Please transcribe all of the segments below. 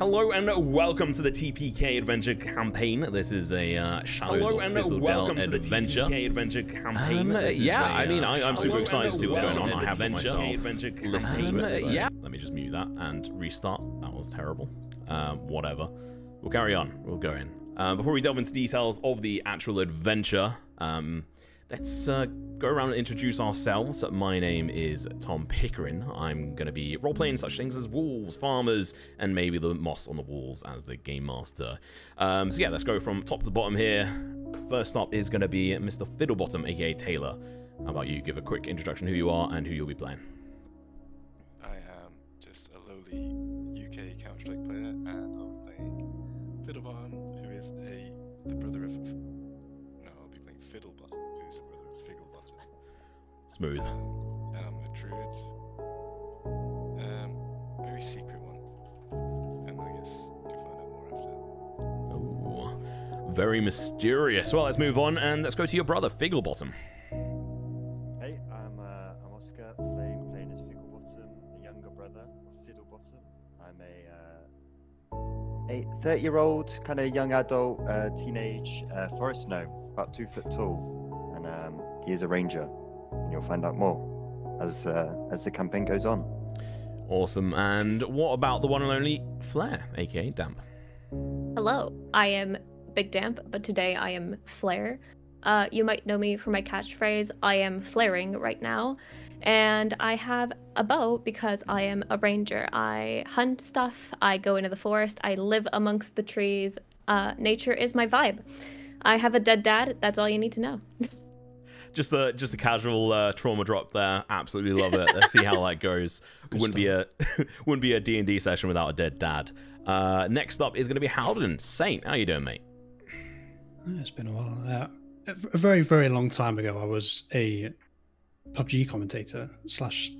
Hello and welcome to the TPK Adventure campaign. This is a uh, Shadows Hello of and Thistledale welcome to the adventure. TPK Adventure campaign. Um, yeah, a, I mean, uh, I, I'm super excited to see what's going on. I have Adventure listening campaign. to it. A- Yeah, let me just mute that and restart. That was terrible. Um, whatever. We'll carry on. We'll go in. Um, before we delve into details of the actual adventure, um, let's uh, go around and introduce ourselves. My name is Tom Pickering. I'm going to be role-playing such things as wolves, farmers, and maybe the moss on the walls as the game master. Um, so yeah, let's go from top to bottom here. First up is going to be Mr. Fiddlebottom, aka Taylor. How about you give a quick introduction who you are and who you'll be playing? Smooth. And I'm a druid. Um, very secret one. And I guess you'll find out more after. Ooh, very mysterious. Well, let's move on and let's go to your brother, Figglebottom. Hey, I'm uh, I'm Oscar Flame, playing as Figglebottom, the younger brother of Fiddlebottom. I'm a uh, a 30 year old, kind of young adult, uh, teenage uh, forest gnome, about two foot tall, and um, he is a ranger. And you'll find out more as uh, as the campaign goes on. Awesome. And what about the one and only Flare, aka Damp? Hello, I am Big Damp, but today I am Flare. Uh, you might know me for my catchphrase, I am flaring right now. And I have a bow because I am a ranger. I hunt stuff, I go into the forest, I live amongst the trees. Uh, nature is my vibe. I have a dead dad, that's all you need to know. Just a just a casual uh, trauma drop there. Absolutely love it. Let's see how that goes. wouldn't be a wouldn't be a D and D session without a dead dad. Uh, next up is going to be Howden Saint. How you doing, mate? It's been a while. Uh, a very, very long time ago, I was a PUBG commentator slash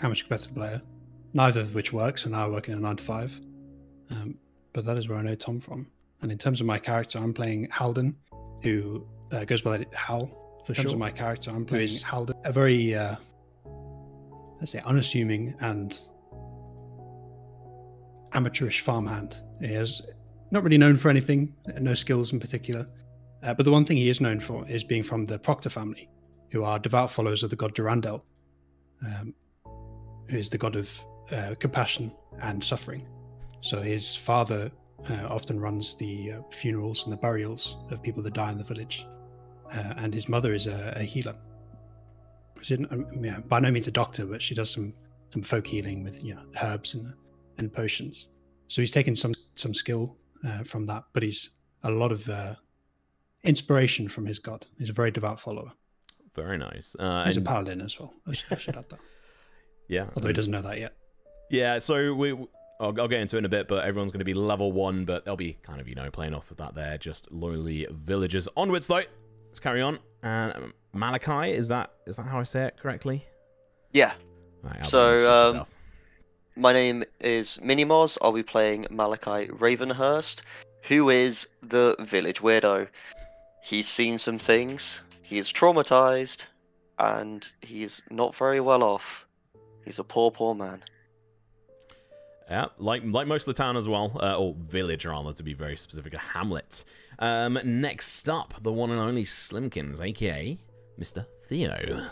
amateur competitive player. Neither of which works, so now I work in a nine to five. Um, but that is where I know Tom from. And in terms of my character, I'm playing Halden, who uh, goes by Hal. For in terms Sure. of my character, I'm playing Halden, a very, uh, let's say, unassuming and amateurish farmhand. He is not really known for anything, no skills in particular. Uh, but the one thing he is known for is being from the Proctor family, who are devout followers of the god Durandal, um, who is the god of uh, compassion and suffering. So his father uh, often runs the uh, funerals and the burials of people that die in the village, uh, and his mother is a, a healer. She, didn't- um, yeah, by no means a doctor, but she does some some folk healing with you know herbs and and potions. So he's taken some some skill uh, from that, but he's a lot of uh, inspiration from his god. He's a very devout follower. Very nice. Uh, He's a paladin as well. I should, I should add that. yeah. Although he doesn't know that yet. Yeah, so we. I'll, I'll get into it in a bit, but everyone's going to be level one, but they'll be kind of, you know, playing off of that there, just lowly villagers. Onwards, though. Let's carry on. And um, Malachi, is that is that how I say it correctly? Yeah. Right, So, um. My name is Minimoz. I'll be playing Malachi Ravenhurst, who is the village weirdo. He's seen some things, he is traumatized, and he is not very well off. He's a poor, poor man. Yeah, like like most of the town as well, uh, or village rather, to be very specific, a hamlet. Um, next up, the one and only Slimkins, aka Mr. Theo.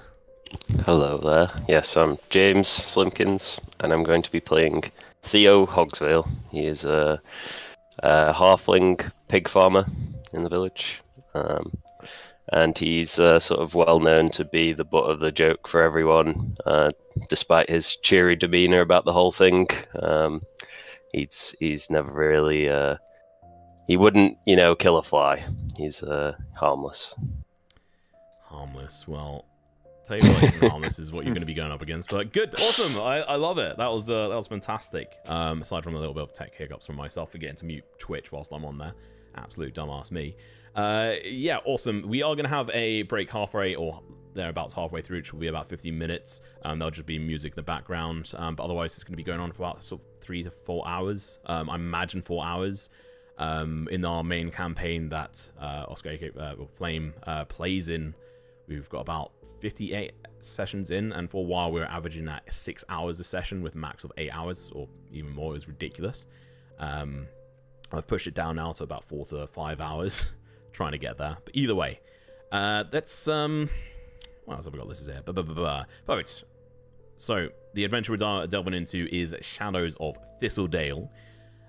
Hello there. Yes, I'm James Slimkins, and I'm going to be playing Theo Hogsvale. He is a, a halfling pig farmer in the village, um, and he's uh, sort of well known to be the butt of the joke for everyone, uh, despite his cheery demeanor about the whole thing. Um, he's he's never really uh, he wouldn't you know kill a fly. He's uh, harmless. Harmless. Well, tell you what, harmless is what you're going to be going up against. But good, awesome. I, I love it. That was uh, that was fantastic. Um, aside from a little bit of tech hiccups from myself for getting to mute Twitch whilst I'm on there, absolute dumbass me. Uh, yeah, awesome. We are going to have a break halfway or thereabouts halfway through, which will be about 15 minutes. Um, there'll just be music in the background. Um, but otherwise, it's going to be going on for about sort of three to four hours. Um, I imagine four hours. Um, in our main campaign that uh, Oscar uh, Flame uh, plays in, we've got about 58 sessions in, and for a while we were averaging at six hours a session with a max of eight hours or even more. It was ridiculous. Um, I've pushed it down now to about four to five hours, trying to get there. But either way, uh, that's um, what else have we got listed here? Perfect. So the adventure we're delving into is Shadows of Thistledale.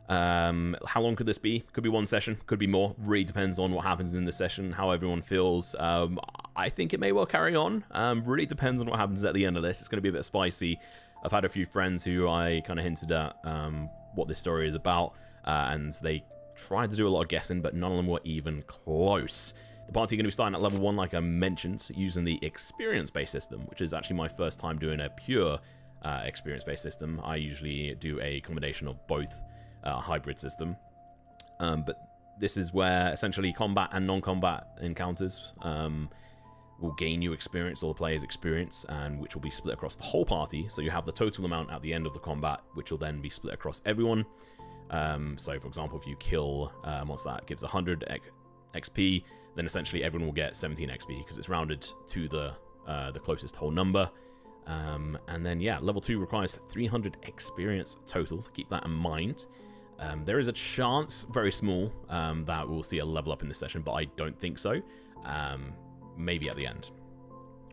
Um, how long could this be? Could be one session, could be more. Really depends on what happens in the session, how everyone feels. Um, I think it may well carry on. Um, really depends on what happens at the end of this. It's going to be a bit spicy. I've had a few friends who I kind of hinted at um, what this story is about, uh, and they tried to do a lot of guessing, but none of them were even close. The party going to be starting at level 1, like I mentioned, using the experience-based system, which is actually my first time doing a pure uh, experience-based system. I usually do a combination of both uh, hybrid system. Um, but this is where essentially combat and non-combat encounters um, will gain you experience, or the player's experience, and which will be split across the whole party. So you have the total amount at the end of the combat, which will then be split across everyone. Um, so, for example, if you kill um, that gives 100 XP, then essentially everyone will get 17 XP because it's rounded to the uh, the closest whole number. Um, and then yeah, level two requires 300 experience total. So keep that in mind. Um, there is a chance, very small, um, that we'll see a level up in this session, but I don't think so. Um, maybe at the end.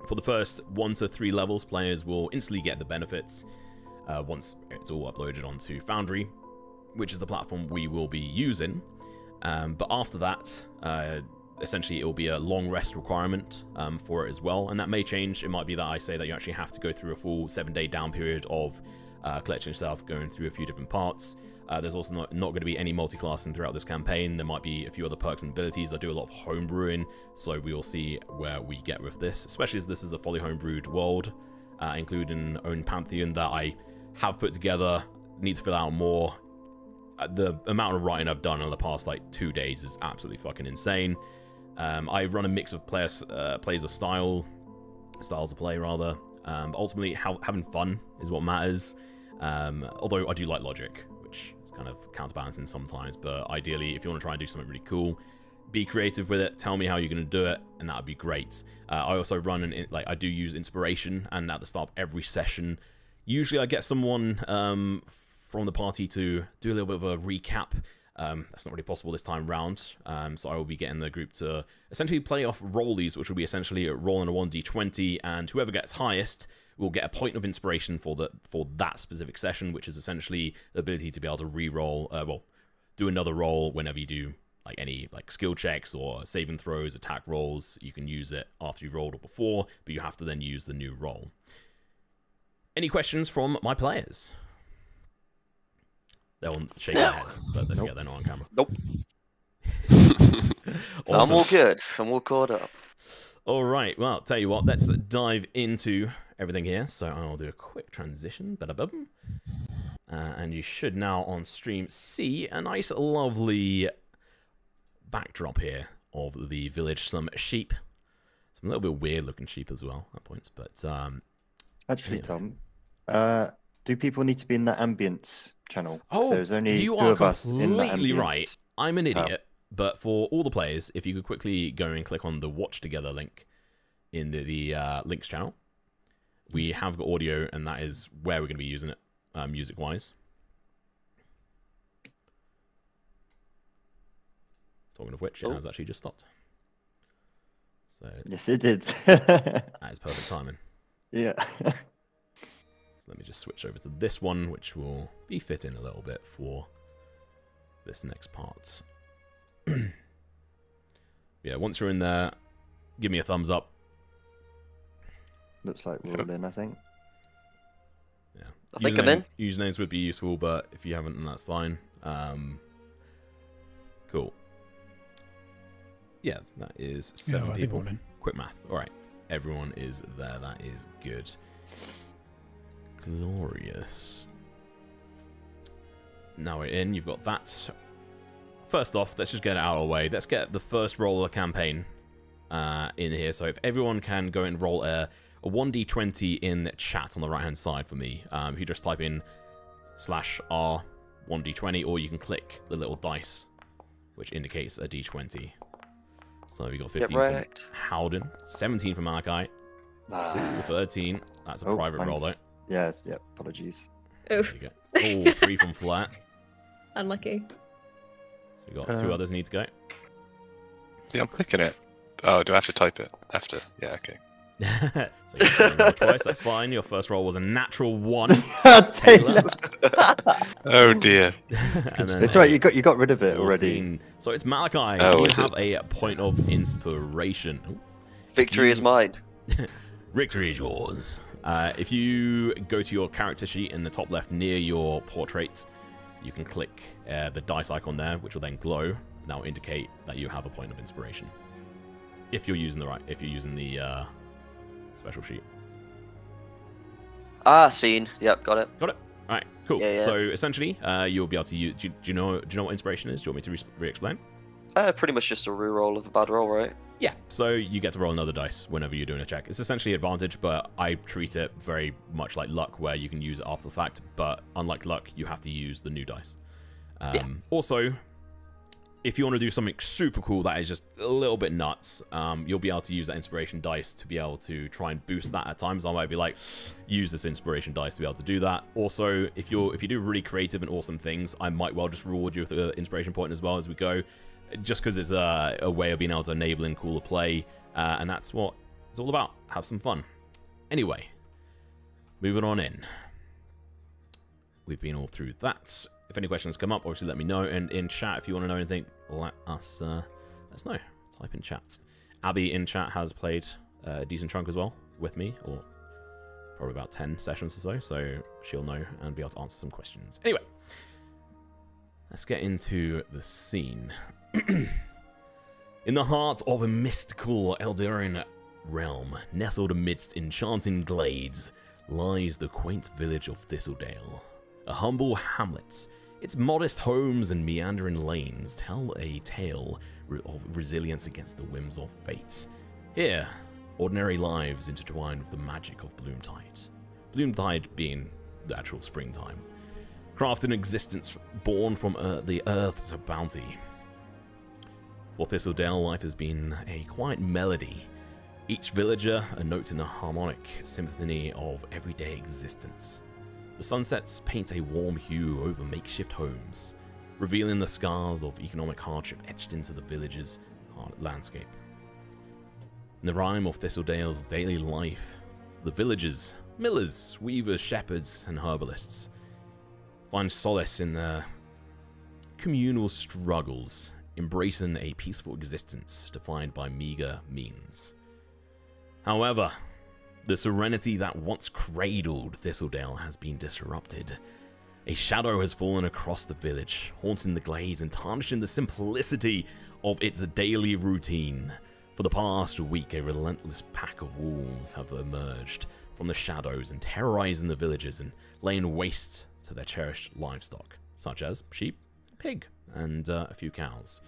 For the first one to three levels, players will instantly get the benefits uh, once it's all uploaded onto Foundry, which is the platform we will be using. Um, but after that, uh, essentially it will be a long rest requirement um, for it as well, and that may change. It might be that I say that you actually have to go through a full seven-day down period of uh, collecting yourself, going through a few different parts. Uh, there's also not, not going to be any multi-classing throughout this campaign. There might be a few other perks and abilities. I do a lot of homebrewing, so we will see where we get with this, especially as this is a fully homebrewed world, uh, including own Pantheon that I have put together. Need to fill out more. Uh, the amount of writing I've done in the past like two days is absolutely fucking insane. Um, I run a mix of players, uh, plays of style, styles of play rather. Um, ultimately, how, having fun is what matters. Um, although I do like logic, kind of counterbalancing sometimes. But ideally, if you want to try and do something really cool, be creative with it. Tell me how you're going to do it, and that would be great. Uh, I also run an like I do use inspiration, and at the start of every session, usually I get someone um, from the party to do a little bit of a recap um, that's not really possible this time round, um, so I will be getting the group to essentially play off rollies, which will be essentially rolling a 1d20, and whoever gets highest will get a point of inspiration for the for that specific session, which is essentially the ability to be able to re-roll, uh, well, do another roll whenever you do like any like skill checks or saving throws, attack rolls. You can use it after you've rolled or before, but you have to then use the new roll. Any questions from my players? They'll shake their heads, but then, yeah, they're not on camera. Nope. I'm all good. I'm all caught up. All right. Well, tell you what, let's dive into everything here. So I'll do a quick transition. Ba-da-bum. Uh, and you should now on stream see a nice, lovely backdrop here of the village. Some sheep, some little bit weird looking sheep as well at points. But um, Actually, Anyway. Tom, uh, do people need to be in the ambience channel? oh, there's only you two are of us completely ambience. right. I'm an idiot. But for all the players, if you could quickly go and click on the watch together link in the, the uh, links channel, we have got audio, and that is where we're going to be using it uh, music wise. Talking of which, it Oh. has actually just stopped. So Yes, it did. that is perfect timing. yeah. So let me just switch over to this one, which will be fitting a little bit for this next part. yeah, once you're in there, give me a thumbs up. Looks like we're all in, I think. Yeah, I think I'm in. Usernames would be useful, but if you haven't, then that's fine. Um, cool. Yeah, that is Yeah, seven I think people. we're in. Quick math. All right, everyone is there. That is good. Glorious. Now we're in. You've got that. First off, let's just get it out of the way. Let's get the first roll of the campaign uh, in here. So if everyone can go and roll a, a 1d20 in chat on the right hand side for me. Um, if you just type in slash r 1d20, or you can click the little dice, which indicates a d20. So we got 15 Get from. Howden, 17 from Malachi, Ah. 13. That's a Oh, private roll though. mine's- Yes, yeah, apologies. Oof. There you go. Oh, three from Flat. Unlucky. So we got two Uh, others need to go. Yeah, I'm clicking it. Oh, do I have to type it after? Yeah, okay. so you can roll twice. That's fine. Your first roll was a natural one. Taylor. Oh dear. That's right. You got you got rid of it already. So it's Malachi. Oh, you is have a point of inspiration. Ooh. Victory is mine. Victory is yours. Uh, if you go to your character sheet in the top left near your portrait, you can click uh, the dice icon there, which will then glow. and That will indicate that you have a point of inspiration. If you're using the right, if you're using the uh, special sheet. Ah, scene. Yep, got it. Got it. All right, cool. Yeah, yeah. So essentially, uh, you'll be able to use. Do you, do you know? Do you know what inspiration is? Do you want me to re- re-explain? Uh, pretty much just a reroll of a bad roll, right? Yeah, so you get to roll another dice whenever you're doing a check. It's essentially advantage, but I treat it very much like luck, where you can use it after the fact. But unlike luck, you have to use the new dice. Um, Also, if you want to do something super cool that is just a little bit nuts, um, you'll be able to use that inspiration dice to be able to try and boost that at times. I might be like, use this inspiration dice to be able to do that. Also, if you're if you do really creative and awesome things, I might well just reward you with an inspiration point as well as we go just because it's a, a way of being able to enable and cooler play, uh, and that's what it's all about. Have some fun. Anyway, moving on in. We've been all through that. If any questions come up, obviously let me know. And in chat, if you want to know anything, let us uh, let us know. Type in chat. Abby in chat has played uh, a decent chunk as well with me, or probably about ten sessions or so. So she'll know and be able to answer some questions. Anyway, let's get into the scene. In the heart of a mystical Eldarian realm, nestled amidst enchanting glades, lies the quaint village of Thistledale. A humble hamlet, its modest homes and meandering lanes tell a tale of resilience against the whims of fate. Here, ordinary lives intertwine with the magic of Bloomtide. Bloomtide being the actual springtime. Craft an existence born from uh, the earth's bounty. For Thistledale, life has been a quiet melody, each villager a note in a harmonic symphony of everyday existence. The sunsets paint a warm hue over makeshift homes, revealing the scars of economic hardship etched into the village's landscape. In the rhyme of Thistledale's daily life, the villagers, millers, weavers, shepherds, and herbalists find solace in their communal struggles, embracing a peaceful existence defined by meager means. However, the serenity that once cradled Thistledale has been disrupted. A shadow has fallen across the village, haunting the glades and tarnishing the simplicity of its daily routine. For the past week, a relentless pack of wolves have emerged from the shadows and terrorizing the villagers and laying waste to their cherished livestock, such as sheep, pig, and uh, a few cows.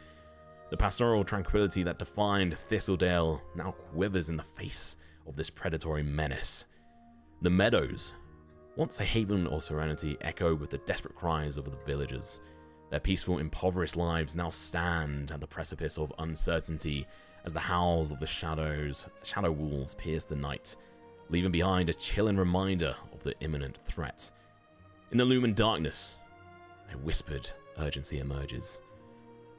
The pastoral tranquility that defined Thistledale now quivers in the face of this predatory menace. The meadows, once a haven of serenity, echo with the desperate cries of the villagers. Their peaceful, impoverished lives now stand at the precipice of uncertainty as the howls of the shadows, shadow wolves pierce the night, leaving behind a chilling reminder of the imminent threat. In the lumen darkness, a whispered urgency emerges.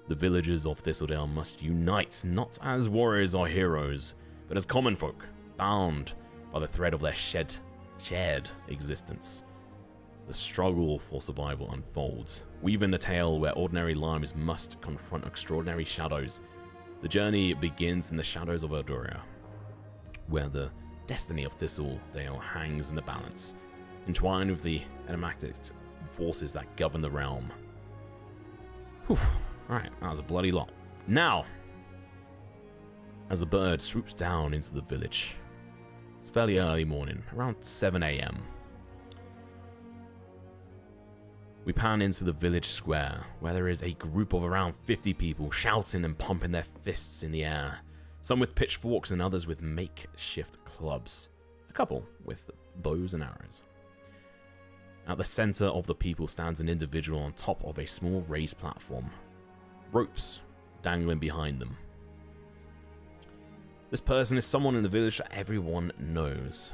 The villagers of Thistledale must unite not as warriors or heroes, but as common folk, bound by the thread of their shed, shared existence. The struggle for survival unfolds, weaving a tale where ordinary lives must confront extraordinary shadows. The journey begins in the shadows of Eldoria, where the destiny of Thistledale hangs in the balance, entwined with the enigmatic forces that govern the realm. Whew. Alright, that was a bloody lot. Now, as a bird swoops down into the village, it's fairly early morning, around 7 a.m. We pan into the village square, where there is a group of around 50 people shouting and pumping their fists in the air, some with pitchforks and others with makeshift clubs, a couple with bows and arrows. At the center of the people stands an individual on top of a small raised platform, ropes dangling behind them. This person is someone in the village that everyone knows.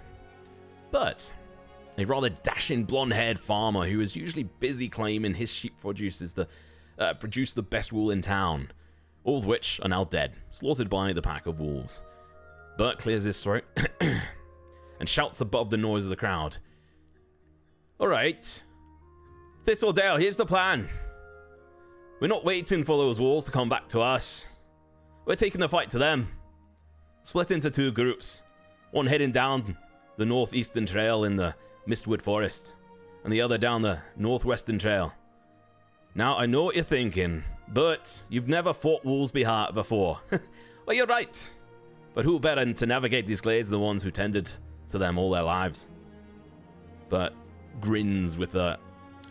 But a rather dashing blonde-haired farmer who is usually busy claiming his sheep produces the uh, produce the best wool in town, all of which are now dead, slaughtered by the pack of wolves. Bert clears his throat and shouts above the noise of the crowd. All right, Thistledale, here's the plan. We're not waiting for those wolves to come back to us. We're taking the fight to them. Split into two groups. One heading down the northeastern trail in the Mistwood Forest, and the other down the northwestern trail. Now, I know what you're thinking, but you've never fought wolves before. well, you're right. Bert who better to navigate these glades than the ones who tended to them all their lives? But grins with a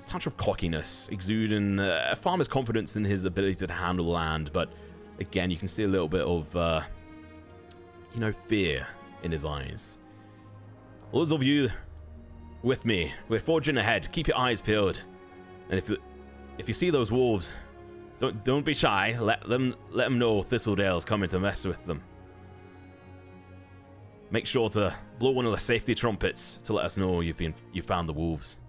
touch of cockiness, exuding uh, a farmer's confidence in his ability to handle land, but again, you can see a little bit of, uh, you know, fear in his eyes. Those of you with me, we're forging ahead. Keep your eyes peeled, and if if you see those wolves, don't don't be shy. Let them let them know Thistledale's coming to mess with them. Make sure to blow one of the safety trumpets to let us know you've been you found the wolves.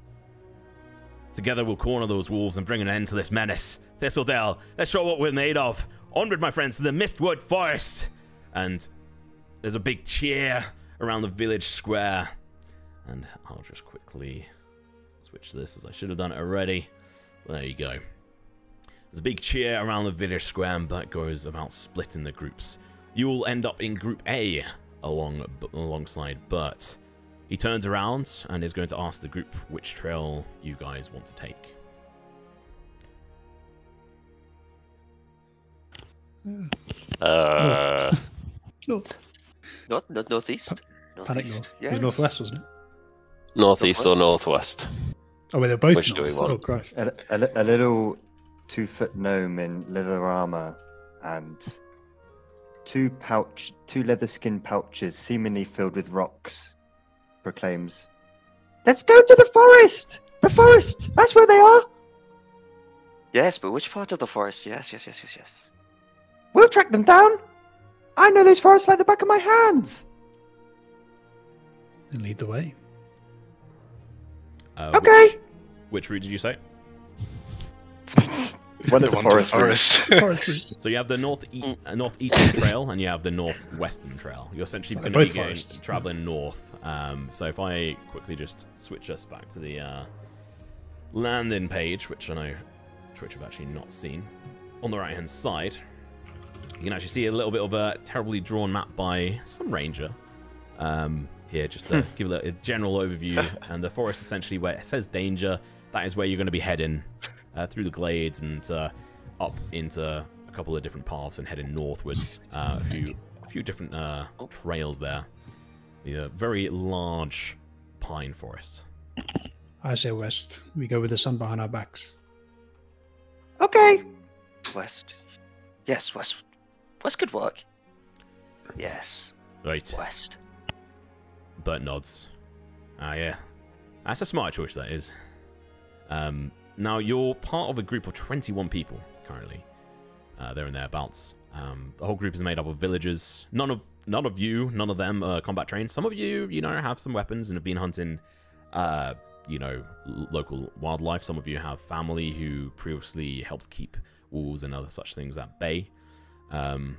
Together we'll corner those wolves and bring an end to this menace. Thistledale, let's show what we're made of. Onward, my friends, to the Mistwood Forest. And there's a big cheer around the village square. And I'll just quickly switch this as I should have done it already. There you go. There's a big cheer around the village square, and that goes about splitting the groups. You will end up in Group A along alongside Bert. He turns around and is going to ask the group which trail you guys want to take. Uh, North. North, north northeast. Panic Northeast. North. It Yes. was northwest, wasn't it? northeast or northwest? Oh, well, they're both Which do we north. want? Oh, Christ. A, a, a little two foot gnome in leather armor and two pouch, two leather skin pouches, seemingly filled with rocks, proclaims, "Let's go to the forest. The forest. That's where they are. Yes, but which part of the forest? Yes, yes, yes, yes, yes. We'll track them down. I know those forests like the back of my hands. And lead the way. Uh, Okay. Which, which route did you say? One The of the forest. routes. forest. Forest. So you have the north e- uh, northeastern trail and you have the northwestern trail. You're essentially going to be going, traveling north. Um, so if I quickly just switch us back to the uh, landing page, which I know Twitch have actually not seen, on the right hand side, you can actually see a little bit of a terribly drawn map by some ranger. Um, here, just to give a, a general overview, and the forest essentially where it says danger, that is where you're going to be heading uh, through the glades and uh, up into a couple of different paths and heading northwards. Uh, a few, a few different uh, trails there. The uh, very large pine forest. I say west. We go with the sun behind our backs. Okay. West. Yes, west. West could work. Yes, Right, west. Bert nods. Ah, yeah. That's a smart choice, that is. Um, now, you're part of a group of 21 people currently. Uh, there and thereabouts. Um, the whole group is made up of villagers. None of none of you, none of them are combat trained. Some of you, you know, have some weapons and have been hunting, uh, you know, local wildlife. Some of you have family who previously helped keep wolves and other such things at bay. Um,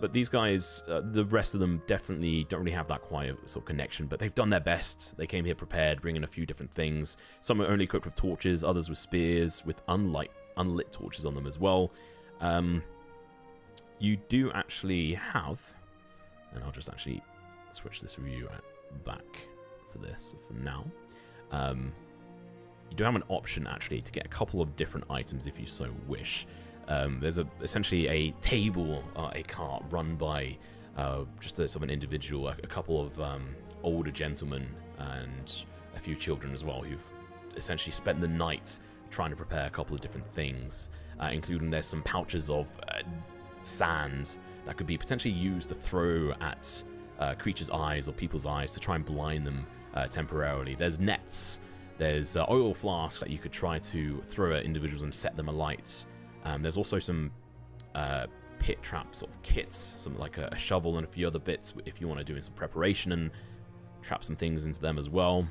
but these guys, uh, the rest of them definitely don't really have that quiet sort of connection. But they've done their best. They came here prepared, bringing a few different things. Some are only equipped with torches, others with spears with unlight, unlit torches on them as well. Um, you do actually have, and I'll just actually switch this view at- back to this for now. Um, you do have an option actually to get a couple of different items if you so wish. Um, there's a essentially a table, uh, a cart run by uh, just a, sort of an individual, a, a couple of um, older gentlemen and a few children as well who've essentially spent the night trying to prepare a couple of different things, uh, including there's some pouches of uh, sand that could be potentially used to throw at uh, creatures' eyes or people's eyes to try and blind them uh, temporarily. There's nets, there's oil flasks that you could try to throw at individuals and set them alight. Um, there's also some uh, pit trap sort of kits, something like a, a shovel and a few other bits if you want to do some preparation and trap some things into them as well.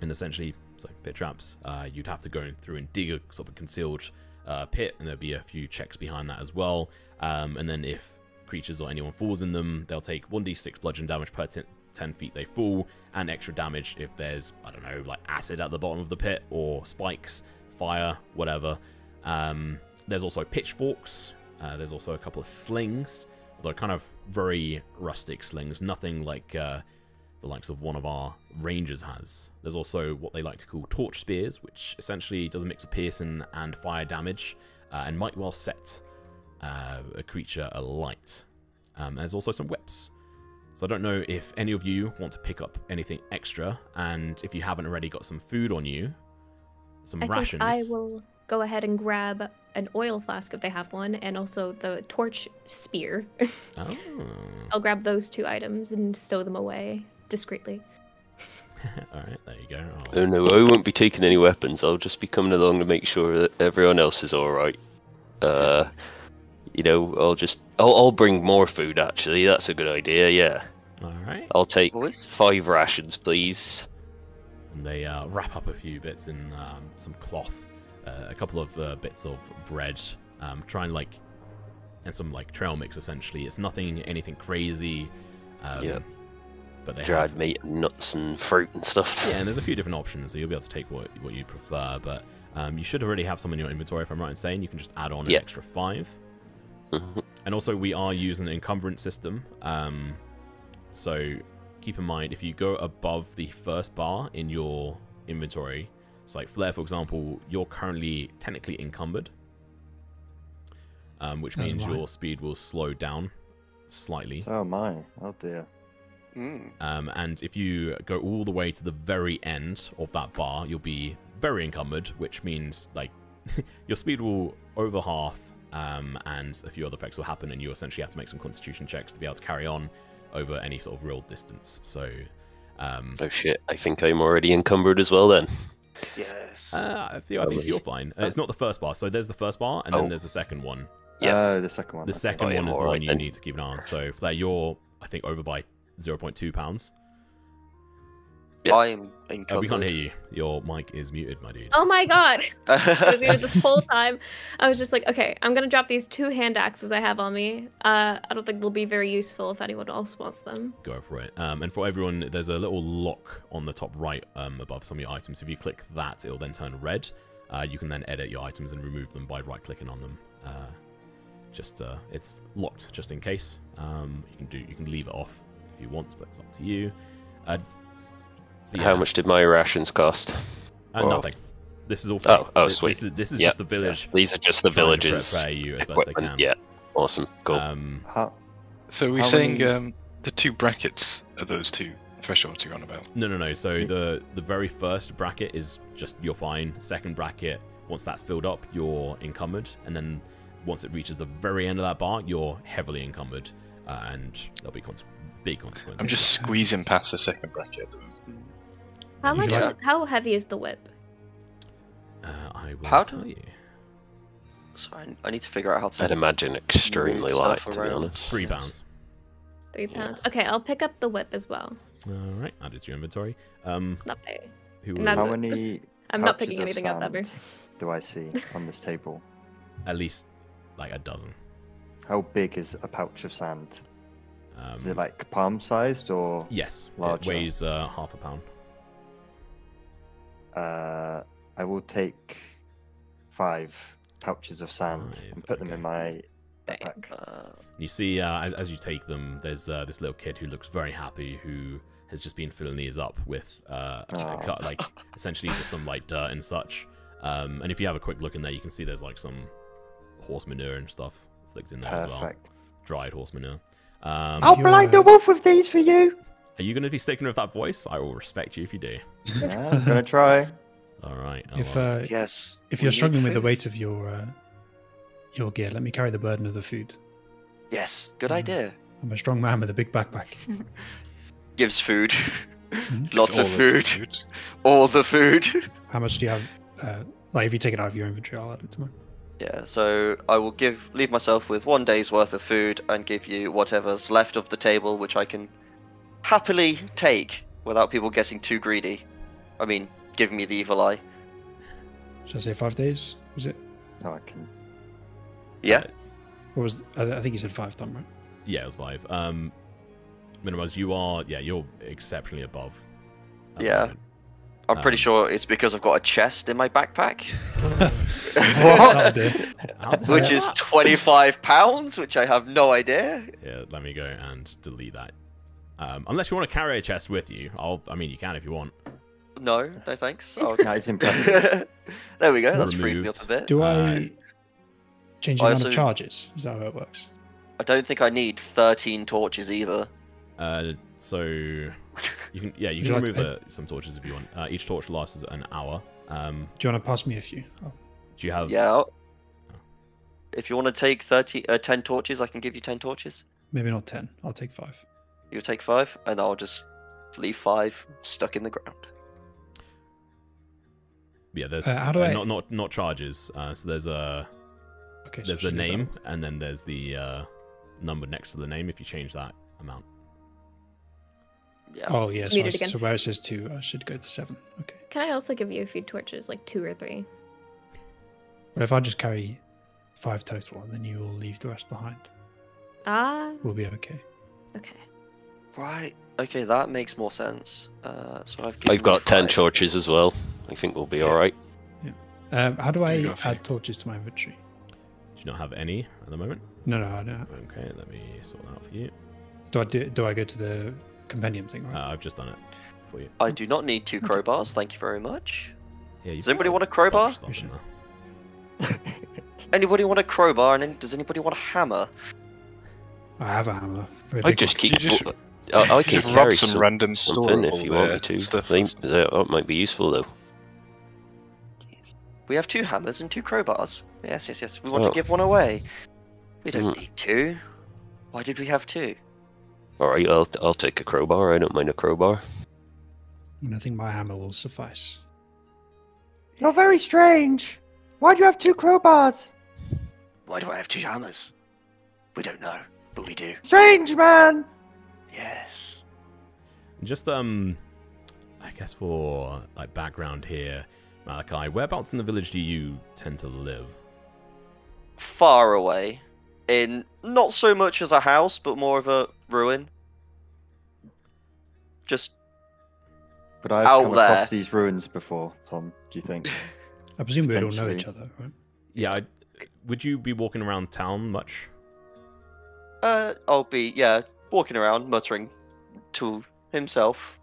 and essentially, so pit traps, uh, you'd have to go through and dig a sort of concealed uh, pit, and there'll be a few checks behind that as well. Um, and then if creatures or anyone falls in them, they'll take 1d6 bludgeon damage per 10 10 feet they fall, and extra damage if there's, I don't know, like acid at the bottom of the pit, or spikes, fire, whatever. Um, there's also pitchforks, uh, there's also a couple of slings, although kind of very rustic slings, nothing like uh, the likes of one of our rangers has. There's also what they like to call torch spears, which essentially does a mix of piercing and fire damage, uh, and might well set uh, a creature alight. Um, there's also some whips. So I don't know if any of you want to pick up anything extra, and if you haven't already got some food on you, some I rations. think I will go ahead and grab an oil flask if they have one, and also the torch spear. Oh. I'll grab those two items and stow them away discreetly. All right, there you go. I'll- Oh no, I won't be taking any weapons. I'll just be coming along to make sure that everyone else is all right. Uh, you know, I'll just I'll, I'll bring more food. Actually, that's a good idea. Yeah, All right. I'll take Boys? five rations, please. and they uh, wrap up a few bits in um, some cloth, uh, a couple of uh, bits of bread, um, try and like, and some like trail mix. Essentially, it's nothing anything crazy. Um, Yep. But they Dried have, meat, and nuts, and fruit and stuff. yeah, and there's a few different options, so you'll be able to take what what you prefer. But um, you should already have some in your inventory, if I'm right in saying. You can just add on an extra five. Mhm. And also, we are using an encumbrance system. Um, so keep in mind, if you go above the first bar in your inventory, it's like Flare, for example, you're currently technically encumbered, um, which As means am your speed will slow down slightly. Oh my, oh dear. Mm. Um, and if you go all the way to the very end of that bar, you'll be very encumbered, which means like your speed will over half, um, and a few other effects will happen, and you essentially have to make some Constitution checks to be able to carry on over any sort of real distance. So, um, Oh shit! I think I'm already encumbered as well. Then. Yes. uh, I think, I think you're fine. Uh, it's not the first bar, so there's the first bar, and then Oh. there's the second one. Yeah. Oh, the second one. The second Oh, yeah, one is the alright one you then. need to keep an eye on. So, Flare, you're I think over by 0.2 pounds. Yeah. I'm encumbered. Uh, we can't hear you. Your mic is muted, my dude. Oh my god! I was muted this whole time. I was just like, okay, I'm gonna drop these two hand axes I have on me. Uh, I don't think they'll be very useful if anyone else wants them. go for it. Um, and for everyone, there's a little lock on the top right um, above some of your items. If you click that, it'll then turn red. Uh, you can then edit your items and remove them by right-clicking on them. Uh, just uh, it's locked just in case. Um, you can do you can leave it off if you want, but it's up to you. But How much did my rations cost? Uh, nothing. This is all. Free. Oh, oh, This- sweet. This is, this is Yep. just the village. These are just the villages. you as best they can. Yeah, awesome, cool. Um, How, So we're How saying many- um, the two brackets are those two thresholds you're on about. No, no, no. So Ye- the the very first bracket is just you're fine. Second bracket, once that's filled up, you're encumbered, and then once it reaches the very end of that bar, you're heavily encumbered, uh, and there'll be cons- big consequences. I'm just squeezing past the second bracket. at the moment. How much? you like- How heavy is the whip? Uh, I will How tell you. Sorry, I need to figure out how to. I'd imagine extremely light, stuff to be honest. Three Yes. pounds. Three Yeah. pounds. Okay, I'll pick up the whip as well. All right, add it to your inventory. Um, Not very. who will how it. many I'm not picking anything up ever. do I see on this table? at least like a dozen. How big is a pouch of sand? Um, Is it like palm sized or yes, larger? it weighs uh, half a pound. Uh, I will take five pouches of sand Five, and put them in my Right. backpack. Uh, You see, uh, as, as you take them, there's uh, this little kid who looks very happy, who has just been filling these up with uh, a cut, like essentially just some like dirt and such. Um, and if you have a quick look in there, you can see there's like some horse manure and stuff flicked in there as well, dried horse manure. Um, I'll you're, blind the wolf with these for you. Are you going to be sticking with that voice? I will respect you if you do. Yeah, I'm gonna try. All right. I If uh, yes. if you're need struggling with the weight of your uh, your gear, let me carry the burden of the food. Yes, good Mm. idea. I'm a strong man with a big backpack. Gives food. Mhm. Lots It's of all food. All the food. How much do you have? Uh, like, if you take it out of your inventory, I'll add it to mine. Yeah, so I will give leave myself with one day's worth of food and give you whatever's left of the table, which I can happily take without people getting too greedy. I mean, giving me the evil eye. Should I say five days? Was it? Oh, I can. Yeah. Or was I, I think you said five, Tom, right? Yeah, it was five. Um, Minimoz. You are. Yeah, you're exceptionally above. Yeah. moment. I'm pretty Um, sure it's because I've got a chest in my backpack, That'll do. How which is 25 pounds, which I have no idea. Yeah, let me go and delete that. Um, unless you want to carry a chest with you, I'll. I mean, you can if you want. No, no thanks. It's Oh, No, it's impressive. there we go. That's freed me up a bit. Do Uh, I change the I amount also- of charges? Is that how it works? I don't think I need 13 torches either. Uh, so you can. Yeah, you can you like remove to- uh, some torches if you want. Uh, each torch lasts an hour. Um, Do you want to pass me a few? Oh, do you have? Yeah. I'll- If you want to take 30, uh, 10 torches, I can give you 10 torches. maybe not ten. I'll take five. You'll take five, and I'll just leave five stuck in the ground. Yeah, there's Uh, how do uh, I- not not not charges. Uh, so there's a Okay. there's I the should leave that. name and then there's the uh, number next to the name. If you change that amount, Yeah. Oh yeah. So, I it s- again. so where it says two, I should go to seven. Okay. Can I also give you a few torches, like two or three? But if I just carry five total, and then you will leave the rest behind, Ah, we'll be okay. okay. Right. Okay, that makes more sense. Uh, so I've. given I've you got 10 torches as well. I think we'll be Yeah. alright. Um, how do I add torches to my inventory? do you not have any at the moment? No, no, I don't. Have, Okay, let me sort that out for you. do I do? Do I go to the compendium thing? Right. Uh, I've just done it for you. I do not need two Okay. crowbars. Thank you very much. Yeah, Does anybody want a crowbar? bunch of stuff in there. Anybody want a crowbar? And then does anybody want a hammer? I have a hammer. Very I just keep. You just- I, I can just carry rob some some, random something if you want me to. stuff Like, or something. that, that might be useful though. We have two hammers and two crowbars. Yes, yes, yes. We want Oh. to give one away. We don't Hmm. need two. Why did we have two? Alright, I'll, I'll take a crowbar. I don't mind a crowbar. And I think my hammer will suffice. You're very strange. Why do you have two crowbars? Why do I have two hammers? We don't know, but we do. Strange, man. Yes. Just um, I guess for like background here, Malachi, whereabouts in the village do you tend to live? Far away. In not so much as a house, but more of a ruin. Just But I've Out come there. across these ruins before, Tom. Do you think? I presume we all know each other, right? Yeah, I, would you be walking around town much? uh I'll be yeah, walking around muttering to himself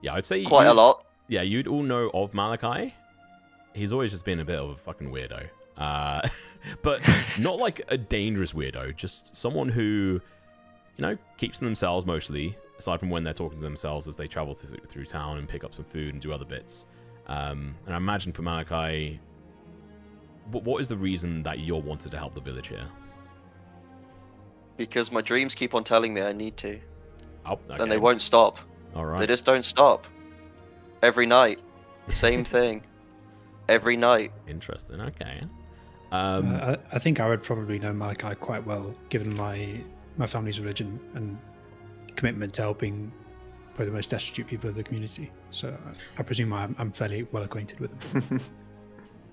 Yeah, I'd say quite a lot. Yeah, you'd all know of Malachi. He's always just been a bit of a fucking weirdo. Uh, but not like a dangerous weirdo, just someone who, you know, keeps to themselves mostly, aside from when they're talking to themselves as they travel th- through town and pick up some food and do other bits. Um, and I imagine for Malachi, what, what is the reason that you're wanted to help the village here? Because my dreams keep on telling me I need to. Oh, And they won't stop. All right. They just don't stop. Every night. The same thing. Every night. Interesting. Okay. Um, Uh, I, I think I would probably know Malachi quite well, given my my family's religion and commitment to helping probably the most destitute people of the community. So I, I presume I'm, I'm fairly well acquainted with him.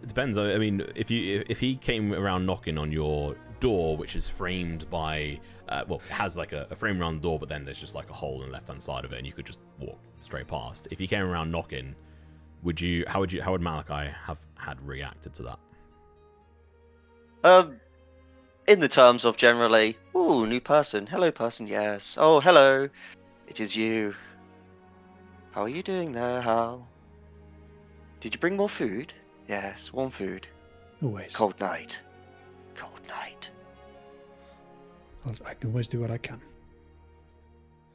It depends. I I mean, if you if he came around knocking on your door, which is framed by, uh, well, it has like a, a frame around the door, but then there's just like a hole in the left hand side of it, and you could just walk straight past. If he came around knocking, would you? How would you? How would Malachi have had reacted to that? Um, in the terms of generally, ooh, new person. Hello, person. Yes. Oh, hello. It is you. How are you doing there, Hal? Did you bring more food? Yes, warm food. Always. Cold night. Cold night. I'll, can always do what I can.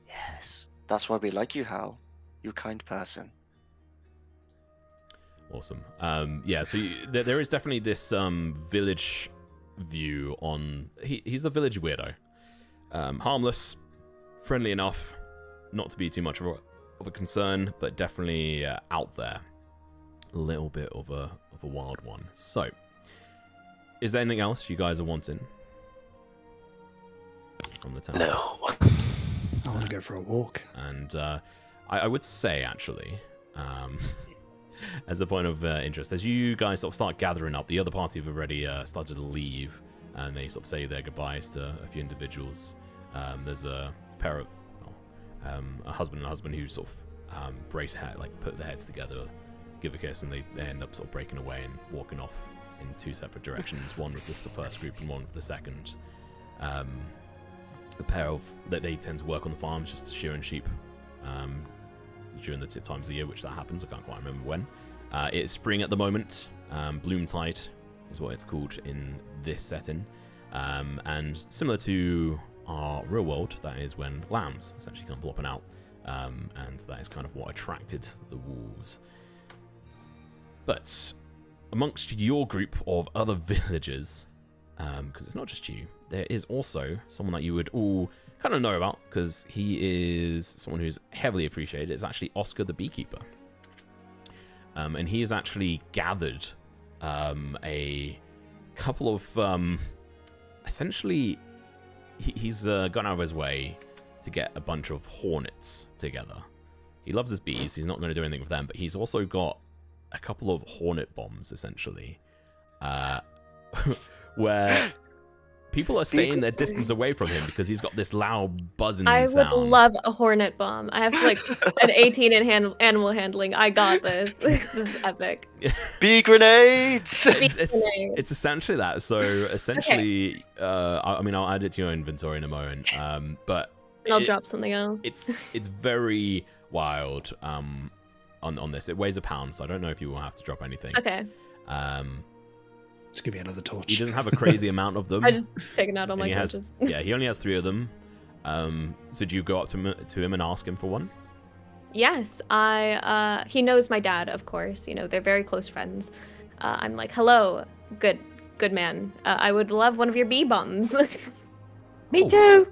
Yes. That's why we like you, Hal. You're a kind person. Awesome. Um, yeah. So you, there, there is definitely this um, village view on. He, he's a village weirdo. Um, harmless, friendly enough, not to be too much of a, of a concern, but definitely uh, out there. A little bit of a of a wild one. So, is there anything else you guys are wanting from the town? No. I want to go for a walk. And uh, I, I would say, actually, um, as a point of uh, interest, as you guys sort of start gathering up, the other party have already uh, started to leave, and they sort of say their goodbyes to a few individuals. Um, there's a pair of, well, um, a husband and a husband who sort of um, brace head, like put their heads together, give a kiss, and they, they end up sort of breaking away and walking off in two separate directions. one with the first group and one with the second. Um, a pair of that they tend to work on the farms just shearing sheep um, during the times of the year which that happens. I can't quite remember when. Uh, it's spring at the moment. Um, Bloomtide is what it's called in this setting, um, and similar to our real world, that is when lambs essentially come plopping out, um, and that is kind of what attracted the wolves. But amongst your group of other villagers, because it's not just you, there is also someone that you would all kind of know about because he is someone who's heavily appreciated. It's actually Oscar the beekeeper, um, and he has actually gathered um, a couple of um, essentially he, he's uh, gone out of his way to get a bunch of hornets together. He loves his bees. He's not going to do anything with them, but he's also got a couple of hornet bombs essentially, uh, where people are staying their distance away from him because he's got this loud buzzing I would love a hornet bomb. I have like an 18 in hand- animal handling. I got this. This is epic. Bee grenades! it's, it's, grenade. it's essentially that. So essentially, uh, I, I mean, I'll add it to your inventory in a moment. Um, but And I'll it- drop something else. it's it's very wild. Um, on on this, it weighs a pound, so I don't know if you will have to drop anything. Okay. Um, Just give me another torch. he doesn't have a crazy amount of them. I just taken out all and my he has, torches. yeah, he only has three of them. Um, so do you go up to him, to him and ask him for one? Yes, I. Uh, he knows my dad, of course. You know, they're very close friends. Uh, I'm like, hello, good, good man. Uh, I would love one of your bee bombs. Me Oh. too.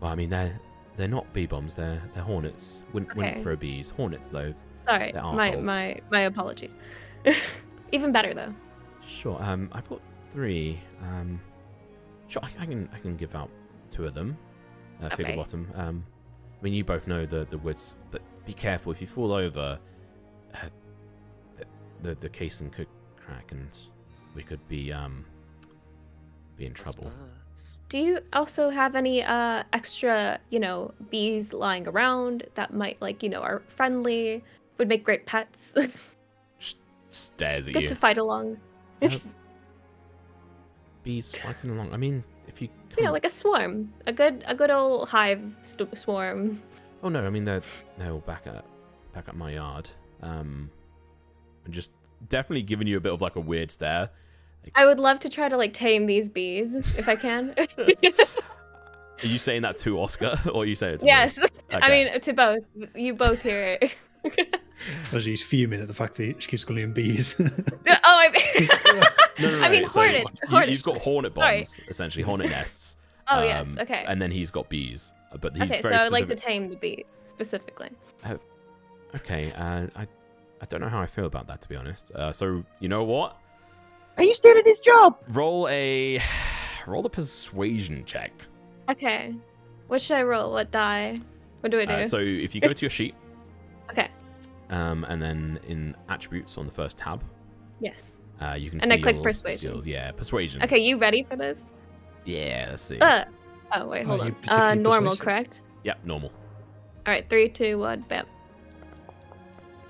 Well, I mean, they're they're not bee bombs. They're they're hornets. Wouldn't, wouldn't throw bees. Hornets though. Sorry, my my my apologies. Even better though. Sure. Um, I've got three. Um, sure, I, I can I can give out two of them. Uh, figure bottom. Um, I mean, you both know the the woods, but be careful if you fall over. Uh, the, the the casing could crack, and we could be um be in trouble. Do you also have any uh extra, you know, bees lying around that might like, you know, are friendly, would make great pets, Stares at good you. to fight along? Uh, bees fighting along. I mean, if you you know, can't- like a swarm, a good a good old hive st- swarm. Oh no, I mean they're they're all back at back at my yard. Um, and just definitely giving you a bit of like a weird stare. I would love to try to like tame these bees if I can. Are you saying that to Oscar, or are you saying it to me? yes, I mean to both. You both hear it. As he's fuming at the fact that she keeps calling him bees. oh, I mean, No, no, no. I mean so hornet. you- hornet. You've got hornet Sorry. bombs, essentially hornet nests. Oh yes, um, okay. And then he's got bees, uh, but he's okay, so very I would like to tame the bees specifically. Okay, uh, I I don't know how I feel about that to be honest. Uh, so you know what? Are you stealing his job? Roll a roll a persuasion check. Okay, what should I roll? What die? What do I do? Uh, so if you go to your sheet, okay, um, and then in attributes on the first tab, yes. uh, you can And see I click your persuasion. skills. Yeah, persuasion. Okay, you ready for this? Yeah, let's see. Uh, oh wait, hold you on. Uh, normal, persuasive? correct? Yep, normal. All right, three, two, one, bam.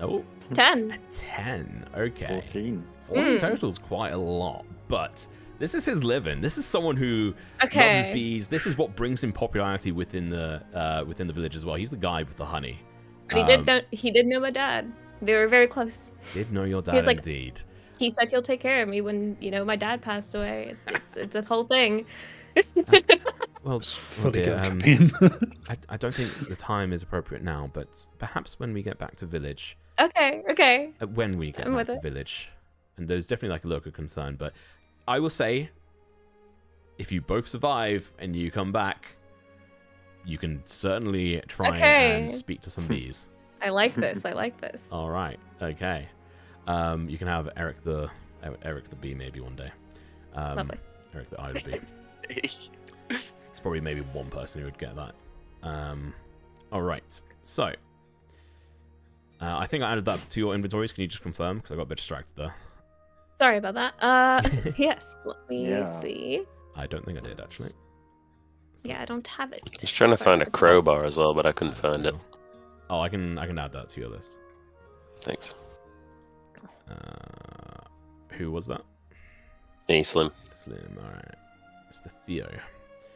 Oh, Ten. a 10. Okay. 14. 14 Mm. total's quite a lot, but this is his living. This is someone who loves his bees. This is what brings him popularity within the uh, within the village as well. He's the guy with the honey. But he did Um, know he did know my dad. They were very close. Did know your dad He's like- indeed. He said he'll take care of me when you know my dad passed away. It's it's a whole thing. Well, Fully well dear, um. I, I don't think the time is appropriate now, but perhaps when we get back to village, okay, okay. uh, when we get I'm back to it. village, and there's definitely like a local concern, but I will say, if you both survive and you come back, you can certainly try Okay. and speak to some bees. I like this. I like this. All right, okay. Um, you can have Eric the Eric the bee maybe one day. Um, Lovely. Eric the Ida bee. It's probably maybe one person who would get that. Um, all right. So, Uh, I think I added that to your inventories. Can you just confirm? Because I got a bit distracted there. Sorry about that. Uh, yes. Let me Yeah. see. I don't think I did actually. Yeah, I don't have it. Just trying to as far as find a crowbar as well, but I couldn't find it. Oh, I can I can add that to your list. Thanks. Uh, who was that? Hey, Slim. Slim. All right, Mr. Theo.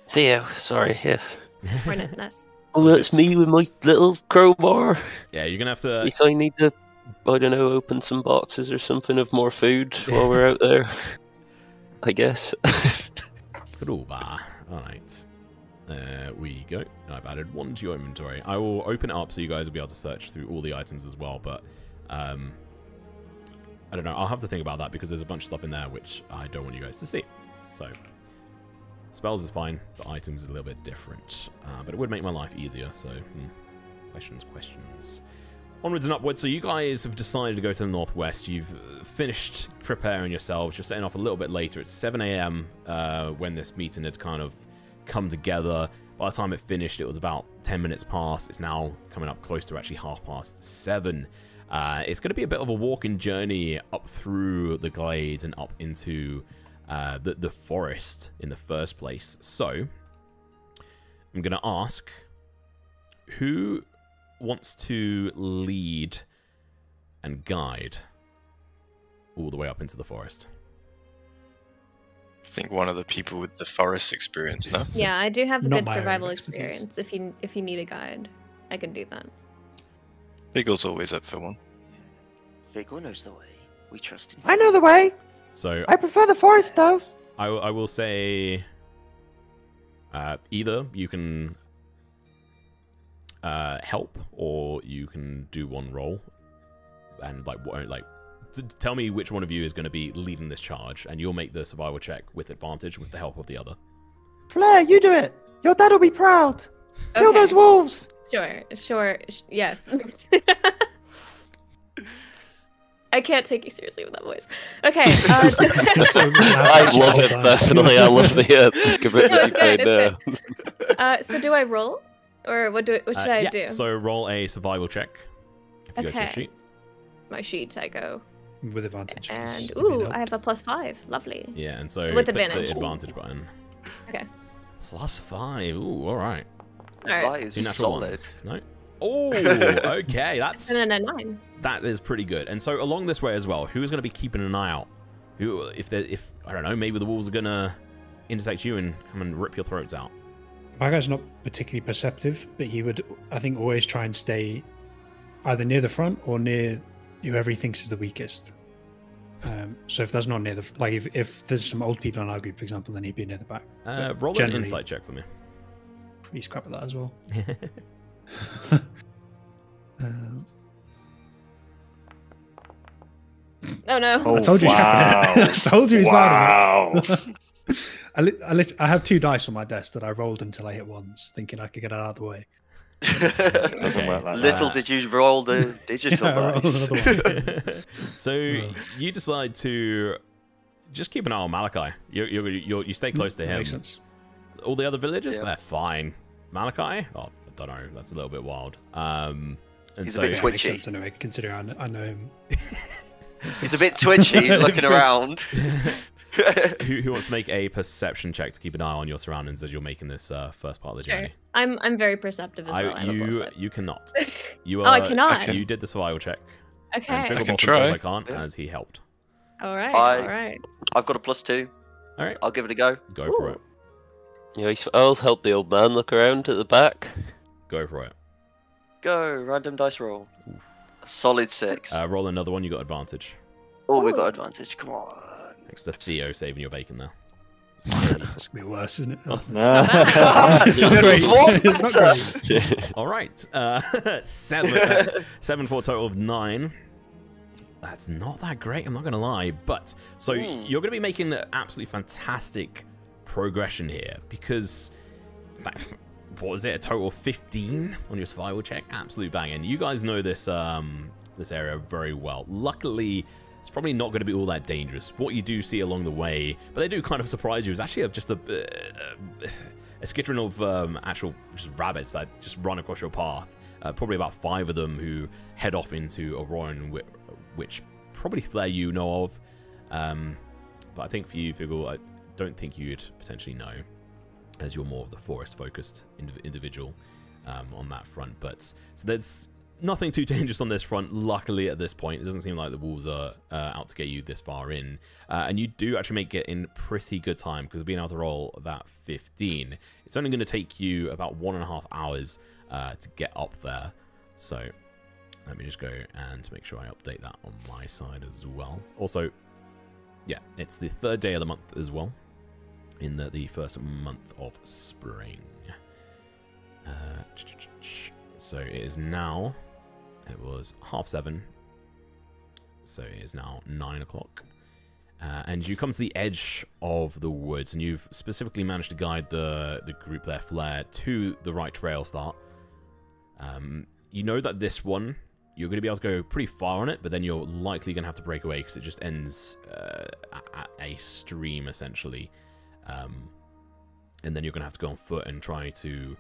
Theo, sorry, yes. Hornet nest. Oh, that's me with my little crowbar. Yeah, you're gonna have to. Guess I need to, I don't know, open some boxes or something of more food while we're out there. I guess. Crowbar. All right. There we go. I've added one to your inventory. I will open it up so you guys will be able to search through all the items as well. But um, I don't know. I'll have to think about that because there's a bunch of stuff in there which I don't want you guys to see. So spells is fine. The items is a little bit different, uh, but it would make my life easier. So hmm. questions, questions. Onwards and upwards. So you guys have decided to go to the northwest. You've uh, finished preparing yourselves. You're setting off a little bit later. It's 7 a.m. Uh, when this meeting had kind of come together. By the time it finished, it was about 10 minutes past. It's now coming up close to actually half past seven. Uh, it's going to be a bit of a walking journey up through the glades and up into uh, the, the forest in the first place. So, I'm going to ask who wants to lead and guide all the way up into the forest? I think one of the people with the forest experience, no? Yeah, I do have a Not good my area of survival experience. If you if you need a guide, I can do that. Figgle's always up for one. Vigor knows the way. We trust him. I know the way. So I prefer the forest, though. I, I will say uh, either you can uh, help or you can do one roll and like what like t- tell me which one of you is going to be leading this charge and you'll make the survival check with advantage with the help of the other Flare, you do it. Your dad will be proud. Kill Okay. those wolves. Sure, sure, sh- yes. I can't take you seriously with that voice. Okay. Uh, do- I love it personally. I love the uh, commitment No, you it's made uh, so do I roll, or what do what should Uh, I yeah, do? so roll a survival check if you go to your Okay. sheet My sheet, I go, with advantage. and you've ooh. I have a plus five. Lovely. yeah and so With click advantage. the advantage button Okay. plus five ooh all right All right. That is two natural solid. ones no oh okay that's And then a nine. that is pretty good. And so along this way as well, who is going to be keeping an eye out? Who, if they, if I don't know, maybe the wolves are going to intersect you and come and rip your throats out. My guy's not particularly perceptive, but he would, I think, always try and stay either near the front or near whoever he thinks is the weakest. Um, so if that's not near the, like if, if there's some old people in our group, for example, then he'd be near the back. Uh, But roll an generally- insight check for me. He's crap at that as well. Um, Oh no. Oh, I told you he's crap at wow. it. I told you he's wow. bad at it. I, li- I, lit- I have two dice on my desk that I rolled until I hit ones, thinking I could get it out of the way. Doesn't work like Little that. did you roll the digital Yeah, dice. another so Oh. you decide to just keep an eye on Malachi. You you you you stay close to him. Makes sense. All the other villagers, Yeah. they're fine. Malachi, oh, I don't know. That's a little bit wild. Um, and He's a so bit Yeah, makes twitchy. sense anyway, considering I know him. He's a bit twitchy, looking around. who, who wants to make a perception check to keep an eye on your surroundings as you're making this uh, first part of the Sure. journey? I'm I'm very perceptive as I, well. I, have a plus you five. you cannot. You are, Oh, I are- cannot? You did the survival check. And Okay. Figglebottom can does try. I can't, Yeah. as he helped. All right. I- All right. I've got a plus two. All right, I'll give it a go. go for it. Yeah, he's- I'll help the old man look around at the back. Go for it. Go, random dice roll. Oof. Solid six. Uh, roll another one. You got advantage. oh, we got advantage. Come on. Thanks to Theo saving your bacon there. It's gonna be worse, isn't it? Oh. bad. it's not great. it's not great. All right, uh, seven, uh, seven for a total of nine. That's not that great. I'm not gonna lie, but so Hmm. you're gonna be making an absolutely fantastic progression here because that, what was it? A total of 15 on your survival check. Absolute banging. You guys know this um this area very well. Luckily. It's probably not going to be all that dangerous. What you do see along the way, but they do kind of surprise you, is actually just a uh, a of um, actual just rabbits that just run across your path. uh, probably about five of them who head off into Auroran, which, which probably Flare you know of. Um, but I think for you, Figgle, I don't think you'd potentially know, as you're more of the forest-focused indiv- individual um, on that front. But so there's nothing too dangerous on this front. Luckily, at this point, it doesn't seem like the wolves are uh, out to get you this far in, uh, and you do actually make it in pretty good time because being able to roll that 15, it's only going to take you about one and a half hours uh, to get up there. So let me just go and make sure I update that on my side as well. Also, yeah, it's the third day of the month as well, in the, the first month of spring. Uh, so it is now, it was half seven, so it is now nine o'clock. Uh, and you come to the edge of the woods, and you've specifically managed to guide the, the group there, Flare, to the right trail start. Um, you know that this one, you're going to be able to go pretty far on it, but then you're likely going to have to break away because it just ends uh, at a stream, essentially. Um, and then you're going to have to go on foot and try to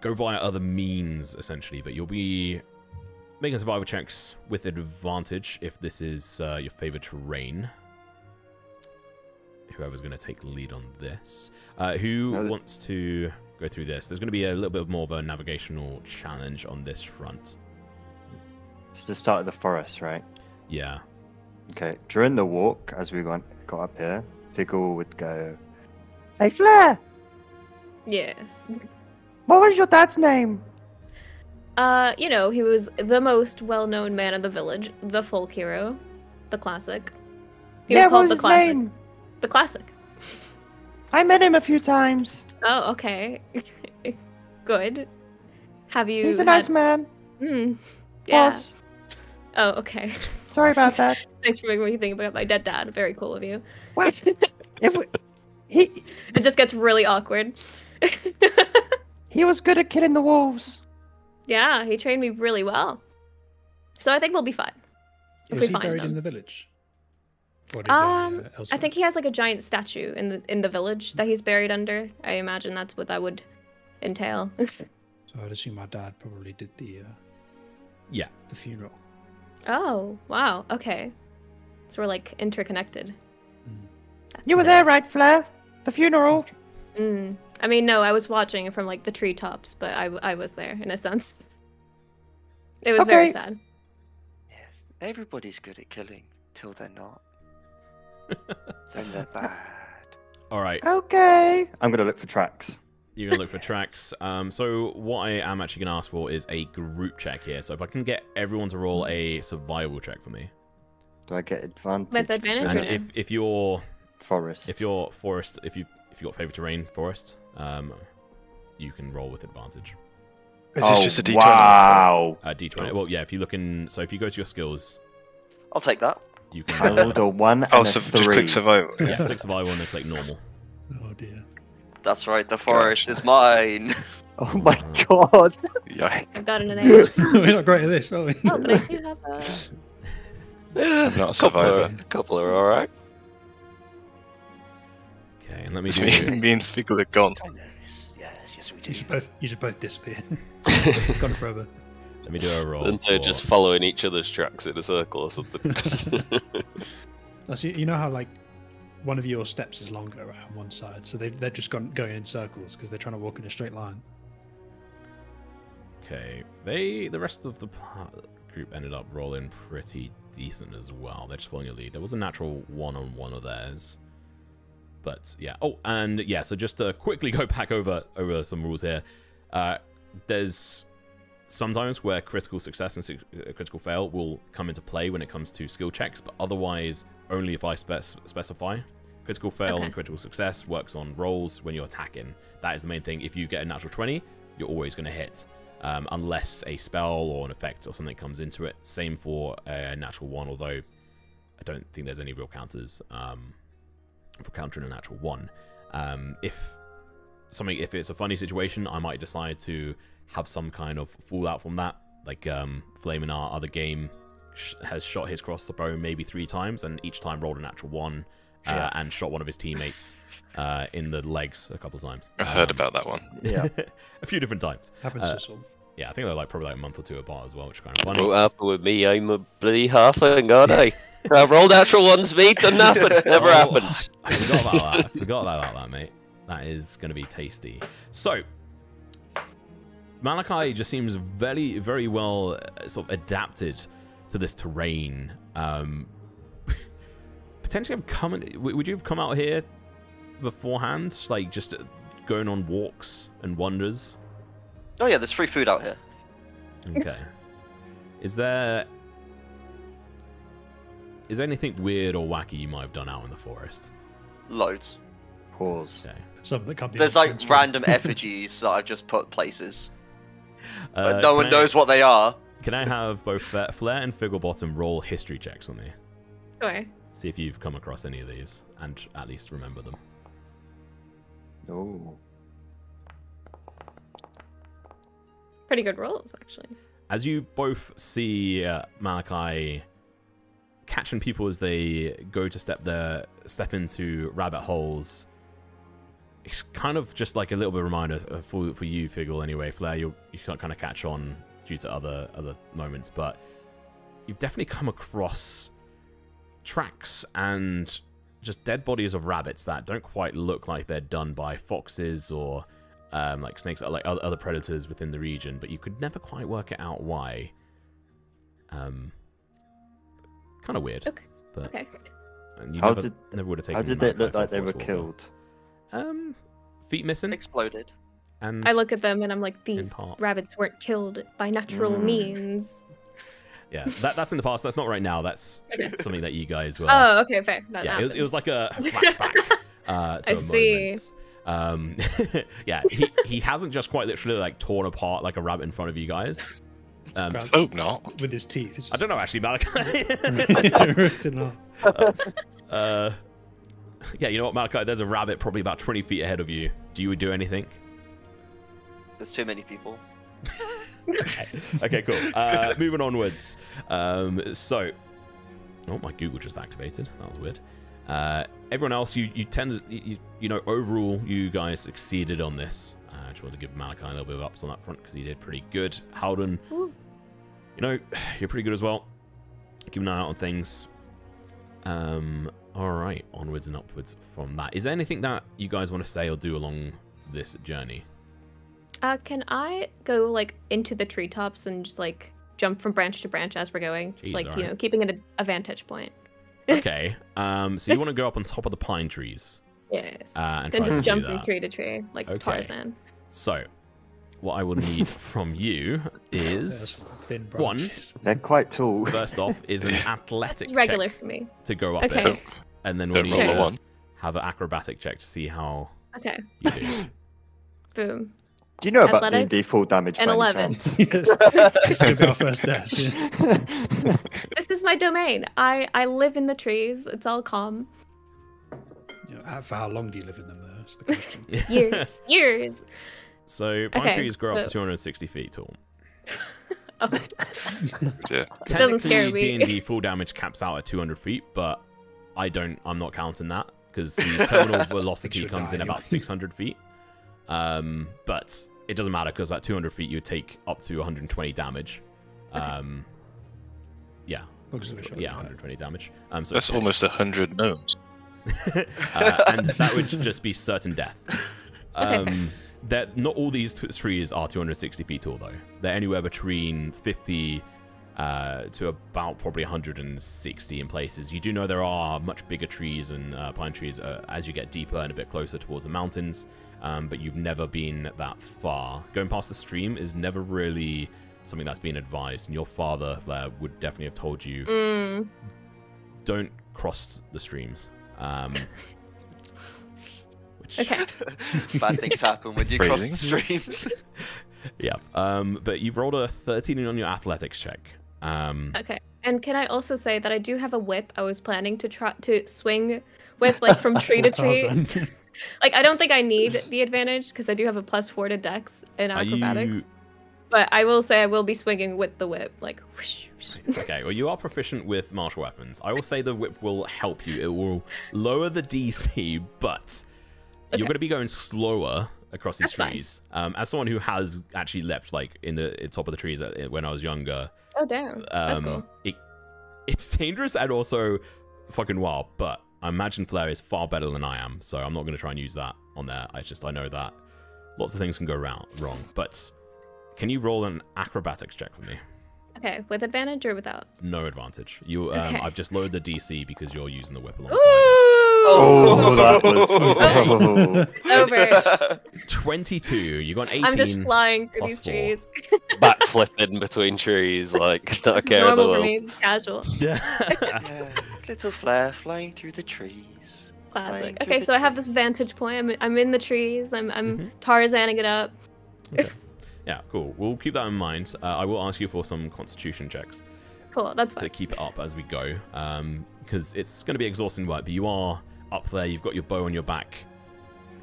go via other means, essentially. But you'll be making survival checks with advantage if this is uh, your favorite terrain. Whoever's going to take lead on this. Uh, who No, wants to go through this? There's going to be a little bit more of a navigational challenge on this front. It's the start of the forest, right? Yeah. Okay. During the walk, as we went got up here, Figgle would go, "Hey Flare, Yes. what was your dad's name?" Uh, you know, he was the most well-known man of the village, the folk hero, the classic. He yeah, was called what the was his classic. name? The classic. I met him a few times. Oh, okay. Good. Have you? He's a nice man. Hmm. Yeah. Boss. Oh, okay. Sorry about that. Thanks for making me think about my dead dad. Very cool of you. What? If we, he it just gets really awkward. he was good at killing the wolves. Yeah, he trained me really well. So I think we'll be fine. If Is we he find buried them. in the village? Or did he Um, uh, I think he has like a giant statue in the in the village that he's buried under. I imagine that's what that would entail. So I'd assume my dad probably did the uh, Yeah. the funeral. oh, wow. Okay. So we're like interconnected. Mm. You were sick. there, right, Flare? The funeral. Mm. I mean, no, I was watching from like the treetops, but I, I was there in a sense. It was very sad. Yes, everybody's good at killing till they're not. then they're bad. All right. Okay. I'm gonna look for tracks. You're gonna look for tracks. Um, so what I am actually gonna ask for is a group check here. So if I can get everyone to roll a survival check for me, Do I get advantage? With advantage and or if if you're Forest. if you're forest, if you if you got favorite terrain forest, um, you can roll with advantage. Is oh, this just a D20? Wow. Uh, D20. Well, yeah. If you look in, so if you go to your skills, I'll take that. you can rolled a one and Oh, a so three. just click survival. yeah click survival and then click normal. Oh dear. That's right, the forest is mine. Oh my god. Yeah. I've gotten an A. We're not great at this, are we? oh, but I do have a. Yeah, I'm not a a couple are, a couple are alright. Okay, and let me It's do. me, me and Figgle are gone. yes, yes, yes, we You should both you should both disappear. Gone forever. Let me do a roll. Then they're for- just following each other's tracks in a circle or something. That's, you you know how like one of your steps is longer around one side, so they they're just gone, going in circles because they're trying to walk in a straight line. Okay, they the rest of the group ended up rolling pretty decent as well. They're just following your lead. There was a natural one on one of theirs, but yeah. Oh, and yeah. So just to quickly go back over over some rules here. Uh, there's sometimes where critical success and su- uh, critical fail will come into play when it comes to skill checks, but otherwise only if I spec- specify. Critical fail Okay. and critical success works on rolls when you're attacking. That is the main thing. If you get a natural 20, you're always going to hit, um, unless a spell or an effect or something comes into it. Same for a natural one, although I don't think there's any real counters um, for countering a natural one. Um, if something, if it's a funny situation, I might decide to have some kind of fallout from that. Like um, Flame in our other game sh- has shot his crossbow maybe three times, and each time rolled a natural one, uh, Yeah. and shot one of his teammates uh, in the legs a couple of times. I heard Um, about that one. Yeah. a few different times. Happens Uh, to us all. Yeah, I think they're like probably like a month or two apart as well, which is kind of funny. What happened with me? I'm a bloody halfling, aren't I? I rolled natural ones, mate. Done nothing. Never Oh, happened. I forgot about that. I forgot about that, mate. That is going to be tasty. So, Malachi just seems very, very well uh, sort of adapted to this terrain. Um, potentially, have come. in- Would you have come out here beforehand, like just uh, going on walks and wonders? Oh yeah, there's free food out here. Okay. is there is there anything weird or wacky you might have done out in the forest? Loads. Pause. Okay. Something that can't be. There's like answered. random effigies that I've just put places. Uh, but no one I- knows what they are. Can I have both Fla- Flare and Figglebottom roll history checks on me? Sure. See if you've come across any of these and at least remember them. Oh. Pretty good rolls, actually. As you both see uh, Malachi catching people as they go to step their step into rabbit holes, it's kind of just like a little bit of reminder for for you, Figgle. Anyway, Flare, you you can't kind of catch on due to other other moments, but you've definitely come across tracks and just dead bodies of rabbits that don't quite look like they're done by foxes or um, like snakes, like other predators within the region, but you could never quite work it out why. Um, kind of weird, Okay. but Okay. and you How never, did- never would have taken. How did them they look like they were forest killed? Um, feet missing, Exploded. and I look at them and I'm like, these rabbits weren't killed by natural Mm. means. yeah, that, that's in the past. That's not right now. That's Okay. something that you guys were. Oh, okay, fair. That yeah, it was, it was like a flashback uh, to I a see. moment. Um, yeah, he, he hasn't just quite literally like torn apart like a rabbit in front of you guys. Um, Grabs Hope not. with his teeth. It's I don't know actually, Malachi. just uh, yeah, you know what, Malachi? There's a rabbit probably about 20 feet ahead of you. Do you do anything? There's too many people. okay. okay, cool. Uh, moving onwards. Um, so, oh, my Google just activated. That was weird. Uh, everyone else, you you tend to, you, you know, overall, you guys succeeded on this. Uh, I just want to give Malachi a little bit of ups on that front because he did pretty good. Howden, Ooh. You know, you're pretty good as well. Keep an eye out on things. Um, all right, onwards and upwards from that. Is there anything that you guys want to say or do along this journey? Uh, can I go like into the treetops and just like jump from branch to branch as we're going? Just Jeez, like you know, keeping it a, vantage point. Okay. Um, so you want to go up on top of the pine trees Yes. uh, and then just to jump from tree to tree like Okay. Tarzan. So, what I will need from you is thin one. They're quite tall. first off is an athletic It's regular check for me. to go up Okay. it, and then we'll need roll to one. have an acrobatic check to see how Okay. you do. Boom. Do you know about the D&D fall damage and by any 11. Yes. This will be our first death. yeah. This is my domain. I I live in the trees. It's all calm. You know, for how long do you live in them, though? That's the question. Years, years. So pine Okay, trees grow up to 260 feet tall. Oh, Yeah. doesn't scare Technically, me. D&D fall damage caps out at 200 feet, but I don't. I'm not counting that because the terminal velocity comes die in about 600 feet. Um, but it doesn't matter because at 200 feet you take up to 120 damage. Um, yeah, Long sure yeah, about it. 120 damage. Um, so That's almost a hundred gnomes. uh, and that would just be certain death. Um, that not all these t- trees are 260 feet tall though. They're anywhere between 50 uh, to about probably 160 in places. You do know there are much bigger trees and uh, pine trees uh, as you get deeper and a bit closer towards the mountains, um, but you've never been that far. Going past the stream is never really something that's been advised, and your father there would definitely have told you mm, don't cross the streams. Um, okay. Bad things happen when you cross the streams. yeah. Um, but you've rolled a 13 on your athletics check. Um, Okay. And can I also say that I do have a whip I was planning to try to swing with like from tree to tree. Like I don't think I need the advantage because I do have a plus four to dex in acrobatics. you- But I will say I will be swinging with the whip, like whoosh, whoosh. okay. Well, you are proficient with martial weapons. I will say the whip will help you. It will lower the DC, but you're going to be going slower across these That's fine. trees. Um, as someone who has actually leapt like in the in top of the trees when I was younger, Oh damn. That's um, cool. it it's dangerous and also fucking wild. But I imagine Flare is far better than I am, so I'm not going to try and use that on there. I just I know that lots of things can go wrong. Wrong, but can you roll an acrobatics check for me? Okay, with advantage or without? No advantage. You, um, Okay. I've just lowered the DC because you're using the whip alongside. Ooh! Oh, that was Over. 22. You got an 18. I'm just flying through these four. trees. Backflipping between trees, like not a This care in the world. me. It's casual. Yeah, little Flare flying through the trees. Flying Classic. through Okay, the so I have this vantage point. I'm, I'm in the trees. I'm I'm Mhm. Tarzaning it up. okay. Yeah, cool. We'll keep that in mind. Uh, I will ask you for some constitution checks Cool. That's fine. to keep it up as we go, because it's going to be exhausting work. But you are up there. You've got your bow on your back,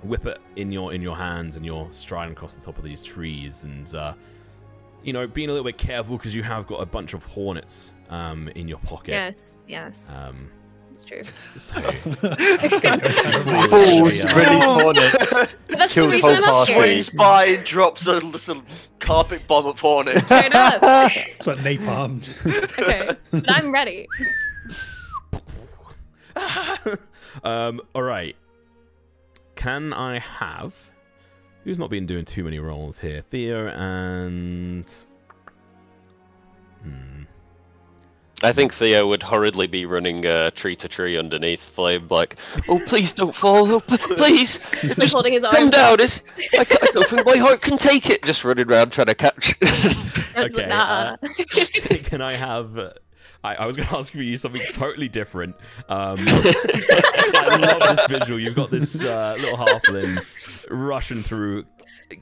whip it in your in your hands, and you're striding across the top of these trees, and uh, you know, being a little bit careful because you have got a bunch of hornets um, in your pocket. Yes. Yes. Um, It's true. so Oh, Yeah. really hornets. That's Killed the the whole party. here. Swings by and drops a little carpet bomb of hornets. Straight up. It's like napalmed. Okay, but I'm ready. Um, all right. Can I have? Who's not been doing too many rolls here? Theo and. Hmm. I think Theo would hurriedly be running uh, tree to tree underneath Flame, like, oh, please don't fall, oh, p- please, Just just holding his come arm. down, it's, I, ca- I don't think my heart can take it. Just running around trying to catch. Okay, like, nah. Can I have? I, I was going to ask for you something totally different. Um, I love this visual. You've got this uh, little halfling rushing through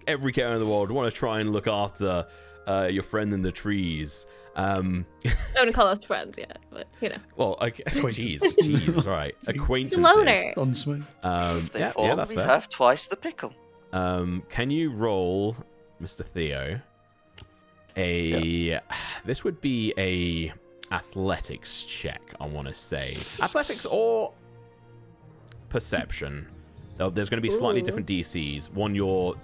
every care in the world. Want to try and look after uh, your friend in the trees. Um, I wouldn't call us friends yet, but you know. well, okay. Acquaintance. Jeez, jeez, right. Acquaintances. loner. on swing. Um, yeah, Therefore, yeah, that's we fair. have twice the pickle. Um, can you roll, Mr. Theo? A this would be a athletics check. I want to say athletics or perception. Though There's going to be slightly Ooh. different DCs. One you're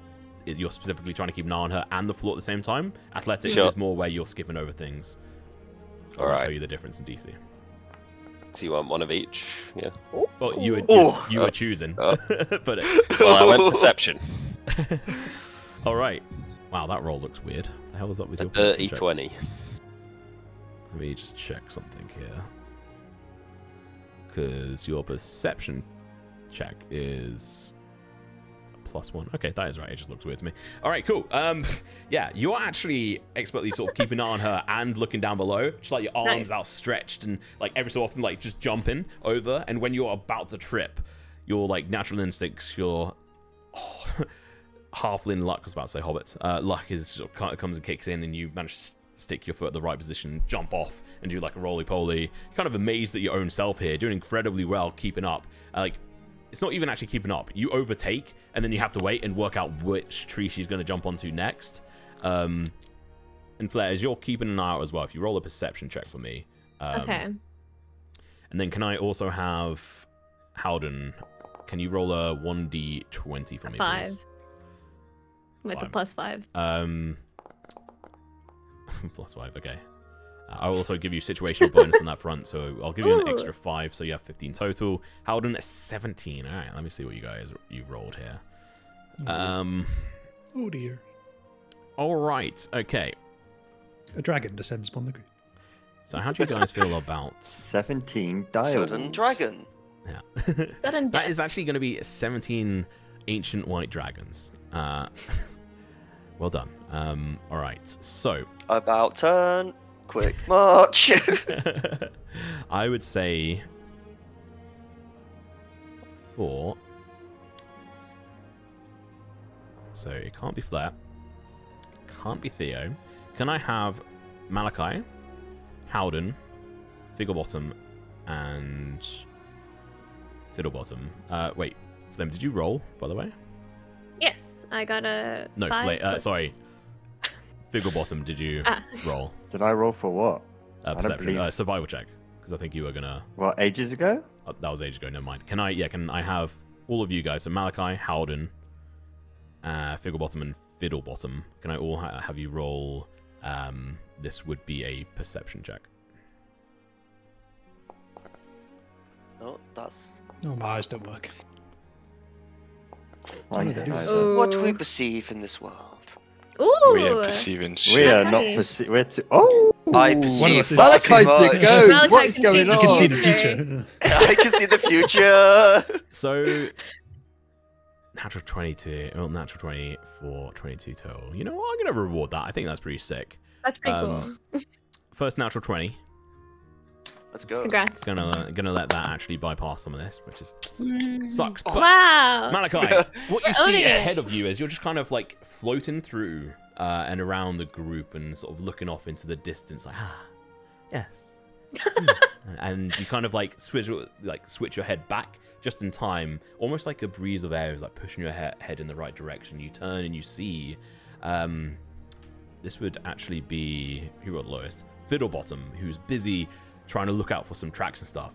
you're specifically trying to keep an eye on her and the floor at the same time. Athletics Sure. is more where you're skipping over things. I'll Alright. tell you the difference in DC. So you want one of each? Yeah. Well, you were, you, Oh. you were uh, choosing, Oh. but Well, I went perception. all right. Wow, that roll looks weird. The hell is up with A your perception dirty checks? 20. Let me just check something here. Because your perception check is plus one. Okay, that is right. It just looks weird to me. All right, cool. Um, yeah, you're actually expertly sort of keeping an eye on her and looking down below, just like your arms Nice. outstretched and like every so often, like just jumping over. And when you're about to trip, your like natural instincts, your oh, halfling luck, I was about to say hobbits, uh, luck is sort of comes and kicks in, and you manage to stick your foot at the right position, jump off, and do like a roly poly. Kind of amazed at your own self here, doing incredibly well, keeping up. Uh, like, it's not even actually keeping up. You overtake, and then you have to wait and work out which tree she's going to jump onto next. Um, and Flare, as you're keeping an eye out as well, if you roll a perception check for me. Um, okay. And then can I also have Howden? Can you roll a 1d20 for A me, five. please? With Five. plus five. Um, plus five. Okay. Uh, I'll also give you situational bonus on that front, so I'll give you an Ooh. extra five, so you have 15 total. Howden, 17. All right, let me see what you guys you rolled here. Um, Oh dear. all right. Okay. A dragon descends upon the group. So how do you guys feel about? 17 dials. Sudden dragon. Yeah. Sudden that death. actually going to be 17 ancient white dragons. Uh, well done. Um, all right. So About turn. Quick march. I would say four. So it can't be Flare. Can't be Theo. Can I have Malachi, Howden, Figglebottom, and Fiddlebottom? Uh, wait, Flem, did you roll, by the way? Yes, I got a No, five. Fla- uh, plus- sorry. Figglebottom, did you Ah. roll? Did I roll for what? Uh, perception, believe- uh, survival check, because I think you were gonna. Well, ages ago? Oh, that was ages ago. Never mind. Can I? Yeah. Can I have all of you guys? So Malachi, Howden, uh, Figglebottom and Fiddlebottom, can I all ha- have you roll? Um, this would be a perception check. No, that's Oh, my eyes don't work. I Oh, guess. Ooh. what do we perceive in this world. Ooh. We are perceiving shit. We are not perceiving. perce- We're too. Oh! I One of perceive us is- far too Malachi's the goat! Malachi What is can see going the You can see the future. I can see the future. So, natural 22. Well, natural 20 for 22 total. You know what? I'm going to reward that. I think that's pretty sick. That's pretty Um, First natural 20. Let's go. Congrats. Gonna gonna let that actually bypass some of this, which is sucks. But Wow. Malachi, what you see owning it. ahead of you is you're just kind of like floating through uh, and around the group and sort of looking off into the distance, like ah, yes. Hmm. and you kind of like switch like switch your head back just in time, almost like a breeze of air is like pushing your he- head in the right direction. You turn and you see, um, this would actually be who rolled lowest, Fiddlebottom, who's busy trying to look out for some tracks and stuff.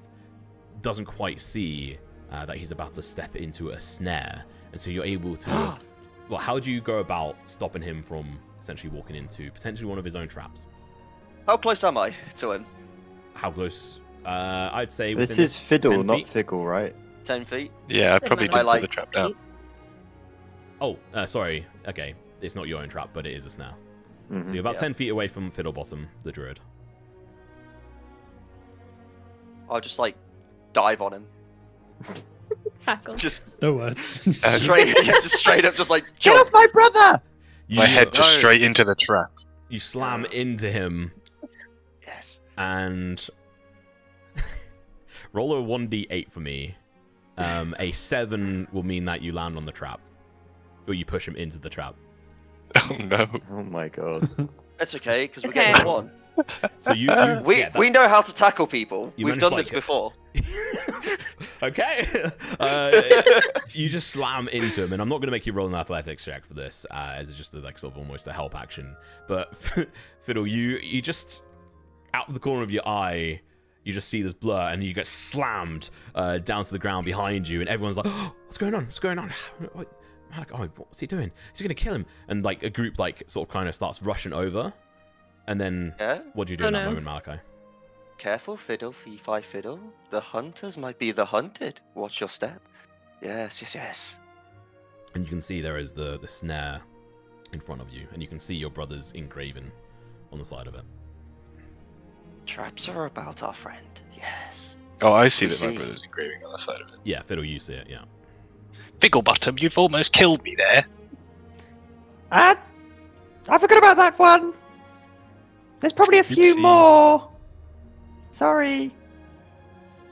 Doesn't quite see uh, that he's about to step into a snare, and so you're able to. well, how do you go about stopping him from essentially walking into potentially one of his own traps? How close am I to him? How close? Uh, I'd say This is Fiddle, not feet. Figgle, right? Ten feet. Yeah, I probably I did put like- the trap down. Oh, uh, sorry. Okay, it's not your own trap, but it is a snare. So Mhm. you're about Yeah. ten feet away from Fiddlebottom, the druid. I'll just like dive on him. Tackle. Just No words. Uh, straight, yeah, just straight up, just like Get jump. off my brother! You, My head just No. straight into the trap. You slam into him Yes. and roll a one d eight for me. Um, a seven will mean that you land on the trap, or you push him into the trap. Oh no. Oh my god. That's okay, because we're Okay. getting one. So you, you We yeah, that- we know how to tackle people. You We've done to, this like, before. okay. Uh, you just slam into him, and I'm not going to make you roll an athletics check for this, uh, as it's just a, like sort of almost a help action. But Fiddle, you you just out of the corner of your eye, you just see this blur, and you get slammed uh, down to the ground behind you, and everyone's like, oh, "What's going on? What's going on? What, Malak- oh, what's he doing? Is he going to kill him?" And like a group like sort of kind of starts rushing over, and then Yeah. what do you do Oh, in that no. moment, Malachi? Careful, fiddle, fee fi fiddle. The hunters might be the hunted. Watch your step. Yes, yes, yes. and you can see there is the the snare in front of you, and you can see your brother's engraven on the side of it. Traps are about our friend. Yes. Oh, I see We that my brother's engraving on the side of it. Yeah, Fiddle, you see it. Yeah. Figglebottom, you've almost killed me there. Ah! I forgot about that one! There's probably a few Oopsie. more! Sorry.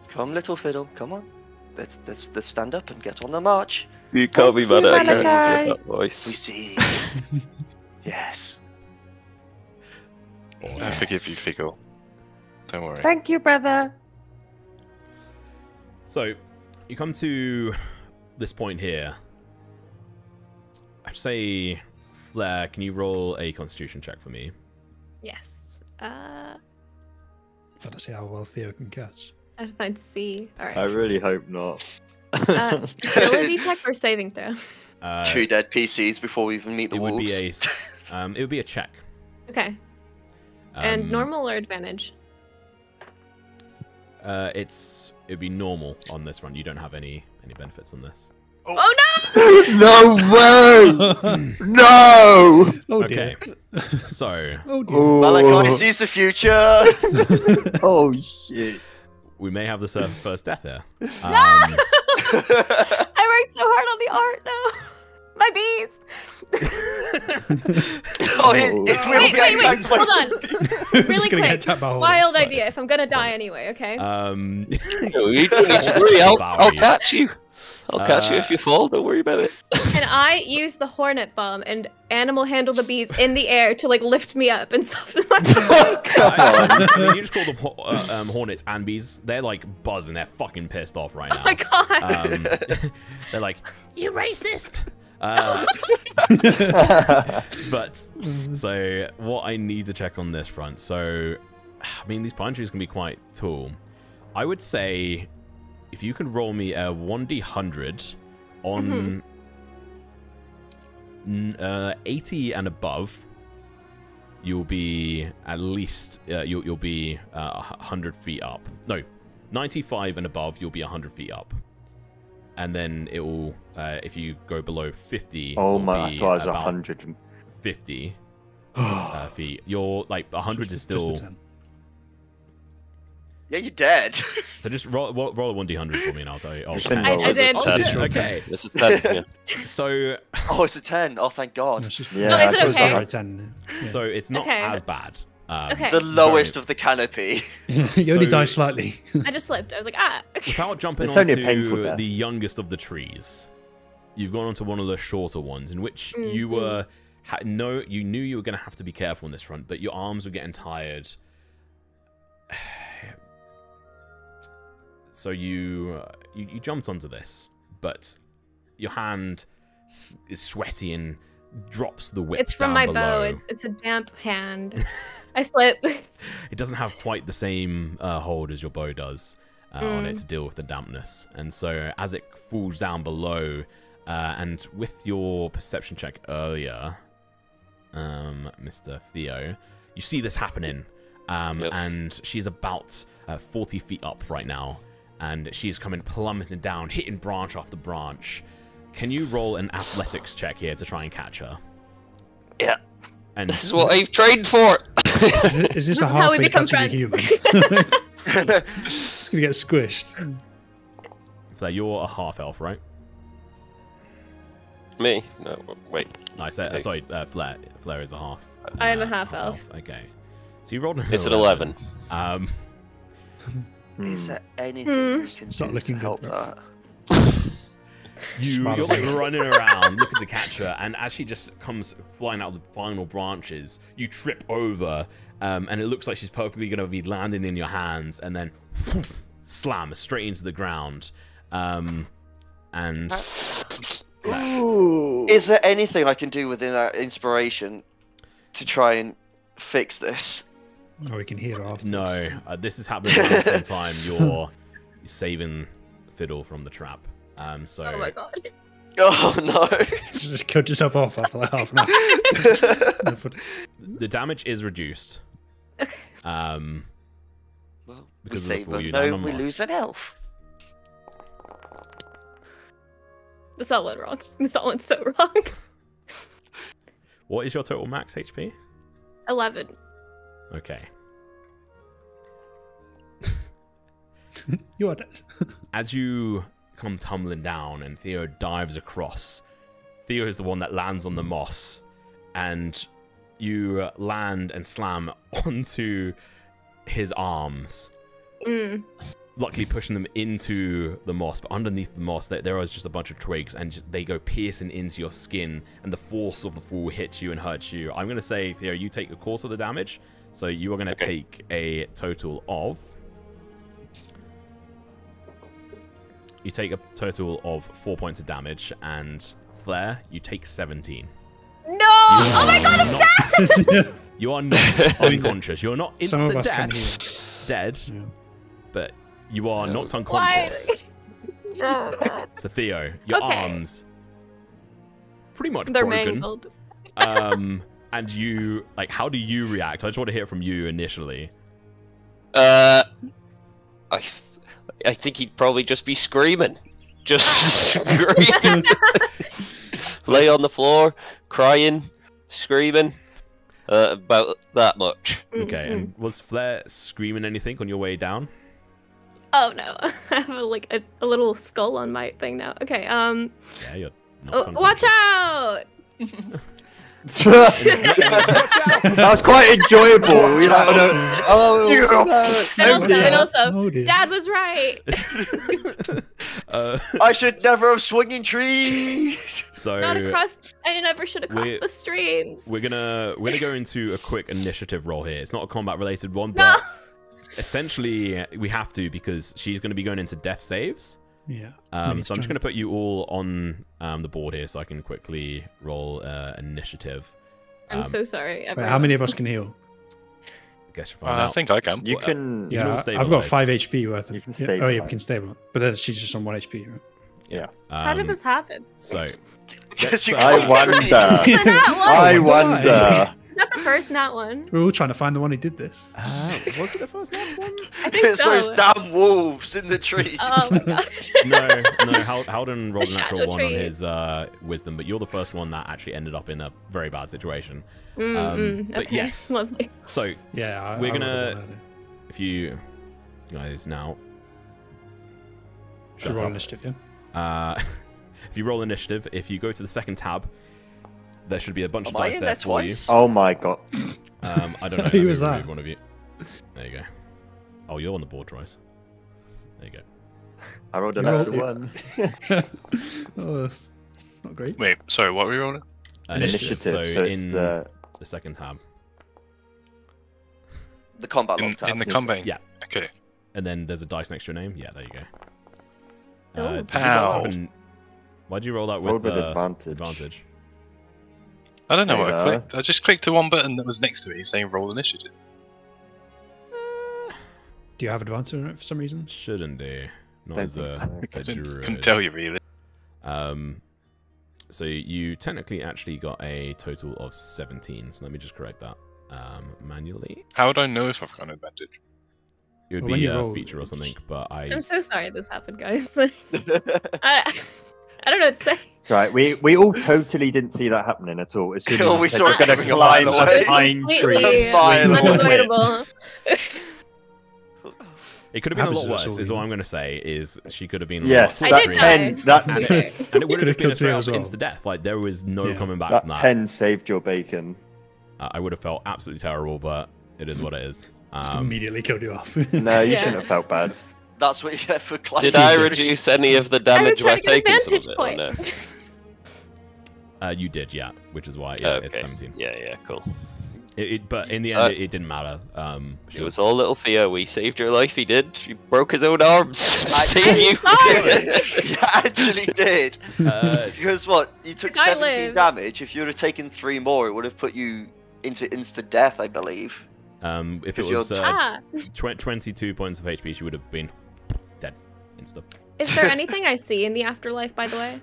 Come, little fiddle. Come on. Let's let's let's stand up and get on the march. You can't be oh, mad at Malachi. that We see. yes. I forgive you, Figgle. Don't worry. Thank you, brother. So, you come to this point here. I'd say, Flare, can you roll a Constitution check for me? Yes. Uh, Gotta see how well Theo can catch. I have to find C. All I really hope not. Uh, ability check or saving throw? Uh, Two dead PCs before we even meet the it would be a, s- um, it would be a check. Okay. and Um, normal or advantage? Uh, it's it would be normal on this run. You don't have any any benefits on this. Oh no! no way! no! Oh Okay. dear. So Oh dear. Oh, Malachi sees the future. oh shit. we may have the sur- first death here. Um, I worked so hard on the art. No, my bees. oh, it, it will Wait, get wait, wait, attacked hold on. Really just gonna quick, get by Wild idea. If I'm gonna die anyway, okay. um, No, you don't need to worry. I'll, I'll catch you. I'll catch you Uh, if you fall. Don't worry about it. and I use the hornet bomb and animal handle the bees in the air to like lift me up and soften my. I, I mean, you just call them ho- uh, um, hornets and bees. They're like buzzing. They're fucking pissed off right oh now. my god. Um, they're like, you racist. Uh, but so what I need to check on this front. So, I mean, these pine trees can be quite tall. I would say if you can roll me a one d hundred on n- uh, 80 and above, you'll be at least uh, you'll you'll be uh, 100 feet up. No, 95 and above, you'll be 100 feet up. And then it will, uh, if you go below 50, Oh it'll my! I be thought I was about 100. 50 uh, feet. You're like 100 Just- is just still. 10. Yeah, you're dead. So just roll, roll, roll a 1d100 for me and I'll tell you. Oh, Just send I- roll I it. did. Oh, Ten. shit, okay. It's a ten. Yeah. So oh, it's a ten. Oh, thank God. No, Yeah, No, it's okay. Sorry, 10. Yeah. so it's not Okay. as bad. Um, Okay. The very- lowest of the canopy. you only So- die slightly. I just slipped. I was like, ah. Without jumping It's only onto death. the youngest of the trees, you've gone onto one of the shorter ones, in which you Mhm. were ha- no, you knew you were going to have to be careful on this front, but your arms were getting tired. So you, uh, you you jumped onto this, but your hand is sweaty and drops the whip. It's from down my below. bow. It, it's a damp hand. I slip. it doesn't have quite the same uh, hold as your bow does uh, on it Mm. to deal with the dampness. And so as it falls down below, uh, and with your perception check earlier, um, Mr. Theo, you see this happening. Um, Yep. And she's about uh, 40 feet up right now. And she's coming plummeting down, hitting branch after branch. Can you roll an athletics check here to try and catch her? Yeah. And This is what I've trained for. Is, it, is this, This a is how we halfway become a friends. human? it's gonna get squished. Flare, you're a half elf, right? Me? No, wait. No, I said, uh, sorry, uh, Flare. Flare is a half. I am a uh, half elf. Okay. So you rolled an It's an 11. Um, Is Hmm. there anything we can It's not do looking to good, help bro. that? You, you're like running around looking to catch her, and as she just comes flying out of the final branches, you trip over, um, and it looks like she's perfectly going to be landing in your hands, and then slam straight into the ground. Um, and Is there anything I can do within that inspiration to try and fix this? Oh, we can hear her after. no, uh, this is happening at the same time you're saving Fiddle from the trap. Um, so oh my god. Oh no! Just killed yourself off after like half an hour. the damage is reduced. Okay. Um, well, we Because of save fool them. No, done, we lose an elf. This all went wrong. This all went so wrong. what is your total max HP? 11. Okay. you are dead. As you come tumbling down and Theo dives across, Theo is the one that lands on the moss, and you uh, land and slam onto his arms. Mm. luckily pushing them into the moss, but underneath the moss, there, there is just a bunch of twigs, and j- they go piercing into your skin, and the force of the fall hits you and hurts you. I'm going to say, Theo, you take the course of the damage, so you are going to Okay. take a total of. You take a total of four points of damage, and Flare, you take 17. No! Oh my god, I'm not, dead! You are not unconscious. You're not Some instant of us death, can hear. dead, Yeah. but you are No. knocked Why? unconscious. So Theo, your Okay. arms pretty much They're broken. mangled. Um, and you like, how do you react? I just want to hear from you initially. Uh, I, I think he'd probably just be screaming, just screaming, lay on the floor, crying, screaming, uh, about that much. Okay, and was Flare screaming anything on your way down? Oh no, I have a, like a, a little skull on my thing now. Okay, um, Yeah, you're oh, watch out! That was quite enjoyable. You know, no, oh, And also, and also, Oh. Dad was right. uh, I should never have swung in trees. so Not across. I never should have crossed the streams. we're gonna we're gonna go into a quick initiative roll here. It's not a combat related one, No. but essentially we have to because she's gonna be going into death saves. Yeah. Um, so I'm just going to put you all on um, the board here so I can quickly roll uh, initiative. I'm Um, so sorry. Wait, how many of us can heal? I guess you'll Uh, find I think I can. You Well, can. You can all Yeah, I've got five HP worth. Of, You can yeah, Oh yeah, we stabilize. can stabilize. But then she's just on one HP. Right? Yeah. How did Um, this happen? So Because you I wonder. breathe. It's the nat one. I Oh, wonder. Is that the first nat one? We're all trying to find the one who did this. uh, was it the first last one? I think It's so. those damn wolves in the trees. Oh my god. no, no. Hal- Halden rolled a The natural shadow one on his uh, wisdom, but you're the first one that actually ended up in a very bad situation. Mm, Um, mm, but okay. yes. Lovely. So Yeah, I, We're I gonna- if you guys now, Should roll up. initiative, yeah. uh, if you roll initiative, if you go to the second tab, there should be a bunch Am of dice there there for twice? Oh my god. Um, I don't know. Who let me was that? remove One of you. There you go. Oh, you're on the board, Royce. There you go. I rolled a You rolled- natural one. oh, that's not great. Wait, sorry, what were we rolling? Uh, Initiative, So, so in the the second tab, The combat In, log tab. in the yes. combine? Yeah. Okay. and then there's a dice next to your name. Yeah, there you go. Oh. Uh, did you roll that Ow. with an- Why'd you roll that with, rolled with uh, advantage. advantage? I don't know There what I go. clicked. I just clicked the one button that was next to it saying roll initiative. Do you have advantage on it for some reason? Shouldn't do. Not Don't as think a, so. a I couldn't, druid. couldn't tell you really. Um, so you technically actually got a total of 17. So let me just correct that um, manually. How would I know if I've got an advantage? It would Well, be a roll- feature or something, but I I'm so sorry this happened, guys. I, I don't know what to say. It's right. We we all totally didn't see that happening at all. As soon as Oh, we saw it gonna coming a climb mile a pine tree. Completely A mile swing away. away. unavoidable. it could have been a Happens lot to us worse. all, Is you all. I'm going to say is she could have been. Yes, I that did ten. die. That And Okay. it, and it would have Could've just been a killed straight you up as well. insta death. Like there was no Yeah. coming back that from that. ten saved your bacon. Uh, I would have felt absolutely terrible, but it is what it is. Just Um, immediately killed you off. No, you Yeah. shouldn't have felt bad. That's what you get for climbing. Did I reduce any of the damage by trying to get taking some of vantage it? or point. no? uh, you did, yeah, which is why yeah, it's okay. 17. Yeah, yeah, cool. It, it, but in the So- end, it, it didn't matter. Um, It was all little Theo. We saved your life. He did. He broke his own arms. I- save you. sorry. you actually did. Uh, Because what? You took 17 lived. damage. If you would have taken three more, it would have put you into insta death, I believe. um, if it was uh, ah, tw- 22 points of HP, she would have been dead. Insta. is there anything I see in the afterlife, by the way?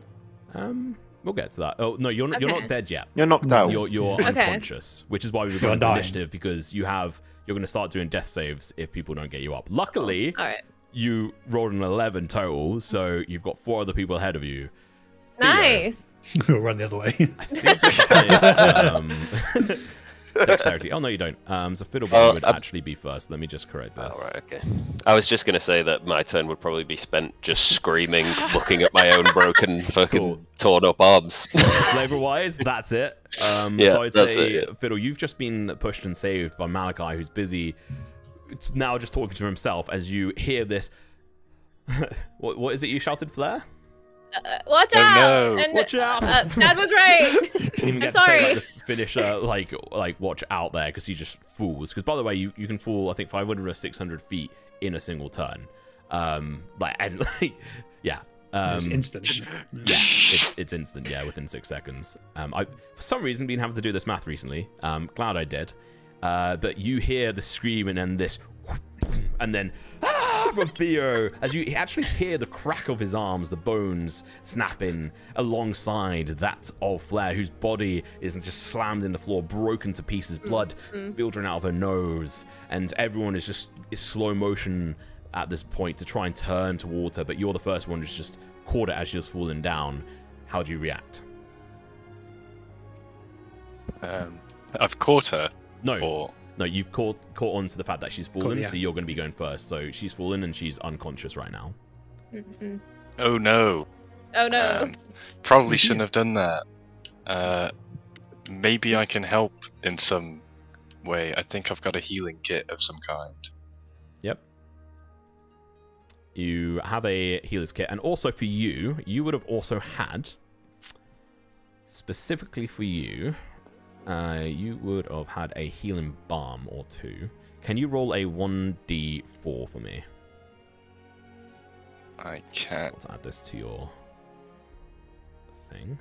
Um, we'll get to that. Oh no, you're not, you're not dead yet. You're knocked out. You're you're Okay. unconscious, which is why we were going to dying. initiative because you have you're going to start doing death saves if people don't get you up. Luckily, All right. you rolled an 11 total, so you've got four other people ahead of you. Theo, Nice. we'll run the other way. I think you're the highest, um, dexterity. Oh no, you don't. Um, so Fiddleboy Oh, would I'm- actually be first. Let me just correct this. Oh, right, okay. I was just gonna say that my turn would probably be spent just screaming, looking at my own broken, fucking Cool. torn up arms. Flavor wise, that's it. Um, Yeah, so I'd say, it, yeah. Fiddle, you've just been pushed and saved by Malachi, who's busy it's now just talking to himself as you hear this. what, what is it you shouted, Flare? Uh, watch Oh, out! no. And, Watch out! Uh, Dad was right. I'm get say sorry. like, the finisher, like like watch out there, because he just fools. Because by the way, you, you can fall, I think 500 or 600 feet in a single turn. Um, like and like, yeah. Um, it's instant. yeah, it's it's instant. Yeah, within six seconds. Um, I for some reason been having to do this math recently. Um, glad I did. Uh, but you hear the scream and then this, and then ah, from Theo as you actually hear the crack of his arms, the bones snapping alongside that of Flare, whose body is just slammed in the floor, broken to pieces, blood filtering out of her nose, and everyone is just is slow motion at this point to try and turn towards her, but you're the first one who's just caught it as she was falling down. How do you react? Um, I've caught her, No, or no, you've caught caught on to the fact that she's fallen, the so you're going to be going first. So she's fallen and she's unconscious right now. Mm-mm. oh no, oh no. um, probably shouldn't have done that. Uh, maybe I can help in some way. I think I've got a healing kit of some kind. Yep. You have a healer's kit, and also for you, you would have also had specifically for you, uh, you would have had a healing balm or two. Can you roll a one d four for me? I can't. Let's add this to your thing.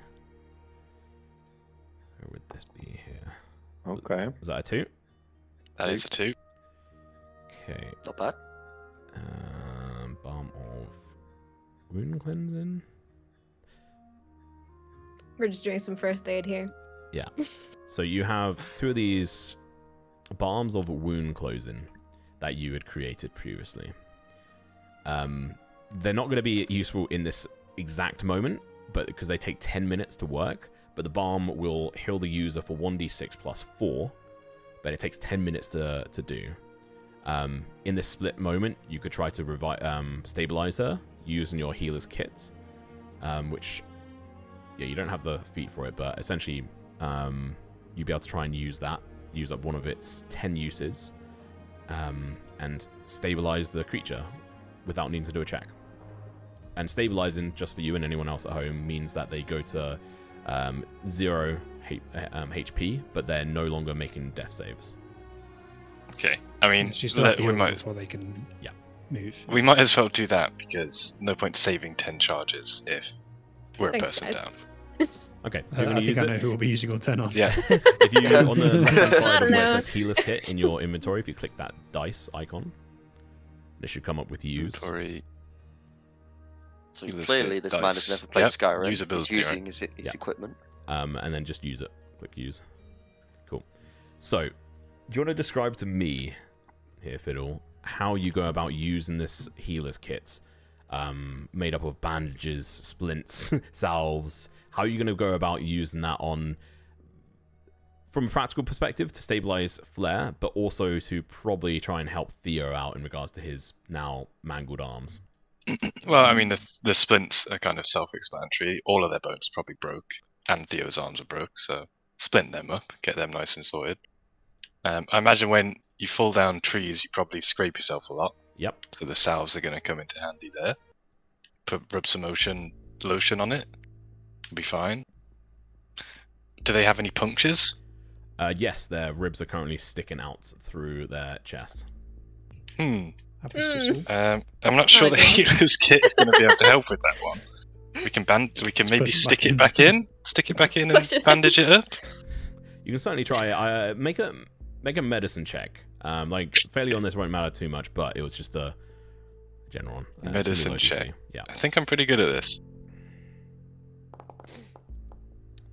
Where would this be here? Okay. Is that a two? That is a two. Okay. Not bad. Um, balm of wound cleansing. We're just doing some first aid here. So you have two of these balms of wound closing that you had created previously. Um, they're not going to be useful in this exact moment, but because they take 10 minutes to work. But the balm will heal the user for 1d6 plus 4, but it takes 10 minutes to, to do. Um, in this split moment, you could try to revi- um, stabilize her using your healer's kit, um, which, yeah, you don't have the feat for it, but essentially, um, you'd be able to try and use that, use up one of its 10 uses, um, and stabilize the creature without needing to do a check. And stabilizing, just for you and anyone else at home, means that they go to um, zero H- um, HP, but they're no longer making death saves. Okay. I mean, She still have let- we heal them might before they can Yeah. move. we might as well do that because no point saving ten charges if we're a person guys. down. Okay, Uh, so you're I going to think use I it. know who will be using all 10 on. Yeah. if you on the left hand side of don't where it says healer's kit in your inventory, if you click that dice icon, it should come up with use. Inventory. So Healer's clearly, kit, this man has never played Yep, Skyrim. He's using right? his, his Yeah. equipment. um, and then just use it. Click use. Cool. So, do you want to describe to me here, Fiddle, how you go about using this healer's kit, um, made up of bandages, splints, salves? How are you going to go about using that on, from a practical perspective, to stabilize Flare, but also to probably try and help Theo out in regards to his now mangled arms? Well, I mean, the the splints are kind of self-explanatory. All of their bones probably broke, and Theo's arms are broke. So splint them up, get them nice and sorted. Um, I imagine when you fall down trees, you probably scrape yourself a lot. Yep. So the salves are going to come into handy there. Put rub some ocean lotion on it. Be fine. Do they have any punctures? Uh, yes, their ribs are currently sticking out through their chest. Hmm. Happens Mm. Um, I'm not sure the healer's kit is going to be able to help with that one. We can band. We can maybe stick back it back in. Stick it back in and bandage it up. You can certainly try. Uh, make a make a medicine check. Um, like failure on this won't matter too much, but it was just a general one. Uh, it's gonna Medicine low DC. check. Yeah, I think I'm pretty good at this.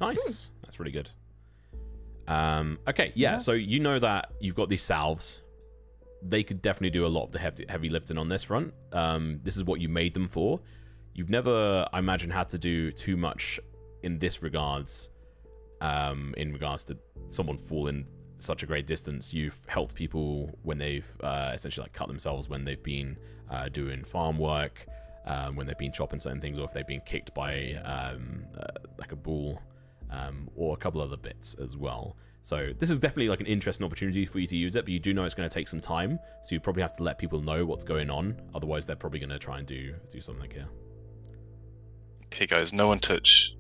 nice. That's really good. Um, okay, yeah, Yeah. So you know that you've got these salves. They could definitely do a lot of the heavy, heavy lifting on this front. Um, this is what you made them for. You've never, I imagine, had to do too much in this regards. Um, in regards to someone falling such a great distance, you've helped people when they've uh, essentially like cut themselves when they've been uh, doing farm work, um, when they've been chopping certain things, or if they've been kicked by um, uh, like a bull, um, or a couple other bits as well. So this is definitely like an interesting opportunity for you to use it, but you do know it's going to take some time, so you probably have to let people know what's going on. Otherwise, they're probably going to try and do do something here. Okay, guys, no one touch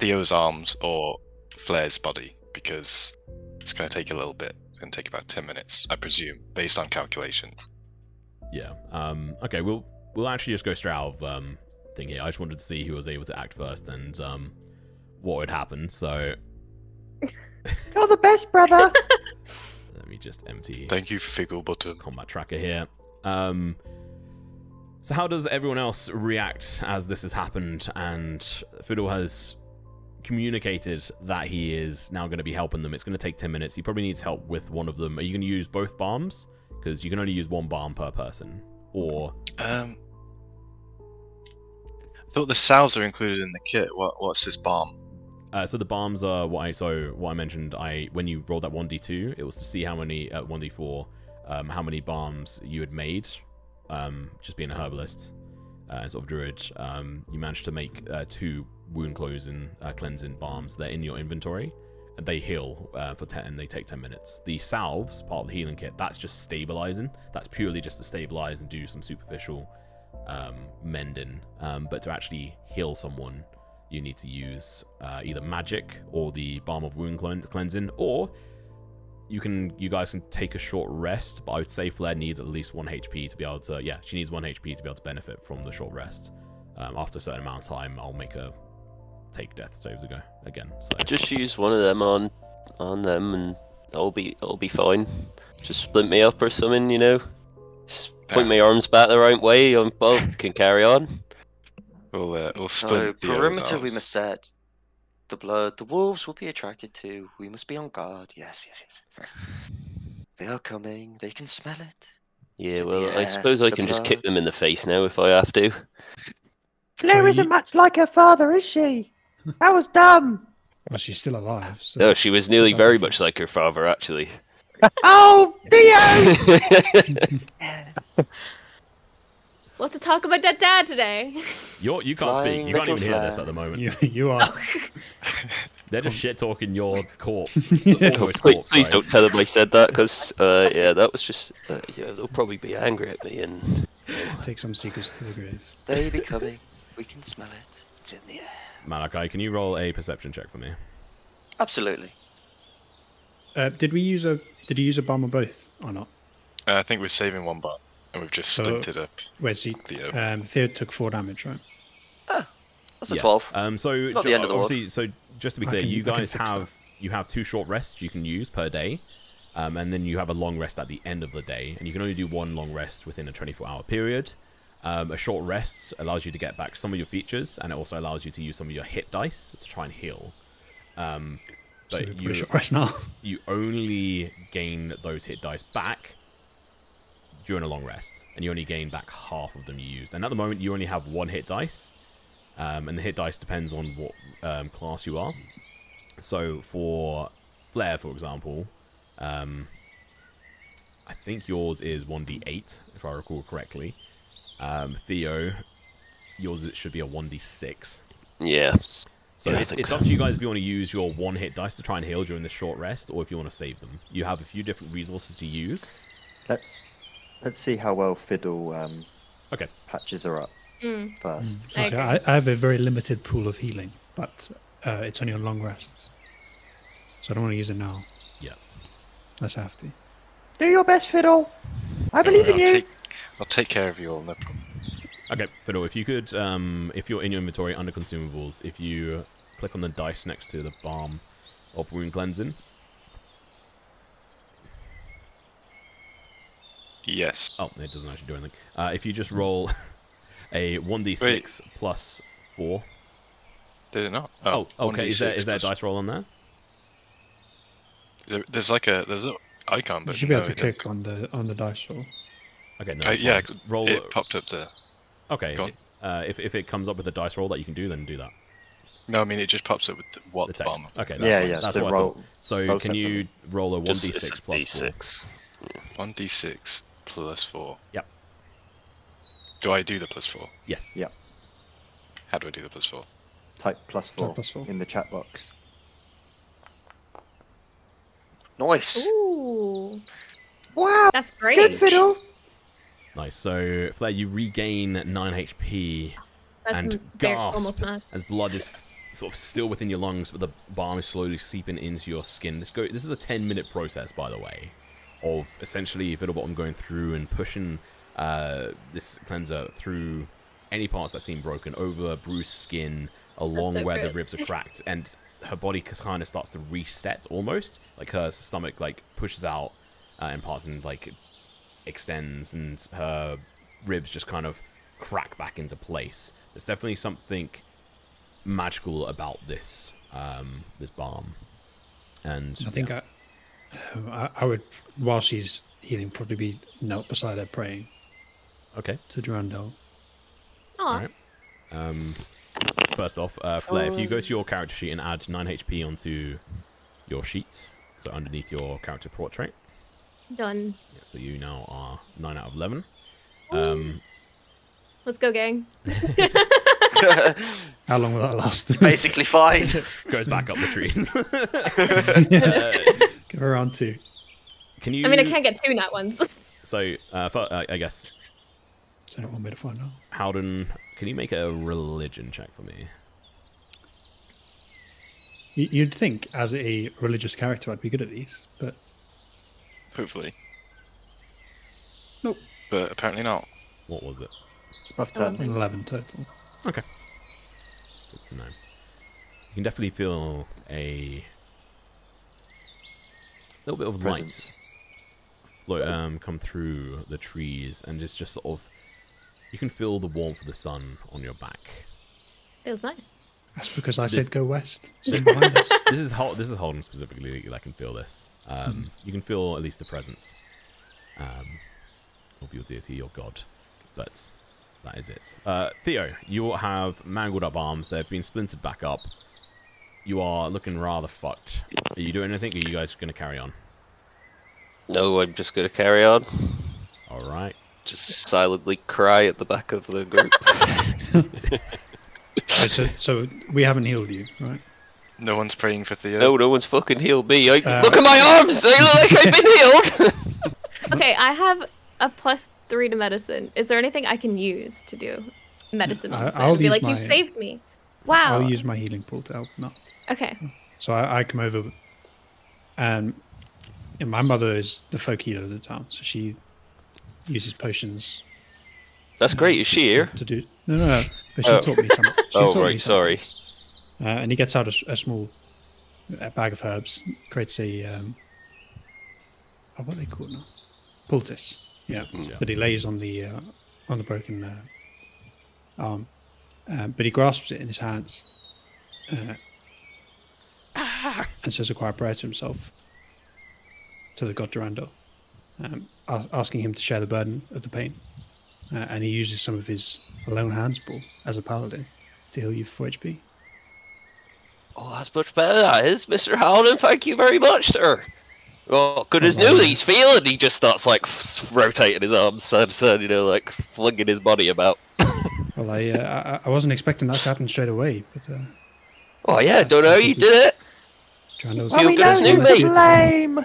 Theo's arms or Flare's body because it's going to take a little bit. It's going to take about ten minutes, I presume, based on calculations. Yeah. Um, okay. We'll we'll actually just go straight out of um, thing here. I just wanted to see who was able to act first and um, what would happen. So You're the best, brother. let me just empty Thank you, Figgle Bottom. combat tracker here. Um, so how does everyone else react as this has happened and Fiddle has communicated that he is now going to be helping them? It's going to take 10 minutes. He probably needs help with one of them. Are you going to use both bombs? Because you can only use one bomb per person. Or Um, I thought the salves are included in the kit. What what's this bomb? Uh, so the bombs are what I so what I mentioned. I when you rolled that one d two, it was to see how many uh, one d four, um, how many bombs you had made. Um, just being a herbalist, uh, sort of druid, um, you managed to make uh, two wound closing, uh, cleansing bombs. They're in your inventory, and they heal uh, for ten. And they take ten minutes. The salves, part of the healing kit, that's just stabilizing. That's purely just to stabilize and do some superficial um, mending. Um, but to actually heal someone, you need to use uh, either magic or the balm of wound clean- cleansing, or you can you guys can take a short rest. But I would say Flare needs at least one HP to be able to. Yeah, she needs one HP to be able to benefit from the short rest. Um, after a certain amount of time, I'll make her take death saves ago again. So Just use one of them on on them, and it'll be it'll be fine. Just split me up or something, you know. S- point my arms back the right way, and well, can carry on. We'll uh, we'll So split the perimeter, we must set. the blood the wolves will be attracted to. We must be on guard. Yes, yes, yes. They are coming. They can smell it. Yeah, So, well, I suppose I the can just kick them in the face now if I have to. Flair isn't much like her father, is she? That was dumb. Well, she's still alive. So No, she was nearly very much like her father, actually. Oh, Theo! yes. We'll have to talk about dead dad today. You're, you can't Flying speak. You can't little even hear this at the moment. you, you are. They're just shit talking your corpse. Yeah. Almost please, please don't tell them I said that, because uh, yeah, that was just. Uh, yeah, they'll probably be angry at me, and Take some secrets to the grave. they be coming. We can smell it. It's in the air. Malachi, can you roll a perception check for me? Absolutely. Uh, did we use a? Did you use a bomb or both or not? Uh, I think we're saving one bar, and we've just So- splintered up Where's he? Theo. Um, Theo took four damage, right? Ah, that's a Yes. 12. Um, so Not the end of the world. so just to be clear, can- you guys fix that. have you have two short rests you can use per day, um, and then you have a long rest at the end of the day, and you can only do one long rest within a 24-hour period. Um, a short rest allows you to get back some of your features, and it also allows you to use some of your hit dice to try and heal. Um, but put you, short rest now. you only gain those hit dice back during a long rest, and you only gain back half of them you used. And at the moment, you only have one hit dice, um, and the hit dice depends on what um, class you are. So for Flare, for example, um, I think yours is 1d8, if I recall correctly. Um, Theo, yours should be a 1d6. yeah. So Yeah, it's, it's so. up to you guys if you want to use your one hit dice to try and heal during the short rest, or if you want to save them. You have a few different resources to use. Let's let's see how well Fiddle um, Okay. patches are up Mm. first. So I, say, I, I have a very limited pool of healing, but uh, it's only on long rests, so I don't want to use it now. Yeah. Unless I have to. Do your best, Fiddle. I believe in you. Take, I'll take care of you all, no problem. Okay, Fiddle, if you could, um, if you're in your inventory under consumables, if you click on the dice next to the balm of wound cleansing, Yes. oh, it doesn't actually do anything. Uh, if you just roll a 1d6 plus 4. Did it not? Oh, okay, is there, 1d6 is there a dice roll on there? There, there's like a there's an icon, You but should be no, able to it doesn't- click on the on the dice roll. Okay, no, Uh, yeah, fine. roll. it popped up there. okay, uh, if, if it comes up with a dice roll that you can do, then do that. No, I mean it just pops up with the, what The the bomb. Okay, that's Yeah, fine. yeah, That's so what roll- So roll can you roll a 1d6 plus 4? d6. One d six plus four. Yep. Do I do the plus four? Yes. Yep. How do I do the plus four? Type plus four, Type plus four. in the chat box. Nice. Ooh, Wow. that's great. Good, Fiddle. Nice. So, Flare, you regain 9 HP That's and gasp almost as blood is sort of still within your lungs, but the balm is slowly seeping into your skin. This go. This is a 10 minute process, by the way, of essentially Fiddlebottom going through and pushing uh, this cleanser through any parts that seem broken, over bruised skin, along so where the ribs are cracked, and her body kind of starts to reset almost, like her stomach like pushes out uh, in parts and like extends, and her ribs just kind of crack back into place. There's definitely something magical about this um, this balm, and I think yeah. I, I, I would, while she's healing, probably be knelt beside her praying okay. to Durandal. Aw, Alright. Um, first off, uh, Flare, if you go to your character sheet and add 9 HP onto your sheet, so underneath your character portrait, done. yeah, so you now are 9 out of 11. Um, Let's go, gang. How long will that last? Basically fine. goes back up the trees. Give her around two. Can you? I mean, I can't get two nat ones. So, uh, fir- uh, I guess, So not one way to find out. Halden, can you make a religion check for me? You'd think, as a religious character, I'd be good at these, but Hopefully. Nope. But apparently not. What was it? It's above Oh, ten. an 11 total. Okay. Good to know. You can definitely feel a little bit of Presence. light float, um, come through the trees, and it's just sort of you can feel the warmth of the sun on your back. Feels nice. That's because I This- said go west. Stay this is Hol- this is Halden specifically that I can feel this. Um, You can feel at least the presence um, of your deity, your god, but that is it. Uh, Theo, you have mangled up arms. They've been splintered back up. You are looking rather fucked. Are you doing anything? Or are you guys going to carry on? No, I'm just going to carry on. All right. Just silently cry at the back of the group. Okay, so, so we haven't healed you, right? No one's praying for Theo. no, no one's fucking healed me. I, Uh, look at my arms! They look like I've been healed! Okay, I have a plus three to medicine. Is there anything I can use to do medicine on I- this man? I'll Be use like, my- you've saved me. Wow. I'll use my healing pool to help him out. Okay. So I, I come over, and, and my mother is the folk healer of the town, so she uses potions. That's great, is she here? To, do no, no, no. But she Oh. taught me something. She Oh, taught me right, sorry. Uh, and he gets out a small bag of herbs, creates a um, oh, what are they called now? Poultice. Yeah, Poultice, yeah. that he lays on the uh, on the broken uh, arm, um, but he grasps it in his hands uh, and says a quiet prayer to himself, to the god Durando, um, a- asking him to share the burden of the pain. Uh, and he uses some of his lay on hands ball as a paladin to heal you for HP. Oh, that's much better, that is, Mr. Halden. Thank you very much, sir. Well, good as new he's feeling. He just starts, like, rotating his arms side to side, you know, like, flinging his body about. Well, I, uh, I I wasn't expecting that to happen straight away, but uh, Oh, yeah, don't know how you did it. Durando Feel good as new, mate. flame.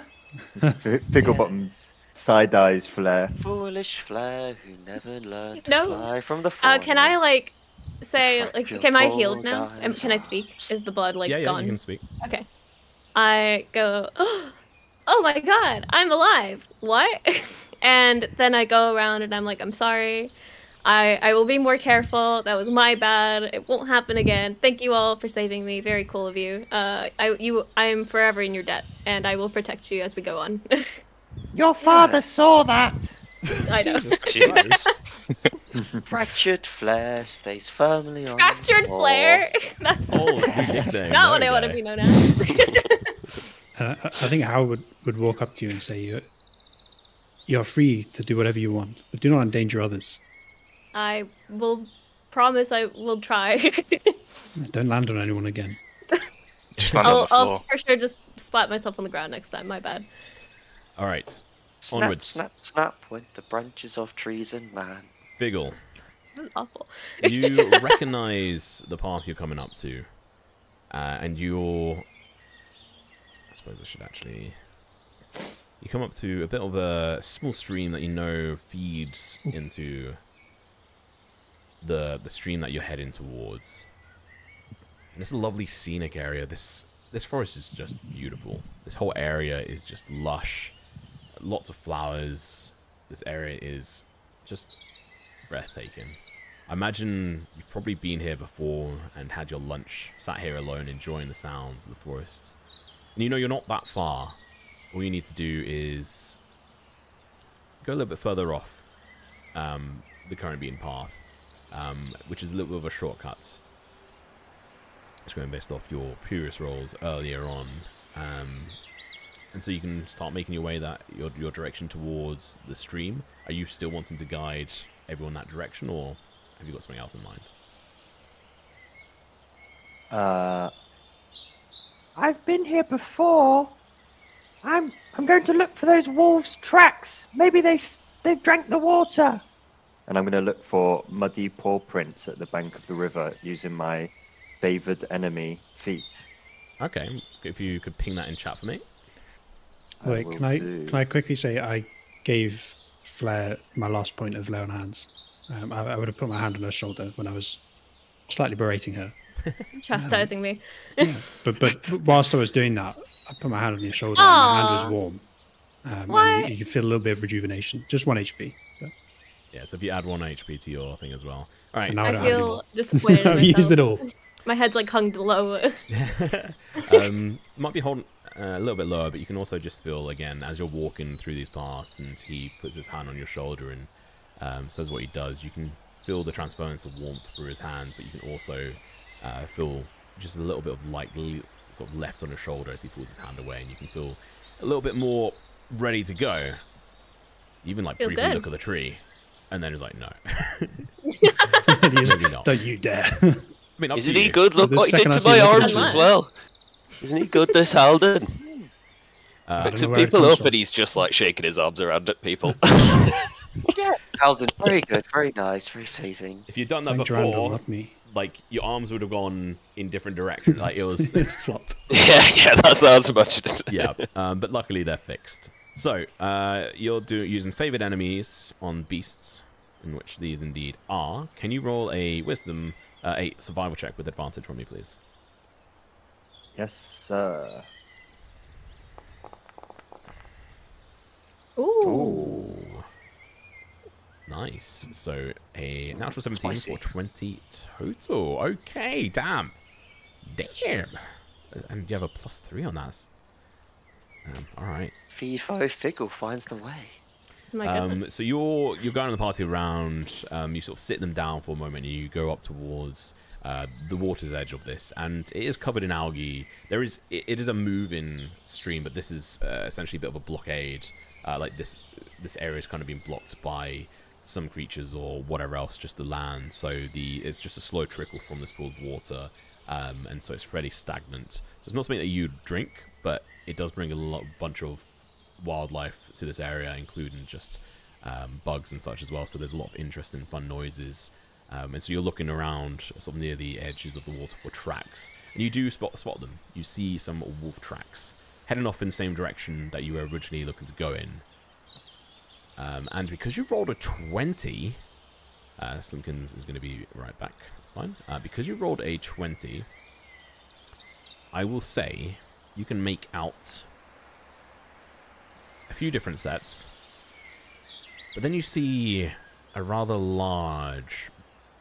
Figglebottom's side eyes flare. Foolish flare who never learned to No. fly from the Uh, can I like say like fracture am I healed now? cold Am, can I speak? Is the blood like yeah, yeah, gone? you can speak. Okay. I go, oh my god, I'm alive. What? and then I go around and I'm like, I'm sorry. I, I will be more careful. That was my bad. It won't happen again. Thank you all for saving me. Very cool of you. Uh, I you I am forever in your debt, and I will protect you as we go on. Your father Yes. saw that. I know. Jesus. Fractured flare stays firmly on. Fractured the flare. That's Oh, new nickname, not what there I want to be known as. And I, I think Hal would, would walk up to you and say, you're, you're free to do whatever you want, but do not endanger others. I will promise I will try. Don't land on anyone again. Just land on I'll, I'll for sure just splat myself on the ground next time. My bad. All right. Snap, Onwards. snap, snap with the branches of trees and man. Figgle, awful. you recognize the path you're coming up to, uh, and you're. I suppose I should actually. You come up to a bit of a small stream that you know feeds into the the stream that you're heading towards. And it's a lovely scenic area. This this forest is just beautiful. This whole area is just lush, lots of flowers. This area is just breathtaking. I imagine you've probably been here before and had your lunch, sat here alone enjoying the sounds of the forest. And you know you're not that far. All you need to do is go a little bit further off um, the current beaten path, um, which is a little bit of a shortcut. It's going based off your previous rolls earlier on. Um, and so you can start making your way that your your direction towards the stream. Are you still wanting to guide everyone that direction, or have you got something else in mind? Uh, I've been here before. I'm I'm going to look for those wolves' tracks. Maybe they've they've drank the water. And I'm going to look for muddy paw prints at the bank of the river using my favored enemy feet. Okay, if you could ping that in chat for me. Wait, will can I do. can I quickly say I gave Flare my last point of lay on hands. Um, I, I would have put my hand on her shoulder when I was slightly berating her. Chastising me. But but whilst I was doing that, I put my hand on your shoulder. and My hand was warm. Um, and you, you can feel a little bit of rejuvenation, just one HP. But Yeah, so if you add one HP to your thing as well. All right. Now I, I feel disappointed. I've used it all. My head's like hung low. um, might be holding a little bit lower, but you can also just feel again as you're walking through these paths, and he puts his hand on your shoulder and um, says what he does. You can feel the transference of warmth through his hand, but you can also uh, feel just a little bit of light le- sort of left on his shoulder as he pulls his hand away, and you can feel a little bit more ready to go. Even like Feels briefly good. look at the tree, and then he's like, no. He's, Maybe not. Don't you dare. I mean, up Isn't to he you. good? Look the what he did second to my him, I can arms as well. Isn't he good, this Halden? Uh, don't Picks some people up from. and he's just like shaking his arms around at people. Yeah, Alden, very good, very nice, very saving. if you'd done that Thank Durandal, before, not me. like your arms would have gone in different directions. Like it was, it's flopped. yeah, yeah, that's how I was imagining. yeah. Um, but luckily they're fixed. So uh, you're do- using favored enemies on beasts, in which these indeed are. Can you roll a wisdom, uh, a survival check with advantage from me, please? Yes, sir. Ooh. Nice. So a natural 17 Spicy. for 20 total. Okay, damn. Damn. And you have a plus three on that. Um, all right. FIFO Figgle finds the way. Oh Um, so you're you're going on the party around. Um, you sort of sit them down for a moment, and you go up towards uh, the water's edge of this, and it is covered in algae. There is it, it is a moving stream, but this is uh, essentially a bit of a blockade. Uh, like this this area is kind of being blocked by some creatures or whatever else, just the land. So the it's just a slow trickle from this pool of water, um, and so it's fairly stagnant. So it's not something that you drink, but it does bring a lot, bunch of wildlife to this area, including just um, bugs and such as well. So there's a lot of interesting, fun noises. Um, and so you're looking around, sort of near the edges of the water for tracks, and you do spot spot them. You see some wolf tracks heading off in the same direction that you were originally looking to go in. Um, and because you rolled a 20, uh, Slinkins is going to be right back. That's fine. Uh, because you rolled a 20, I will say you can make out a few different sets. But then you see a rather large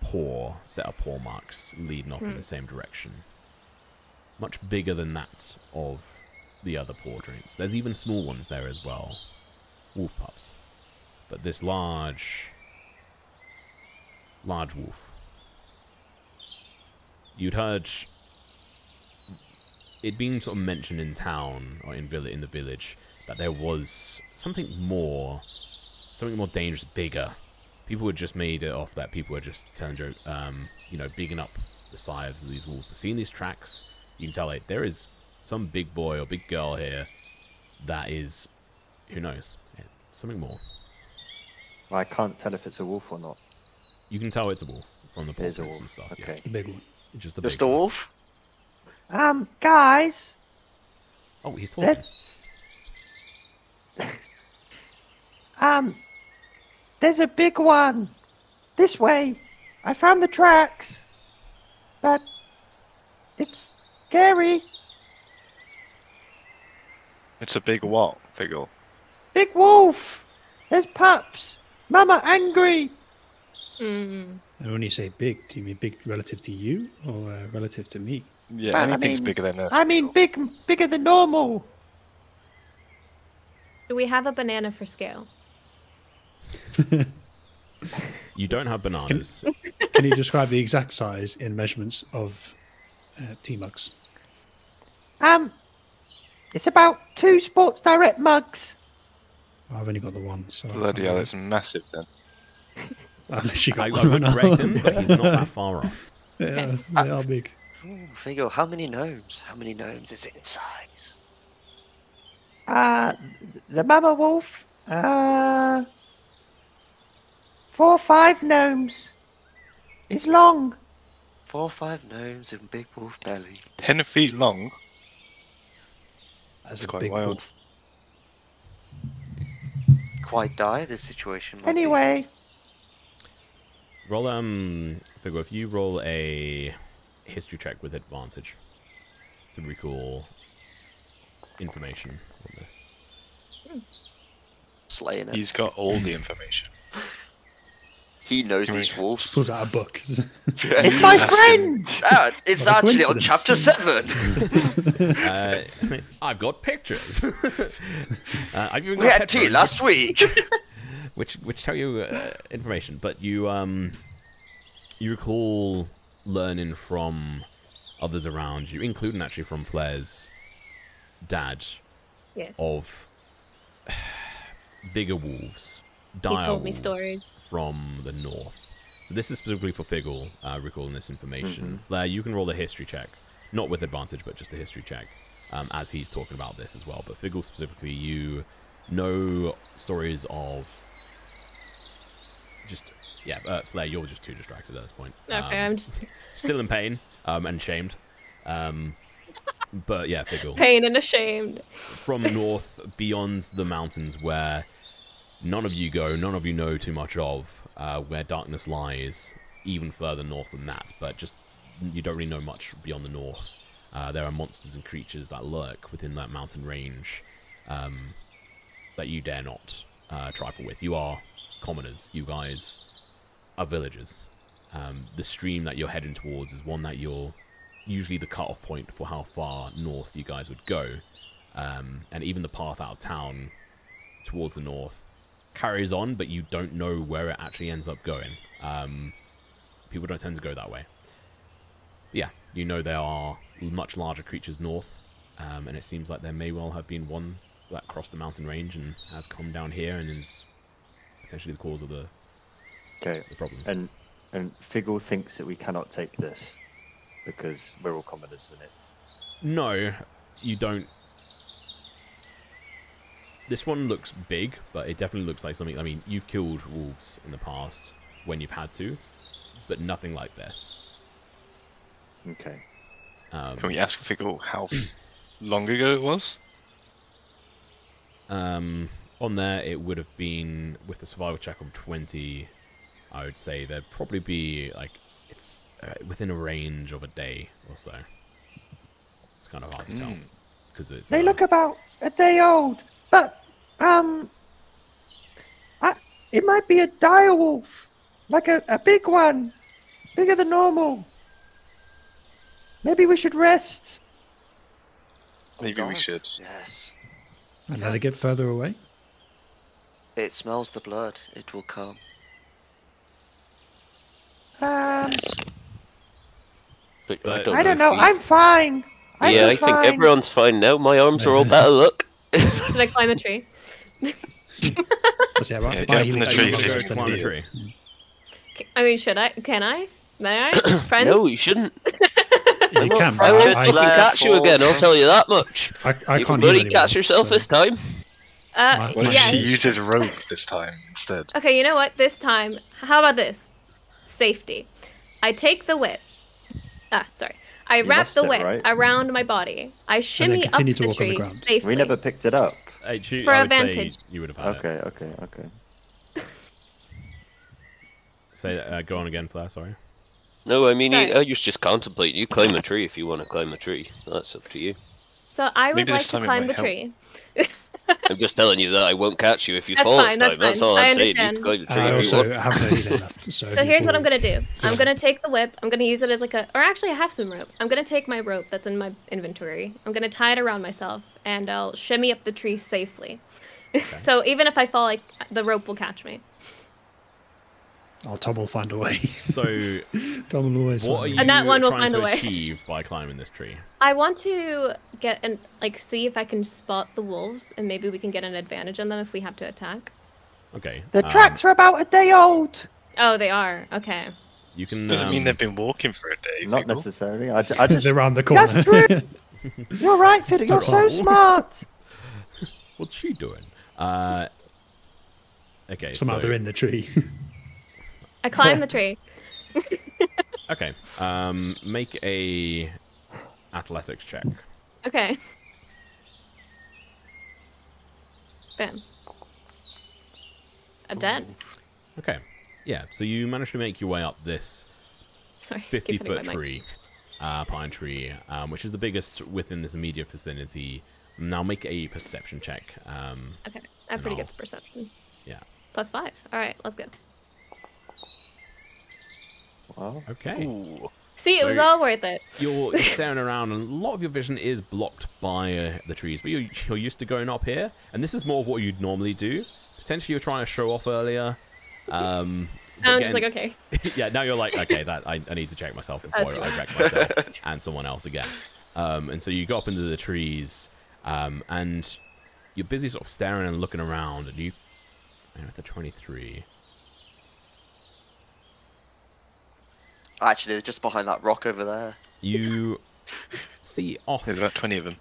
paw, set of paw marks leading off in Hmm. the same direction. Much bigger than that of the other paw drinks. There's even small ones there as well. Wolf pups. But this large large wolf. You'd heard it being sort of mentioned in town or in vill- in the village that there was something more, something more dangerous, bigger. People had just made it off that people were just telling joke, um, you know, bigging up the size of these walls. But seeing these tracks, you can tell like there is some big boy or big girl here that is, who knows, yeah, something more. Well, I can't tell if it's a wolf or not. You can tell it's a wolf from the It is a portraits and stuff. Okay. A big one. Just a Just big a one. wolf? Um, guys, Oh, he's talking. That- um, there's a big one. This way. I found the tracks. But it's scary. It's a big what, Figgle? Big wolf. There's pups. Mama angry. Mm. And when you say big, do you mean big relative to you or uh, relative to me? Yeah, Well, I anything's mean- bigger than us. I mean, big, bigger than normal. Do we have a banana for scale? You don't have bananas. Can you describe the exact size in measurements of uh, tea mugs? Um, it's about two Sports Direct mugs. I've only got the one, so Bloody hell, it's massive then. I've literally I, got I one would right correct him, but he's not that far off. yeah, they are big. Ooh, Figgle, how many gnomes? How many gnomes is it in size? Uh, the mama wolf. Uh, four or five gnomes. It's long. Four or five gnomes in big wolf belly. Ten feet long. That's It's a quite wild. wolf. Quite dire this situation. might be. Anyway, Roll um figure if you roll a history check with advantage to recall information on this. Slaying it. He's got all the information. He knows Can we- these wolves. Pulls out a book. it's my friend. Ah, it's What actually on chapter seven. Uh, I've got pictures. uh, I've even we got had tea headphones, last week. which which tell you uh, information, but you um you recall learning from others around you, including actually from Flare's dad, Yes. of bigger wolves, dire told me stories. From the north. So this is specifically for Figgle, uh, recalling this information. Mm-hmm. Flare, you can roll a history check, not with advantage, but just a history check, um, as he's talking about this as well. But Figgle specifically, you know stories of just yeah, uh, Flare, you're just too distracted at this point. Okay, Um, I'm just still in pain um, and shamed. Um, but yeah, Figgle pain and ashamed. from north beyond the mountains where none of you go, none of you know too much of, uh, where darkness lies, even further north than that, but just you don't really know much beyond the north. Uh, there are monsters and creatures that lurk within that mountain range um, that you dare not uh, trifle with. You are commoners, you guys are villagers. Um, the stream that you're heading towards is one that you're usually the cutoff point for how far north you guys would go um, and even the path out of town towards the north carries on, but you don't know where it actually ends up going. Um, people don't tend to go that way. Yeah, you know there are much larger creatures north, um, and it seems like there may well have been one that crossed the mountain range and has come down here and is potentially the cause of the, Okay. the problem. And and Figgle thinks that we cannot take this because we're all commoners and it's No, you don't. This one looks big, but it definitely looks like something. I mean, you've killed wolves in the past when you've had to, but nothing like this. okay. Um, Can we ask Figgle how long ago it was? um, on there, it would have been with the survival check of 20. I would say there'd probably be like it's uh, within a range of a day or so. It's kind of hard to tell Mm. because it's. They uh, look about a day old, but um, I, it might be a dire wolf, like a, a big one, bigger than normal. Maybe we should rest. Maybe we God, should. Yes. And let it get further away. It smells the blood. It will come. Um, But But- I don't, I don't know. know. I'm fine. I yeah, feel I think everyone's fine now. My arms are all better. Look. Should I climb a tree? Let's see, right, Yeah, my get up in healing the tree, you see can if go you can climb a tree. K- I mean, should I? Can I? May I? Friends? no, you shouldn't. Yeah, you can. I won't I, fucking catch you again. I'll tell you that much. I, I you can't can bloody anyone, catch yourself so- this time. Uh, What What if yes. she uses rope this time instead? Okay, you know what? This time, how about this? Safety. I take the whip. Ah, sorry. I You wrap lost the it, whip right? around my body. I shimmy up continue the walk on the tree safely. We never picked it up. Hey, shoot, For I would say advantage. you would have had it. Okay, okay, okay. Say that, uh, go on again, Flare. Sorry. No, I mean, you, Sorry. I just just contemplate. You climb a tree if you want to climb a tree. That's up to you. So I would Maybe like to climb the help. tree. I'm just telling you that I won't catch you if you That's fall fine, this that's time. That's fine. all I I'm saying. You understand. can the tree I if you also want. have no healing left. So, So here's what I'm gonna do. I'm gonna take the whip. I'm gonna use it as like a, or actually I have some rope. I'm gonna take my rope that's in my inventory. I'm gonna tie it around myself, and I'll shimmy up the tree safely. so even if I fall, like the rope will catch me. I'll Tom will find a way. So, Tom will always what are find you a way. And that one will trying find to a way. achieve by climbing this tree? I want to get and like see if I can spot the wolves, and maybe we can get an advantage on them if we have to attack. Okay. The um, tracks are about a day old. Oh, they are. Okay. You can. Doesn't mean um, they've been walking for a day. Not Figgle. necessarily. I, I just They're around the corner. That's corner. true. You're right, Figgle. You're so smart. What's she doing? Uh. Okay. Some so, they're in the tree. I climb the tree. Okay. Um. Make a athletics check. Okay. Bam. A dead. Okay. Yeah. So you managed to make your way up this Sorry. 50 foot tree, uh, pine tree, um, which is the biggest within this immediate vicinity. Now make a perception check. Um, Okay. I have pretty No. good perception. yeah. Plus five. All right, let's go. Wow. Okay. Ooh. See, it was all worth it. You're, you're staring around, and a lot of your vision is blocked by uh, the trees. But you're, you're used to going up here, and this is more of what you'd normally do. Potentially, you're trying to show off earlier, um, but I'm just like, okay. yeah, now you're like, okay, that I, I need to check myself That's before I wreck myself and someone else again. Um, and so you go up into the trees, um, and you're busy sort of staring and looking around, and you, man, with the 23, Actually, they're just behind that rock over there. you see off There's about 20 of them.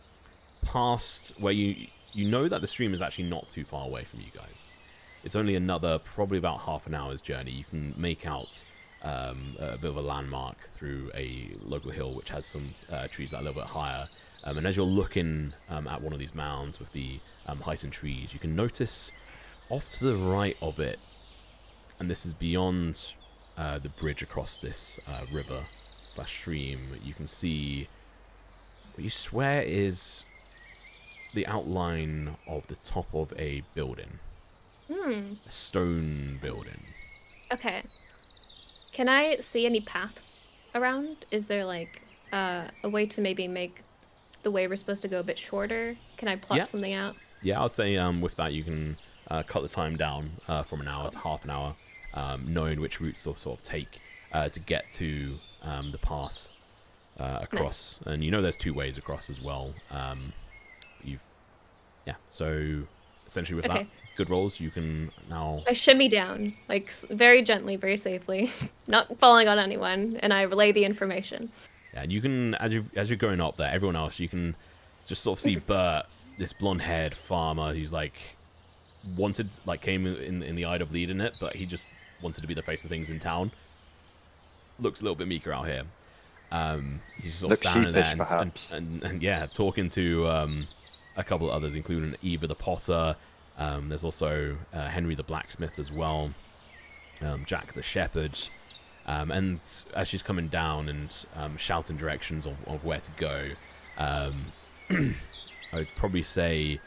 past where you you know that the stream is actually not too far away from you guys. It's only another probably about half an hour's journey. You can make out um, a bit of a landmark through a local hill which has some uh, trees that are a little bit higher. Um, and as you're looking um, at one of these mounds with the um, heightened trees, you can notice off to the right of it, and this is beyond uh, the bridge across this uh, river slash stream. You can see what you swear is the outline of the top of a building, Hmm. a stone building. Okay. Can I see any paths around? Is there like uh, a way to maybe make the way we're supposed to go a bit shorter? Can I plot Yeah. something out? Yeah, I'll say um, with that you can uh, cut the time down uh, from an hour to half an hour, um, knowing which routes to sort of take uh, to get to um, the pass uh, across. And you know there's two ways across as well. Um, you've, yeah. So essentially with Okay. that, good rolls you can now. I shimmy down, like very gently, very safely, not falling on anyone, and I relay the information. Yeah, and you can as you as you're going up there, everyone else you can just sort of see Bert, this blonde-haired farmer who's like wanted, like came in in the eye of leading it, but he just wanted to be the face of things in town. Looks a little bit meeker out here. Um, he's sort of standing there and, and, and, and yeah, talking to um, a couple of others, including Eva the Potter. Um, there's also uh, Henry the blacksmith as well. Um, Jack the shepherd. Um, and as she's coming down and um, shouting directions of, of where to go, um, I'd probably say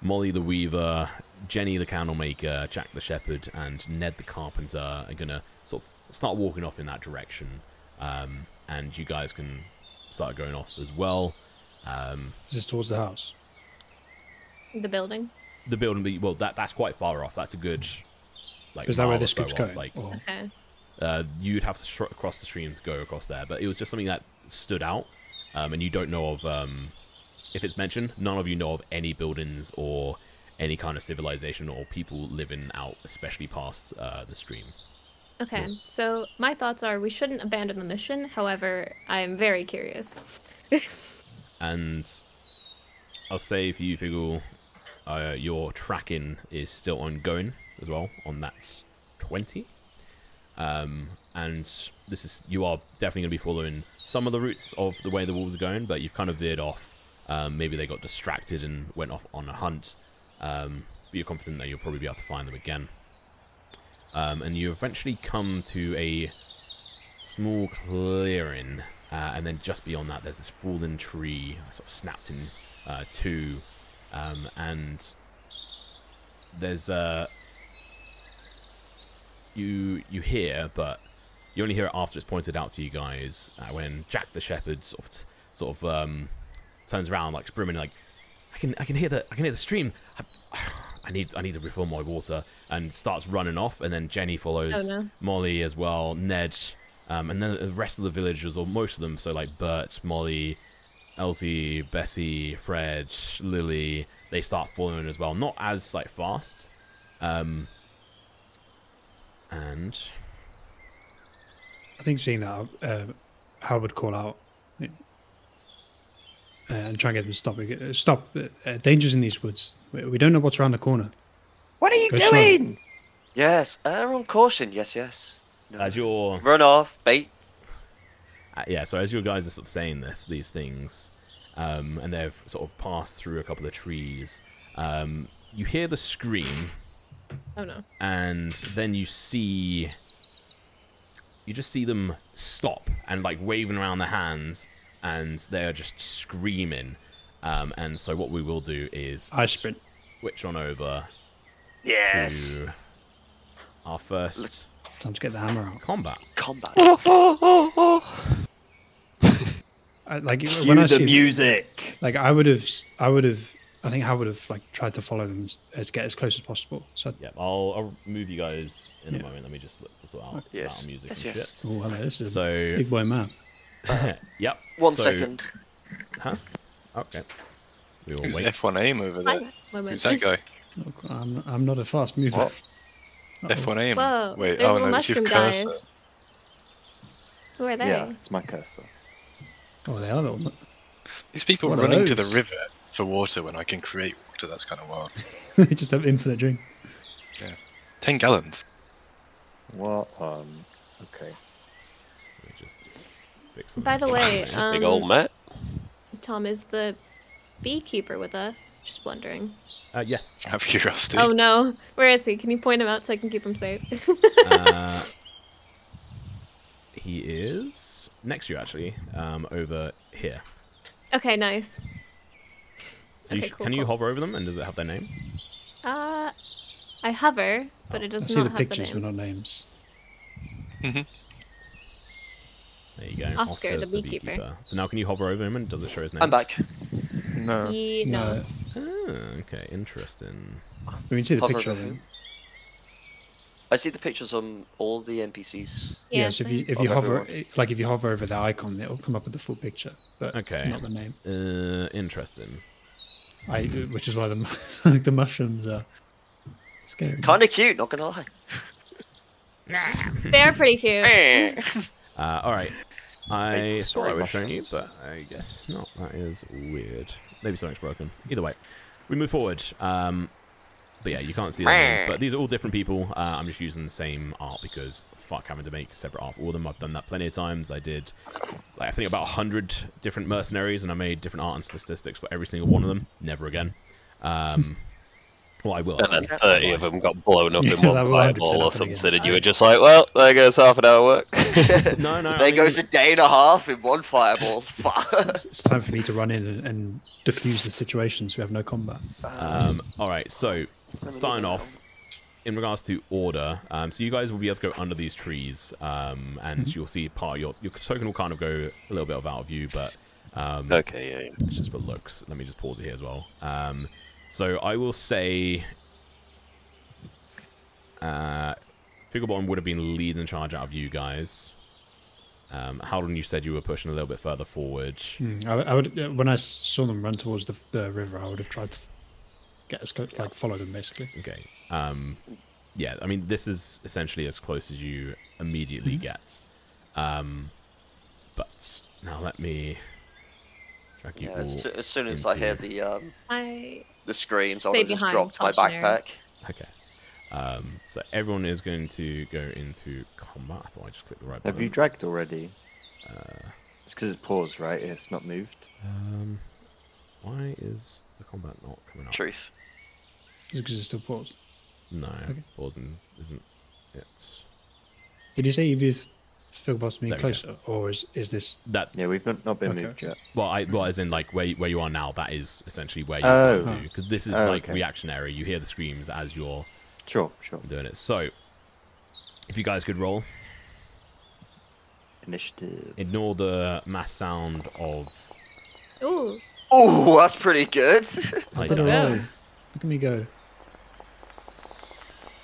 Molly the Weaver, Jenny the Candlemaker, Jack the Shepherd, and Ned the Carpenter are gonna sort of start walking off in that direction, um, and you guys can start going off as well. Um, Is this towards the house? The building. the building, well, that that's quite far off. That's a good like. Is that where mile or this so group's off, going? Like, Or- Okay. uh, you'd have to str- cross the stream to go across there. But it was just something that stood out, um, and you don't know of. Um, if it's mentioned, none of you know of any buildings or any kind of civilization or people living out, especially past uh, the stream. Okay. So my thoughts are we shouldn't abandon the mission. However, I am very curious. And I'll say for you, Figgle, uh, your tracking is still ongoing as well on that 20. Um, and this is you are definitely going to be following some of the routes of the way the wolves are going, but you've kind of veered off. Um, maybe they got distracted and went off on a hunt. Um, but you're confident that you'll probably be able to find them again. Um, and you eventually come to a small clearing, uh, and then just beyond that, there's this fallen tree, sort of snapped in uh, two, um, and there's uh, you you hear, but you only hear it after it's pointed out to you guys uh, when Jack the Shepherd sort of sort of um, turns around like brimming like I can I can hear the I can hear the stream. I, I need I need to refill my water and starts running off, and then Jenny follows Oh, no. Molly as well, Ned, um, and then the rest of the villagers or most of them. So like Bert, Molly, Elsie, Bessie, Fred, Lily, they start following as well. Not as like fast, um, and I think seeing that, uh, Howard call out uh, and try and get them to stop. Uh, Stop! Uh, uh, dangers in these woods. We, we don't know what's around the corner. What are you Go slow. doing? Yes, err on caution. Yes, yes. No. as you're Run off, bait. uh, yeah, so as you guys are sort of saying this, these things, um, and they've sort of passed through a couple of trees, um, you hear the scream, Oh no. and then you see, you just see them stop and like waving around their hands, and they're just screaming. Um, and so what we will do is I sprint. switch on over Yes. to our first Time to get the hammer out. combat. Combat. I, like Cue when I the see music. like I would have, I would have, I think I would have like tried to follow them as, as get as close as possible. So Yeah, I'll, I'll move you guys in a moment. Let me just look to sort out Yes, battle music yes, and yes. shit. oh, hello, this is a So, big boy man. yep. One so- second. Huh? Okay. We will Who's wait. F1 aim over there? Moment. Who's that guy? Oh, I'm I'm not a fast mover. What? Uh-oh. F1 aim. Whoa, Wait, there's oh little no, it's your mushroom guys. cursor. Who are they? Yeah, it's my cursor. Oh, they are little. These people What are running to the river for water when I can create water, that's kind of wild. they just have infinite drink. Yeah, 10 gallons. What? Um. Okay. Let me just fix some By the way, um, Big old Matt. Tom is the beekeeper with us. Just wondering. uh, yes. Out of curiosity. Oh no, where is he? Can you point him out so I can keep him safe? Uh, he is next to you, actually, um, over here. okay, nice. So you Okay, sh- cool, can you hover over them, and does it have their name? Uh, I hover, but Oh, it I does see not the have pictures, the but not names. There you go. Oscar, the beekeeper. So now can you hover over him, and does it show his name? I'm back. No. Ye- no. No, Ah, okay, interesting. we can see the Hover picture of him. I see the pictures on all the NPCs. Yeah, Yeah, so if you if you hover everyone. like if you hover over the icon, it'll come up with the full picture, but Okay. not the name. Uh, interesting. I, which is why the like the mushrooms are scary. Kind of cute, not gonna lie. They are pretty cute. Uh, all right. I thought I have shown you, but I guess not. That is weird. Maybe something's broken. Either way, we move forward. Um, but yeah, you can't see the names. But these are all different people. Uh, I'm just using the same art because fuck having to make separate art for all of them. I've done that plenty of times. I did, like, I think about hundred different mercenaries, and I made different art and statistics for every single one of them. Never again. Um, well, I will. And then 30 of them got blown up in Yeah, one that will 100% fireball or something, again. and you were just like, well, there goes half an hour work. No, no. I there mean- goes a day and a half in one fireball. It's time for me to run in and, and diffuse the situation so we have no combat. Um, all right, so starting off, in regards to order, um, so you guys will be able to go under these trees, um, and you'll see part of your your token will kind of go a little bit of out of view, but um, okay, yeah, yeah. it's just for looks. Let me just pause it here as well. Um, so I will say, uh, Figglebottom would have been leading the charge out of you guys. Um, Halden, you said you were pushing a little bit further forward. Hmm, I, I would uh, when I saw them run towards the, the river, I would have tried to get us co- like follow them basically. Okay. Um, yeah, I mean, this is essentially as close as you immediately Mm-hmm. get. Um, but now let me drag you Yeah, as, soo- as soon as I hear the um, I the screams, I Stay would have just dropped my backpack. Okay. Um, so everyone is going to go into combat. I thought I just clicked the right button. Have you dragged already? Uh, It's because it's paused, right? It's not moved. um, why is the combat not coming up? Truth. Because it's still paused. No, Okay. pausing isn't it. Did you say you'd be Phil Boss me There closer, or is is this? That Yeah, we've not, not been Okay. moved yet. Well, I well as in like where where you are now. That is essentially where you're Oh. going to because this is Oh, like okay. reactionary. You hear the screams as you're Sure, sure. doing it. So, if you guys could roll, Initiative. ignore the mass sound of ooh Oh, that's pretty good. I don't dice. know. Look at me go.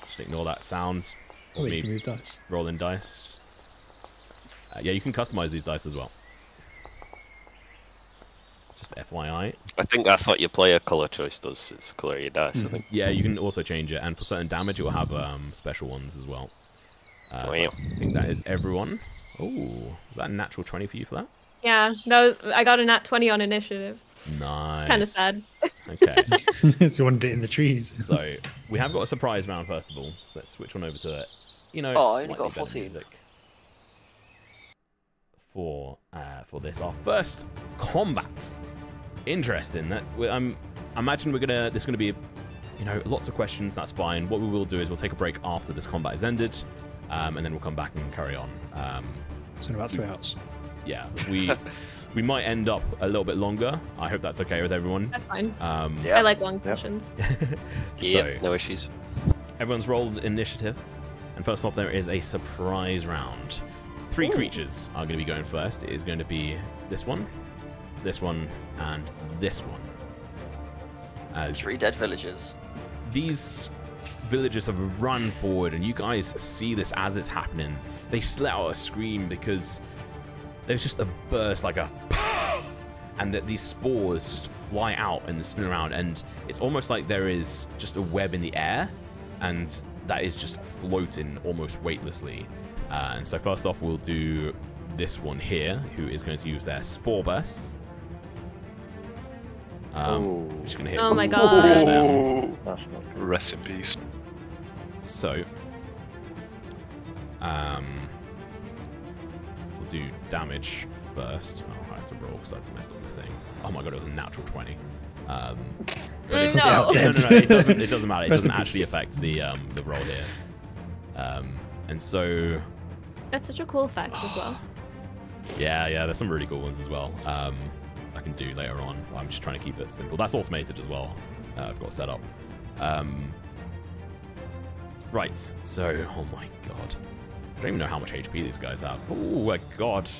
Just ignore that sound. Oh, Or wait, you me can move rolling dice. Just, uh, yeah, you can customize these dice as well. Just FYI. I think that's what your player color choice does. It's the color of your dice, I Mhm. think. Yeah, you can also change it, and for certain damage, it will have um, special ones as well. Uh, Oh, so yeah. I think that is everyone. Oh, is that a natural 20 for you for that? yeah. That was I got a nat twenty on initiative. Nice. Kind of sad. Okay, it's the one bit in the trees. so we have got a surprise round first of all. So let's switch on over to, it. you know, Oh, I only got better 14. music for uh, for this our first combat. Interesting. That we, um, I imagine we're gonna. There's gonna be, you know, lots of questions. That's fine. What we will do is we'll take a break after this combat is ended, um, and then we'll come back and carry on. Um, It's in about three hours. yeah, we we might end up a little bit longer. I hope that's okay with everyone. That's fine. Um, Yeah. I like long sessions. Yep, so no issues. everyone's rolled initiative, and first off, there is a surprise round. Three creatures are going to be going first. It is going to be this one, this one, and this one. As Three dead villagers. these villagers have run forward, and you guys see this as it's happening. They let out a scream because there's just a burst, like a, and that these spores just fly out and spin around, and it's almost like there is just a web in the air, and that is just floating almost weightlessly. Uh, and so first off, we'll do this one here, who is going to use their spore burst. Um, just gonna hit Oh my God. them. That's not good. Rest in peace. So, um, we'll do damage first. Oh, I have to roll because I messed up the thing. Oh my god, it was a natural twenty. Um, but it, No. no, no, no, it doesn't. It doesn't matter. It Rest doesn't actually peace. affect the um the roll here. Um, and so That's such a cool effect as well. yeah, yeah, there's some really cool ones as well. Um, I can do later on. I'm just trying to keep it simple. That's automated as well. Uh, I've got set up. Um, right. So, oh my god, I don't even know how much HP these guys have. Oh my god.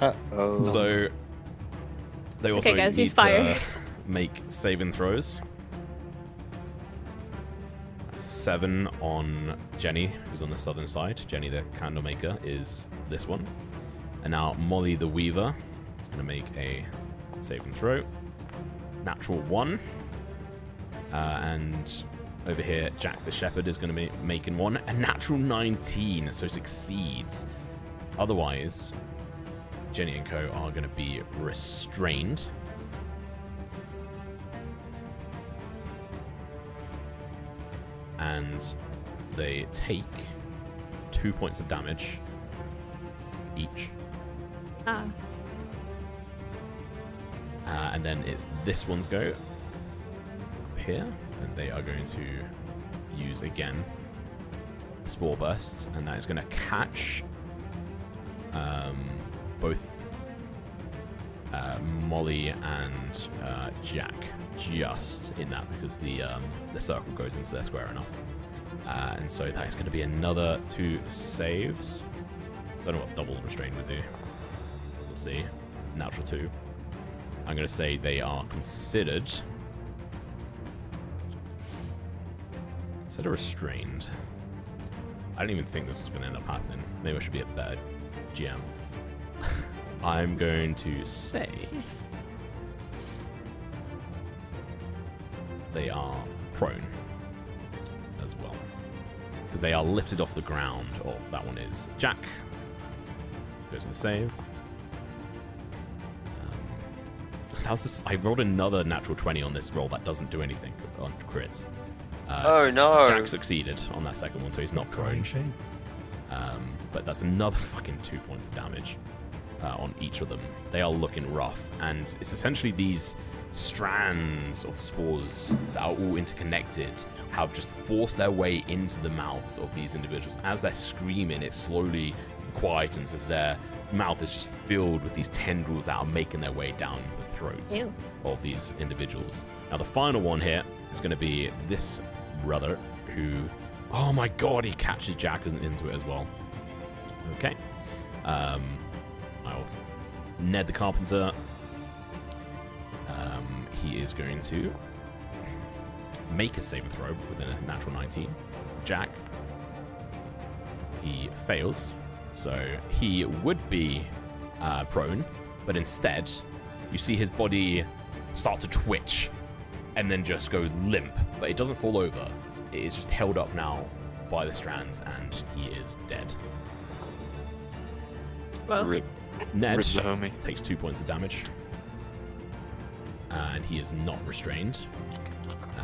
Uh-oh. So they also Okay, guys, need use fire. to make saving throws. Seven on Jenny, who's on the southern side. Jenny, the candle maker, is this one. And now Molly, the weaver, is going to make a saving throw. Natural one. Uh, and over here, Jack the shepherd is going to be making one. A natural 19, so succeeds. Otherwise, Jenny and Co are going to be restrained. And they take two points of damage each. Ah, Uh, and then it's this one's go up here, and they are going to use again spore bursts, and that is going to catch um, both uh, Molly and uh, Jack just in that because the um, the circle goes into their square enough, uh, and so that is going to be another two saves. Don't know what double restrain would do. We'll see. Natural two. I'm going to say they are considered. Instead of restrained. I don't even think this is going to end up happening. Maybe I should be a bad GM. I'm going to say. They are prone as well. Because they are lifted off the ground. Oh, that one is. Jack. Goes to the save. Um, that was just, I rolled another natural 20 on this roll that doesn't do anything on crits. Uh, Oh no! Jack succeeded on that second one, so he's not prone. Um, but that's another fucking two points of damage uh, on each of them. They are looking rough, and it's essentially these strands of spores that are all interconnected have just forced their way into the mouths of these individuals. As they're screaming, it slowly quietens as their mouth is just filled with these tendrils that are making their way down the throats Ew. of these individuals. Now, the final one here is going to be this brother who, oh my god, he catches Jack into it as well. Okay. Um, I'll Ned the Carpenter. Um, he is going to make a saving throw within a natural 19. Jack. He fails, so he would be uh, prone, but instead, you see his body start to twitch and then just go limp, but it doesn't fall over. It is just held up now by the strands, and he is dead. well, Rip, Ned rip the homie. takes two points of damage, and he is not restrained.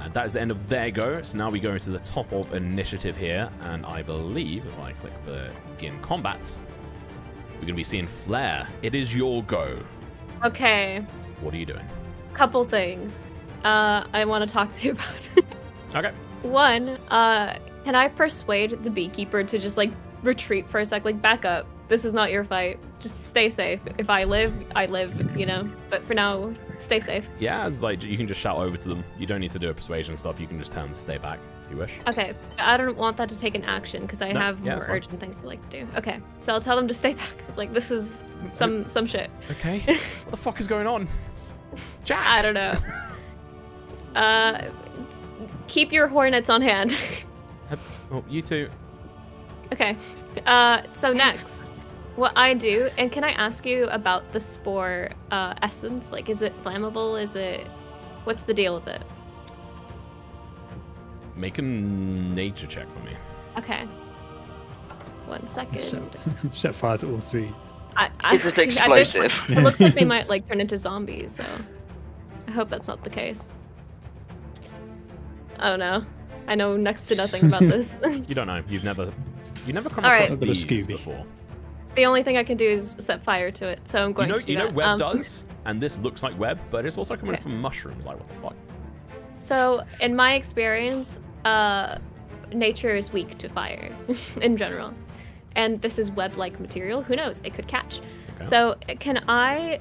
And that is the end of their go. So now we go into the top of initiative here, and I believe if I click begin combat, we're going to be seeing Flare. It is your go. okay. What are you doing? Couple things. Uh, I want to talk to you about. Okay. One, uh, can I persuade the beekeeper to just like retreat for a sec, like back up? This is not your fight. Just stay safe. If I live, I live, you know. But for now, stay safe. Yeah, it's like you can just shout over to them. You don't need to do a persuasion stuff. You can just tell them to stay back if you wish. Okay, I don't want that to take an action because I No, have yeah, more urgent things to like to do. Okay, so I'll tell them to stay back. Like this is some some shit. Okay. what the fuck is going on? Jack. I don't know. Uh, keep your hornets on hand. Oh, you two. okay. Uh, so next, what I do, and can I ask you about the spore uh, essence? Like, is it flammable? Is it? What's the deal with it? Make a nature check for me. Okay. One second. Set, set fire to all three. I, I, Is it explosive? point, it looks like they might like turn into zombies, so I hope that's not the case. I don't know. I know next to nothing about this. You don't know. You've never, you never come All right. across I've these before. The only thing I can do is set fire to it, so I'm You going know, to do you know, that. web Um, does, and this looks like web, but it's also coming Okay. from mushrooms. Like what the fuck? So, in my experience, uh, nature is weak to fire in general. And this is web like material. Who knows? It could catch. Okay. So, can I.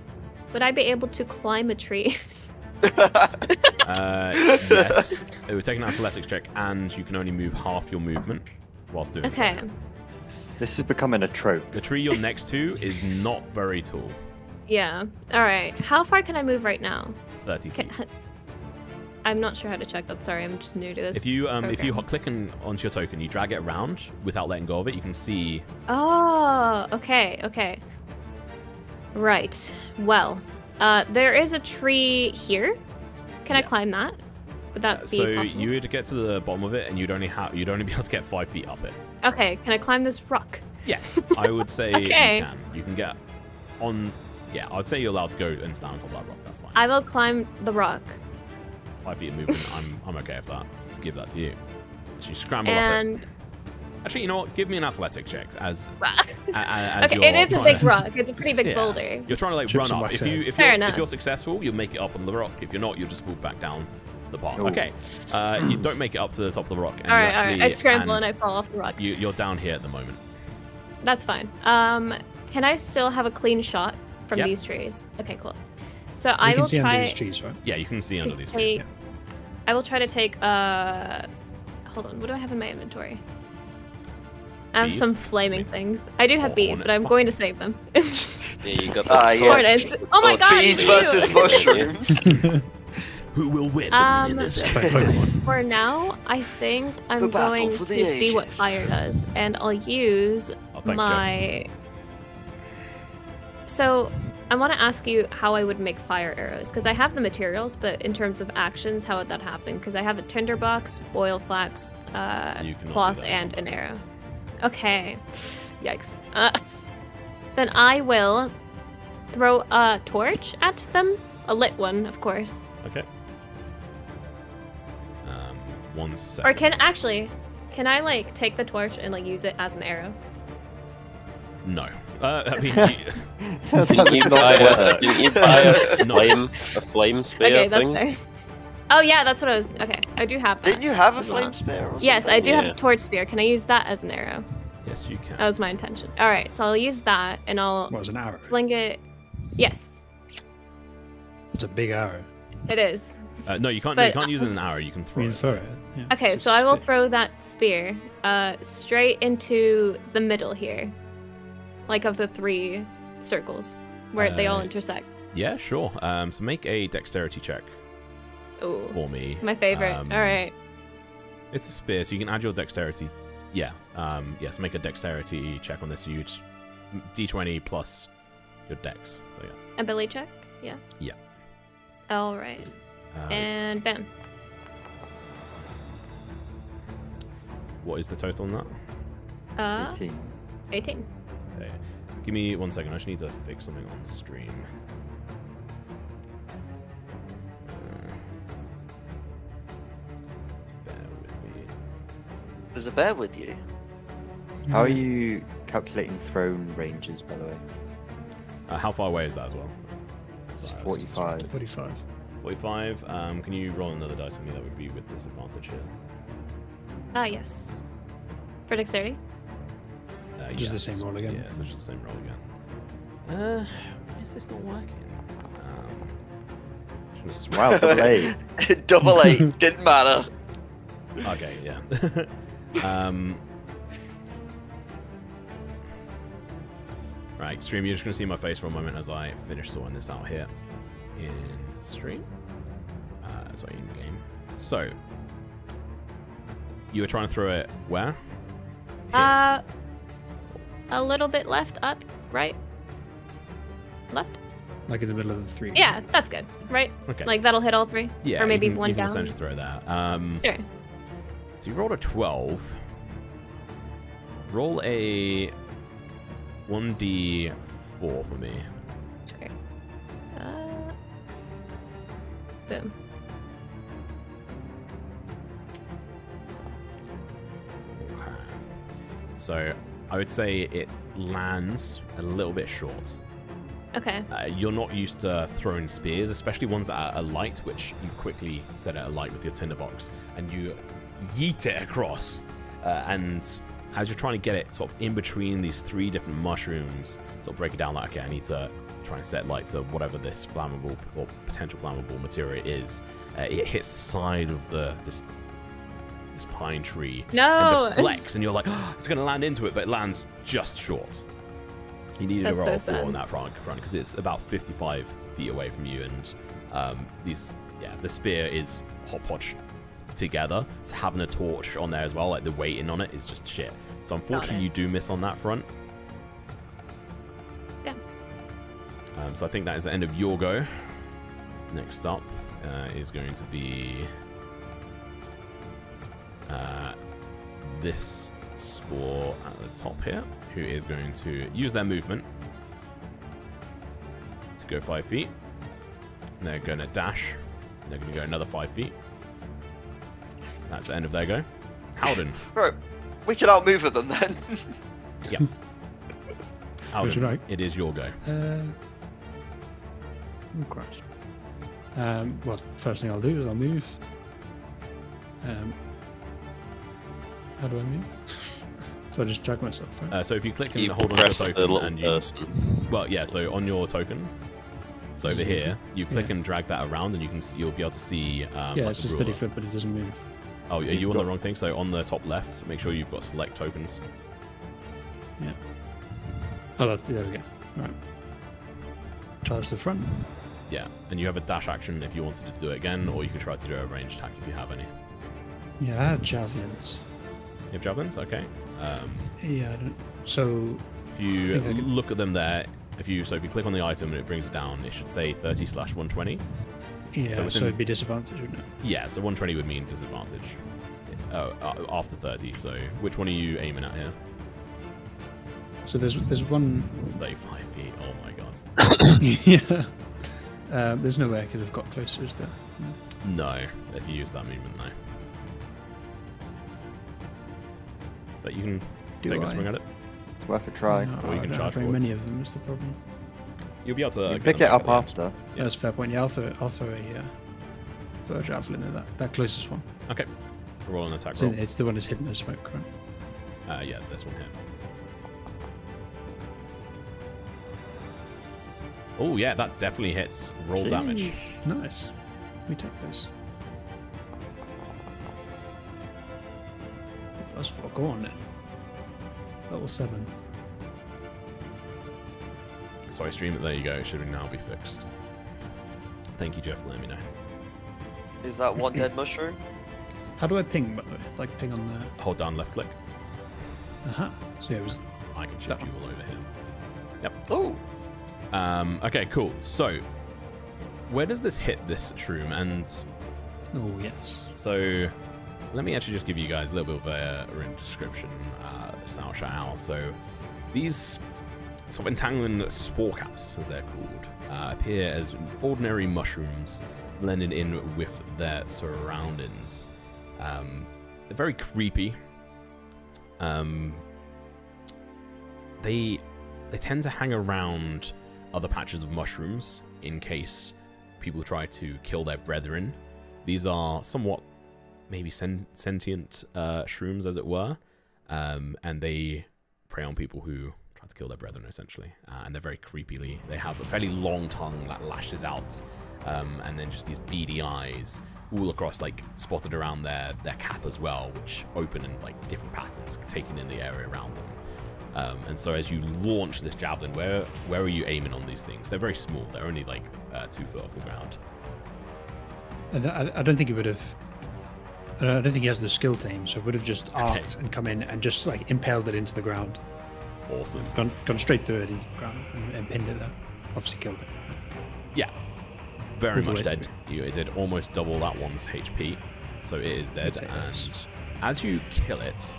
Would I be able to climb a tree? Uh, yes. It would take an athletics check, and you can only move half your movement whilst doing so. okay. This is becoming a trope. The tree you're next to is not very tall. Yeah. All right. How far can I move right now? 30 feet. Can, I'm not sure how to check that. Sorry, I'm just new to this. If you um, if you program. click on, onto your token, you drag it around without letting go of it, you can see. Oh, okay, okay. Right. Well, uh, there is a tree here. Can I climb that? Would that be so possible? you would get to the bottom of it, and you'd only have you'd only be able to get five feet up it. Okay, can I climb this rock? Yes, I would say Okay. you can. You can get on. Yeah, I'd say you're allowed to go and stand on top of that rock. That's fine. I will climb the rock. Five feet of movement. I'm I'm okay with that. To give that to you. So you scramble up it. And Actually, you know what? Give me an athletic check as. a- a- as okay, it you're a big to- rock. It's a pretty big Yeah. boulder. You're trying to like Chips run up. If you if Fair you're, enough. if you're successful, you'll make it up on the rock. If you're not, you'll just fall back down to the bottom. Ooh. Okay. Uh, you don't make it up to the top of the rock. And All you right, all right. I scramble and I fall off the rock. You, you're down here at the moment. That's fine. Um, can I still have a clean shot from Yep. these trees? Okay, cool. So You I can will see under try. these trees, right? Yeah, you can see under these trees. take- I will try to take. Uh, hold on. What do I have in my inventory? I have Bees? some flaming things. I do have Oh, bees, but I'm fuck. going to save them. Yeah, you got Ah, that. yeah. Hornets. Oh my god! Bees you! versus mushrooms. Who will win Um, in this? By Pokemon. For now, I think I'm going to the see what fire does, and I'll use Oh, thanks, Jeff. my. So, I want to ask you how I would make fire arrows because I have the materials, but in terms of actions, how would that happen? Because I have a tinderbox, oil flax, uh, You cannot do cloth, and an arrow. Okay, yikes. Uh, then I will throw a torch at them, a lit one, of course. Okay. One Or can actually, can I like take the torch and like use it as an arrow? No. Uh, I mean, you- Didn't you buy a, didn't you buy a flame, a flame spear okay, that's thing? fair. Oh yeah, that's what I was. Okay, I do have that. Didn't you have a flame spear? Or Yes, I something? do have a torch spear. Can I use that as an arrow? yes, you can. That was my intention. All right, so I'll use that and I'll What was an arrow? fling it. Yes, It's a big arrow. it is. Uh, no, you can't. no, you can't use it as an arrow. You can throw can it. throw it. Yeah. Okay, so I will throw that spear uh, straight into the middle here, like of the three circles where they all Uh, intersect. Yeah, sure. Um, so make a dexterity check Ooh, for me. my favorite. Um, all right. It's a spear, so you can add your dexterity. Yeah. Um, yes, make a dexterity check on this. You d20 plus your dex. So yeah. Ability check. Yeah. Yeah. All right, Uh, and bam. What is the total on that? Uh, 18. 18. Okay. Give me one second. I just need to fix something on stream. Uh, just bear with me. There's a bear with you. How are you calculating thrown ranges, by the way? Uh, how far away is that as well? It's Sorry, I 45. 45. 45. Um, can you roll another dice for me? That would be with disadvantage here. Ah, yes. For dexterity? Uh, Just the same roll again? Yeah, so just the same roll again. Uh, why is this not working? Um, just- Wow, double eight. Double eight. Didn't matter. Okay, yeah. um, right, stream, you're just going to see my face for a moment as I finish sorting this out here in stream. Uh, sorry, in game. So, you were trying to throw it where? Here. Uh, a little bit left, up, right, left. Like in the middle of the three. Yeah, that's good, right? okay. Like that'll hit all three, yeah, or maybe you can, one you can down. essentially throw that. Um, Sure. So you rolled a 12. Roll a 1d4 for me. Sure. Uh, boom. So I would say it lands a little bit short. Okay. Uh, you're not used to throwing spears, especially ones that are alight, which you quickly set it alight with your tinderbox, and you yeet it across. Uh, and as you're trying to get it sort of in between these three different mushrooms, sort of break it down like, okay, I need to try and set light to whatever this flammable or potential flammable material is. Uh, it hits the side of the this this pine tree No. and deflects, and you're like, it's going to land into it, but it lands just short. You needed That's a roll so four on that front because it's about 55 feet away from you, and um, these, yeah, the spear is hodgepodge together. So having a torch on there as well, like the weighting on it, is just shit. So unfortunately, you do miss on that front. Um, so I think that is the end of your go. Next up uh, is going to be uh, this spore at the top here, who is going to use their movement to go five feet. And they're going to dash. And they're going to go another five feet. That's the end of their go. Halden. Right, we can outmove them then. Yeah. Halden, right. it is your go. Uh, oh Christ. Um, well, first thing I'll do is I'll move. Um, how do I move? so I just drag myself, right? Uh, so if you click and You hold on to your press the token, little and you, person. well, yeah. So on your token, so over here, you click yeah. and drag that around, and you can s- you'll be able to see. Um, yeah, like it's the a steady ruler. foot, but it doesn't move. Oh, are You've on the wrong thing? So on the top left, make sure you've got select tokens. Yeah. Oh, that, there we go. Right. Charge the front. Yeah, and you have a dash action if you wanted to do it again, or you can try to do a ranged attack if you have any. Yeah, I have javelins. You have javelins, okay. Um, Yeah, I don't. So if you I think I can- look at them there, if you so if you click on the item and it brings it down, it should say 30 slash 120. yeah, so, within- it'd be disadvantage, wouldn't it? Yeah, so 120 would mean disadvantage. Oh, uh, after 30. So which one are you aiming at here? So there's there's one. 35 feet. Oh my god. yeah. Um, there's no way I could have got closer, is there? No. No, if you use that movement, no. But you can Do take a I? swing at it. It's worth a try. No, Or you I can don't charge have very forward. many of them. Is the problem? You'll be able to You pick it up at end. after. Yeah. That's a fair point. Yeah, I'll throw, I'll throw a, uh, throw a javelin at that, that closest one. Okay. Roll an attack It's, roll. it's the one that's hidden in smoke, right? Uh, yeah, this one here. Oh yeah, that definitely hits. Roll damage. Nice. We take this. That's four. Go on then. Level seven. Sorry, stream it. There you go. It should now be fixed. Thank you, Jeff, Let me know. Is that one dead mushroom? How do I ping, by the way? Like ping on the. Hold down left click. Uh huh. So yeah, it was. I can shift you all over here. Yep. Oh, Um, okay, cool. So, where does this hit this shroom? And Oh yes. so, let me actually just give you guys a little bit of a, written description. Uh, Shao. So, these sort of entangling spore caps, as they're called, uh, appear as ordinary mushrooms blended in with their surroundings. Um, they're very creepy. Um, they they tend to hang around other patches of mushrooms in case people try to kill their brethren. These are somewhat maybe sen- sentient uh, shrooms, as it were, um, and they prey on people who try to kill their brethren, essentially. Uh, and they're very creepily. They have a fairly long tongue that lashes out, um, and then just these beady eyes all across, like spotted around their their cap as well, which open in like different patterns, taking in the area around them. Um, and so as you launch this javelin, where where are you aiming on these things? They're very small. They're only like uh, two foot off the ground. I, don't think it would have I don't think he has the skill team, so would have just arced and come in and just like impaled it into the ground, Awesome. gone gone straight through it into the ground and, and pinned it there. Obviously killed it. Yeah. Very much dead. You it did almost double that one's HP, so it is dead. And as you kill it,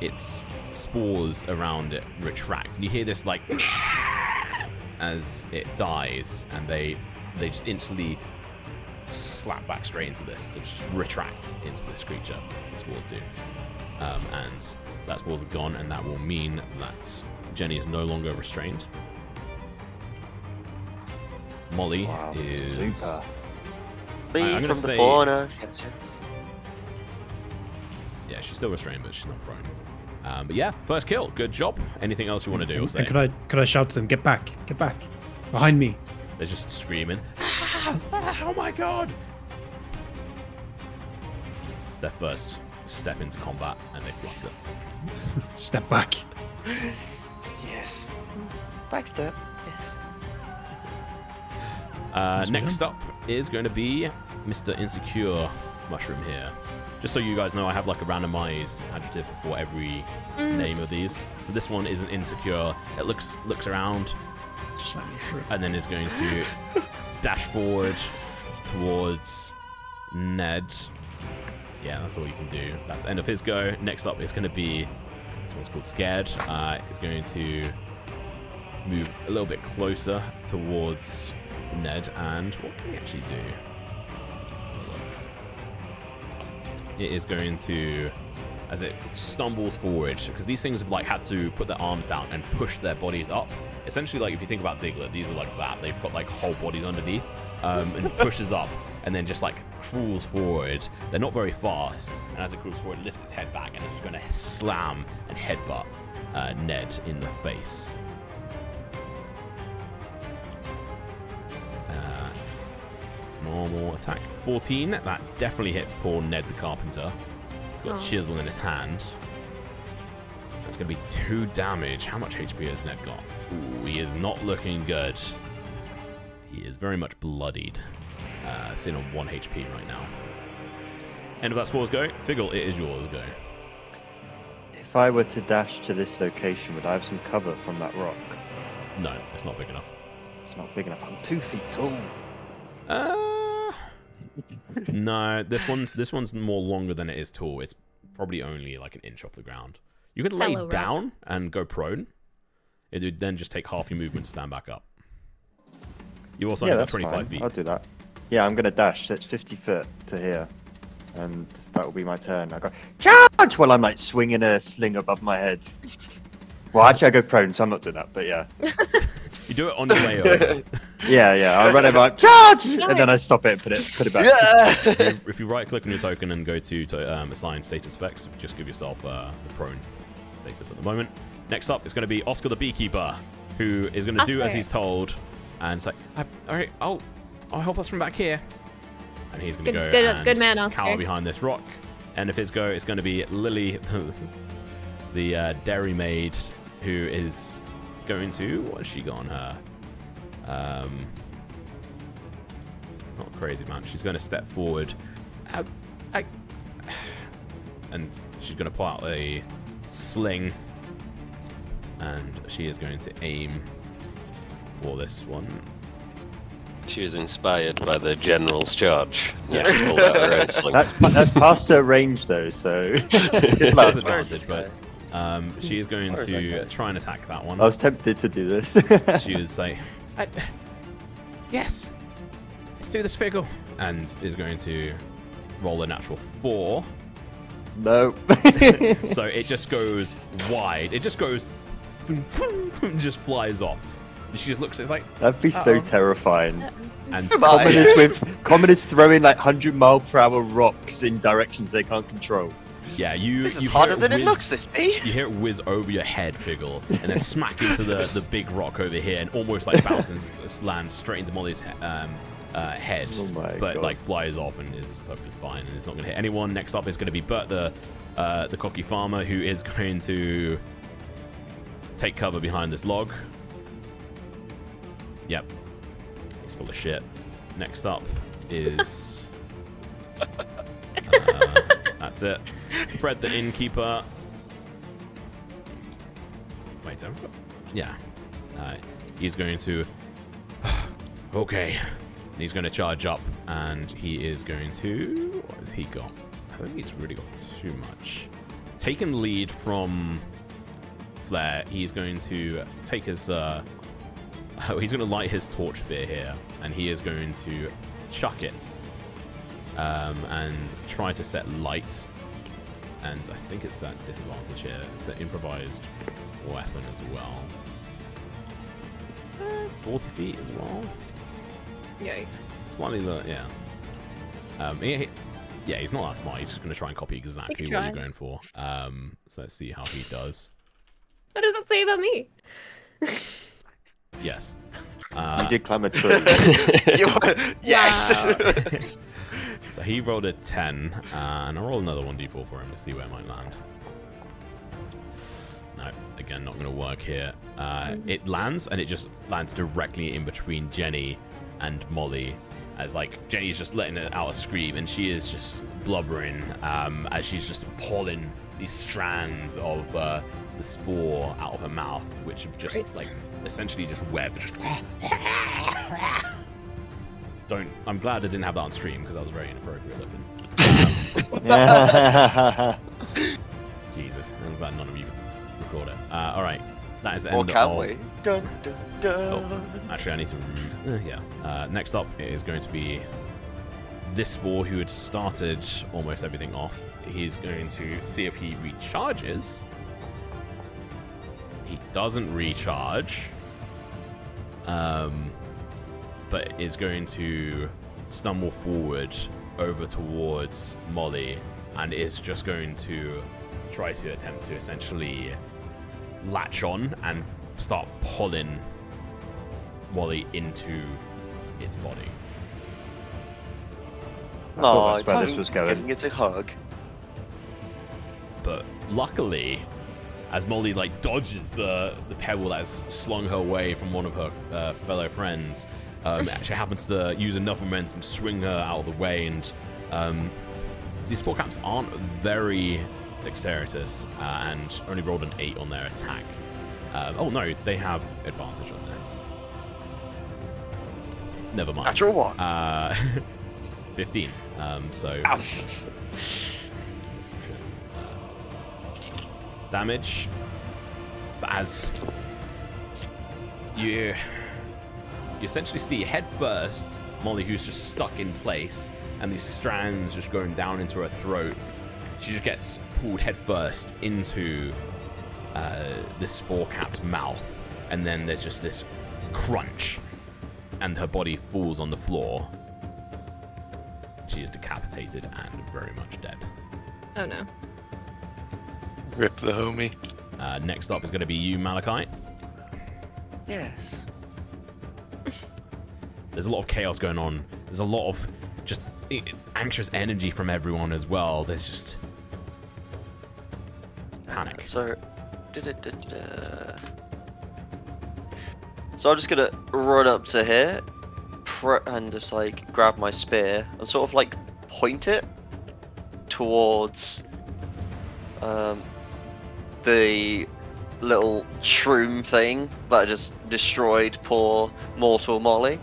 its spores around it retract, and you hear this like as it dies, and they they just instantly slap back straight into this to just retract into this creature. The spores do, um, and that spores are gone, and that will mean that Jenny is no longer restrained. Molly Wow, is super. Me I'm gonna from say- the corner. Yes, yes. yeah, she's still restrained, but she's not prone. Um, but yeah, first kill, good job. Anything else you want to do? Or And, say? and could I could I shout to them, get back, get back, behind me? They're just screaming. "Ah, ah, oh my god! It's their first step into combat, and they fluffed it. Step back. Yes. Backstep. Yes. Uh, Yes, next ma'am. up is going to be Mr. Insecure Mushroom here. Just so you guys know, I have like a randomized adjective for every Mm. name of these. So this one isn't insecure. It looks looks around, And then is going to dash forward towards Ned. Yeah, that's all you can do. That's end of his go. Next up is going to be this one's called Scared. Uh, it's going to move a little bit closer towards Ned, and what can we actually do? It is going to, as it stumbles forward, because these things have like had to put their arms down and push their bodies up. Essentially, like if you think about Diglett, these are like that. They've got like whole bodies underneath, um, and pushes up, and then just like crawls forward. They're not very fast, and as it crawls forward, it lifts its head back, and it's just going to slam and headbutt uh, Ned in the face. Uh, normal attack 14. That definitely hits poor Ned the Carpenter. He's got Oh. a chisel in his hand. That's going to be two damage. How much HP has Ned got? Ooh, he is not looking good. He is very much bloodied. Uh, sitting on one HP right now. End of that spore's go. Figgle, it is yours go. If I were to dash to this location, would I have some cover from that rock? No, it's not big enough. It's not big enough. I'm two feet tall. Uh, no, this one's this one's more longer than it is tall. It's probably only like an inch off the ground. You could lay Hello, Rob. down and go prone. It would then just take half your movement to stand back up. You also yeah, only got 25 fine. feet. I'll do that. Yeah, I'm gonna dash. So it's 50 foot to here, and that will be my turn. I go charge while I'm like swinging a sling above my head. Well, actually, I go prone, so I'm not doing that. But yeah, You do it on the way over. yeah, yeah. I run over like charge, and then I stop it and put it put it back. Yeah. if, if you right click on your token and go to, to um, assign status effects, just give yourself uh, the prone status at the moment. Next up is going to be Oscar the Beekeeper, who is going to do as he's told and say, "I- "All right, I'll, I'll help us from back here." And he's going to go good- and good man, Oscar. cower behind this rock. And if his go is going to be Lily, the uh, dairy maid, who is going to. What has she got on her? Um, not crazy, man. She's going to step forward. Uh, I, and she's going to pull out a sling. And she is going to aim for this one. She was inspired by the general's charge. Yeah, she pulled out her own sling. That's that's past her range though, so. It's Where is disadvantage, this but um, she is going Where is that to guy? try and attack that one. I was tempted to do this. she was like, "I- "Yes, let's do this figure," and is going to roll a natural four. no. so it just goes wide. It just goes, just flies off. And she just looks. It's like, That'd be so Uh-oh. terrifying. and Goodbye. Common is with common is throwing like hundred mile per hour rocks in directions they can't control. yeah, you. This you is hear harder than it whiz- looks, this bee. You hear it whiz over your head, Figgle, and then smack into the, the big rock over here, and almost like bounces, lands straight into Molly's um, uh, head. Oh but God. like flies off and is perfectly fine, and it's not going to hit anyone. Next up is going to be Bert, the uh, the cocky farmer, who is going to take cover behind this log. Yep, he's full of shit. Next up is That's it. Fred the innkeeper. Wait, have got- yeah. Uh, he's going to. okay. And he's going to charge up, and he is going to. What has he got? I think he's really got too much. Taking lead from Flare, he's going to take his. Uh, oh, he's going to light his torch spear here, and he is going to chuck it um, and try to set light. And I think it's that disadvantage here. It's an improvised weapon as well. Eh, 40 feet as well. Yikes. Slightly low, yeah. Um, he, he- yeah, he's not that smart. He's just going to try and copy exactly what you're going for. Um, so let's see how he does. What does that say about me? Yes. I Uh, did climb a tree. Yes. So he rolled a 10, uh, and I'll roll another 1d4 for him to see where it might land. No, again, not going to work here. Uh, it lands, and it just lands directly in between Jenny and Molly. As like Jenny's just letting it out a scream, and she is just blubbering um, as she's just pulling these strands of uh, the spore out of her mouth, which have just Christ. like essentially just web. Don't. I'm glad I didn't have that on stream because that was very inappropriate looking. Jesus, I'm glad none of you could record it. Uh, all right, that is the or end can of. we? Dun, dun, dun. Oh, actually, I need to. uh, yeah. Uh, next up is going to be this spore who had started almost everything off. He's going to see if he recharges. He doesn't recharge. Um, but is going to stumble forward over towards Molly and is just going to try to attempt to essentially latch on and start pulling Molly into its body. I thought that's where this was going. giving it a hug. But luckily, as Molly like dodges the the pebble that's slung her way from one of her uh, fellow friends, um, actually happens to use enough momentum to swing her out of the way, and um, these sport caps aren't very dexterous uh, and only rolled an eight on their attack. Um, oh no, they have advantage on this. Never mind. Natural one. Uh, 15. Um, so Ow. damage. So as you you essentially see head first Molly, who's just stuck in place, and these strands just going down into her throat. She just gets pulled head first into uh, this spore capped mouth, and then there's just this crunch, and her body falls on the floor. She is decapitated and very much dead. Oh no. Rip the homie. Uh, next up is going to be you, Malachite. Yes. There's a lot of chaos going on. There's a lot of just anxious energy from everyone as well. There's just panic. So, so I'm just gonna run up to here, pre- and just like grab my spear and sort of like point it towards um, the little shroom thing that just destroyed poor mortal Molly.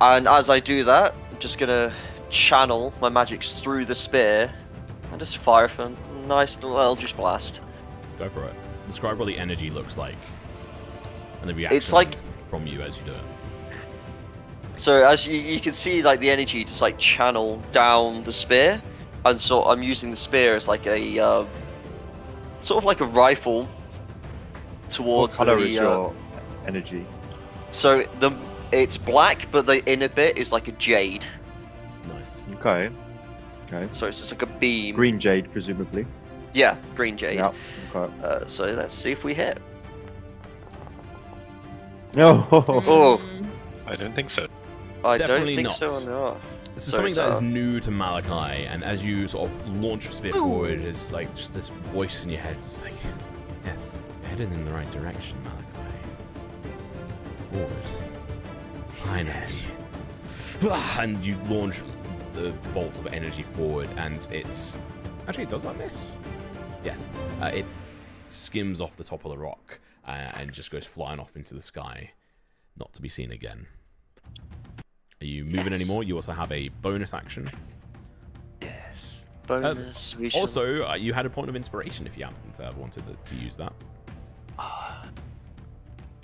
And as I do that, I'm just gonna channel my magics through the spear and just fire for a nice little Eldritch Blast. Go for it. Describe what the energy looks like, and the reaction It's like- from you as you do it. So as you, you can see, like the energy just like channel down the spear, and so I'm using the spear as like a uh, sort of like a rifle What towards color the. is uh, energy? So the it's black, but the inner bit is like a jade. Nice. Okay. Okay. So it's just like a beam. Green jade, presumably. Yeah, green jade. Yeah. Okay. Uh, so let's see if we hit. No. Oh. Mm. I don't think so. I Definitely don't think not. so. No. This is So something it's, that is new to Malachi, and as you sort of launch your spear forward, it's like just this voice in your head. It's like, yes, you're headed in the right direction, Malachi. Forward. Finally. And you launch the bolt of energy forward, and it's actually it does that miss? Yes, uh, it skims off the top of the rock uh, and just goes flying off into the sky, not to be seen again. Are you moving Yes. anymore? You also have a bonus action. Yes. Bonus. we shall... Also, uh, you had a point of inspiration if you happened to have wanted to, to use that. Ah.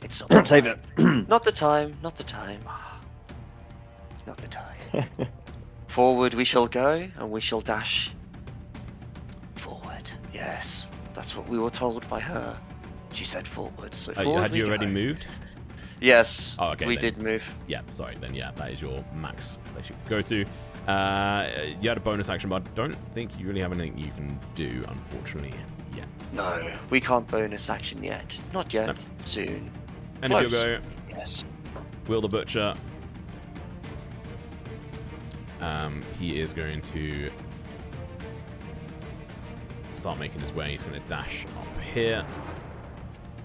it's not the Save time. it. Not the time. Not the time. Not the time. Forward we shall go, and we shall dash. Forward. Yes, that's what we were told by her. She said forward. So Uh, forward had we you already go. moved? Yes. Oh, okay, we then. did move. Yeah, sorry, then yeah, that is your max place you can go to. Uh, you had a bonus action, but I don't think you really have anything you can do, unfortunately, yet. No, we can't bonus action yet. Not yet. No. Soon. And if you go, Yes. Will the Butcher, um, he is going to start making his way. He's going to dash up here.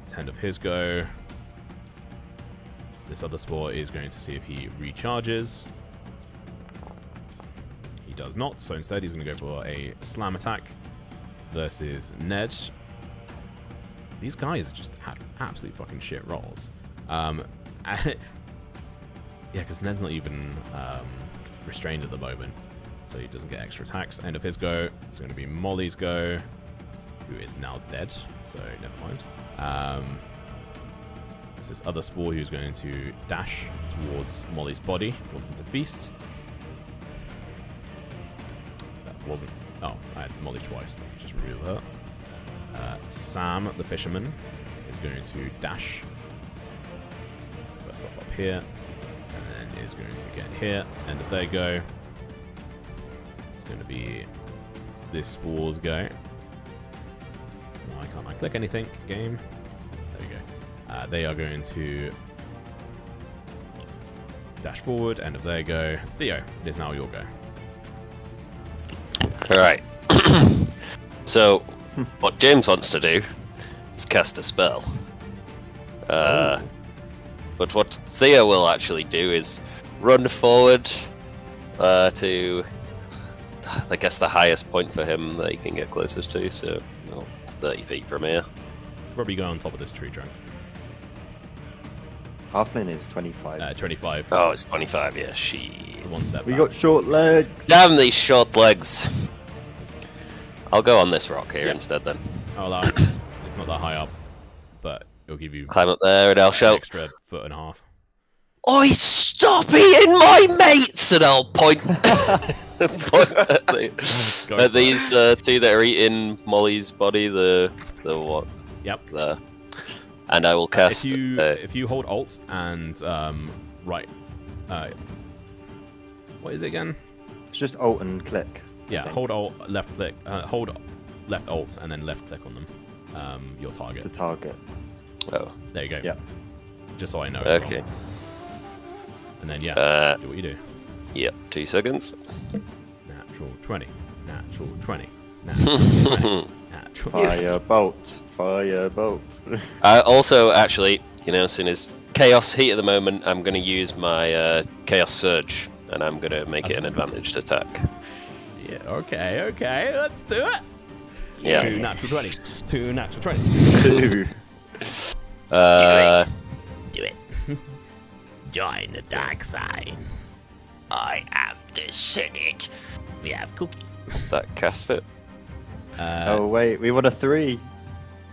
It's end of his go. This other spore is going to see if he recharges. He does not, so instead he's going to go for a slam attack versus Ned. These guys just have absolute fucking shit rolls. Um, yeah, because Ned's not even um, restrained at the moment, so he doesn't get extra attacks. End of his go. It's going to be Molly's go, who is now dead, so never mind. Um, there's this other spore who's going to dash towards Molly's body, wanting to feast. That wasn't. Oh, I had Molly twice. Let me just remove that. Uh, Sam, the fisherman, is going to dash. So first off up here, and then is going to get here. End of their go. It's going to be this spore's go. Why can't I click anything? Game. There we go. Uh, they are going to dash forward. End of their go. Theo, it is now your go. Alright. so, what James wants to do is cast a spell. Uh, But what Theo will actually do is run forward uh, to, I guess, the highest point for him that he can get closest to, so well, 30 feet from here. Probably go on top of this tree trunk. Halfling is 25. Uh, 25. Oh, it's 25, yeah, she. So one step we back. got short legs. Damn these short legs! I'll go on this rock here Yep. instead then. Oh, that. It's not that high up, but it'll give you Climb up there and I'll an shout, extra foot and a half. Oi, stop eating my mates! And I'll point, point at, the, at these uh, two that are eating Molly's body, the the what? Yep. There. And I will cast. if you uh, if you hold Alt and um, right, uh, what is it again? It's just alt and click. Yeah, hold Alt, left click, uh, hold left Alt, and then left click on them. Um, your target. The target. oh, There you go. Yeah. Just so I know. as well. okay. And then yeah, Uh, do what you do. yep. Two seconds. Natural twenty. Natural twenty. Natural twenty. Natural. Fire bolt. Fire bolt. I also actually, you know, seeing as chaos heat at the moment, I'm going to use my uh, chaos surge, and I'm going to make it an advantaged attack. Yeah. Okay. Okay. Let's do it. Yeah. Two natural twenties. Two natural twenties. Two. Uh, Do it. Join the dark side. I am the Senate. We have cookies. that cast it. Uh, oh wait, we want a three.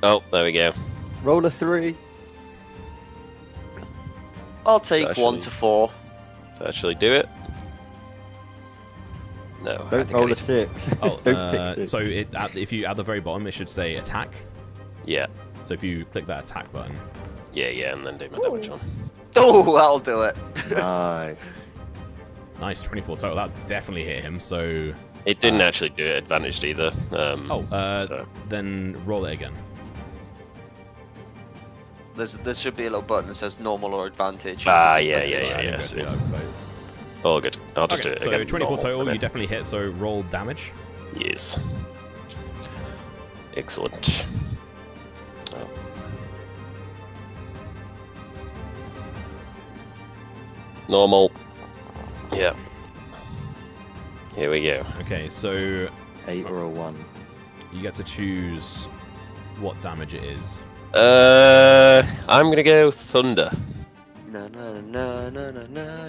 Oh, there we go. Roll a three. I'll take Actually- one to four. To actually do it. No, Don't think I roll need a to- six. Oh, Don't uh, pick six. so it, at, if you at the very bottom, it should say attack. Yeah, So if you click that attack button, yeah, yeah, and then do my damage on. Oh, I'll do it. nice. nice, 24 total. That definitely hit him. So, It didn't Uh, actually do it advantaged either. Um, oh, uh, so- then roll it again. There's, there should be a little button that says normal or advantage. Ah, yeah, Okay, yeah, Sorry, yeah, I didn't yeah. go so- through that, I suppose. all good. I'll just Okay, do it so again. 24 normal, total, and you definitely hit. So roll damage. Yes. Excellent. Oh. Normal. Yeah. Here we go. Okay, so Eight or a one. you get to choose what damage it is. Uh, I'm gonna go thunder.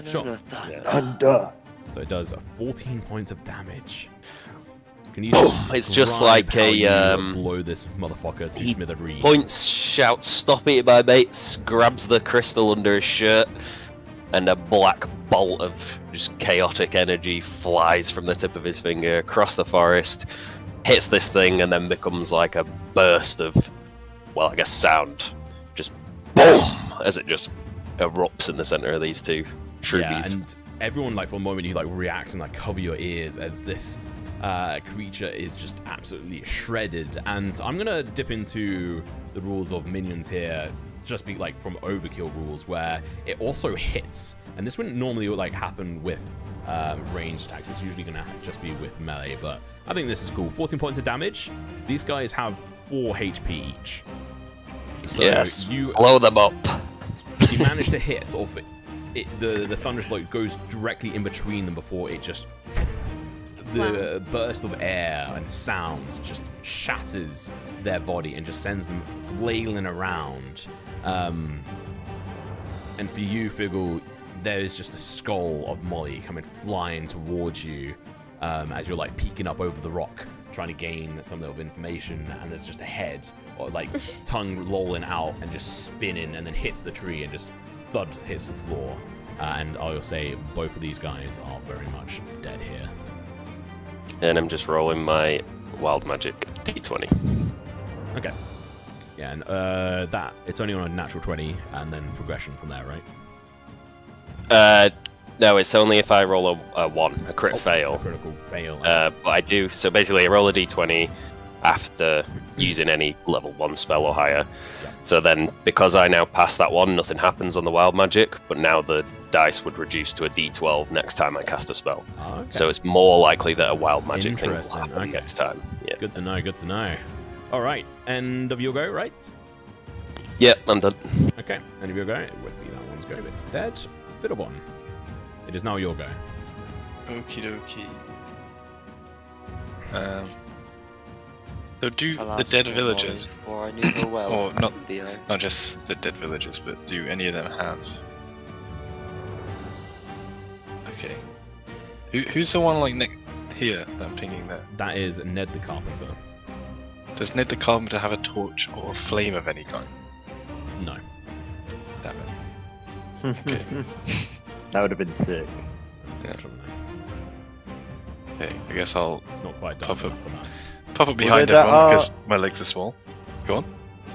Sure. na thunder. Thunder. So it does 14 points of damage. Can you Boom. describe It's just like a, um, blow this motherfucker to smithereens? Points, shouts, "Stop it, my mates!" Grabs the crystal under his shirt, and a black bolt of just chaotic energy flies from the tip of his finger across the forest, hits this thing, and then becomes like a burst of, well, I guess sound, just boom as it just erupts in the center of these two Yeah, and everyone like for a moment you like react and like cover your ears as this uh, creature is just absolutely shredded. And I'm gonna dip into the rules of minions here, just be like from overkill rules where it also hits. And this wouldn't normally like happen with um, ranged attacks. It's usually gonna just be with melee. But I think this is cool. 14 points of damage. These guys have four HP each. So yes, you blow them up. you manage to hit sort of it, the the thunderous blow goes directly in between them before it just the burst of air and sound just shatters their body and just sends them flailing around. Um, and for you, Figgle, there is just a skull of Molly coming flying towards you um, as you're like peeking up over the rock, trying to gain some little information. And there's just a head, or like tongue lolling out and just spinning, and then hits the tree and just thud hits the floor. Uh, and I will say both of these guys are very much dead here. And I'm just rolling my wild magic d20. Okay. Yeah, and uh, that it's only on a natural twenty, and then progression from there, right? Uh, no, it's only if I roll a, a one, a crit Oh, fail. a critical fail. Uh, but I do. So basically, I roll a d20 after using any level one spell or higher. Yeah. So then, because I now pass that one, nothing happens on the wild magic. But now the dice would reduce to a d12 next time I cast a spell. Oh, okay. So it's more likely that a wild magic thing will happen okay. next time. Yeah. good to know. Good to know. All right, end of your go, right? Yep, I'm done. Okay, end of your go. It would be that one's go, but it's dead. Fiddlebon. It is now your go. Okie dokie. Um. So do the dead poor villagers, Molly, For I knew her well. or not, Theo. not just the dead villagers, but do any of them have? Okay. Who, who's the one like ne- here that I'm pinging there? That is Ned the Carpenter. Does Ned the Carpenter have a torch or a flame of any kind? No. Damn it. that would have been sick. Unfortunately. Okay, I guess I'll It's not quite Pop done up. pop up behind there everyone are- because my legs are small. Go on.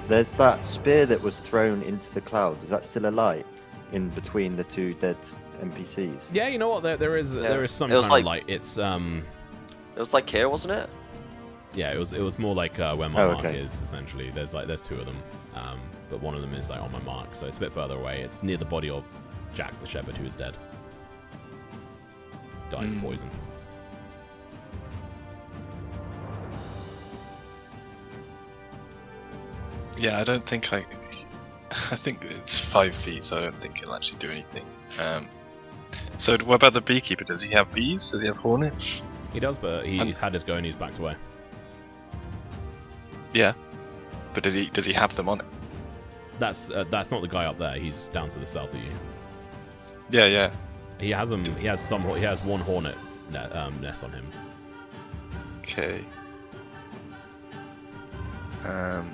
There's that spear that was thrown into the clouds. Is that still alight in between the two dead NPCs? Yeah, you know what? There, there is Yeah. there is some It was kind of like- like it's um It was like Kira, wasn't it? yeah it was it was more like uh, where my Oh, mark okay. is essentially. There's like there's two of them, um, but one of them is like on my mark, so it's a bit further away. It's near the body of Jack the Shepherd, who is dead. Died of Mm. poison. Yeah, I don't think I. I think it's five feet, so I don't think it'll actually do anything. Um, so what about the beekeeper? Does he have bees? Does he have hornets? He does, but he, And- he's had his go and he's backed away. Yeah, but does he does he have them on it? That's uh, that's not the guy up there. He's down to the south of you. Yeah, yeah. He has him. He has some. He has one hornet ne- um, nest on him. Okay. Um,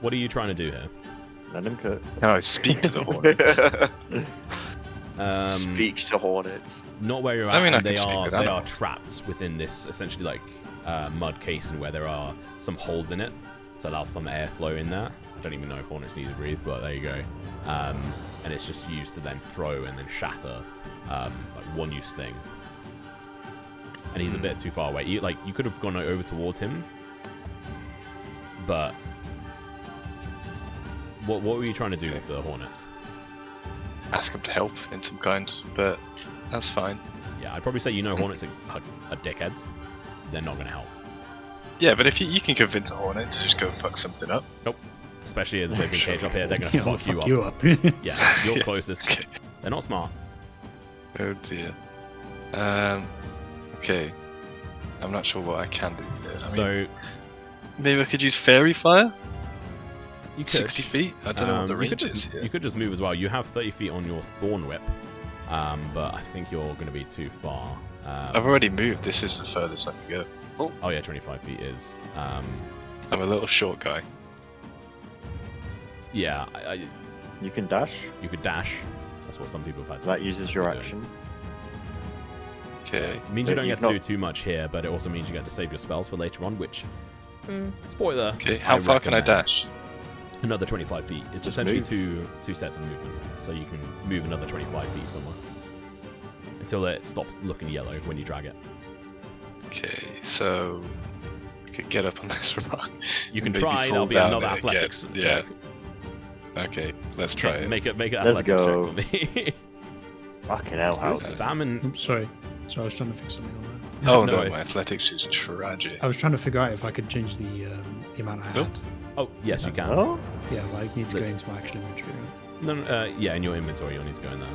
What are you trying to do here? Let him cook. can I speak to the hornets? Um, Speak to hornets. Not where you're at. I mean, I they are they are trapped within this essentially like uh, mud casing where there are some holes in it to allow some airflow in there. I don't even know if hornets need to breathe, but there you go. Um, and it's just used to then throw and then shatter um, like one use thing. And he's a Hmm. bit too far away. You, like you could have gone over towards him, but what what were you trying to do with the hornets? Ask him to help in some kind, but that's fine. Yeah, I'd probably say you know hornets are, are, are dickheads. They're not going to help. Yeah, but if you, you can convince a hornet to just go fuck something up. Especially as they've been caged up here, they're going to I'll fuck, you up. you up. Yeah, you're Yeah. closest. Okay. They're not smart. Oh dear. Um. Okay. I'm not sure what I can do. Here. I mean, so maybe I could use fairy fire. you could 60 feet. I don't know what the Um, you could range is just, here. You could just move as well. You have 30 feet on your thorn whip, um, but I think you're going to be too far. Um, I've already moved. This is the furthest I can go. Oh yeah, 25 feet is. Um, I'm a little short guy. Yeah, I, I, You can dash. you could dash. That's what some people have had. To That uses your doing. action. Okay. It means you don't you've get to do too much here, but it also means you get to save your spells for later on. Which, Hmm. spoiler. Okay. How far can I dash? Another 25 feet. It's Just essentially move. two two sets of movement, so you can move another 25 feet somewhere until it stops looking yellow when you drag it. Okay. So I could get up on this rock. You can try. fall That'll be another it again. athletics. Yeah. Check. Okay. Let's try it. Make it make it Let's athletics go. check for me. Fucking hell, You're how? spamming. Oops, sorry. Sorry, I was trying to fix something on that. Oh No no, my athletics is tragic. I was trying to figure out if I could change the um, the amount I had. Nope. Oh yes, you can. Oh, Yeah, well, I need to The- go into my actual inventory. No, no, uh, yeah, in your inventory, you'll need to go in there.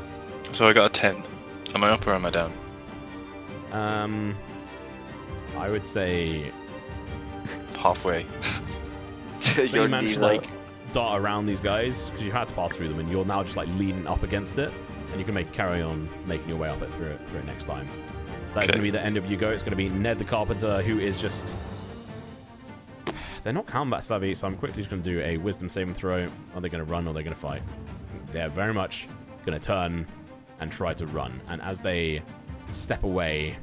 So I got a 10. Am I up or am I down? Um, I would say Halfway. so you You're managed to like dart around these guys because you had to pass through them, and you're now just like leaning up against it, and you can make carry on making your way up it through it through it next time. That's Okay. going to be the end of your go. It's going to be Ned the Carpenter, who is just. They're not combat savvy, so I'm quickly just going to do a Wisdom saving throw. Are they going to run or are they going to fight? They're very much going to turn and try to run. And as they step away,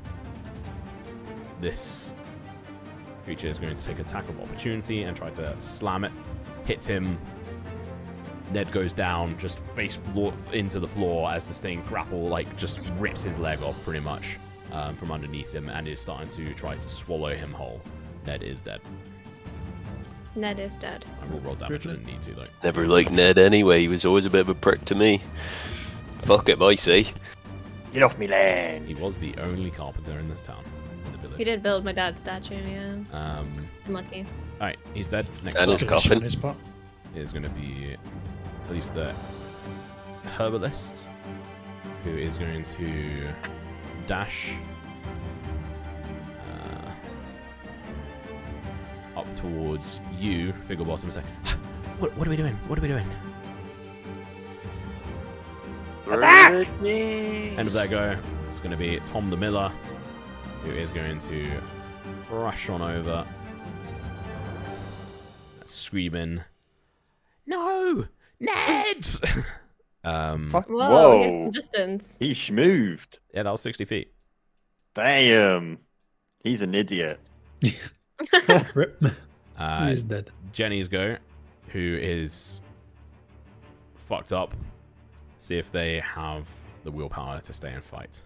this creature is going to take attack of opportunity and try to slam it. Hits him. Ned goes down, just face floor into the floor as this thing grapple like just rips his leg off pretty much um, from underneath him and is starting to try to swallow him whole. Ned is dead. Ned is dead. I will roll damage. I didn't need to though. Never liked Ned anyway. He was always a bit of a prick to me. Fuck him, I say. get off me land. He was the only carpenter in this town, in the He did build my dad's statue, yeah. Um, Unlucky. all right, he's dead. Next And up his coffin. His spot. is going to be at least the herbalist, who is going to dash uh, up towards you, Figure Boss, and say, what, what are we doing? What are we doing? Attack! End of that go. It's going to be Tom the Miller, who is going to rush on over, screaming, "No, Ned!" um, Fuck. Whoa, here's Whoa. some distance. He schmooved. yeah, that was sixty feet. Damn. He's an idiot. Rip. Uh, He's dead. Jenny's go, who is fucked up. See if they have the willpower to stay and fight.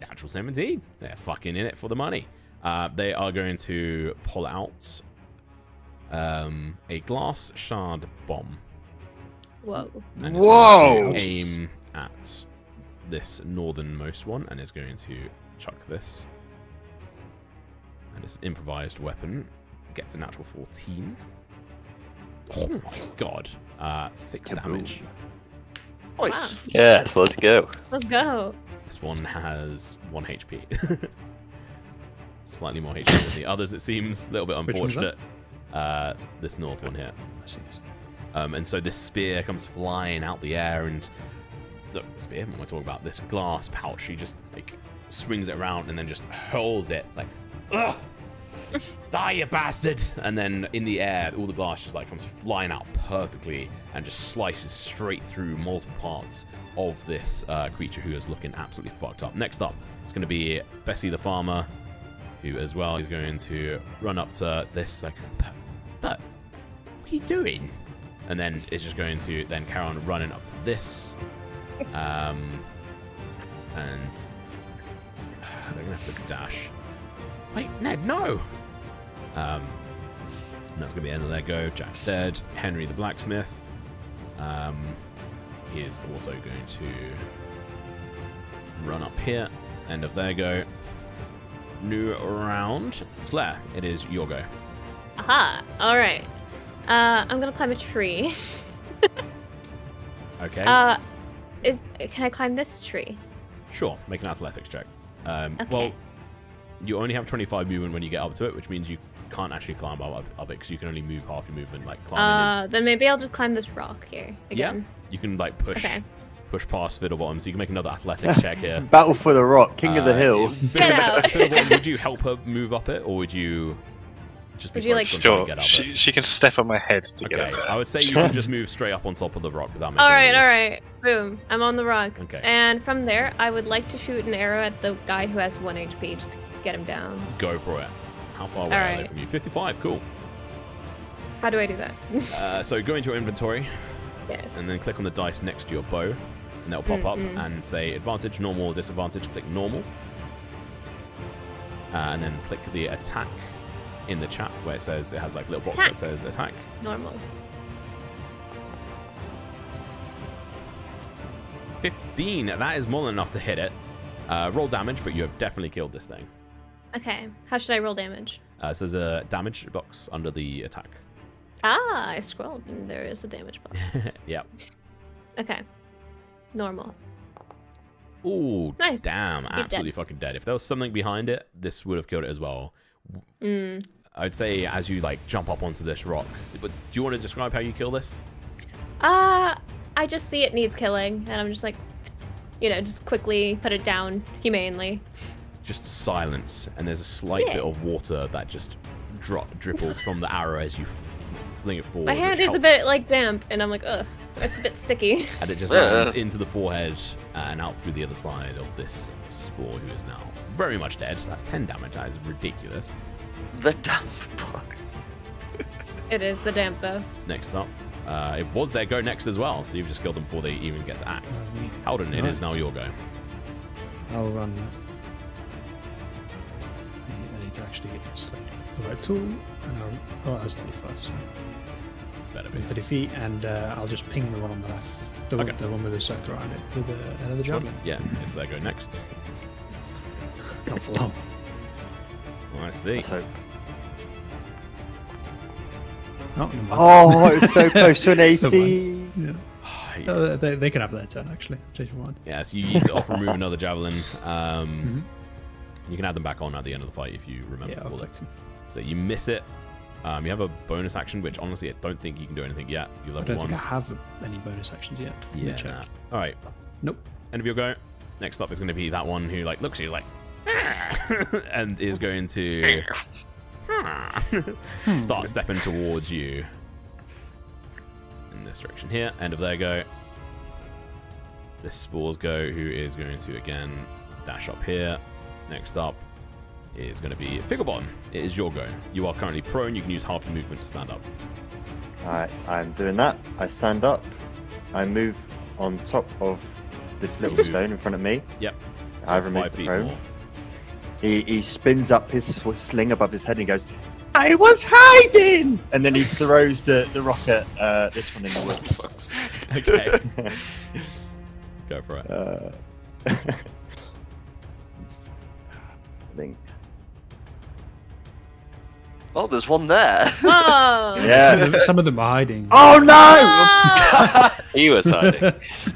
Natural 17. They're fucking in it for the money. Uh, they are going to pull out um, a glass shard bomb. Whoa. And Whoa! aim at this northernmost one and is going to chuck this. And it's an improvised weapon. Gets a natural 14. Oh my god. Uh, six Kaboom. damage. Nice. Yes, let's go. Let's go. This one has one HP. Slightly more HP than the others, it seems. A little bit Which one's that? unfortunate. Uh, this north one here. I see, I see. Um, and so this spear comes flying out the air, and look, spear. What am I talking about? This glass pouch. He just like swings it around and then just hurls it like, ugh, die, you bastard! And then in the air, all the glass just like comes flying out perfectly and just slices straight through multiple parts of this uh, creature who is looking absolutely fucked up. Next up, it's going to be Bessie the farmer, who as well is going to run up to this like, but, but what are you doing? and then it's just going to then carry on running up to this. Um, and they're gonna have to dash. Wait, Ned, no. Um, that's gonna be the end of their go. Jack's dead. Henry the blacksmith. Um, he is also going to run up here. End of their go. New round. Flare, it is your go. Aha. All right. Uh, I'm gonna climb a tree. Okay. Uh, is can I climb this tree? Sure, make an athletics check. Um, Okay. Well, you only have 25 movement when you get up to it, which means you can't actually climb up, up it because you can only move half your movement. Like climbing Uh, is then maybe I'll just climb this rock here yeah, you can like push Okay. Push past Fiddlebottom, so you can make another athletics check here. Battle for the rock, king of the Uh, hill. Fiddlebottom, would you help her move up it, or would you just be Would you, like- focused trying to Sure, get up she, it? she can step on my head to get Okay, up. I would say you can just move straight up on top of the rock without making. All right, all right, Boom. I'm on the rock. Okay. And from there, I would like to shoot an arrow at the guy who has one HP just to get him down. Go for it. How far away All are they from you? 55. Cool. How do I do that? Uh, so go into your inventory yes. and then click on the dice next to your bow, and that'll pop up Mhm. and say advantage, normal, disadvantage. Click normal, uh, and then click the attack in the chat where it says it has like a little box Attack. that says attack. Normal. 15. That is more than enough to hit it. Uh, roll damage, but you have definitely killed this thing. Okay. How should I roll damage? Uh, so there's a damage box under the attack. Ah, I scrolled and there is a damage box. yep. Okay. Normal. Ooh, Nice. damn, dead. absolutely fucking dead. If there was something behind it, this would have killed it as well. Mm. I'd say as you like jump up onto this rock. But do you want to describe how you kill this? Uh, I just see it needs killing, and I'm just like, you know, just quickly put it down humanely. Just silence, and there's a slight Yeah. bit of water that just drop dripples from the arrow as you f- fling it forward. My hand which is a bit like damp, and I'm like, ugh, it's a bit sticky. and it just Yeah. lands into the forehead and out through the other side of this spore, who is now very much dead. So that's 10 damage. That is ridiculous. The damp part. It is the damp though. Next up, uh, it was their go next as well. So you've just killed them before they even get to act. Halden, it is Right. now your go. I'll run. I need to actually select the right tool, and I'll. Oh, that's 35, so Better be. 30 feet, and uh, I'll just ping the one on the left. The, one, Okay. the one with the circle around it, with the end of the javelin. Yeah, it's their go next. Not for long. I see. Let's hope. Oh, never. Oh, it was so close to an Never 80. Yeah. Uh, they, they can have their turn, actually. Change my mind. Yeah, so you use it off, remove another javelin. Um, Mhm. You can add them back on at the end of the fight if you remember Yeah, to I'll pull it. collect them. So you miss it. Um, you have a bonus action, which honestly I don't think you can do anything yet. You I level don't one. think I have any bonus actions yet. Yeah. nah. All right. Nope. End of your go. Next up is going to be that one who like looks at you like, and is going to start stepping towards you in this direction here. End of their go. This spores go, who is going to again dash up here. Next up is going to be Figglebottom. It is your go. You are currently prone. You can use half your movement to stand up. Alright, I'm doing that. I stand up. I move on top of this little stone in front of me. Yep. I So remove the prone. He, he spins up his sling above his head and he goes, I was hiding! And then he throws the, the rocket, uh, this one in the woods. Okay. Go for it. uh, I think. Oh, there's one there. Whoa! Yeah. Some, of them, some of them are hiding. Oh no! He was hiding.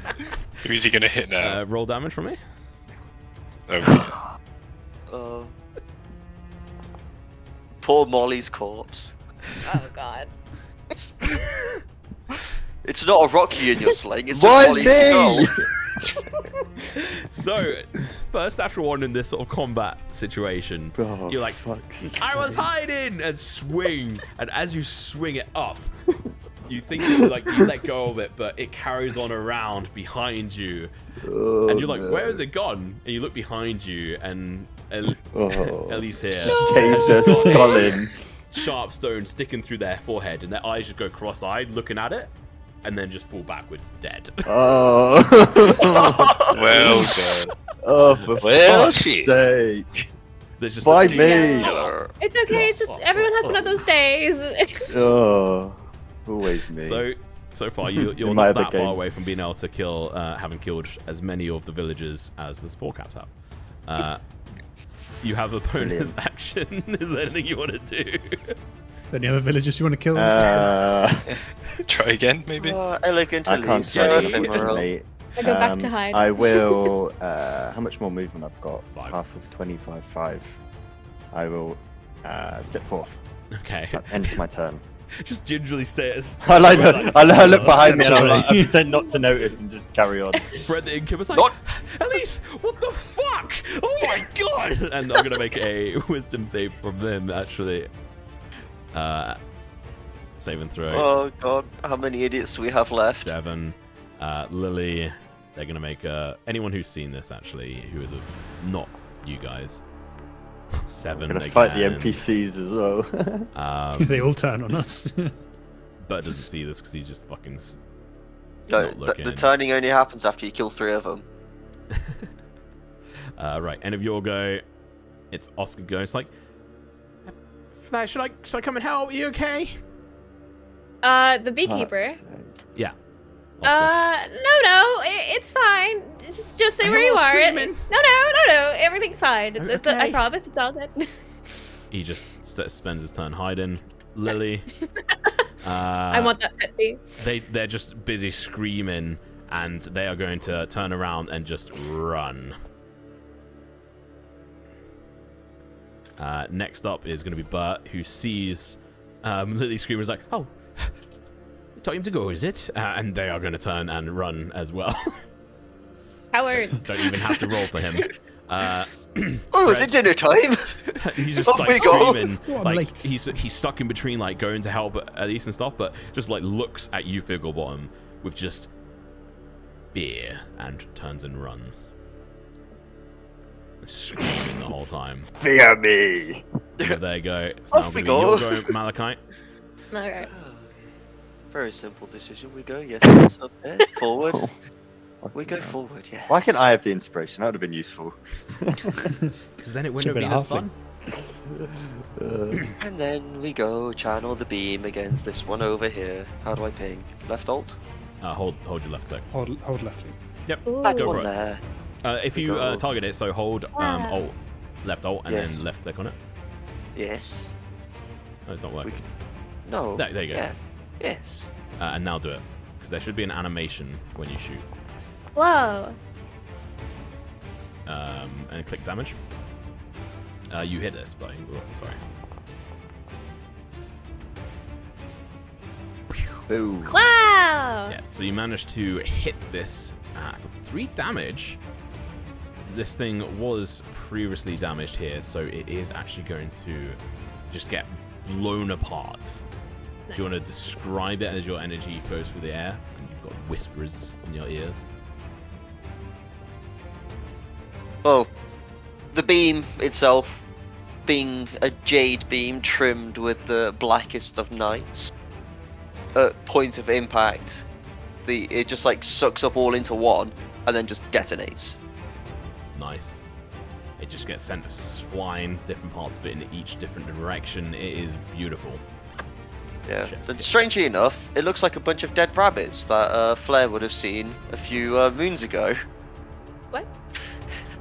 Who's he gonna hit now? Uh, roll damage for me. Oh, Uh, poor Molly's corpse. oh god. It's not a Rocky in your sling, it's just Why Molly's me? skull. So, first after one in this sort of combat situation, Oh, you're like, fuck's I was hiding, and swing, and as you swing it up, you think that, like you let go of it, but it carries on around behind you, Oh, and you're like, no. where is it gone? And you look behind you, and El- Oh. Ellie's here. Jesus, just Colin. Sharp stone sticking through their forehead, and their eyes just go cross-eyed, looking at it, and then just fall backwards, dead. Oh. well done. oh, for Well, fuck's shit. sake. There's just Why a- me? It's okay. It's just everyone has one of those days. Oh, always me. So so far, you, you're not other that far away from being able to kill, uh, having killed as many of the villagers as the spore caps have. Uh, you have a bonus Brilliant. action. Is there anything you want to do? Any other villagers you want to kill? uh, Try again, maybe. Oh, elegant I can't Elise, say Jenny. so ephemeral. anything. I go back Um, to hide. I will. Uh, how much more movement I've got? Five. Half of twenty-five. Five. I will uh, step forth. Okay. That ends my turn. just gingerly stay as I like, I I look behind me and I'm like, I essentially. pretend not to notice and just carry on. Fred the innkeeper's like, Not- Elise, what the fuck? Oh my god! And I'm gonna make a wisdom save from them actually. Uh, save and throw. Oh god, how many idiots do we have left? Seven. Uh, Lily, they're gonna make uh, anyone who's seen this actually, who is a, not you guys. I'm Seven. gonna fight the again. NPCs as well. Um, they all turn on us. Bert doesn't see this because he's just fucking. s- No, not the, the turning only happens after you kill three of them. Uh, right, end of your go. It's Oscar go. It's like, Flare, should I should I come and help? you okay? Uh, the beekeeper. Fuck's. Yeah. Oscar. Uh, no, no, i it's fine. Just, just stay I where you are. It- screaming. no, no, no, no. Everything's fine. It's, it's, I promise, it's all good. he just st- spends his turn hiding. Lily. uh, I want that pet bee. they they're just busy screaming and they are going to turn around and just run uh, next up is going to be Bert who sees um, Lily screaming is like oh time to go is it uh, and they are going to turn and run as well Cowards. don't even have to roll for him uh, Oh, is it dinner time? he's just Off like we go. screaming Oh, like late. he's he's stuck in between like going to help Elise and stuff but just like looks at you Figglebottom with just fear and turns and runs screaming the whole time Fear me! yeah, there you go it's now Off we go. your go Malachite All right. Very simple decision. We go yes, yes up there, forward. Oh, We go fucking hell. forward. Yes. Why can't I have the inspiration? That would have been useful. because then it wouldn't Should've been been as fun Uh, And then we go channel the beam against this one over here. How do I ping? Left alt. uh, hold hold your left click hold, hold left click. yep Ooh. That Go for one it. there. Uh, if you uh, target it so hold um, alt left alt and Yes. then left click on it Yes. oh, it's not working can- No. There- there you go. Yeah. Yes. uh, and now do it because there should be an animation when you shoot Whoa. um, and click damage. Uh, you hit this, but sorry. Ooh. Wow. Yeah, so you managed to hit this uh, for three damage. This thing was previously damaged here, so it is actually going to just get blown apart. Do you want to describe it as your energy goes through the air and you've got whispers in your ears? Well, the beam itself being a jade beam trimmed with the blackest of nights. At point of impact, the it just like sucks up all into one and then just detonates. Nice. It just gets sent flying, different parts of it in each different direction. It is beautiful. Yeah. Chef's And strangely enough, it looks like a bunch of dead rabbits that uh, Flare would have seen a few uh, moons ago. What?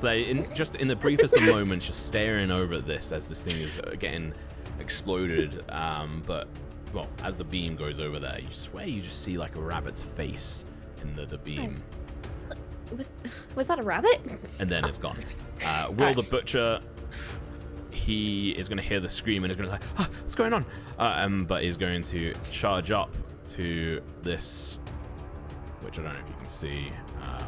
They, in, just in the briefest of moments, just staring over at this as this thing is uh, getting exploded. Um, but, well, as the beam goes over there, you swear you just see like a rabbit's face in the, the beam, Was was that a rabbit? and then it's gone. Uh, Will the Butcher, he is going to hear the scream and is going to like, ah, what's going on? Uh, um, but he's going to charge up to this, which I don't know if you can see. Um,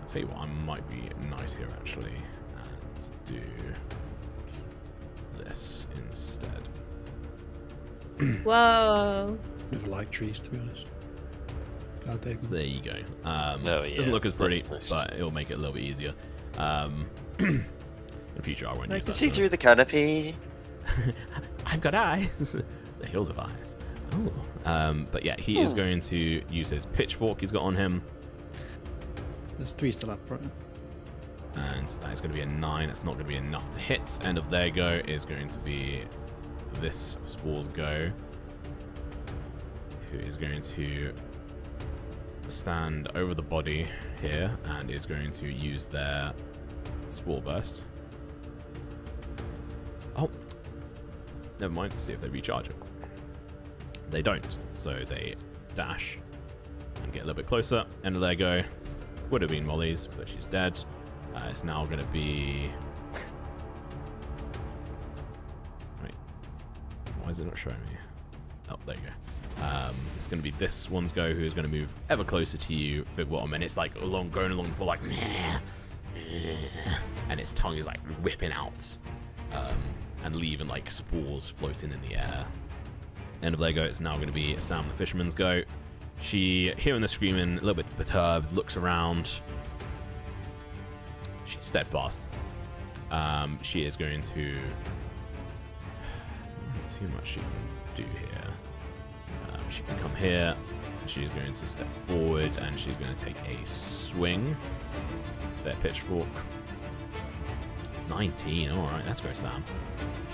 I'll tell you what, I might be nice here actually, and do this instead. Whoa. Never liked trees, to be honest. God damn. So there you go. Um, Oh, yeah, Doesn't look as pretty, nice. but it'll make it a little bit easier. Um, in future, I won't I use can that. see through the canopy. I've got eyes. the hills of eyes. Oh. Um, but yeah, he is Hmm. going to use his pitchfork he's got on him, There's three still up, right? and that is going to be a nine. It's not going to be enough to hit. End of their go is going to be this Spore's go, who is going to stand over the body here and is going to use their Spore Burst. Oh, never mind. See if they recharge it. They don't, so they dash and get a little bit closer. End of their go. Would have been Molly's, but she's dead. Uh, it's now going to be Wait, why is it not showing me? Oh, there you go. Um, it's going to be this one's go who's going to move ever closer to you, Fig Bottom, and it's like along going along for like, and its tongue is like whipping out, um, and leaving like spores floating in the air. End of their go. It's now going to be Sam the Fisherman's go. She, hearing the screaming, a little bit perturbed, looks around. She's steadfast. Um, she is going to. There's not too much she can do here. She can come here. She's going to step forward and she's going to take a swing. Their pitchfork. 19. Alright, let's go, Sam.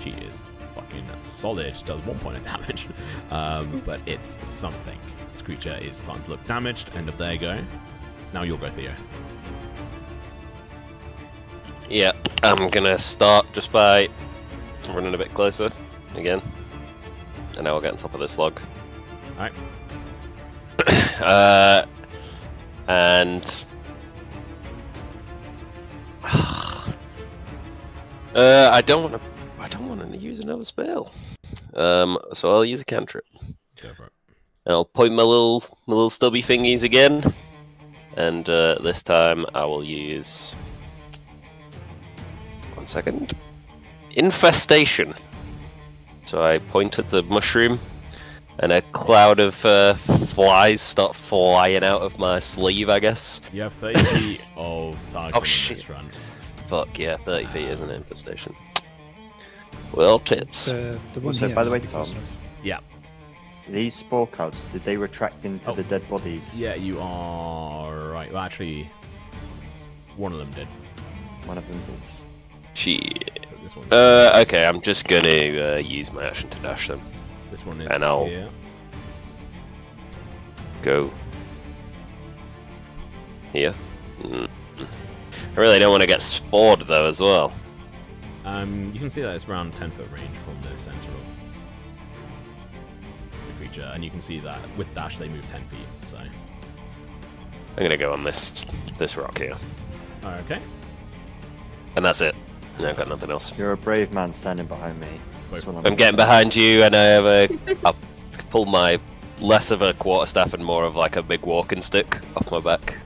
She is fucking solid. Does one point of damage. Um, but it's something. This creature is starting to look damaged. End of their go. It's now your go, Theo. Yeah, I'm gonna start just by running a bit closer again. And now I'll get on top of this log. Alright. Uh, and uh, I don't want to. I don't want to use another spell. Um, so I'll use a cantrip, for it. and I'll point my little my little stubby thingies again. And uh, this time I will use. One second. Infestation. So I point at the mushroom, and a cloud of uh, flies start flying out of my sleeve. I guess. You have 30 feet of targeting Oh, shit. this run. Fuck yeah, 30 feet is an infestation. Well, tits. The, the one Also, here by the way, Tom. Yeah. These spore clouds, did they retract into Oh. the dead bodies? Yeah, you are right. Well, actually, one of them did. One of them did. Shit. So this one. Uh, okay, I'm just gonna uh, use my action to dash them. This one is and I'll- here. Go. Here. Mm. I really don't want to get spored though, as well. Um, you can see that it's around 10 foot range from the center of the creature, and you can see that with dash they move 10 feet. So, I'm gonna go on this this rock here, okay, and that's it. I've got nothing else. You're a brave man standing behind me. I'm getting behind you, and I have a. I pull my less of a quarterstaff and more of like a big walking stick off my back,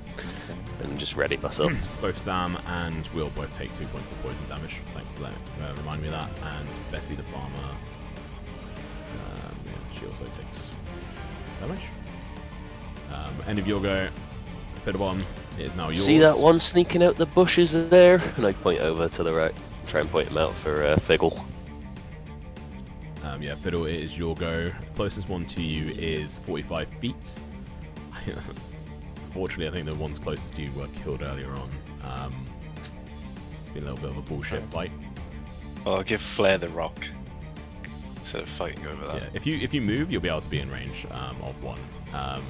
and just ready myself. both Sam and Will both take two points of poison damage. Thanks to that. Uh, remind me of that. And Bessie the farmer, um, yeah, she also takes damage. Um, end of your go. Figglebottom it is now yours. See that one sneaking out the bushes there? And I point over to the right, try and point him out for uh, Figgle. Um, yeah, Figgle, it is your go. Closest one to you is 45 feet. Fortunately, I think the ones closest to you were killed earlier on. Um, it's been a little bit of a bullshit fight. Well, I'll give Flare the rock instead of fighting over that. Yeah, if you if you move, you'll be able to be in range um, of one. Um,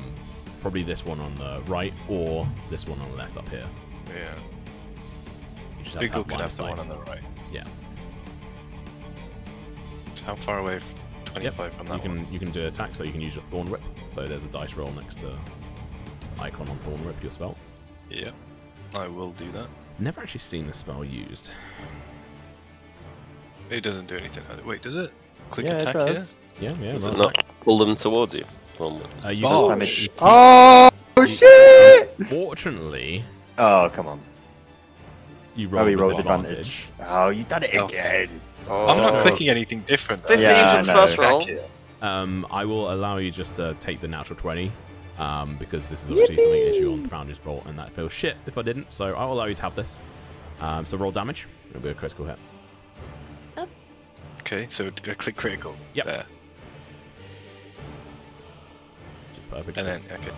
probably this one on the right or this one on the left up here. Yeah. You just have Big to have can have the one on the right. Yeah. So how far away? f- 25 from that you can one. you can do attack, so you can use your Thorn Whip. So there's a dice roll next to icon on Thorn Whip, your spell. Yeah. I will do that. Never actually seen the spell used. It doesn't do anything. Wait, does it? Click Yeah, it attack does. Yeah, yeah. Does roll it attack. not pull them towards you? Well, Uh, you Oh, can- damage. you keep- Oh, shit! Fortunately, Oh, come on. you Oh, rolled he with rolled advantage. advantage. Oh, you done it Oh. again. Oh, I'm not clicking anything different. though. 15 Yeah, for I the know. first roll. Um, I will allow you just to take the natural 20, um, because this is obviously something issue on Foundry's Vault, and that feels shit if I didn't, so I'll allow you to have this. Um, so roll damage. It'll be a critical hit. Okay, so d- click critical. Yep. There. Which is perfect. And then, because- okay.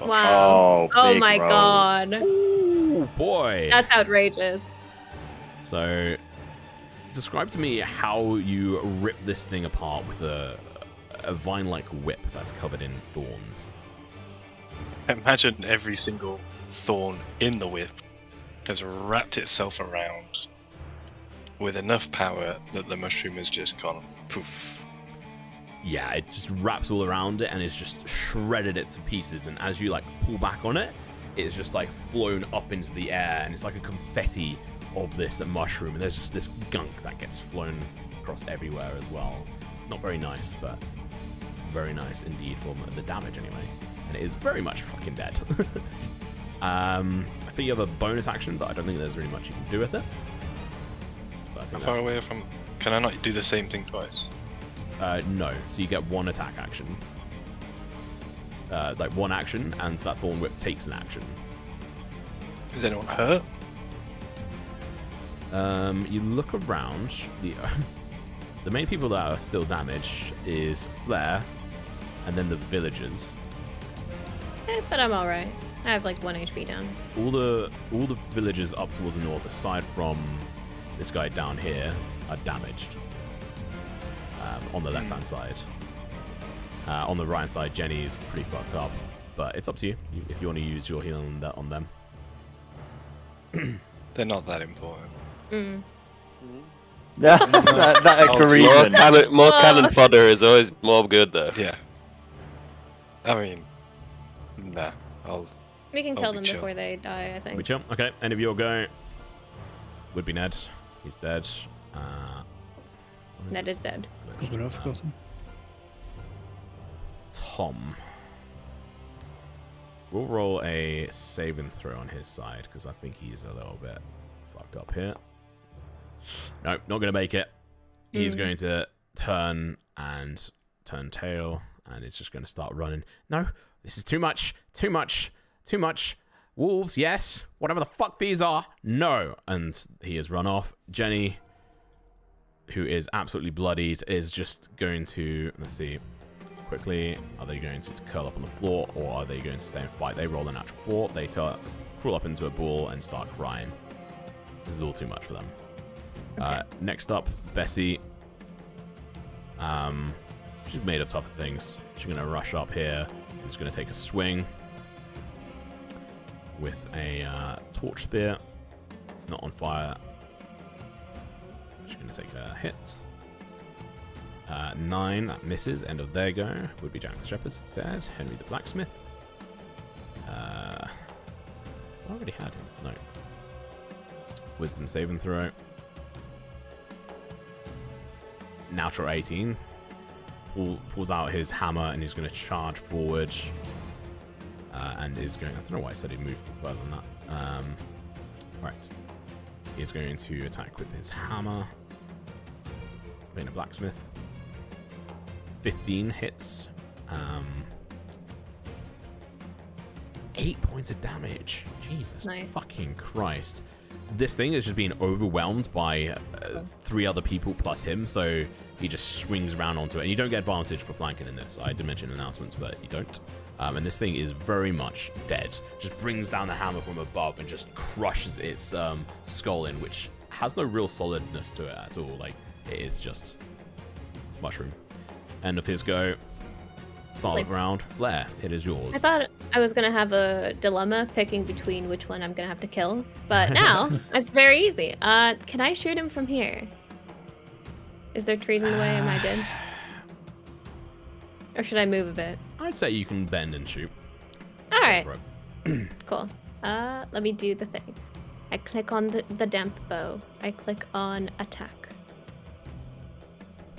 Wow. Oh, Oh my rolls. god. Ooh, boy! That's outrageous. So, describe to me how you rip this thing apart with a, a vine-like whip that's covered in thorns. Imagine every single thorn in the whip has wrapped itself around with enough power that the mushroom has just gone poof. Yeah, it just wraps all around it and it's just shredded it to pieces. And as you like pull back on it, it's just like flown up into the air and it's like a confetti of this mushroom. And there's just this gunk that gets flown across everywhere as well. Not very nice, but very nice indeed for the damage anyway. And it is very much fucking dead. um, I think you have a bonus action, but I don't think there's really much you can do with it. So I How think far away from? Can I not do the same thing twice? uh, no. So you get one attack action. Uh, like one action, and that Thorn Whip takes an action. Is anyone hurt? Um, you look around. The the main people that are still damaged is Flare, and then the villagers. Eh, but I'm alright. I have like one HP down. All the all the villagers up towards the north, aside from this guy down here, are damaged. Um, on the left hand side. Uh, on the right hand side, Jenny is pretty fucked up, but it's up to you, you if you want to use your healing that, on them. They're not that important. Mm. that, that, that I'll More cannon, more Oh. cannon fodder is always more good though. Yeah. I mean, nah. I'll. We can I'll kill be them chill. before they die, I think. We chill. Okay, end of your go. Would be Ned. He's dead. Uh, what Ned this is dead. glitch? Because we're forgotten. Tom. We'll roll a saving throw on his side because I think he's a little bit fucked up here. No, not going to make it. He's Mm. going to turn and turn tail and it's just going to start running. No, this is too much. Too much. Too much. Wolves, yes. Whatever the fuck these are, no. And he has run off. Jenny, who is absolutely bloodied, is just going to. Let's see quickly. Are they going to curl up on the floor or are they going to stay and fight? They roll a natural four. They crawl up into a ball and start crying. This is all too much for them. Uh, next up, Bessie. Um, she's made a tough of things. She's going to rush up here. She's going to take a swing with a uh, torch spear. It's not on fire. She's going to take a hit. Uh, nine, that misses. End of their go. Would be Jack the Shepherd's dead. Henry the Blacksmith. Uh, I already had him. No. Wisdom saving throw. Natural 18. Pull, pulls out his hammer and he's going to charge forward. Uh, and is going. I don't know why I said he'd move further than that. Um, right. He's going to attack with his hammer. Being a blacksmith. 15 hits. Um, eight points of damage. Jesus Nice. fucking Christ. This thing is just being overwhelmed by uh, three other people plus him, so he just swings around onto it. And you don't get advantage for flanking in this. I did mention announcements, but you don't. Um, and this thing is very much dead. Just brings down the hammer from above and just crushes its um, skull in, which has no real solidness to it at all. Like, it is just mushroom. End of his go. Start of round. Flare, it is yours. I thought I was gonna have a dilemma picking between which one I'm gonna have to kill, but now it's very easy. Uh, can I shoot him from here? Is there trees in the way? Am I good? Or should I move a bit? I'd say you can bend and shoot. All right, cool. Uh, let me do the thing. I click on the, the damp bow. I click on attack.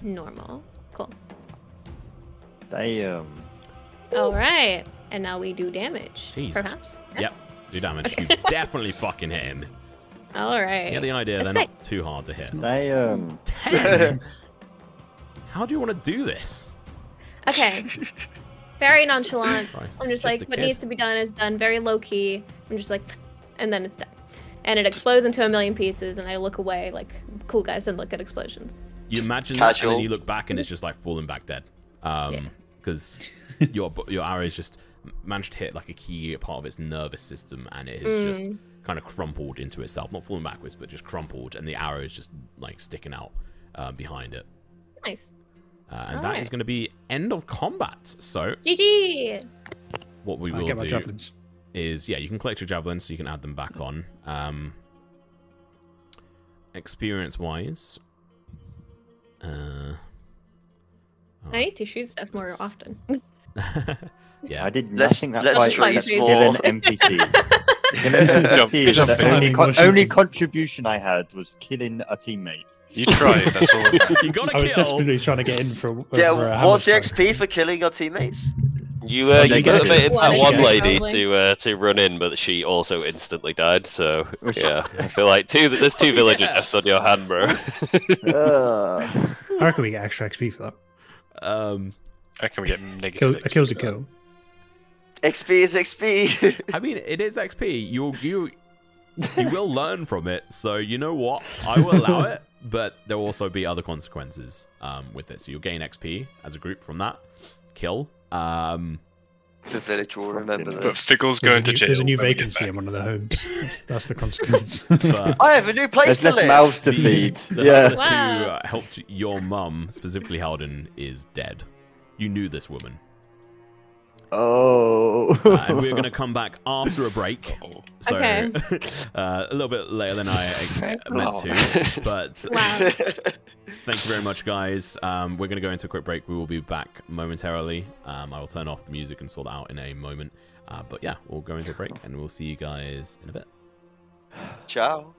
Normal. Cool. Damn. All right, and now we do damage. Jesus. Perhaps. Yep. Do damage. You definitely fucking hit him. All right. Get the idea, That's they're sick. not too hard to hit. Damn. Ten? How do you want to do this? Okay. Very nonchalant. Christ, I'm it's just like, what kid. needs to be done is done. Very low key. I'm just like, and then it's done. And it explodes into a million pieces, and I look away like cool guys don't look at explosions. You Just imagine that, and then you look back, and it's just like falling back dead. Um, because your bu- your arrows just managed to hit like a key part of its nervous system, and it is has just Mm. Kind of crumpled into itself, not falling backwards, but just crumpled, and the arrow is just like sticking out uh, behind it. Nice. Uh, and that is Alright. going to be end of combat. So GG. what we I will get my do javelins. is yeah, you can collect your javelins, so you can add them back on. Um, experience wise, uh, I need to shoot stuff more often. yeah, I did Let's- nothing that let's fight try was to kill more. an NPC. Killing an Jump- NPC is jump the only, con- only contribution I had was killing a teammate. You tried. That's all. you got I was kill. desperately trying to get in for. for Yeah, for a what's the. XP for killing your teammates? You uh, you get motivated One that one lady to uh, to run in, but she also instantly died. So yeah, I feel like two there's two villager Yeah. deaths on your hand, bro. Uh, I reckon we get extra XP for that. Um, I reckon we get negative. Kill, a XP kill's a for that. kill. XP is XP. I mean, it is XP. You you you will learn from it. So you know what? I will allow it, but there will also be other consequences um, with it. So you'll gain XP as a group from that kill. Um, the village will remember But this. Figgle's There's a going to new, jail. there's a new when we get vacancy in one of the homes. That's, that's the consequence. but I have a new place There's to less live. mouths to feed. the yeah. herbalist who Wow. uh, helped your mum, specifically Halden, is dead. You knew this woman. Oh. Uh, and we're going to come back after a break. Uh-oh. So Okay. uh, a little bit later than I meant to. But Wow. Thank you very much, guys. Um, we're going to go into a quick break. We will be back momentarily. Um, I will turn off the music and sort that out in a moment. Uh, but yeah, we'll go into a break and we'll see you guys in a bit. Ciao.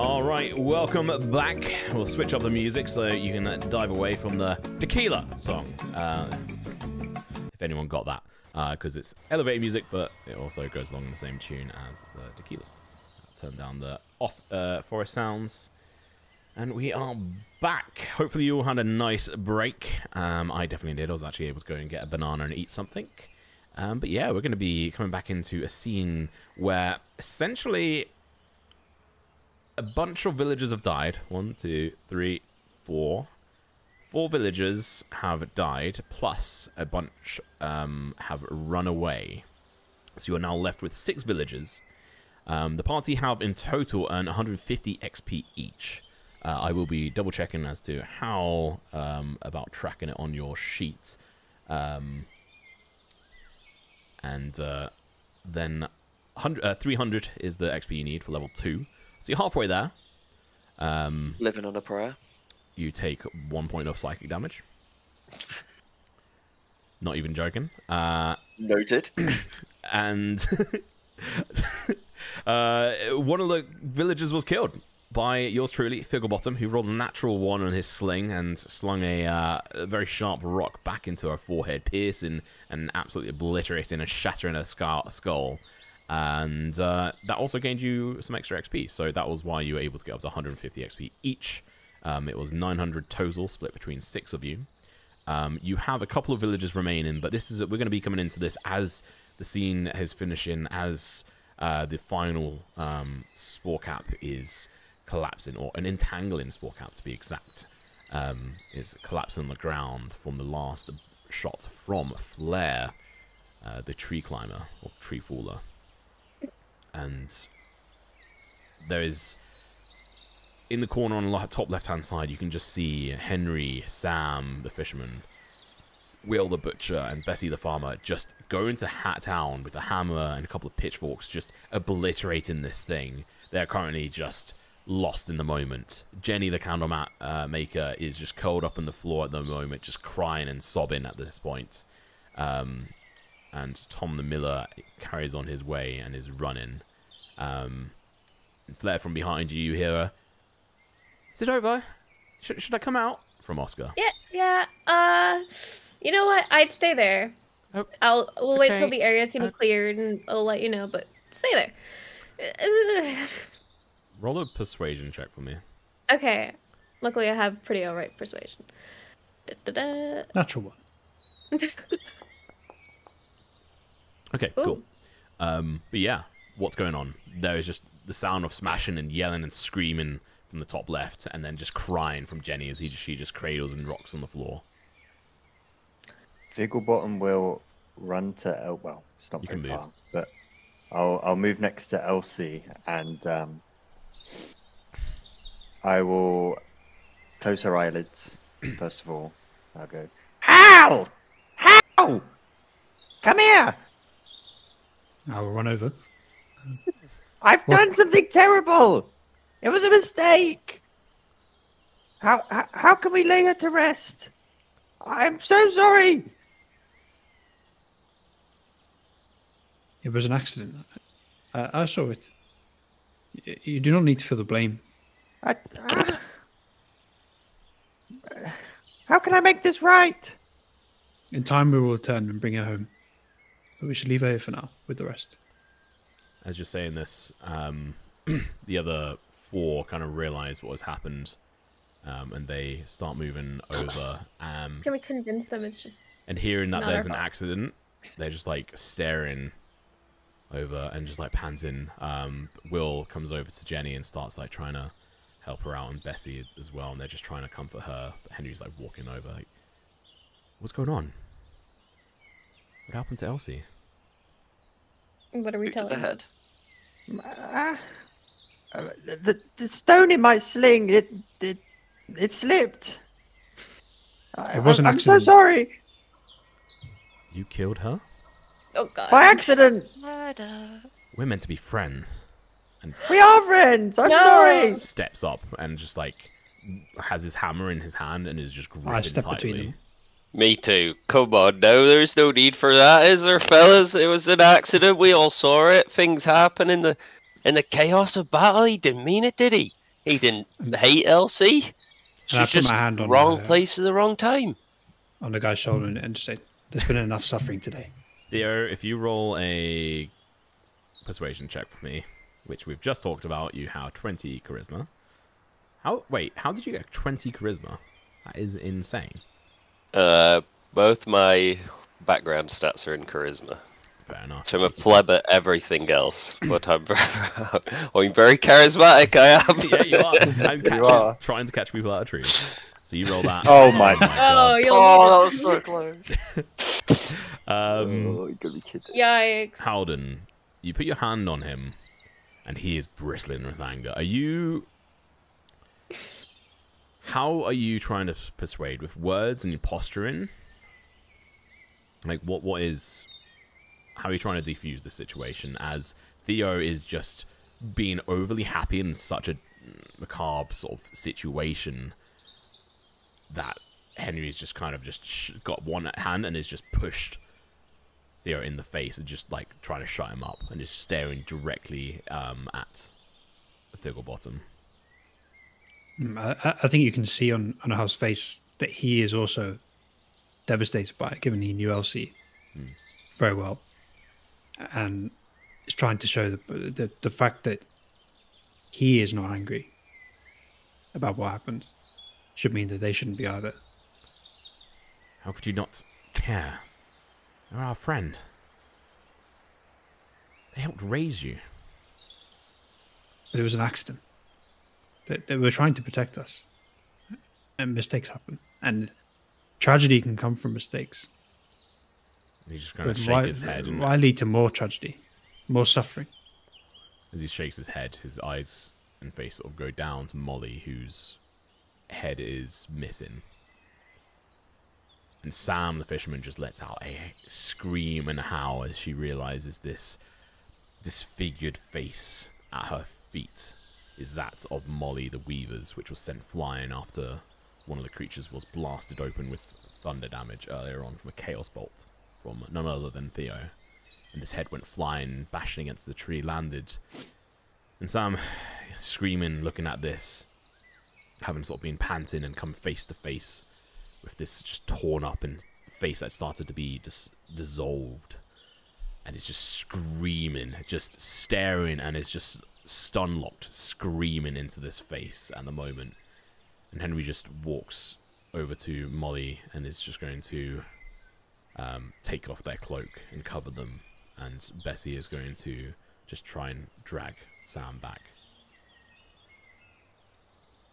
All right, welcome back. We'll switch up the music so you can uh, dive away from the tequila song. Uh, if anyone got that, because it's elevated music, but it also goes along the same tune as the tequila song. Turn down the off uh, forest sounds. And we are back. Hopefully you all had a nice break. Um, I definitely did. I was actually able to go and get a banana and eat something. Um, but yeah, we're going to be coming back into a scene where essentially a bunch of villagers have died. One, two, three, four. Four villagers have died, plus a bunch um, have run away. So you are now left with six villagers. Um, the party have in total earned 150 XP each. Uh, I will be double checking as to how um, about tracking it on your sheets. Um, and uh, then uh, 300 is the XP you need for level 2. So you're halfway there. Um, Living on a prayer. you take one point of psychic damage. Not even joking. Uh, Noted. and uh, one of the villagers was killed by yours truly, Figglebottom, who rolled a natural one on his sling and slung a, uh, a very sharp rock back into her forehead, piercing and absolutely obliterating and shattering her scar- skull. And uh, that also gained you some extra XP, so that was why you were able to get up to 150 XP each. Um, it was 900 total, split between six of you. Um, you have a couple of villagers remaining, but this is we're going to be coming into this as the scene is finishing, as uh, the final um, spore cap is collapsing, or an entangling spore cap to be exact. Um, is collapsing on the ground from the last shot from Flare, uh, the tree climber or tree faller, and there is in the corner on the top left hand side, you can just see Henry, Sam, the fisherman, Will the butcher, and Bessie the farmer just go into Hat Town with a hammer and a couple of pitchforks, just obliterating this thing. They're currently just lost in the moment. Jenny, the candle mat uh, maker, is just curled up on the floor at the moment, just crying and sobbing at this point. Um, and Tom the miller carries on his way and is running. Um, Flare from behind you, you hear a is it over? Should, should I come out? From Oscar. Yeah, yeah. Uh, you know what? I'd stay there. Oh, I'll we'll wait till okay. the area seems Uh, cleared, and I'll let you know. But stay there. Roll a persuasion check for me. okay. Luckily, I have pretty alright persuasion. Da-da-da. Natural one. Okay, Ooh. cool. Um, but yeah, what's going on? There is just the sound of smashing and yelling and screaming from the top left, and then just crying from Jenny as he she just cradles and rocks on the floor. Figglebottom will run to El. Well, it's not You very far, but I'll I'll move next to Elsie and um, I will close her eyelids first of all. I'll go. Ow! Ow! Come here! I will run over. I've What? done something terrible! It was a mistake! How, how, how can we lay her to rest? I'm so sorry! It was an accident. I, I saw it. Y- You do not need to feel the blame. I, ah. how can I make this right? In time, we will return and bring her home. But we should leave her here for now with the rest. As you're saying this, um, the other four kind of realize what has happened, um, and they start moving over. Um, Can we convince them it's just and hearing that there's an fault. accident, they're just like staring over and just like panting. Um, Will comes over to Jenny and starts like trying to help her out, and Bessie as well, and they're just trying to comfort her. But Henry's like walking over, like, "What's going on? What happened to Elsie?" what are we Boot to the telling them? head. Ah. Uh, the, the stone in my sling, it, it, it slipped. It was an I'm so sorry. You killed her? Oh god. By accident. Murder. We're meant to be friends. And we are friends. I'm No. sorry. Steps up and just like has his hammer in his hand and is just gripping I step tightly. between them. Me too. Come on now, there's no need for that, is there, fellas? It was an accident. We all saw it. Things happen in the in the chaos of battle. He didn't mean it, did he? He didn't hate Elsie. And I She's put just my hand on wrong her- place at the wrong time. on the guy's shoulder and, and just say, "There's been enough suffering today." Theo, if you roll a persuasion check for me, which we've just talked about, you have 20 charisma. How? Wait, how did you get 20 charisma? That is insane. Uh, both my background stats are in charisma. Fair enough. So I'm a pleb at everything else, but I'm very, I'm very charismatic. I am. yeah, you are. I'm catching, are. trying to catch people out of trees. So you roll that. Oh my- Oh, god. you'll Oh, that was so close. Um, oh, you gotta be kidding. it. Yikes. Halden, you put your hand on him, and he is bristling with anger. Are you? How are you trying to persuade with words and your posturing? Like, what? What is? How are you trying to defuse the situation? As Theo is just being overly happy in such a macabre sort of situation that Henry's just kind of just got one at hand and is just pushed Theo in the face and just like trying to shut him up and just staring directly um, at Figglebottom. Mm, I, I- think you can see on on Hal's face that he is also devastated by it, given he knew Elsie Hmm. very well, and is trying to show the, the the fact that he is not angry about what happened should mean that they shouldn't be either. How could you not care? They're our friend. They helped raise you. But it was an accident. They, they were trying to protect us, and mistakes happen, and tragedy can come from mistakes. He just kind of shake why, his head, and why lead to more tragedy, more suffering? as he shakes his head, his eyes and face sort of go down to Molly, whose head is missing. And Sam, the fisherman, just lets out a scream and a howl as she realizes this disfigured face at her feet is that of Molly the Weavers, which was sent flying after one of the creatures was blasted open with thunder damage earlier on from a chaos bolt from none other than Theo. And this head went flying, bashing against the tree, landed. And Sam, screaming, looking at this, having sort of been panting and come face to face with this just torn up and face that started to be dis- dissolved. And it's just screaming, just staring, and it's just stun locked, screaming into this face at the moment. And Henry just walks over to Molly and is just going to um, take off their cloak and cover them. And Bessie is going to just try and drag Sam back.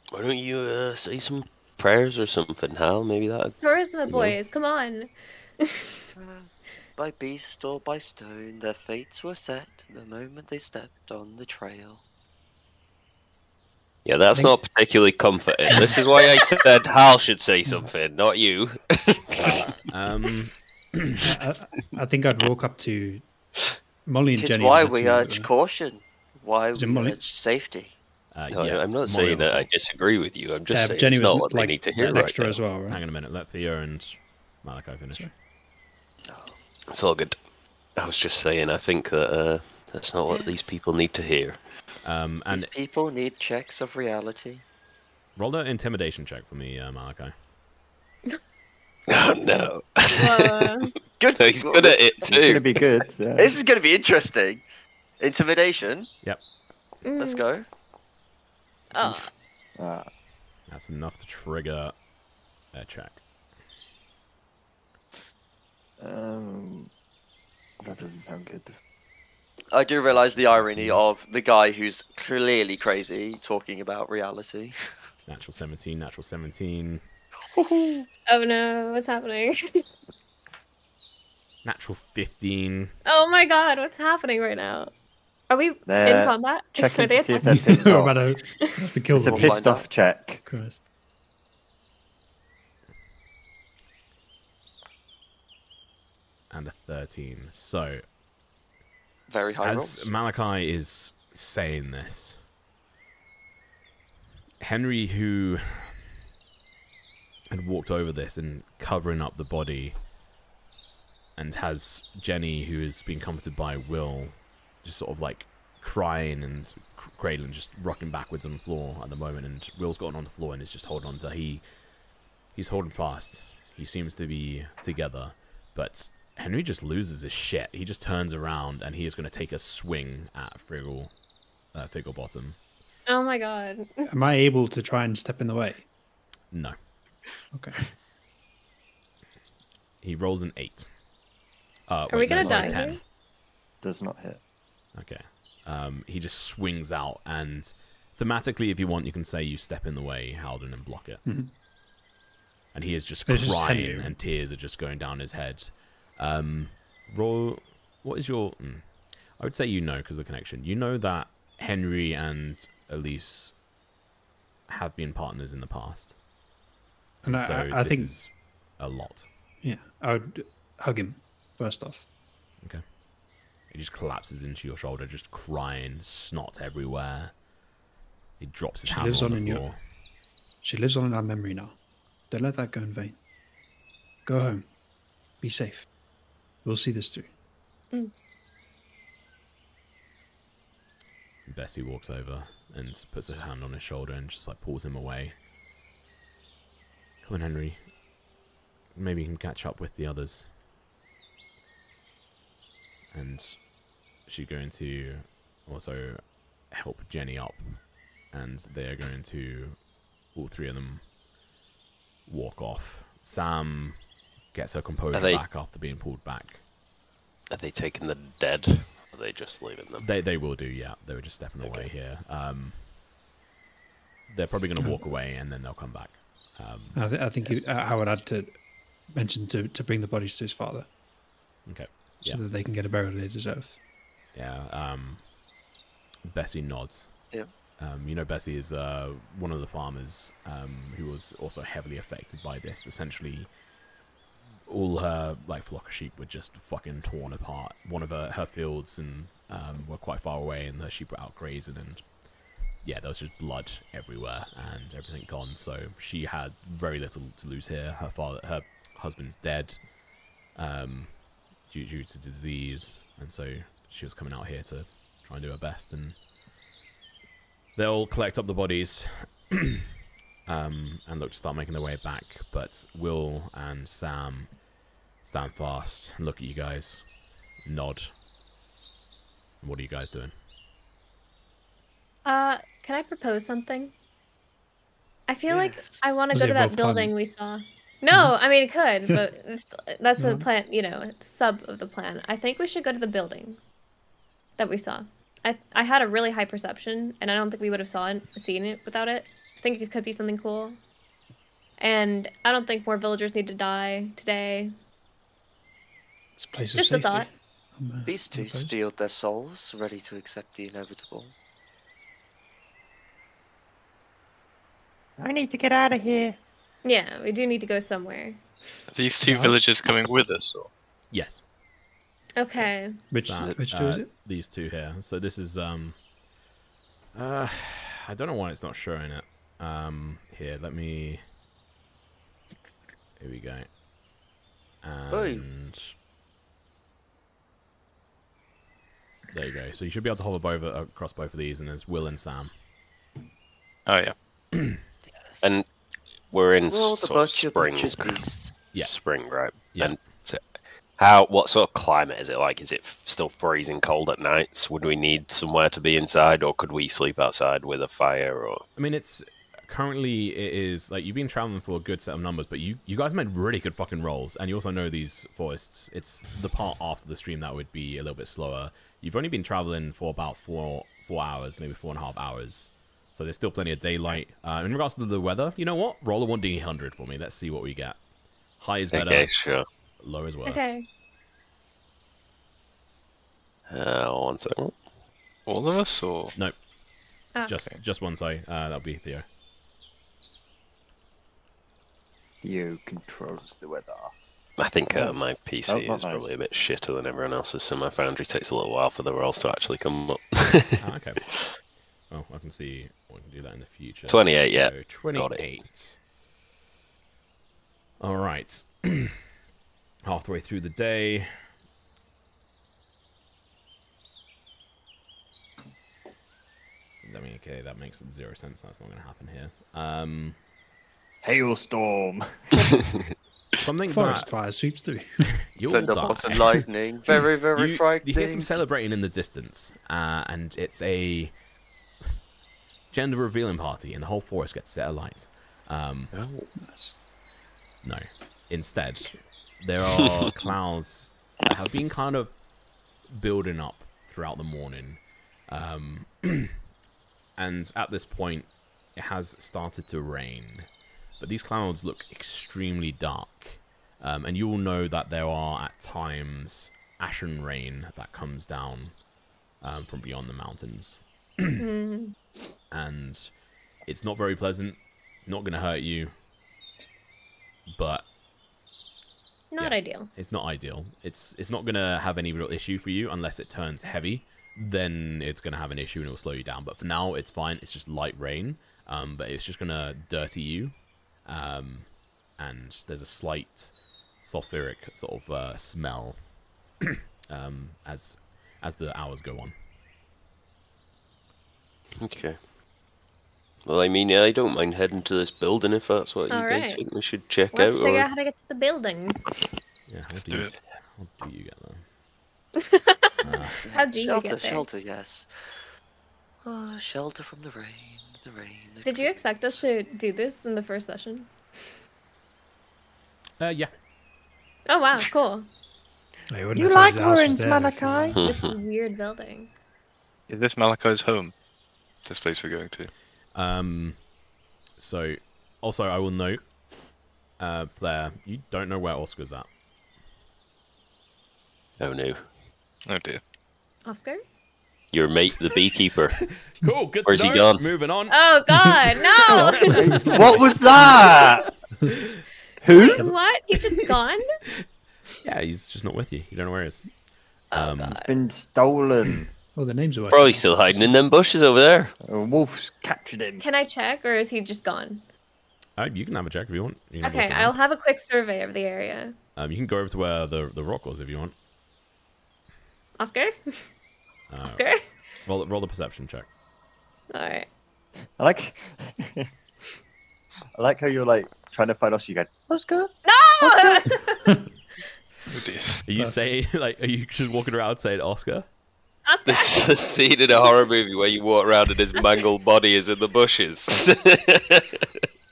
Why don't you uh, say some prayers or something, Hal? Maybe that. Charisma boys, come on. By beast or by stone, their fates were set the moment they stepped on the trail. Yeah, that's think- not particularly comforting. this is why I said Hal should say something, not you. Um, I, I think I'd walk up to Molly and Tis Jenny. why we urge caution. Why Is it we Molly? urge safety. uh, No, yeah, I'm not saying that I disagree with you. I'm just uh, saying Jenny it's was not what they like need to hear an right extra now. as well, right? Hang on a minute. Let Theo and Malachi finish. Sorry. It's all good. I was just saying, I think that uh, that's not what these people need to hear. Um, and These people need checks of reality. roll an intimidation check for me, uh, Malachi. Oh no. Uh, Good. He's good at it It's gonna be good. Yeah. This is going to be interesting. Intimidation. Yep. Let's mm, go. Oh, Ah, That's enough to trigger a check. Um, that doesn't sound good. I do realise the irony of the guy who's clearly crazy talking about reality. Natural 17, natural 17, oh no, what's happening? natural 15. oh my god, what's happening right now? Are we in They're combat? checking Are they to see if attacking? they're pissed off. about to have to kill It's a them. pit- pissed off check. Christ. And a 13. So, Very high as rolls. Malachi is saying this, Henry, who had walked over this and covering up the body, and has Jenny, who has been comforted by Will, just sort of like crying and cr- cradling, just rocking backwards on the floor at the moment. And Will's gotten on the floor and is just holding on to. He he's holding fast. He seems to be together, but Henry just loses his shit. He just turns around and he is going to take a swing at Friggle, uh, Figglebottom. Oh my god. Am I able to try and step in the way? No, Okay. he rolls an eight. Uh, Are we wait, no, gonna sorry, die ten. Does not hit. Okay. Um, he just swings out, and thematically, if you want, you can say you step in the way, Halden, and block it. Mhm. And he is just It's crying, Henry. and tears are just going down his head. Um, roll. What is your? mm, I would say you know because of the connection. You know that Henry and Elise have been partners in the past, And I, so I, I think, is a lot. yeah, I would hug him first off. Okay. He just collapses into your shoulder, just crying, snot everywhere. He drops his She hammer lives on on the in floor. your- She lives on in our memory now. Don't let that go in vain. Go home. Be safe. We'll see this through. Mm. Bessie walks over and puts her hand on his shoulder and just like pulls him away. Come on, Henry. Maybe you can catch up with the others. And she's going to also help Jenny up, and they are going to all three of them walk off. Sam gets her composure they- back after being pulled back. Are they taking the dead? Or are they just leaving them? They they will do, yeah. They were just stepping away here. Um, they're probably going to walk away and then they'll come back. Um, I, th- I think you, uh, Howard had to mention to, to bring the bodies to his father okay. so Yeah. that they can get a burial they deserve. Yeah. Um, Bessie nods. Yeah. Um, you know, Bessie is uh, one of the farmers um, who was also heavily affected by this. Essentially, all her like flock of sheep were just fucking torn apart. One of her, her fields and um, were quite far away, and her sheep were out grazing, and yeah, there was just blood everywhere and everything gone. So she had very little to lose here. Her father, her husband's dead um, due, due to disease, and so she was coming out here to try and do her best. And they'll collect up the bodies um, and look to start making their way back. But Will and Sam stand fast and look at you guys, nod. What are you guys doing? Uh, can I propose something? I feel like I want to go to that involve climbing? building we saw. No, I mean it could, but that's a plan. You know, it's sub of the plan. I think we should go to the building that we saw. I I had a really high perception, and I don't think we would have saw it, seen it without it. I think it could be something cool. And I don't think more villagers need to die today. It's a place Just a of safety. thought. I'm, uh, These two opposed. steeled their souls, ready to accept the inevitable. I need to get out of here. Yeah, we do need to go somewhere. Are these two Nice. villagers coming with us? Or? Yes. Okay. Which, Sam, which two is uh, it? These two here. So this is um. Uh, I don't know why it's not showing it. Um, here, let me. Here we go. And there you go. So you should be able to hover over across both of these, and there's Will and Sam. Oh yeah. And we're in Roll sort of spring. butcher's. Yeah. Spring, right? Yeah. And so how? What sort of climate is it like? Is it still freezing cold at nights? Would we need somewhere to be inside, or could we sleep outside with a fire? Or I mean, it's currently it is like you've been traveling for a good set of numbers, but you you guys made really good fucking rolls, and you also know these forests. It's the part after the stream that would be a little bit slower. You've only been traveling for about four four hours, maybe four and a half hours, so there's still plenty of daylight. Uh, in regards to the weather, you know what? Roll a one d hundred for me. Let's see what we get. High is better, okay, sure. low is worse. Okay. Uh, one second. All of us, or Ah. Just just one side. Uh, that'll be Theo. Theo controls the weather. I think uh, my Oh, PC not is probably a bit shitter than everyone else's, so my Foundry takes a little while for the rolls to actually come up. Ah, okay. Oh, I can see. We can do that in the future. 28, yeah. So, Got. Twenty-eight. All right. Halfway through the day. I mean, okay, that makes zero sense. That's not going to happen here. Um, Hailstorm. something Forest that fire sweeps through. you'll Thunderbolts die. and lightning. Very, very you, frightening. you hear some celebrating in the distance, uh, and it's a gender revealing party, and the whole forest gets set alight. Um, no, instead, there are clouds that have been kind of building up throughout the morning, um, and at this point, it has started to rain. But these clouds look extremely dark, um, and you will know that there are at times ashen rain that comes down um, from beyond the mountains, Mm. and it's not very pleasant. It's not going to hurt you, but Not Yeah. ideal. it's not ideal. It's it's not gonna have any real issue for you unless it turns heavy. Then it's gonna have an issue and it will slow you down. But for now, it's fine. It's just light rain. Um, but it's just gonna dirty you. Um, and there's a slight sulfuric sort of uh, smell um, as as the hours go on. Okay. Well, I mean, I don't mind heading to this building if that's what you guys Alright. think we should check Let's out. figure Or... out how to get to the building. Yeah, how do do you, it. how do you get there? Uh, How do you shelter, get there? shelter, yes. Oh, shelter from the rain, the rain. the Did you expect us to do this in the first session? uh, yeah. Oh wow, cool. They You like the house was ruins, there Malachi? This weird building. Is this Malachi's home? This place we're going to. Um, so, also, I will note, uh, Flare, you don't know where Oscar's at. Oh no. Oh dear. Oscar? Your mate, the beekeeper. Cool, good Where's to he gone? Moving on. Oh god, no! what was that? Who? Wait, what? He's just gone? Yeah, he's just not with you. You don't know where he is. Oh Um, god. Been stolen. Oh, the names are. Probably still hiding in them bushes over there. A wolf's captured him. Can I check or is he just gone? Uh, you can have a check if you want. You can have a Okay, I'll have a quick survey of the area. Um, you can go over to where the the rock was if you want. Oscar? Uh, Oscar? Roll roll the perception check. Alright. I like. I like how you're like trying to find us. You go, Oscar. No! Oh dear. Are you saying like are you just walking around saying Oscar? Oscar! This is a scene in a horror movie where you walk around and his mangled body is in the bushes.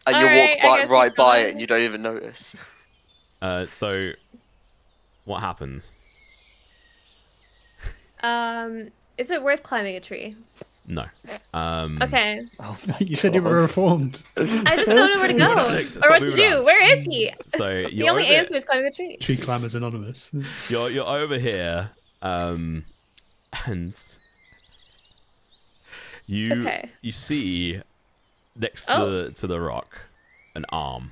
And you Alright, I walk by, right by it and you don't even notice. Uh, so what happens? Um, is it worth climbing a tree? No. Um, Okay. Oh, you said you were reformed. I just don't know where to go or what to do. around. Where is he? So The only over, answer is climbing a tree. Tree climbers anonymous. you're you're over here, um, and you Okay. you see next to Oh. the to the rock an arm.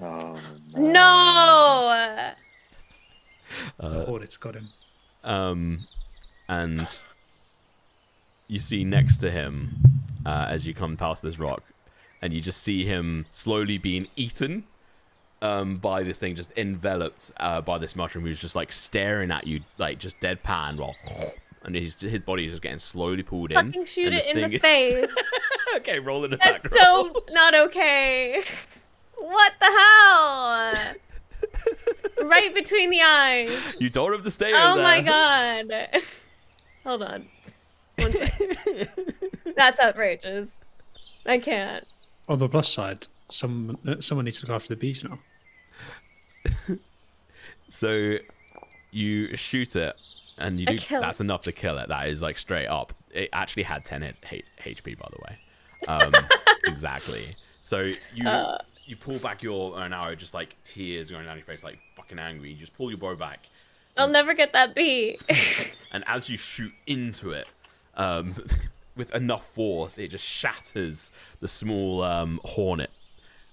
Oh, No! the Hornets got him. Um, and you see next to him uh, as you come past this rock, and you just see him slowly being eaten um, by this thing, just enveloped uh, by this mushroom, who's just like staring at you, like just deadpan, while and his his body is just getting slowly pulled in. Fucking shoot it in the is- face. okay, roll an attack That's roll. so not okay. What the hell? right between the eyes. You told him to stay Oh in my god. Hold on. That's outrageous. I can't. On the plus side, some uh, someone needs to look after the bees now. So you shoot it, and you do. That's it. enough to kill it. That is like straight up. It actually had 10 hit, H- HP, by the way. Um, exactly. So you Uh. You pull back your an arrow, just like tears going down your face, like fucking angry. You just pull your bow back, I'll never get that bee. and as you shoot into it, um, with enough force, it just shatters the small um, hornet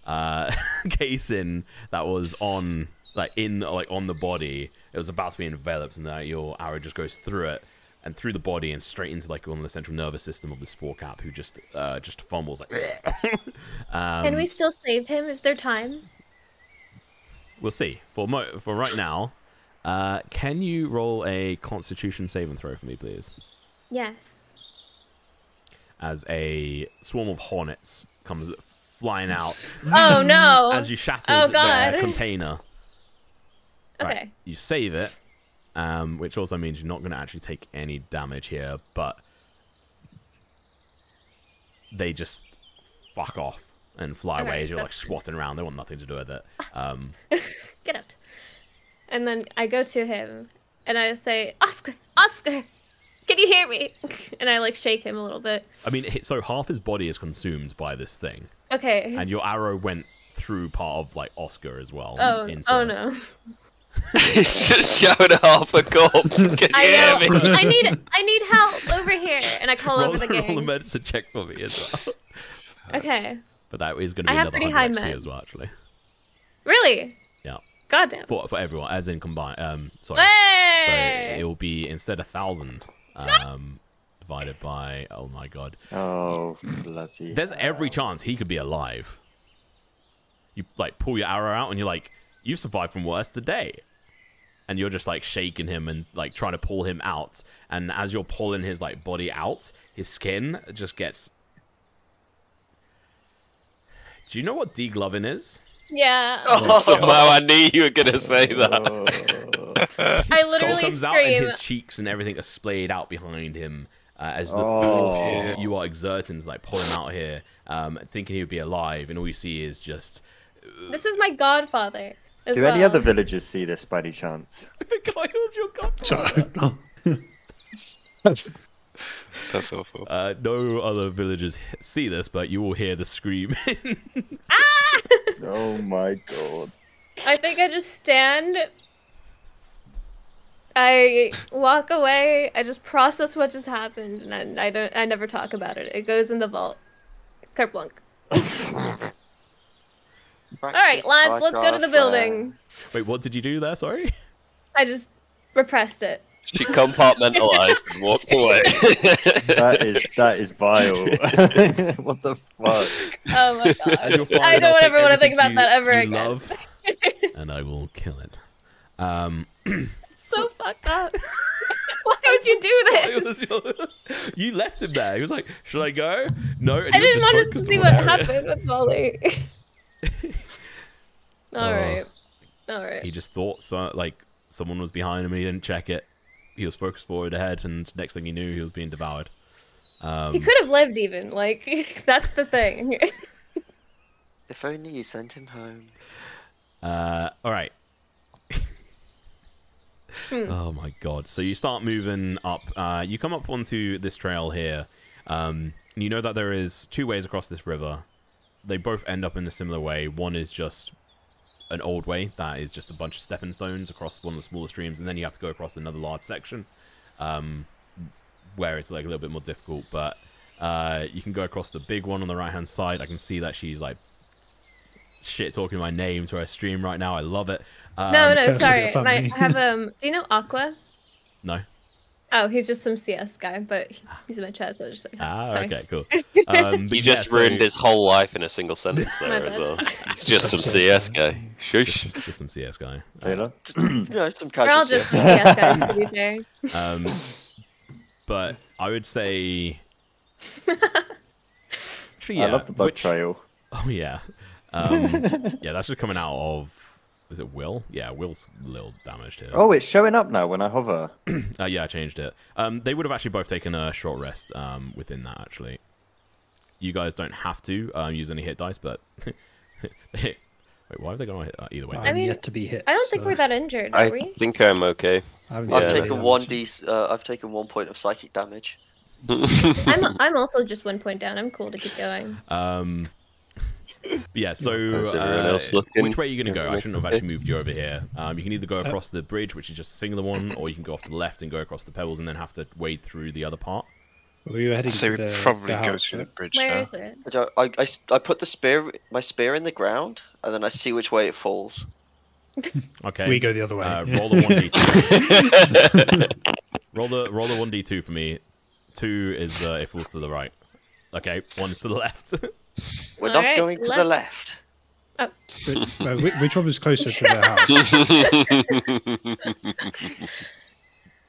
uh, casing that was on, like in like on the body. It was about to be enveloped, and then your arrow just goes through it and through the body and straight into like one of the central nervous system of the spore cap, who just uh, just fumbles like. um, Can we still save him? Is there time? We'll see. For mo- for right now, uh, can you roll a Constitution saving throw for me, please? Yes. as a swarm of hornets comes flying out. Oh, no. As you shatter Oh, the container. Right, Okay. You save it, um, which also means you're not going to actually take any damage here, but they just fuck off and fly away Alright, as you're like swatting around. They want nothing to do with it. Um, Get out. And then I go to him and I say, Oscar, Oscar, can you hear me? And I like shake him a little bit. I mean, so half his body is consumed by this thing, Okay. and your arrow went through part of like Oscar as well. oh, into- oh no. He's just shouting half a corpse. Can you I know. hear me? I need I need help over here. And I call Roll, over the roll a gang. medicine check for me as well. Okay. But that is going to I be have another pretty 100 high med. as well, actually. Really? Yeah. Goddamn. For for everyone, as in combined. Um, sorry. So it will be instead of thousand, um, divided by. Oh my god. Oh, bloody. There's every chance he could be alive. You like pull your arrow out and you're like, you've survived from worse today. And you're just like shaking him and like trying to pull him out. And as you're pulling his like body out, his skin just gets. Do you know what degloving is? Yeah. Somehow I knew you were gonna say that. Oh. I Skull literally comes out and scream. his cheeks and everything are splayed out behind him uh, as the Oh. force you are exerting to like pull him out here, um, thinking he would be alive, and all you see is just This is my godfather. As Do well. any other villagers see this by any chance? I think I was your So, godfather. That's awful. Uh, no other villagers see this, but you will hear the scream. Ah! Oh my god. I think I just stand. I walk away. I just process what just happened, and I, I don't. I never talk about it. It goes in the vault. Kerplunk. All right, lads, let's go to the building. Wait, what did you do there? Sorry. I just repressed it. She compartmentalized and walked away. That is that is vile. what the fuck? Oh my god. firing, I don't take ever want to think about you- that ever again. Love, and I will kill it. Um, so fucked up. Why would you do this? your- you left him there. He was like, "Should I go?" No. And I didn't just want to see what happened with Molly. All right. All right. He just thought so, like someone was behind him. and He didn't check it. He was focused forward ahead, and next thing he knew, he was being devoured. Um, He could have lived even. Like that's the thing. If only you sent him home. Uh, all right. Hmm. Oh my god! So you start moving up. Uh, you come up onto this trail here. Um, you know that there is two ways across this river. They both end up in a similar way. One is just an old way that is just a bunch of stepping stones across one of the smaller streams, and then you have to go across another large section, um, where it's like a little bit more difficult. But uh, you can go across the big one on the right hand side. I can see that she's like shit talking my name to her stream right now. I love it. Um, no, no, sorry. My, I have um. Do you know Aqua? No. Oh, he's just some CS guy, but he's in my chat, so I was just like, Ah, sorry. okay, cool. Um, but You yeah, just so- ruined his whole life in a single sentence there as well. It's just some Some CS CS guy. Shush. Just, just some CS guy. Taylor? Just, you know, some We're casual all just shit. CS guys, to be fair. Um, but I would say. Actually, yeah. I love the blood which- trail. Oh yeah, um, yeah. That's just coming out of. Was it Will? Yeah, Will's a little damaged here. Oh, it's showing up now when I hover. Uh, yeah, I changed it. Um, they would have actually both taken a short rest um, within that, actually. You guys don't have to um, use any hit dice, but. Wait, why have they gone hit? Uh, either way. I'm I mean, yet to be hit. I don't think we're that injured, are I we? I think I'm okay. I haven't Yeah, I've taken one be d. Uh, I've taken one point of psychic damage. I'm I'm also just one point down. I'm cool to keep going. Um, yeah, so uh, else looking? which way are you going to go? I shouldn't have actually moved you over here. Um, you can either go across the bridge, which is just a singular one, or you can go off to the left and go across the pebbles and then have to wade through the other part. We were heading So to we the, probably the go house, through the bridge Where now. is it? Which I, I, I s- I put the spear, my spear in the ground, and then I see which way it falls. Okay. We go the other way. Uh, roll the one d two. roll the roll the one d two for me. Two is uh, it falls to the right. Okay, one is to the left. We're not Alright, going to the left. left. Which, uh, which- which one was closer to the house?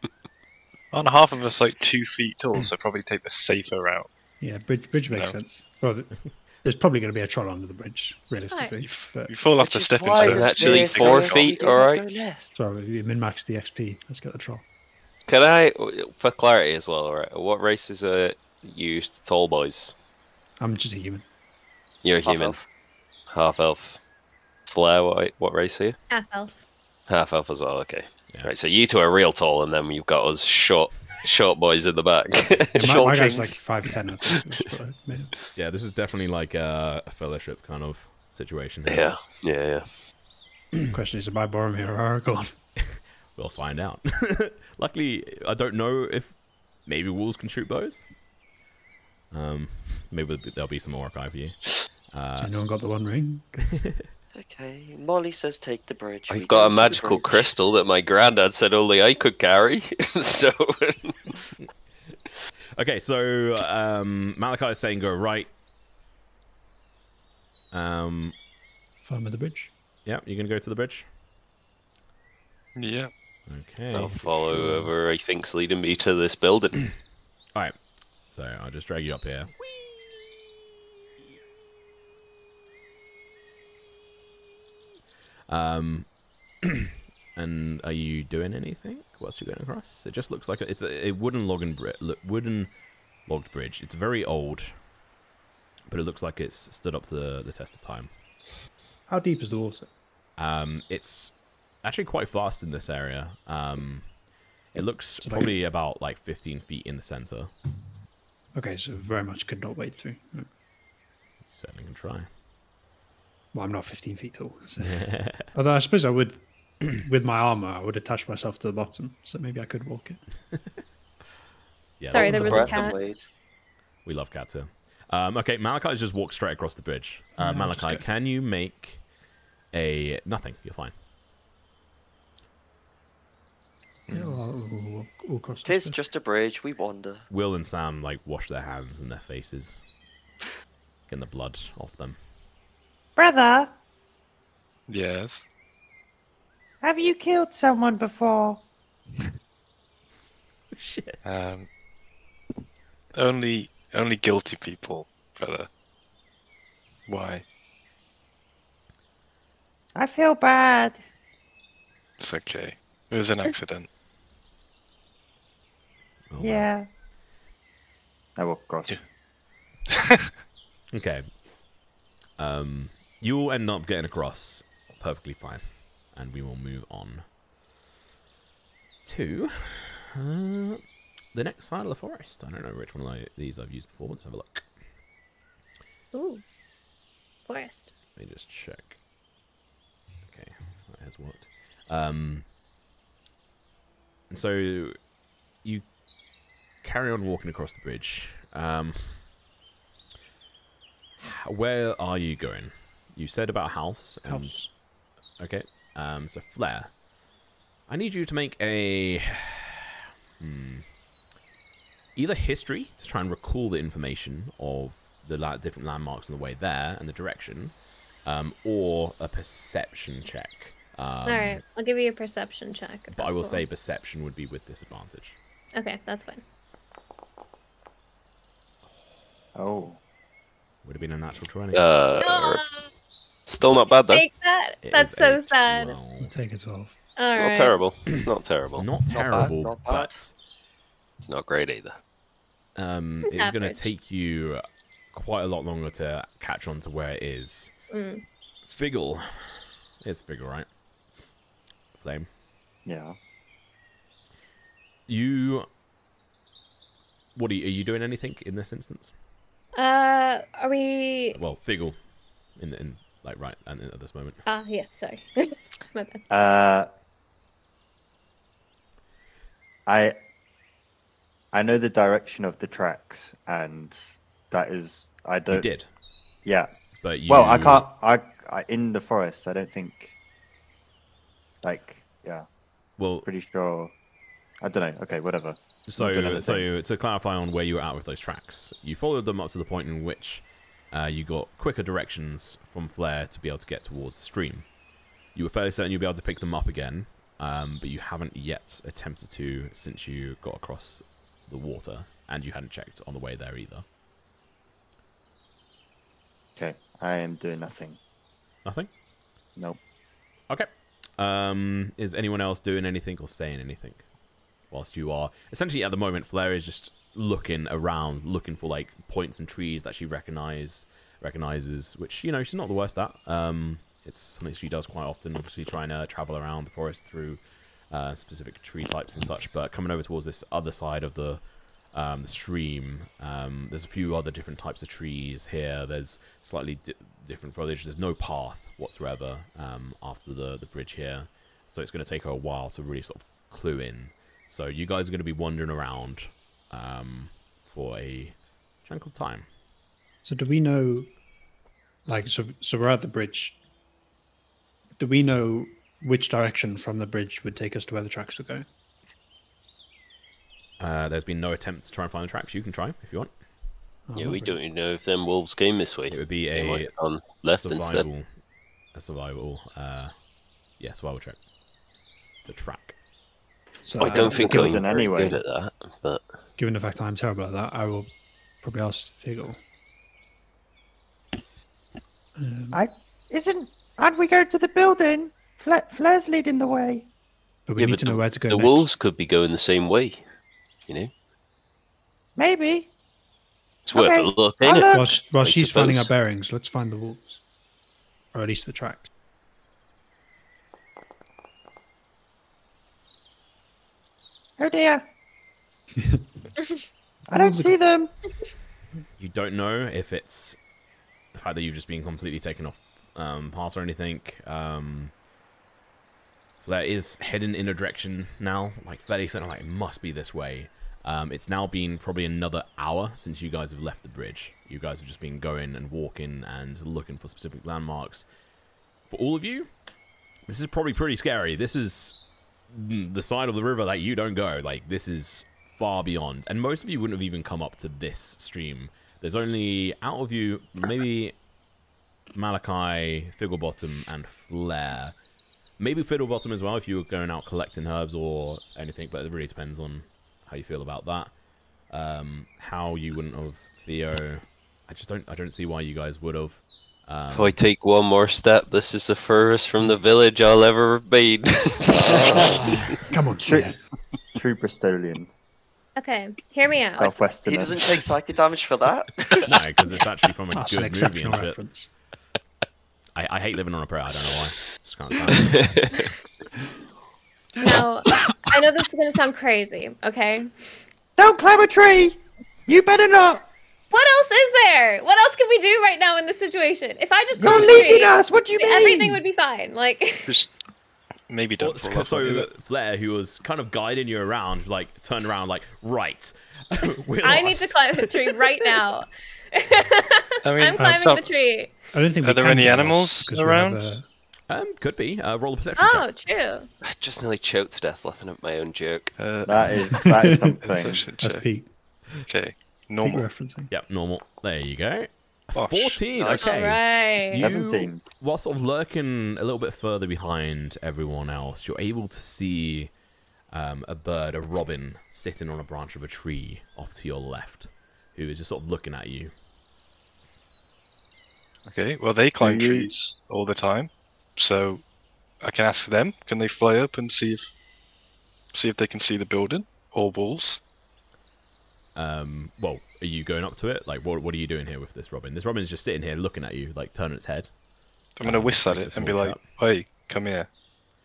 Aren't half of us like two feet tall, so probably take the safer route. Yeah, bridge bridge makes No. sense. Well, there's probably going to be a troll under the bridge, realistically. You, But you fall off the is stepping why stones. Actually, four feet, alright. go sorry, we min max the XP. Let's get the troll. Can I, for clarity as well, right? What races are used tall boys? I'm just a human. You're a Half human, elf. half elf. Flare, what what race are you? Half elf. Half elf as well. Okay, Yeah. right. So you two are real tall, and then you've got us short, short boys in the back. Yeah, my, Short my guy's like five ten. I think. is what Yeah, this is definitely like a, a fellowship kind of situation. Here. yeah, yeah, yeah. Question is, am I Boromir or Aragorn? We'll find out. Luckily, I don't know if maybe wolves can shoot bows. Um, maybe there'll be some more archive for you. Has Uh, anyone got the One Ring? It's okay. Molly says take the bridge. I've got a magical crystal that my granddad said only I could carry. so okay, so um, Malachi is saying go right. Um, Farm of the bridge. yeah, you're gonna go to the bridge. Yeah. Okay. I'll follow whoever I think's leading me to this building. All right. So I'll just drag you up here. Um, and are you doing anything whilst you're going across? It just looks like a, it's a, a wooden log and bri- wooden logged bridge. It's very old, but it looks like it's stood up to the, the test of time. How deep is the water? Um, it's actually quite fast in this area. Um, it looks So like- probably about like 15 feet in the center. Okay, so very much could not wade through. No. Certainly can try. Well, I'm not 15 feet tall. So. Although I suppose I would, with my armor, I would attach myself to the bottom, so maybe I could walk it. Yeah, Sorry, that's- there was a cat. Wade. We love cats here. Um, okay, Malachi's just walked straight across the bridge. Uh, Yeah, Malachi, can you make a nothing? You're fine. Yeah, well, we'll, we'll, we'll, we'll. Tis just a bridge. We wander. Will and Sam like wash their hands and their faces, getting the blood off them. Brother, Yes. have you killed someone before? Shit. Um. Only, only guilty people, brother. Why? I feel bad. It's okay. It was an accident. Oh, wow. Yeah. I walk across. Yeah. Okay. Um, you will end up getting across perfectly fine, and we will move on to uh, the next side of the forest. I don't know which one of these I've used before. Let's have a look. Ooh. Forest. Let me just check. Okay, that has worked. Um, and so you carry on walking across the bridge. Um, where are you going? You said about house. And, House. Okay. Um, so Flare, I need you to make a hmm, either history to try and recall the information of the la- different landmarks on the way there and the direction, um, or a perception check. Um, All right, I'll give you a perception check. But I will cool. say perception would be with disadvantage. Okay, that's fine. Oh. Would have been a natural twenty. Uh, No, still not bad though. take that. That's so sad. 12. I'll take a 12. All It's not terrible. It's not terrible. It's terrible. not bad, terrible, not bad. but It's not great either. um, It's it's going to take you quite a lot longer to catch on to where it is. Mm. Figgle. It's Figgle, right? Flame. Yeah. You. What are you, are you doing anything in this instance? Uh, are we? Well, Figgle, in in like right and at this moment. Ah, yes. Sorry. My bad. Uh, I I know the direction of the tracks, and that is I don't. You did, Yeah. but you. Well, I can't. I, I in the forest. I don't think. Like, yeah, Well, pretty sure. I don't know. Okay, whatever. So, so to clarify on where you were at with those tracks, you followed them up to the point in which uh, you got quicker directions from Flare to be able to get towards the stream. You were fairly certain you'd be able to pick them up again, um, but you haven't yet attempted to since you got across the water, and you hadn't checked on the way there either. Okay, I am doing nothing. Nothing. Nope. Okay. Um, is anyone else doing anything or saying anything? Whilst you are essentially at the moment, Flare is just looking around, looking for like points and trees that she recognizes, recognizes, which you know she's not the worst at. Um, it's something she does quite often. Obviously, trying to travel around the forest through uh, specific tree types and such. But coming over towards this other side of the um, the stream, um, there's a few other different types of trees here. There's slightly di- different foliage. There's no path whatsoever um, after the the bridge here, so it's going to take her a while to really sort of clue in. So you guys are going to be wandering around um, for a chunk of time. So do we know, like, so so we're at the bridge. Do we know which direction from the bridge would take us to where the tracks would go? Uh, there's been no attempt to try and find the tracks. You can try if you want. Oh, Yeah, we lovely. don't even know if them wolves came this way. It would be a have gone left instead. a survival, uh, yeah, survival check. The track. So I don't I- think Gildan I'm very anyway. good at that, but given the fact I'm terrible at that, I will probably ask Figgle. Um, I isn't. Aren't we going to the building? Fla- Flare's leading the way. but we yeah, need but to the, know where to go the next. wolves could be going the same way. You know, Maybe. it's worth a look, I'll ain't it? While, while I she's finding our bearings, let's find the wolves, or at least the track. Oh dear. I don't see them. You don't know if it's the fact that you've just been completely taken off um, path or anything. Um, Flare is heading in a direction now, like fairly certain, like it must be this way. Um, it's now been probably another hour since you guys have left the bridge. You guys have just been going and walking and looking for specific landmarks. For all of you, this is probably pretty scary. This is the side of the river that you don't go. Like this is far beyond, and most of you wouldn't have even come up to this stream. There's only out of you maybe Malachi, Figglebottom, and Flare. Maybe Fiddlebottom as well if you were going out collecting herbs or anything, but it really depends on how you feel about that. Um, how you wouldn't have Theo. I just don't. I don't see why you guys would have. Um, If I take one more step, this is the furthest from the village I'll ever be. Come on, True, yeah. true Bristolian, Okay, hear me out. Southwestern. He doesn't take psychic damage for that. no, because it's actually from a That's an good movie exceptional and shit. reference. I, I hate living on a prayer. I don't know why. Just can't stand. Now, I know this is gonna sound crazy, okay? Don't climb a tree. You better not. What else is there? What else can we do right now in this situation? If I just You're climb a leading tree, us. What do you mean? everything would be fine. Like, Just maybe don't Well, so on. Flare, who was kind of guiding you around, was like turned around, like right. we're I need to climb the tree right now. I mean, I'm climbing Tom, the tree. I don't think Are we there can any get lost animals because we have around? Um, could be. Uh, roll a perception Oh, check. true. I just nearly choked to death laughing at my own joke. uh, That is that is something. That's check. peak, Okay, peak normal. referencing. Yep, normal. There you go. Bosh. Fourteen. Nice. Okay. All right. You- Seventeen. while sort of lurking a little bit further behind everyone else, you're able to see um, a bird, a robin, sitting on a branch of a tree off to your left, who is just sort of looking at you. Okay, well they climb you- trees all the time, so I can ask them. Can they fly up and see if see if they can see the building or walls? Um, well, are you going up to it? Like, what, what are you doing here with this robin? This robin is just sitting here looking at you, like turning its head. I'm gonna Um, whistle at it and be like, trap. "Hey, come here,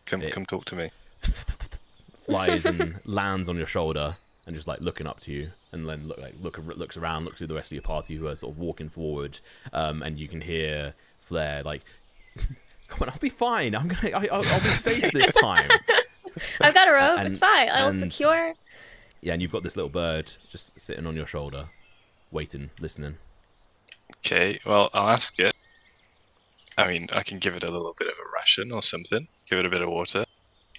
come It- come talk to me." Flies and lands on your shoulder and just like looking up to you, and then look like look looks around, looks at the rest of your party who are sort of walking forward, um, and you can hear Flare like, "Come on, I'll be fine. I'm gonna, I, I'll, I'll be safe this time." I've got a rope. and- it's fine. I will and- secure. Yeah, and you've got this little bird just sitting on your shoulder, waiting, listening. Okay, well I'll ask it. I mean, I can give it a little bit of a ration or something. Give it a bit of water.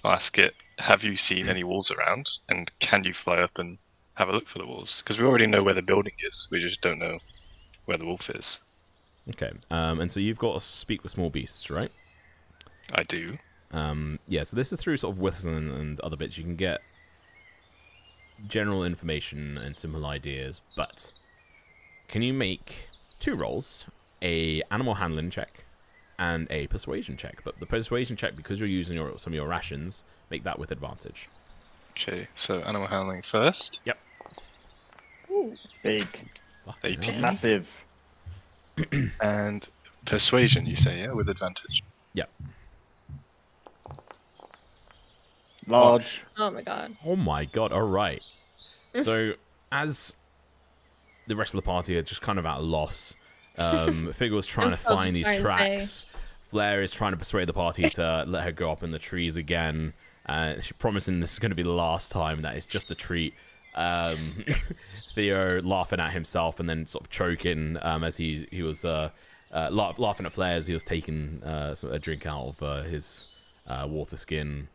I'll ask it, "Have you seen any wolves around? And can you fly up and have a look for the wolves? Because we already know where the building is. We just don't know where the wolf is." Okay, um, and so you've got to speak with small beasts, right? I do. Um, yeah, so this is through sort of whistling and other bits. You can get general information and simple ideas, but can you make two rolls? a animal handling check and a persuasion check. But the persuasion check, because you're using your, some of your rations, make that with advantage. Okay, so animal handling first. yep Big, Fucking Eighteen. hell. massive. And persuasion, you say, yeah, with advantage. Yep. Large. Oh my god. Oh my god! All right. So as the rest of the party are just kind of at a loss, um, Figgle was trying to find these trying tracks. Flare is trying to persuade the party to let her go up in the trees again. Uh, she's promising this is going to be the last time. That it's just a treat. Um, Theo laughing at himself and then sort of choking um, as he he was uh, uh, laugh, laughing at Flare as he was taking uh, a drink out of uh, his uh, water skin.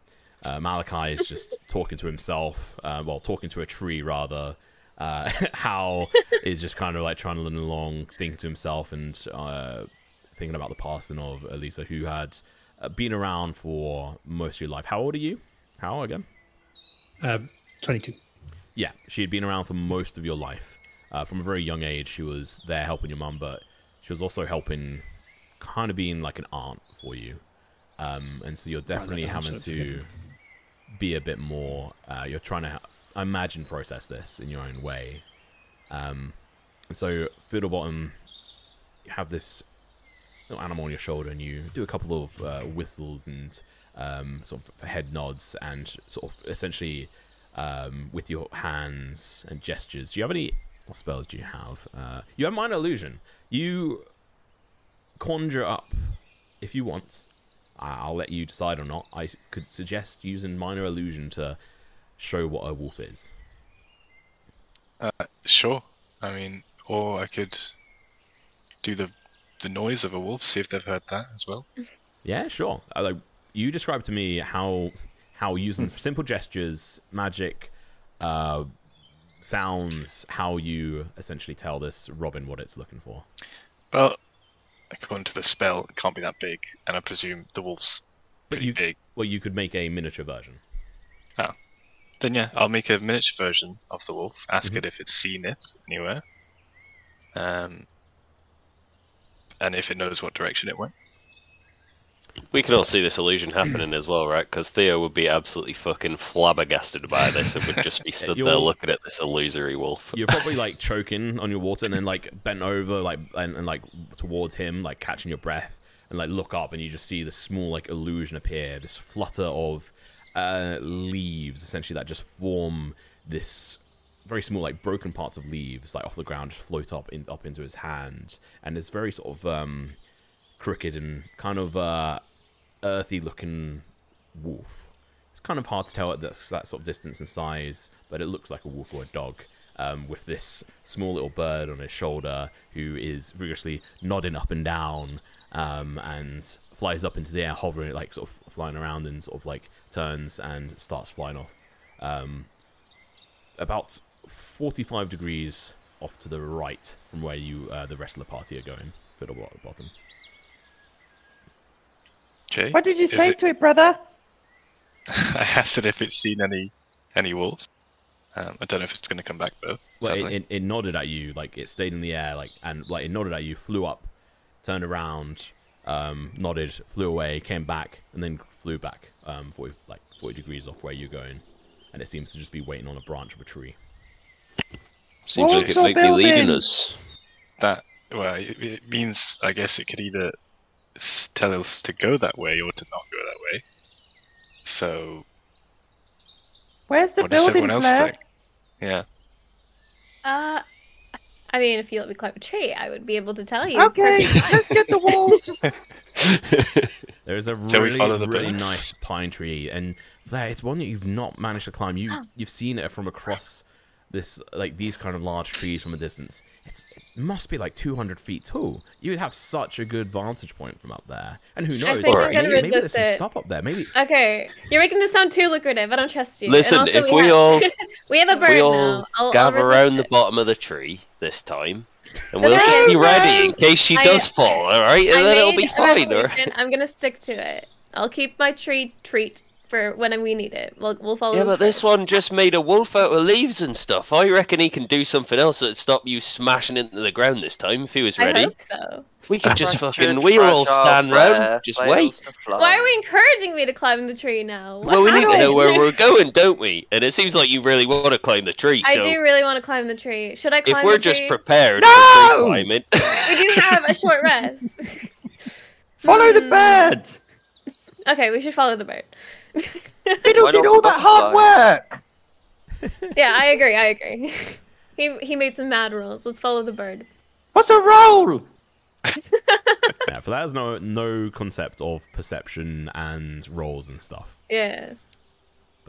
Uh, Malachi is just talking to himself, well, talking to a tree rather. Uh, Hal is just kind of like trying to run along, thinking to himself and uh, thinking about the passing of Elisa, who had uh, been around for most of your life. How old are you? How again? Uh, 22. Yeah, she had been around for most of your life. Uh, from a very young age, she was there helping your mum, but she was also helping, kind of being like an aunt for you. Um, and so you're definitely having to be a bit more. Uh, you're trying to, I imagine, process this in your own way. Um, and so Fiddlebottom, you have this little animal on your shoulder, and you do a couple of uh, whistles and um, sort of head nods, and sort of essentially um, with your hands and gestures. Do you have any? What spells do you have? Uh, you have minor illusion. You conjure up, if you want. I'll let you decide or not. I could suggest using minor illusion to show what a wolf is. Uh, sure. I mean, or I could do the the noise of a wolf, see if they've heard that as well. Yeah, sure. Uh, like you described to me how how using simple gestures, magic, uh, sounds, how you essentially tell this robin what it's looking for. Well, according to the spell, it can't be that big, and I presume the wolf's But pretty you, big. well, you could make a miniature version. Then yeah, I'll make a miniature version of the wolf. Ask Mhm. it if it's seen it anywhere, um, and if it knows what direction it went. We can all see this illusion happening as well, right? Because Theo would be absolutely fucking flabbergasted by this and would just be stood there You're- looking at this illusory wolf. You're probably like choking on your water and then like bent over like and, and like towards him, like catching your breath and like look up and you just see this small like illusion appear, this flutter of uh, leaves essentially that just form this very small like broken parts of leaves like off the ground just float up in, up into his hand. And it's very sort of um crooked and kind of uh earthy looking wolf. It's kind of hard to tell at that, that sort of distance and size but it looks like a wolf or a dog um, with this small little bird on his shoulder who is vigorously nodding up and down um, and flies up into the air, hovering, like sort of flying around and sort of like turns and starts flying off. Um, about 45 degrees off to the right from where you, uh, the rest of the party are going. Fiddle at the bottom. Okay. What did you Is say it- to it, brother? I asked it if it's seen any any wolves. Um, I don't know if it's going to come back though. Well, it, it, it nodded at you, like it stayed in the air, like and like it nodded at you, flew up, turned around, um, nodded, flew away, came back, and then flew back, um, 40, like 40 degrees off where you're going, and it seems to just be waiting on a branch of a tree. Seems like it Also might be leading us. that well, it, it means I guess it could either tell us to go that way or to not go that way. So Where's the what does building, everyone else Flare? think? Yeah. Uh, I mean, if you let me climb a tree, I would be able to tell you. Okay, let's get the wolves. There's a Shall really, the really bird? nice pine tree, and there, it's one that you've not managed to climb. You, you've seen it from across this, like these kind of large trees from a distance. It's, it must be like 200 feet tall. You would have such a good vantage point from up there. And who knows? think I'm maybe, gonna maybe there's resist some it. stuff up there. Maybe Okay, you're making this sound too lucrative. I don't trust you. Listen, also if we have, all- we have a bird we all now. I'll, I'll gather resist around the bottom of the tree this time, and we'll Okay. just be ready in case she I- does fall, alright? I And then it'll be fine, alright? resolution. I'm gonna stick to it. I'll keep my tree treat for when we need it. We'll we'll follow. Yeah, his but this one just made a wolf out of leaves and stuff. I reckon he can do something else that'd stop you smashing into the ground this time if he was ready. I ready. hope so. We could just fucking we'll all fragile stand Flare round, just wait. Why are we encouraging me to climb the tree now? What Well, we need to know where we're going, don't we? And it seems like you really want to climb the tree. I So do really want to climb the tree. Should I climb if we're just prepared No! for tree climbing, we do have a short rest. Follow the Hmm. bird. Okay, we should follow the bird. Fiddle did all that hard work. yeah, I agree. I agree. He he made some mad rules. Let's follow the bird. What's a roll? Yeah, for that is no no concept of perception and rolls and stuff. Yes,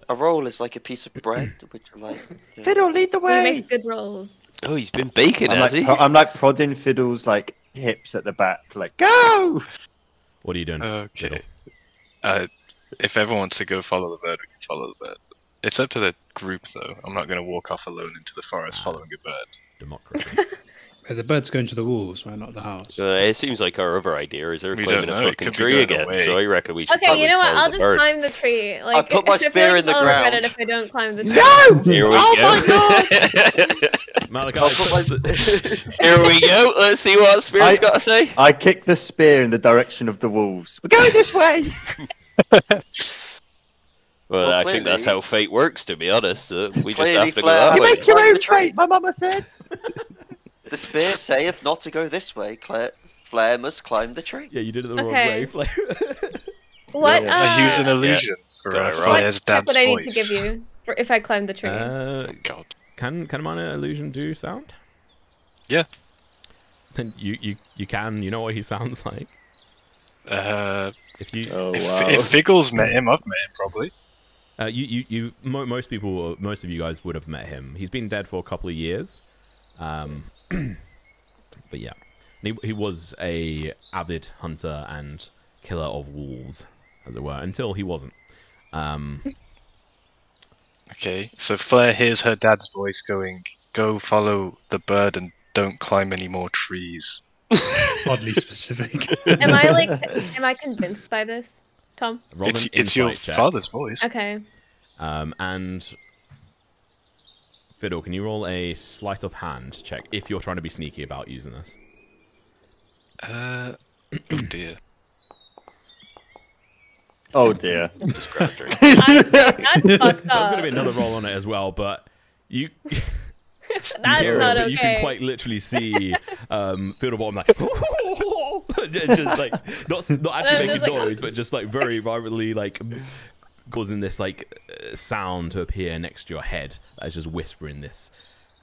A roll is like a piece of bread, which like. you know. Fiddle, lead the way. he way. makes good rolls. oh, he's been baking, I'm has like, he? I'm like prodding Fiddle's like hips at the back, like Go! What are you doing? Okay. Fiddle? Uh, if everyone wants to go follow the bird, we can follow the bird. It's up to the group, though. I'm not going to walk off alone into the forest following a bird. Democracy. The bird's going to the wolves, right? Not the house. Uh, it seems like our other idea is they're We climbing a fucking tree again. away. So I reckon we should. Okay, you know what? I'll just bird. climb the tree. Like I put my spear like in the I'll ground. if I don't climb the tree. No! Here we oh go. my god! Malachi, I'll my- Here we go. Let's see what Spirit's I- got to say. I kick the spear in the direction of the wolves. We're going this way. Well, Well, I think that's how fate works. To be honest, uh, we just have to go that You way. make your own fate, my mama said. The spear saith not to go this way. Claire, Flare must climb the tree. yeah, you did it the wrong way. Flare. What? Yeah, I use an uh, illusion for uh, it right. Flare's what tip dad's would I need voice. to give you for if I climb the tree? uh, Oh, God. can can minor illusion do sound? Yeah. Then you you you can. You know what he sounds like. Uh, If you Oh if, wow! if Figgles met him, I've met him probably. Uh, you, you, you mo- most people, most of you guys would have met him. He's been dead for a couple of years, um, but yeah, he, he was a avid hunter and killer of wolves, as it were, until he wasn't. Um, Okay, so Flare hears her dad's voice going, "Go follow the bird and don't climb any more trees." Oddly specific. am I like? am I convinced by this, Tom? roll it's it's your check. father's voice. Okay. Um, and Fiddle, can you roll a sleight of hand check if you're trying to be sneaky about using this? Uh, oh dear. oh dear. Just grabbed her. I, that's fucked So there's up. going to be another roll on it as well, but you. That's hear it, not but you can quite literally see um, Fiddlebottom like just like not not actually making like- noise, but just like very violently like causing this like uh, sound to appear next to your head. That's just whispering this.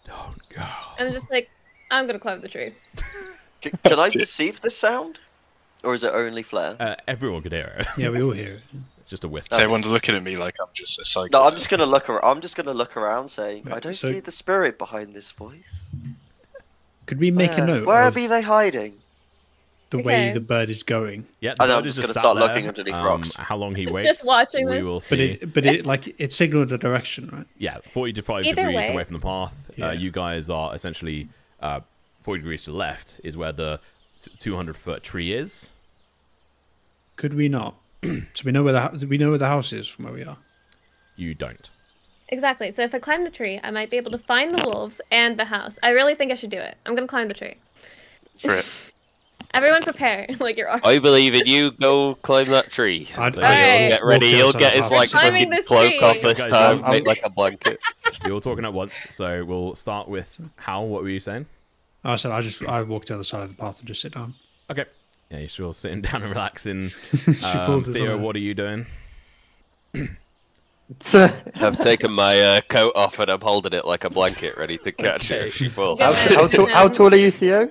Don't go. I'm just like, I'm gonna climb the tree. C- can I perceive the sound, or is it only Flare? Uh, everyone could hear it. yeah, we all hear it. It's just a whisper. Everyone's looking at me like I'm just a psycho. No, I'm just gonna look. Ar- I'm just gonna look around, saying, "I don't so- see the spirit behind this voice." Could we make Where, a note where of be they hiding? the way the bird is going? Yeah, the I know, bird I'm is just just gonna sat start looking there. underneath Um, rocks. How long he waits, Just watching we them. will But see. it, but it like it signaled a direction, right? Yeah, 40 to 5 Either degrees way. away from the path. Yeah. Uh, you guys are essentially uh, 40 degrees to the left is where the t- 200 foot tree is. Could we not? so we know where the we know where the house is from where we are. You don't. Exactly. So if I climb the tree, I might be able to find the wolves and the house. I really think I should do it. I'm gonna climb the tree. for it. Everyone prepare, like you're. I believe in you. Go climb that tree. I'd- So I'd he'll get ready. He'll get his like fucking this cloak tree. off this time, I'm- make like a blanket. You're all talking at once, so we'll start with how. What were you saying? I said I just I walked to the other side of the path and just sit down. Okay. Yeah, you're still sitting down and relaxing. she Um, falls. Theo, what are you doing? I've taken my uh, coat off and I'm holding it like a blanket, ready to catch her if she falls. how, how, tall, how tall are you, Theo?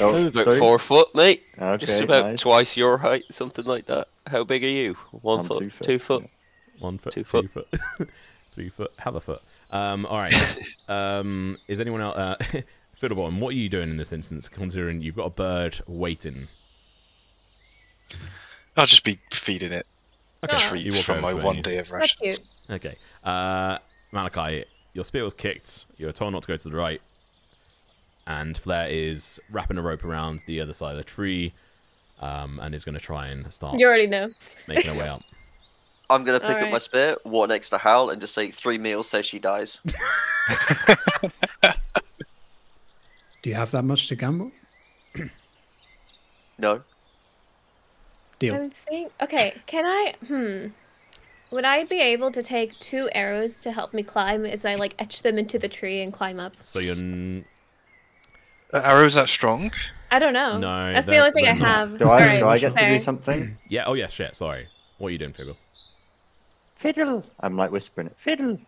Oh, About sorry. four foot, mate. Okay, Just about nice. twice your height, something like that. How big are you? One I'm foot, two foot, two foot. One foot, Two three foot, three foot, have a foot. Um, all right. um, is anyone else? Uh, Fiddlebottom, what are you doing in this instance? Considering you've got a bird waiting. I'll just be feeding it Okay, Oh. treats you from my to it and one you- day of That's rations. cute. Okay. Uh, Malachi, your spear was kicked. You were told not to go to the right. And Flare is wrapping a rope around the other side of the tree um, and is going to try and start You already know. making her way up. I'm gonna pick up my spear, walk next to Hal, and just say three meals says she dies. Do you have that much to gamble? No. Deal. I'm saying, okay, can I? Hmm. Would I be able to take two arrows to help me climb as I like etch them into the tree and climb up? So you're n- Are arrows that strong? I don't know. No, that's the only thing I not. have. Do I, Sorry, do I get to do something? yeah. Oh yeah. Shit. Sorry. What are you doing, Fiddle? Fiddle, I'm like whispering it. fiddle.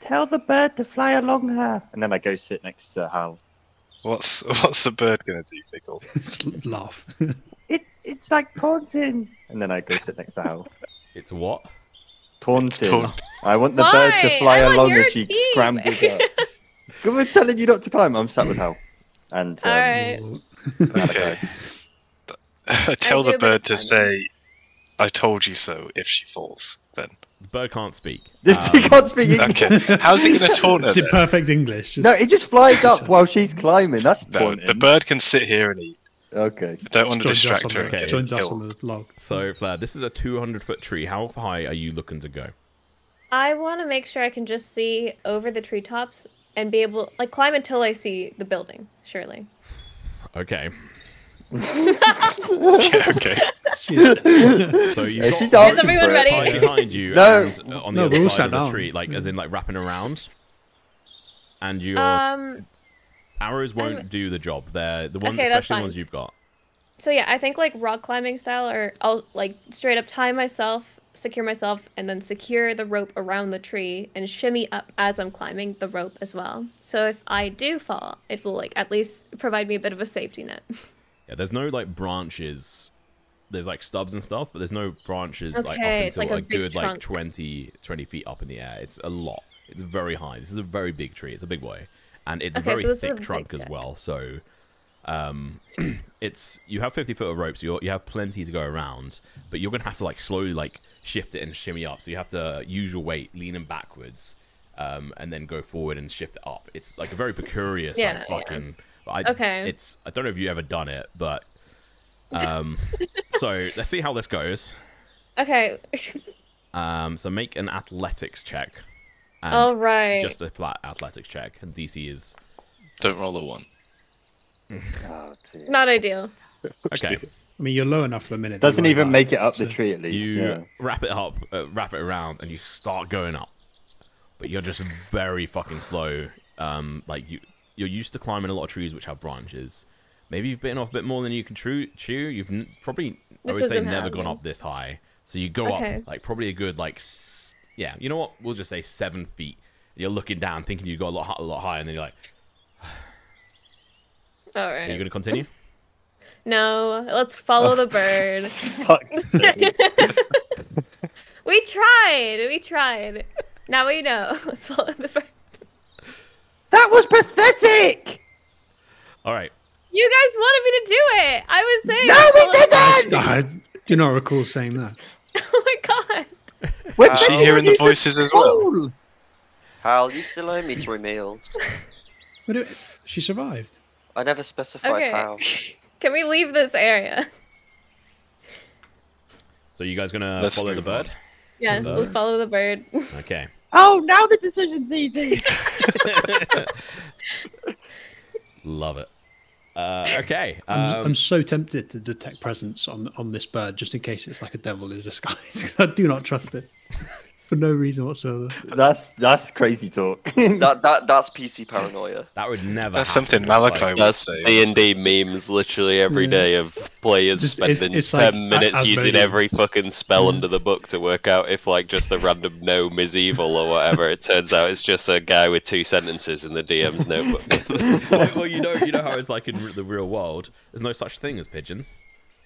Tell the bird to fly along her. And then I go sit next to Hal. What's what's the bird gonna do, Fickle? Just laugh. It it's like taunting. And then I go sit next to Hal. It's what? Taunting. Taunt. I want the bird to fly I'm along as she team. scrambles up. Good for telling you not to climb. I'm sat with Hal. And um, Alright. Okay. Tell do the bird to say, "I told you so." If she falls, then The bird can't speak. you Um, can't speak English. okay. How's he gonna taunt her? It's in perfect English. just- No, it just flies up while she's climbing. That's No, taunting. the bird can sit here and eat. Okay. I don't want to distract on her the- Joins us on the log. So, Flare, this is a 200 foot tree. How high are you looking to go? I want to make sure I can just see over the treetops and be able like climb until I see the building. Surely. Okay. yeah, okay. So you've Yeah, got she's ropes asking everyone for it. ready? tied behind you No. and on No, the we're other side of the down. tree, like as in like wrapping around. And your Um. Arrows won't do the job. They're the ones, Okay, especially the ones you've got. So yeah, I think like rock climbing style, or I'll like straight up tie myself, secure myself, and then secure the rope around the tree and shimmy up as I'm climbing the rope as well. So if I do fall, it will like at least provide me a bit of a safety net. Yeah, there's no like branches. There's like stubs and stuff, but there's no branches like up until like a a, good like trunk. 20, 20 feet up in the air. It's a lot. It's very high. This is a very big tree. It's a big boy, and it's Okay, a very so thick trunk as well. So, um, it's you have fifty foot of ropes. You you have plenty to go around, but you're gonna have to like slowly like shift it and shimmy up. So you have to use your weight, leaning backwards, um, and then go forward and shift it up. It's like a very precarious Yeah, like yeah. fucking. I, Okay. It's I don't know if you ever done it, but um, so let's see how this goes. okay. Um, so make an athletics check. And All right. Just a flat athletics check. And DC is Don't roll a one. Oh. Not ideal. okay. I mean, you're low enough for the minute. Doesn't even won't make it up the tree at least. You yeah. wrap it up, uh, wrap it around, and you start going up. But you're just very fucking slow. Um, like you, you're used to climbing a lot of trees which have branches. Maybe you've bitten off a bit more than you can chew. chew. You've n- probably, I would say, isn't never gone up this high. So you go Okay. up like probably a good like, s- yeah. You know what? We'll just say seven feet. You're looking down, thinking you got a lot, a lot higher, and then you're like, All "Are you gonna continue?" No, let's follow the oh, bird. We tried. We tried. Now we know. Let's follow the bird. That was pathetic. All right. You guys wanted me to do it. I was saying. No, we follow the didn't! I do not recall saying that. Oh my god. We're uh, Is she hearing the voices to as well? school. Hal, you still owe me three meals. But it, she survived. I never specified Okay. how. Can we leave this area? So you guys gonna Let's follow the move on. bird? Yes, Bird. let's follow the bird. Okay. Oh, now the decision's easy. Love it. Uh, okay. I'm, Um, I'm so tempted to detect presence on on this bird, just in case it's like a devil in disguise. 'cause I do not trust it for no reason whatsoever. That's that's crazy talk. That that that's PC paranoia. that would never. That's happen. something It's Malachi like- would That's say. D and D memes literally every Yeah. day of players Just- spending it's ten like minutes As- using every fucking spell Yeah. under the book to work out if like just the random gnome is evil or whatever. It turns out it's just a guy with two sentences in the DM's notebook. well, well, you know, you know how it's like in the real world. There's no such thing as pigeons.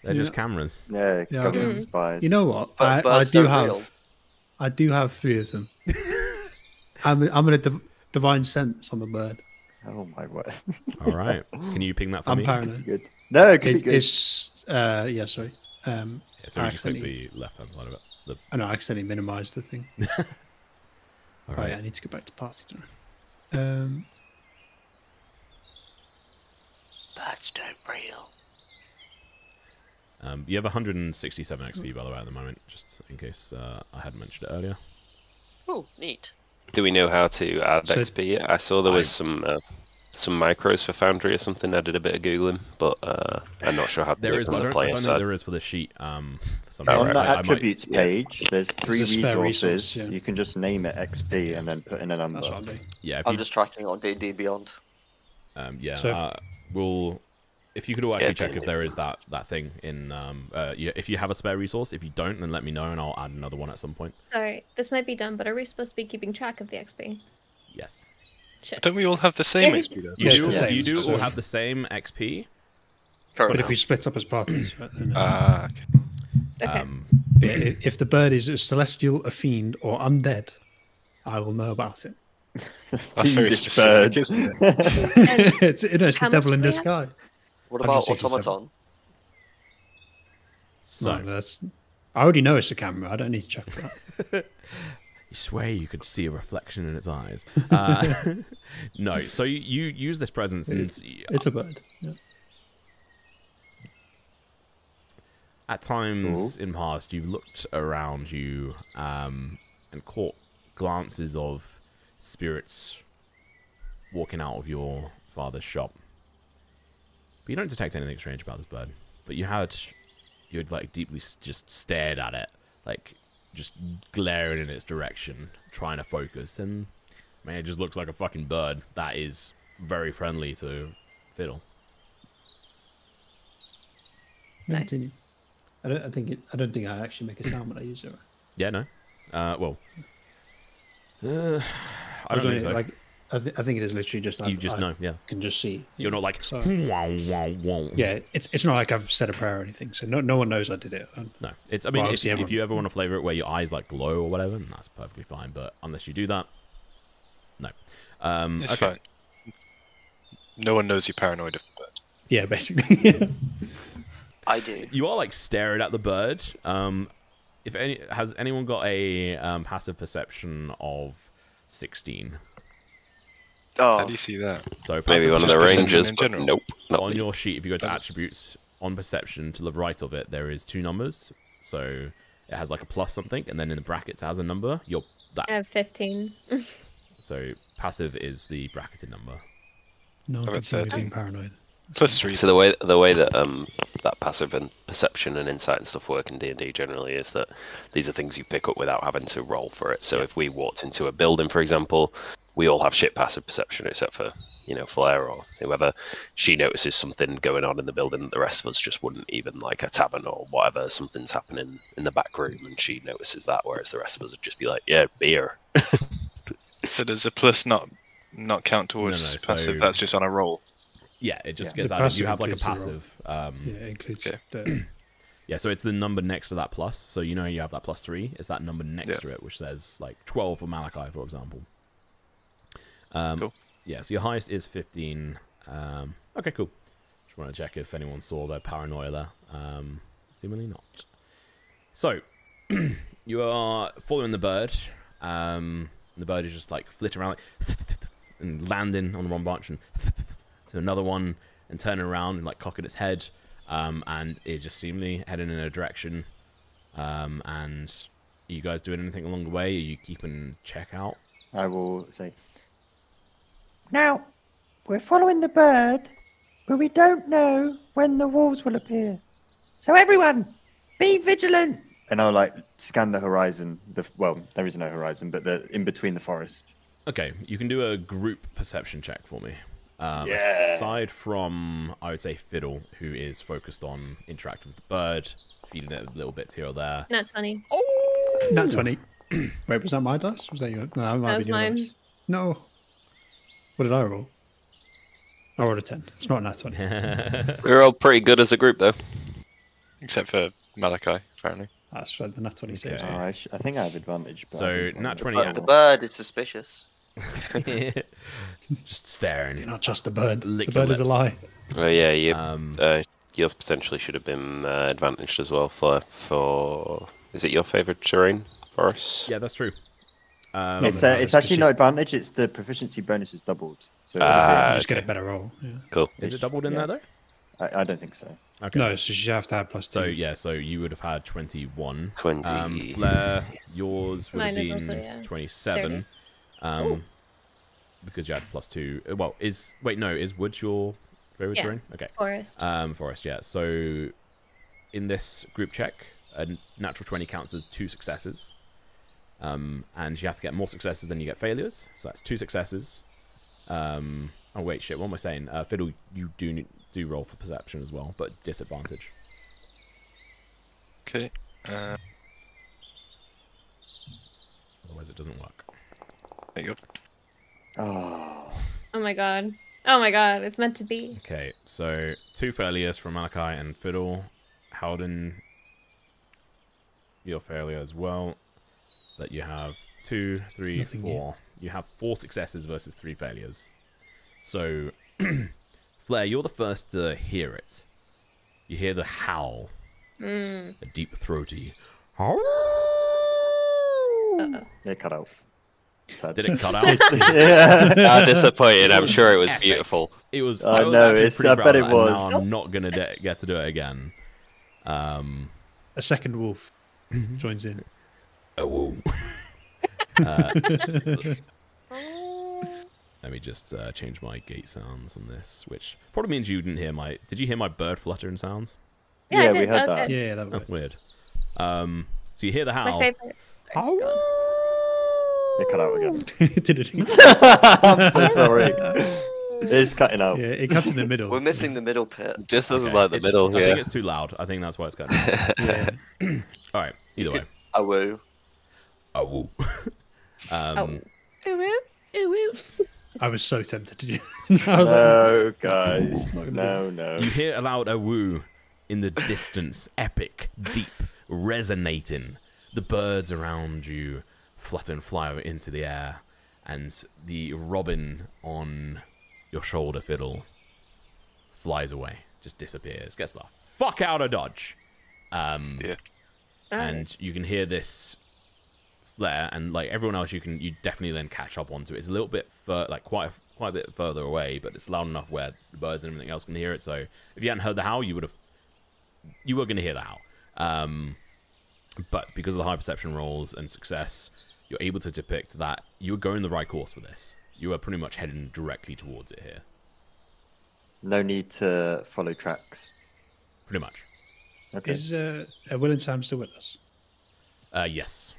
They're just Yeah. cameras. yeah, Yeah, government mm. spies. You know what? But I, I do have reel. I do have three of them. I'm I'm in a div- divine sense on the bird. Oh my word. All right. Can you ping that for I'm me? paranoid. Good. No, it could be It, good. it's uh yeah sorry. Um, Yeah, so you just click the left hand side of it. The, I know I accidentally minimized the thing. All right. Oh yeah, I need to go back to party. Don't I? Um, Birds don't reel. Um, you have 167 XP by the way at the moment, just in case uh, I hadn't mentioned it earlier. Oh, neat. Do we know how to add So- XP yet? I saw there was I- some uh, some macros for Foundry or something. I did a bit of googling, but uh, I'm not sure how to do it is, from the player side. There is for the sheet. Um, for On reason. the right. I- I might- attributes page, there's three resources. resource, yeah. You can just name it XP and then put in a number. That's what I'm doing. yeah, if I'm you, just tracking on D&D Beyond. um, yeah, So if- uh, we'll. If you could all actually Yeah, check if there is that that thing in, um, uh, yeah, if you have a spare resource. If you don't, then let me know and I'll add another one at some point. Sorry, this might be done, but are we supposed to be keeping track of the XP? Yes. Shit. Don't we all have the same XP though? You Yes, do. the same, you do so- all have the same XP. But if we split up as parties, right, then, uh, Ah, okay. Okay. Um, i- i- if the bird is a celestial, a fiend, or undead, I will know about it. That's very Fiendish specific, isn't it? it's, you know, it's the devil in do we have? disguise. What about Automaton? so No, that's. I already know it's a camera. I don't need to check that. you swear you could see a reflection in its eyes. Uh, no. So you, you use this presence and It's it's, a bird. Yeah. at times in past you've looked around you um, and caught glances of spirits walking out of your father's shop but you don't detect anything strange about this bird but you had you had like deeply just stared at it like just glaring in its direction trying to focus and man it just looks like a fucking bird that is very friendly to fiddle Nice. I don't. I think. It, I don't think I actually make a sound when I use it. yeah no uh, well uh, i don't do think so Like, I, th- I think it is literally just. I, you just I know yeah Can just see. You're not like So- wow wow wow. Yeah, it's it's not like I've said a prayer or anything, so no no one knows I did it. Um, No, it's. I mean, Well, if, obviously if you ever want to flavor it where your eyes like glow or whatever, then that's perfectly fine. But unless you do that, no. Um, It's okay. fine. No one knows you're paranoid of the bird. Yeah, basically. I do. You are like staring at the bird. Um, if any has anyone got a um, passive perception of sixteen? Oh. How Oh, do you see that? So Maybe one of the perception rangers, in general. nope, not on me. your sheet, if you go to attributes on perception to the right of it, there is two numbers. So it has like a plus something, and then in the brackets it has a number. Your that. I have 15. So passive is the bracketed number. no one I've can got see me 13. being paranoid. Plus three. So the way the way that um that passive and perception and insight and stuff work in D and D generally is that these are things you pick up without having to roll for it. So if we walked into a building, for example, we all have shit passive perception except for you know Flare or whoever. She notices something going on in the building that the rest of us just wouldn't even like a tavern or whatever. Something's happening in the back room, and she notices that, whereas the rest of us would just be like, "Yeah, beer." So does a plus not not count towards no, passive? so- That's just on a roll. Yeah, it just Yeah. gets The added. You have like a includes the roll. passive. Um, Yeah, it includes Okay. the. Yeah, so it's the number next to that plus. So you know you have that plus three. It's that number next Yeah. to it, which says like twelve for Malachi, for example. Um, Cool. Yeah, so your highest is fifteen. Um, okay, cool. Just want to check if anyone saw their paranoia there. Um, seemingly not. So you are following the bird. Um, the bird is just like flitting around, like, and landing on one branch and to another one, and turning around and like cocking its head um, and is just seemingly heading in a direction. Um, and are you guys doing anything along the way? Are you keeping check out? I will say, Now, we're following the bird, but we don't know when the wolves will appear. So everyone, be vigilant. and I'll like scan the horizon. The well, there is no horizon, but the in between the forest. Okay, you can do a group perception check for me. Um, Yeah. Aside from, I would say Fiddle, who is focused on interacting with the bird, feeding it little bits here or there. Not 20. Oh, Nat 20. Wait, was that my dice? Was that your? No, that might That was mine. dice. No. What did I roll? I rolled a 10. It's not a nat 20. We're all pretty good as a group, though. Except for Malachi, apparently. That's right, the nat 20 saves. Oh, I, sh- I think I have advantage. but So, didn't nat 20 but the bird is suspicious. just staring. Do not trust the bird. Lick the your bird is a lie. Oh yeah, you Um, uh, yours potentially should have been uh, advantaged as well for for. Is it your favourite terrain for us? yeah, that's true. Um, It's, uh, it's it's actually just no advantage. It's the proficiency bonus is doubled. So it'll You just get a better roll. Yeah. Cool. is it doubled in yeah. there though? I, I don't think so. Okay. No, so you have to have plus two. So yeah, so you would have had 21. 20. Um, Flare, yours would Mine have been also, yeah, 27. Um, because you had plus two. uh, Well, is wait no, is wood your favorite Yeah. terrain? Okay. Forest. Um, forest, yeah. So in this group check, a n- natural 20 counts as two successes. Um, and you have to get more successes than you get failures. So that's two successes. Um, oh wait, shit. What am I saying? Uh, Fiddle, you do do roll for perception as well, but disadvantage. Okay. Uh, Otherwise, it doesn't work. There you go. Oh. Oh my god. Oh my god, it's meant to be. Okay, so two failures from Malachi and Fiddle. Halden, your failure as well. That you have two, three, Nothing yet. four. You have four successes versus three failures. So, Flare, you're the first to hear it. You hear the howl, Mm. a deep throaty. Uh-oh. It cut out. Sad. Did it cut out? yeah. Ah, disappointed. I'm sure it was beautiful. It was. I I was know, it's- I bet it that, and was. I'm not gonna de- get to do it again. Um. a second wolf joins in. Oh, whoa. uh, Let me just uh, change my gate sounds on this, which probably means you didn't hear my. Did you hear my bird fluttering sounds? Yeah, I Yeah, did. we heard was that. good. yeah, that Oh, was weird. Um, so you hear the My howl. favorite. Sorry, go on. It cut out again. Did it? I'm so sorry. It's cutting out. Yeah, it cuts in the middle. We're missing the middle pit. Just doesn't Okay, like the it's- middle I here. think it's too loud. I think that's why it's cutting. out. Yeah. All right. Either way. Oh, woo. Oh. woo. um, I was so tempted to do. I was like, No, guys. Not No, no. You hear a loud a woo in the distance, epic, deep, resonating. The birds around you flutter and fly into the air, and the robin on your shoulder fiddle flies away, just disappears, gets the fuck out of Dodge. Um, Yeah. and you can hear this flare, and like everyone else, you can you definitely then catch up onto it. It's a little bit fur- like quite a, quite a bit further away, but it's loud enough where the birds and everything else can hear it. So if you hadn't heard the howl, you would have you were going to hear the howl. Um, but because of the high perception rolls and success, you're able to depict that you were going the right course for this. You were pretty much heading directly towards it here, No need to follow tracks. pretty much. Okay. Is uh, Will and Sam still with us? Uh, yes.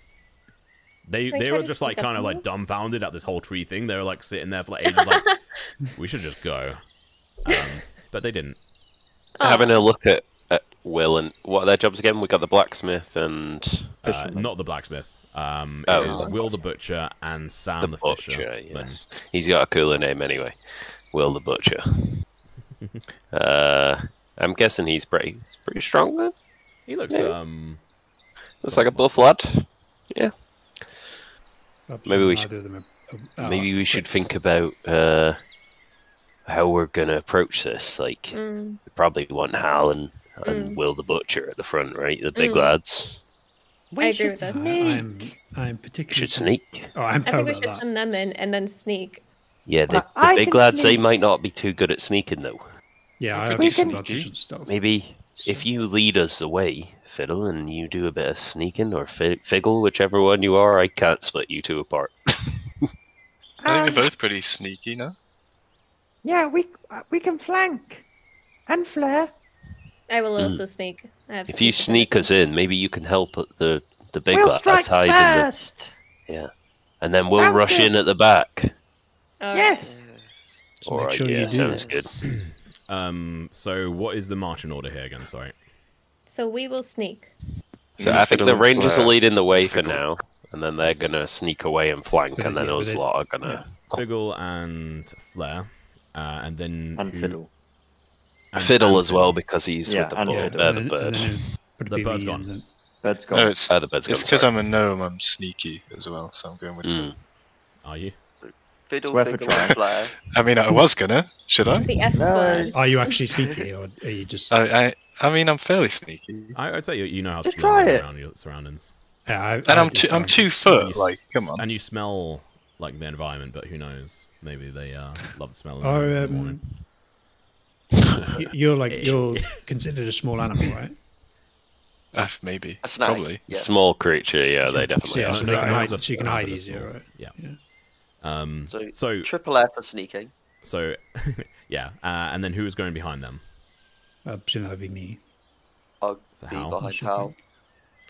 They Can they were just like kind of like dumbfounded at this whole tree thing. They were like sitting there for like ages, like we should just go. Um, but they didn't. Having a look at, at Will and what are their jobs again? We got the blacksmith and Uh, not the blacksmith. Um, Oh. it is Will the butcher and Sam the the, butcher. fisher. Yes, he's got a cooler name anyway. Will the butcher. uh, I'm guessing he's pretty, he's pretty strong then. He looks Maybe. um. Looks like a buff lad. I'm Maybe we should- of them are- are- Maybe we should think about uh, how we're gonna approach this. Like, Mm. we probably want Hal and, and Mm. Will the butcher at the front, right? The big Mm. lads. I agree with this. I'm I'm particularly Should sneak. Oh, I'm I think terrible we at should that. send them in and then sneak. Yeah, the, the big can lads they might not be too good at sneaking though. Yeah, I We have can- disadvantage on stealth. Maybe if you lead us the way, Fiddle, and you do a bit of sneaking or fi- Figgle, whichever one you are, I can't split you two apart. I think Um, we're both pretty sneaky now. Yeah, we uh, we can flank and flare. I will Mm. also sneak. I If you sneak sneak us in, maybe you can help at the the big we'll lads strike hide in the first. yeah, and then we'll Sounds rush good. in at the back. Alright. Yes. So All make right, sure yeah, you do sounds this. good. Um. So what is the marching order here again? Sorry. So we will sneak. So Me, I think the Rangers Flare. are leading the way for Fiddle. now, and then they're gonna sneak away and flank, and then yeah, with us lot are gonna. Figgle and Flare, uh, and then And who- fiddle. And- Fiddle and as well because he's Yeah, with the and bird. Fiddle. Uh, the bird. and then it'd The BB bird's in gone. Bird's gone. No, it's Uh, the bird's it's gone, because. I'm a gnome. I'm sneaky as well, so I'm going with. Mm. Are you? Fiddle, fiddle, flare. I mean, I was gonna. Should I? The F No. Are you actually sneaky, or are you just? I, I, I mean, I'm fairly sneaky. I, I'd say you, you know how Just to blend try in it. around your surroundings. yeah, I, And I'm two, I'm two And foot. you Like, come on. And you smell like the environment, but who knows? Maybe they uh, love the smell of the Are, in the morning. Y- You're like you're considered a small animal, right? Uh, maybe. A snake. Probably. Yes. Small creature, yeah, they definitely yeah, are. so It's they can hide. a- So you can hide easier, right? Yeah. Yeah. Um, So, so Triple F for sneaking. so yeah, uh, and then who is going behind them? I presume that'd be me. I'll So be Hal. behind Hal.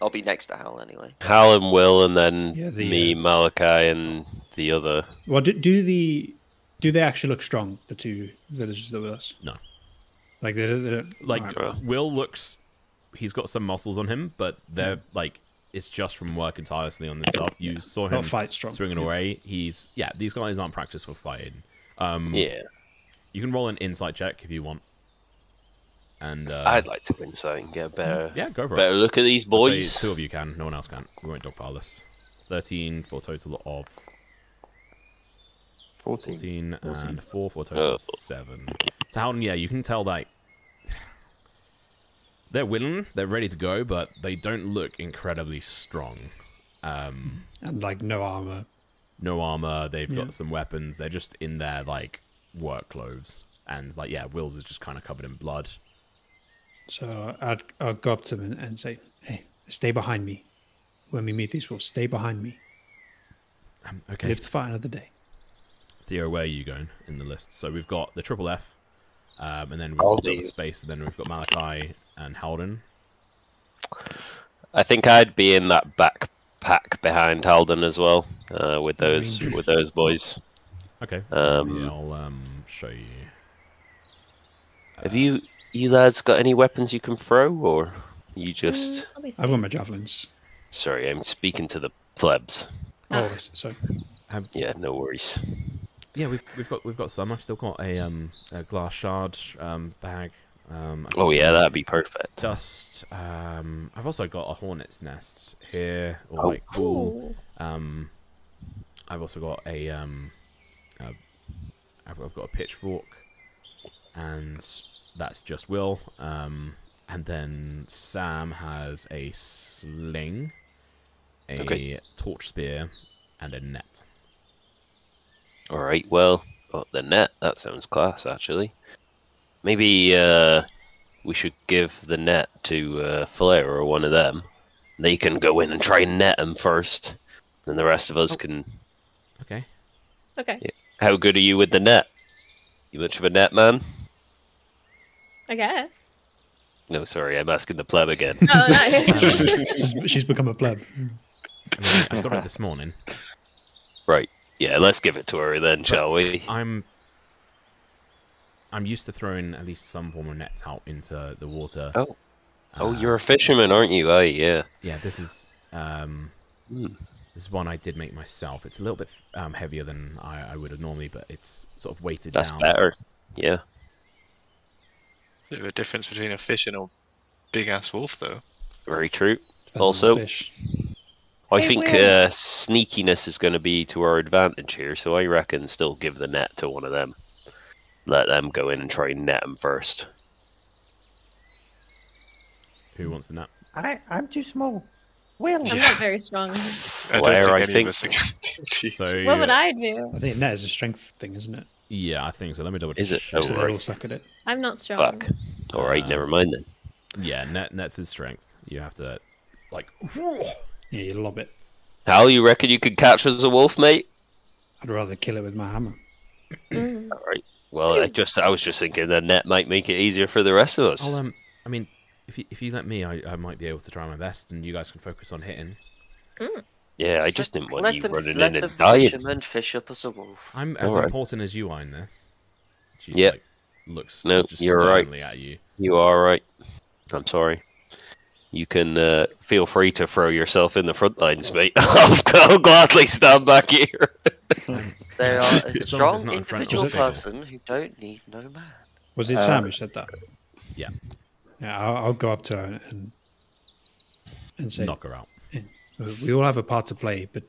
I'll be next to Hal anyway. Hal and Will, and then Yeah, the, me, uh, Malachi, and the other. Well, do, do the do they actually look strong? The two villagers that were with us. No. Like they, don't- they don't Like alright. Right. Will looks, he's got some muscles on him, but they're like it's just from working tirelessly on this stuff. You saw him not fight strong. swinging Yeah. away. He's yeah, these guys aren't practiced for fighting. Um, Yeah, you can roll an insight check if you want. And uh, I'd like to insight and get a better, yeah, go for better it. look at these I'd boys. two of you can. No one else can. We won't dogpile this. Thirteen for a total of 14. 14 Fourteen. and 4 for a total of Oh. 7. So, Halden, yeah, you can tell that they're willing, they're ready to go, but they don't look incredibly strong. Um, and like no armor. no armor, they've Yeah. got some weapons, they're just in their, like, work clothes. And, like, yeah, Will's is just kind of covered in blood. So I'd I'll go up to them and, and say, "Hey, stay behind me. When we meet these wolves, stay behind me. Um, okay, Live to fight another day." Theo, where are you going in the list? So, we've got the triple F, um, and then we've got the space, and then we've got Malachi and Halden. I think I'd be in that backpack behind Halden as well, uh, with those with those boys. Okay, Um, yeah, I'll um, show you. Have you you lads got any weapons you can throw, or you Mm, just? let me see. I've got my javelins. Sorry, I'm speaking to the plebs. Ah. Oh, so Yeah, no worries. Yeah, we've we've got we've got some. I've still got a um a glass shard um bag. Um, Oh yeah, that'd be perfect. dust. Um, I've also got a hornet's nest here, or Oh. like wool. Ooh. Um, I've also got a um, uh, I've, I've got a pitchfork, and that's just Will. Um, and then Sam has a sling, a Okay. torch spear, and a net. All right, well, got the net. That sounds class, actually. Maybe uh, we should give the net to uh, Flare or one of them. They can go in and try and net him first, then the rest of us Oh. can. Okay. Okay, How good are you with the net? You much of a net man? I guess. No, sorry, I'm asking the pleb again. Oh, nice. she's, she's become a pleb. I mean, I got it this morning. right. Yeah, let's give it to her then, shall we? I'm I'm used to throwing at least some form of nets out into the water. Oh. Oh, Uh, you're a fisherman, aren't you? Oh, yeah. yeah. This is um, Hmm. this is one I did make myself. It's a little bit um, heavier than I, I would have normally, but it's sort of weighted That's down. better. Yeah. Bit of a difference between a fish and a big ass wolf, though. Very true. Depends Also- fish. I Hey, think uh, sneakiness is going to be to our advantage here, so I reckon still give the net to one of them. Let them go in and try and net them first. Who wants the net? I, I'm too small. Will, I'm Yeah. not very strong. I don't Where think I think- of us are going to be able to use- So What would I do? I think net is a strength thing, isn't it? yeah, I think so. Let me double Is it? check. Oh, so right. all suck at it. I'm not strong. Fuck. All right, Uh, never mind then. Yeah, net nets is strength. You have to like. Yeah, you lob it. Hal, you reckon you could catch us a wolf, mate? I'd rather kill it with my hammer. Mm. All right. Well, I just I was just thinking the net might make it easier for the rest of us. I'll um. I mean, if you if you let me, I, I might be able to try my best, and you guys can focus on hitting. Yeah, I just didn't want let you the, running let in the and dying. fisherman fish up as a wolf. I'm as Alright. important as you are in this. She, Yep. like, looks No, just you're right. at you. You are right. I'm sorry. You can uh, feel free to throw yourself in the front lines, mate. I'll, I'll gladly stand back here. They are a long as it's strong not front individual person who don't need no man. Was it Uh, Sam who said that? Yeah. Yeah, I'll, I'll go up to her and and say, Knock her out. "We all have a part to play, but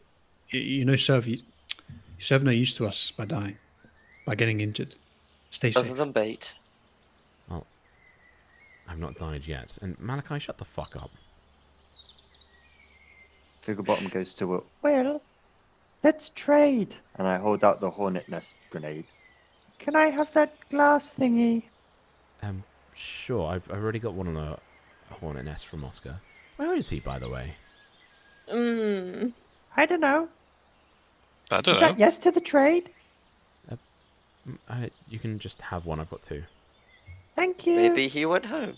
you, you know, serve you, you serve no use to us by dying, by getting injured. Stay Other safe." than bait. I've not died yet. And Malachi, shut the fuck up. Figglebottom goes to Will, Well, let's trade. and I hold out the hornet nest grenade. Can I have that glass thingy? Um, sure. I've, I've already got one on a, a hornet nest from Oscar. Where is he, by the way? Mm. I don't know. I don't Is know. that yes to the trade? Mm, I, you can just have one. I've got two. Thank you. Maybe he went home.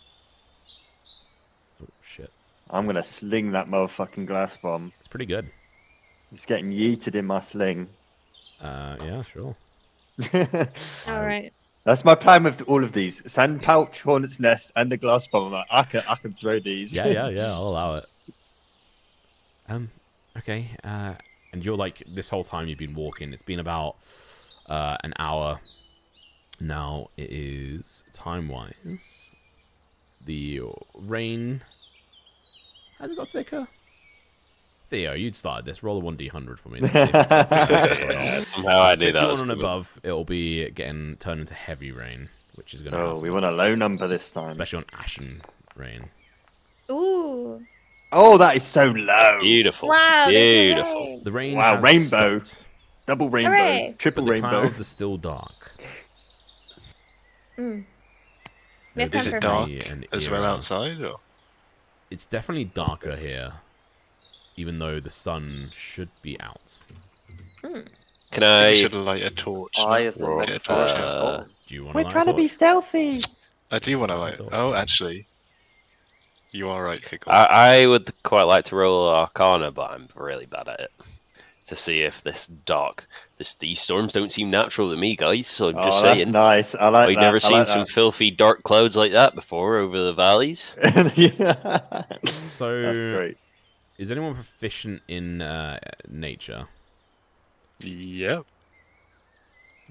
Oh shit, I'm gonna sling that motherfucking glass bomb. it's pretty good. It's getting yeeted in my sling. Uh, yeah, sure. All right. That's my plan with all of these: sand pouch, hornet's nest, and the glass bomb. I'm like, I can, I can throw these. Yeah, yeah, yeah. I'll allow it. Um, okay. Uh, and you're like this whole time you've been walking. It's been about uh an hour. Now it is time wise. The rain has it got thicker? Theo, you'd started this. Roll a one d hundred for me. Let's if it's got thicker or not. Yeah, somehow I knew If that you're was on and above, it'll be getting turned into heavy rain, which is going to. Oh, we want a low number this time. especially on ashen rain. Ooh. Oh, that is so low. Beautiful. Wow. there's a Beautiful. rain. The rain. Wow, rainbow. stopped, Double rainbow, Hooray. triple but the rainbow. clouds are still dark. Mm. There is Is it dark an as well outside? Or? It's definitely darker here, even though the sun should be out. Can We I? should light a torch. Eye no? of the Roll, Get a torch uh. Do you want We're trying to be stealthy. I do want to light light. a torch. Oh, actually, you are right, Pickle. I, I would quite like to roll Arcana, but I'm really bad at it. To see if this dark, this these storms don't seem natural to me, guys. So I'm oh, just that's saying. nice. I like I've that. never I seen like some filthy dark clouds like that before over the valleys. yeah. So, That's great. is anyone proficient in uh, nature? Yep,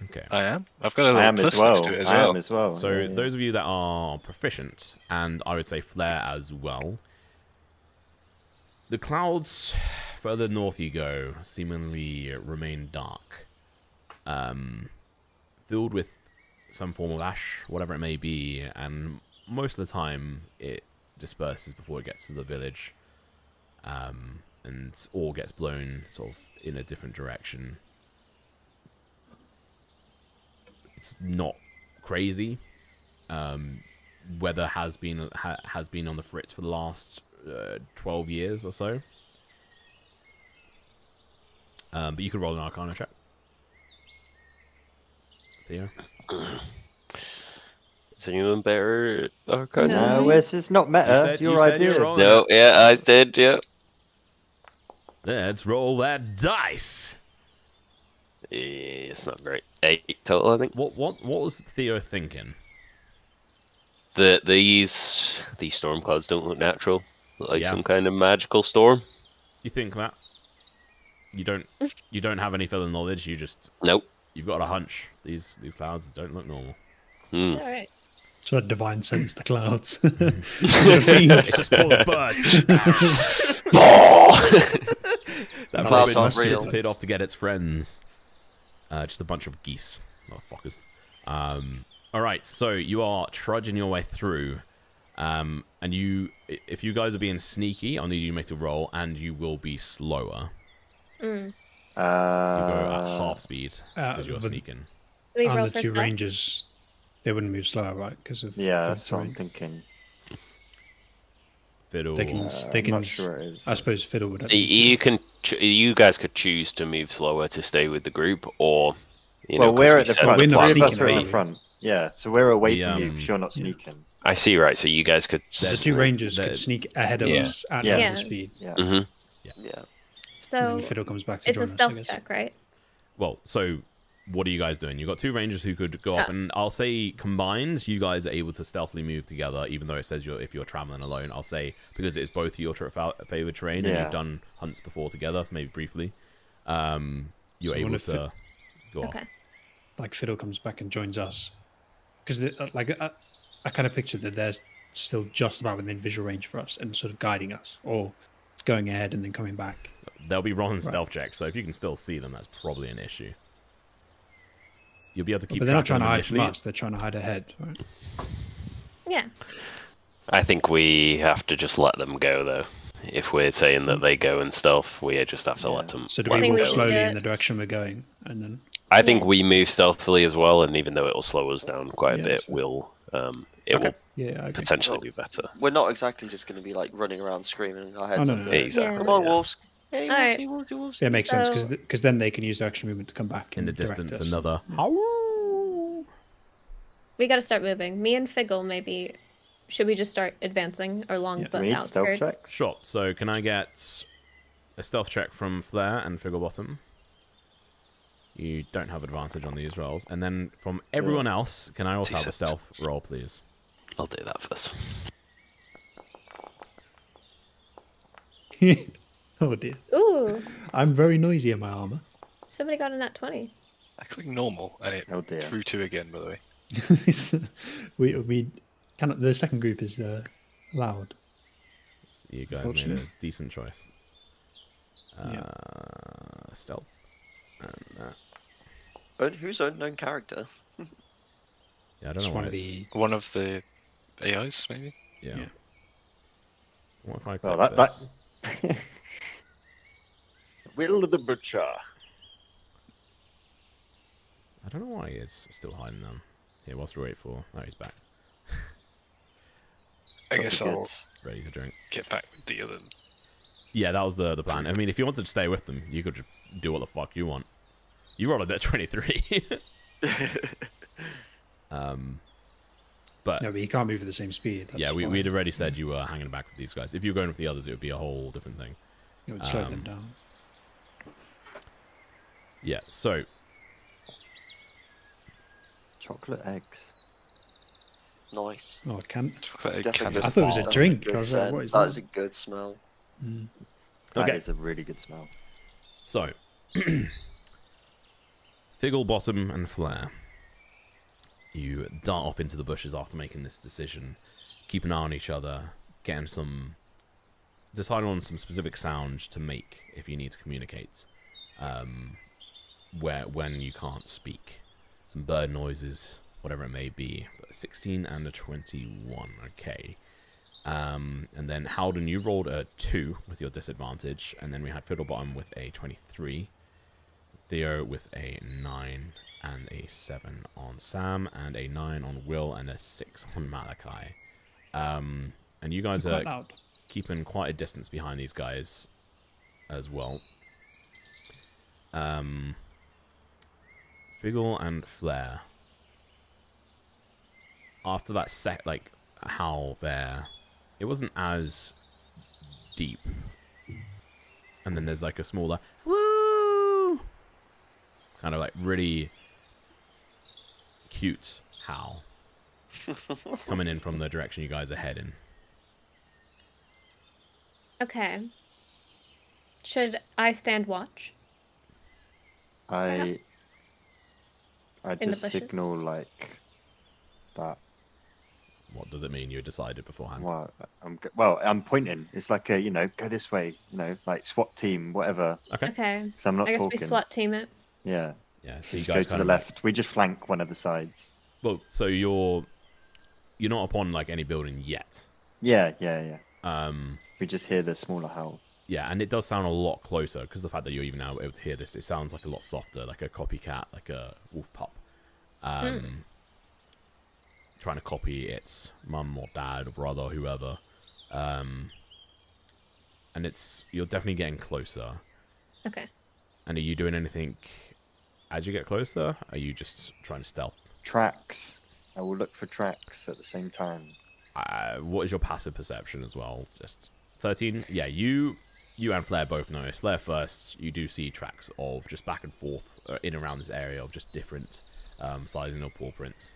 Okay. I am. I've got a little am plus as well. next to it as I well. am as well. So yeah, yeah. those of you that are proficient, and I would say Flare as well, the clouds further north you go seemingly remain dark, um, filled with some form of ash, whatever it may be, and most of the time it disperses before it gets to the village, um, and all gets blown sort of in a different direction. It's not crazy. Um, weather has been ha, has been on the fritz for the last uh, twelve years or so. Um, but you could roll an Arcana check. Theo, Is anyone better at Arcana? No. No, it's just not meta. You said- your you said idea. you're rolling No, yeah, I did, yeah. let's roll that dice. Eh, It's not great. Eight total, I think. What what what was Theo thinking? That these these storm clouds don't look natural. Look like Yeah. some kind of magical storm. You think that? You don't you don't have any further knowledge. You just Nope. you've got a hunch. These these clouds don't look normal. Hmm. All right. So a divine sense the clouds. Is a fiend? It's just full of birds. that Clouds robin must real. disappeared off to get its friends. Uh, just a bunch of geese, motherfuckers. Um, all right, so you are trudging your way through, um, and you, if you guys are being sneaky, I'll need you to make a roll, and you will be slower. Mm. You go at Uh, half speed uh, because you're but- sneaking. Do and the two stealth? rangers, they wouldn't move slower, right? Because of yeah, for that's what I'm thinking. Fiddle. They can, Uh, they I'm can. sure it is. I suppose fiddle would. Y- you can, ch- you guys could choose to move slower to stay with the group, or you know, we're we at the front. we're The not three of us sneaking, are are at we? the front. Yeah, so we're away The, from you um, because you're not yeah. sneaking. I see, right? So you guys could. The There's- two rangers there- could sneak ahead of Yeah. us at Yeah. normal Yeah. speed. Yeah. hmm Yeah. So then fiddle comes back to it's a us. Stealth guess. check, right? Well, so what are you guys doing? You've got two rangers who could go off, Oh. and I'll say combined, you guys are able to stealthily move together, even though it says you're if you're traveling alone. I'll say because it's both your tra- fa- favorite terrain, and you've done hunts before together, maybe briefly. Um, you're So able wonder if to go off. Okay. Like fiddle comes back and joins us, because like I, I kind of picture that they're still just about within visual range for us and sort of guiding us, or going ahead and then coming back. They'll be rolling stealth checks, so if you can still see them, that's probably an issue. You'll be able to keep. but they're not trying to them hide from us; they're trying to hide ahead. Right? Yeah. I think we have to just let them go, though. If we're saying that they go in stealth, we just have to let them. So do we them think we walk slowly in the direction we're going, and then I think Yeah. we move stealthily as well, and even though it will slow us down quite a Yeah, bit, that's we'll um, it Okay. will Yeah, I agree. potentially be better. We're not exactly just going to be like running around screaming our heads Oh, off. no, no, Exactly. Come on, yeah. wolves! Hey, Alright. wolvesy, wolvesy, wolvesy." Yeah, it makes sense So- because then they can use their action movement to come back In the distance, us. another. We gotta start moving. Me and Figgle, maybe. Should we just start advancing along Yeah. the we need stealth outskirts? checks. Sure. So can I get a stealth check from Flare and Figglebottom? You don't have advantage on these rolls. And then from everyone else, can I also have a stealth roll, please? I'll do that first. oh dear, Ooh, I'm very noisy in my armor. somebody got a nat 20. I clicked normal and it Oh dear. threw two again, by the way. Uh, we we cannot. The second group is uh, loud. You guys made a Unfortunate. decent choice. Uh, Yeah. Stealth. And that. Un- Who's unknown character? Yeah, I don't It's know one why of the. One of the AIs, maybe? Yeah. yeah. What if I Well, click that- this? that- Will of the Butcher. I don't know why it's still hiding them. Here, what's we wait for... Oh, he's back. I guess I'll. Ready to drink. get back with Deal and Yeah, that was the the plan. I mean, if you wanted to stay with them, you could just do what the fuck you want. You rolled a net 23. um, but No, but you can't move at the same speed. yeah, we, we'd already said you were hanging back with these guys. If you were going with the others, it would be a whole different thing. It would slow um, them down. Yeah, so Chocolate eggs. nice. Oh, it can. chocolate egg That's a candy. good I thought it was a That's drink. good I was like, what is That that? is a good smell. Mm. That is Okay. a really good smell. So, Figglebottom and Flare, you dart off into the bushes after making this decision. Keep an eye on each other, getting some, deciding on some specific sound to make if you need to communicate, um, where when you can't speak, some bird noises, whatever it may be. But 16 and a 21, okay. Um, and then Halden, you rolled a 2 with your disadvantage, and then we had Fiddlebottom with a 23, Theo with a 9 and a 7 on Sam, and a 9 on Will, and a 6 on Malachi. Um, and you guys are loud. keeping quite a distance behind these guys as well. Um, Figgle and Flare. After that set, like howl there, it wasn't as deep. And then there's like a smaller woo, kind of like really cute howl coming in from the direction you guys are heading. Okay. Should I stand watch? I I In the just signal like that. What does it mean? You decided beforehand. Well, I'm g- well. I'm pointing. It's like a you know go this way. You know like SWAT team, whatever. Okay. Okay. So I'm not I guess talking. we SWAT team it. Yeah. Yeah. So you Just go to the of left. We just flank one of the sides. Well, so you're you're not upon like any building yet. Yeah, yeah, yeah. Um, We just hear the smaller howl. yeah, and it does sound a lot closer because the fact that you're even now able to hear this, it sounds like a lot softer, like a copycat, like a wolf pup. Um, trying to copy its mum or dad or brother or whoever. Um, and it's you're definitely getting closer. Okay. And are you doing anything as you get closer? Are you just trying to stealth? Tracks. I will look for tracks at the same time. uh, what is your passive perception as well? Just 13? Yeah, you you and Flare both notice. Flare first, you do see tracks of just back and forth uh, in around this area of just different um, sizing of paw prints.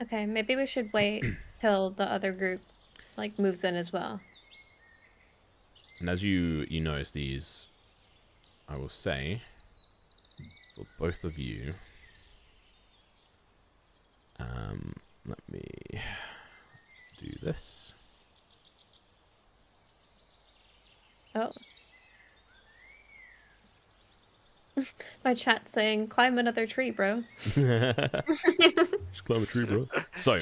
Okay, maybe we should wait till the other group like moves in as well. And as you you notice these, I will say for both of you. Um, let me do this. Oh. My chat saying climb another tree, bro. Just climb a tree, bro. So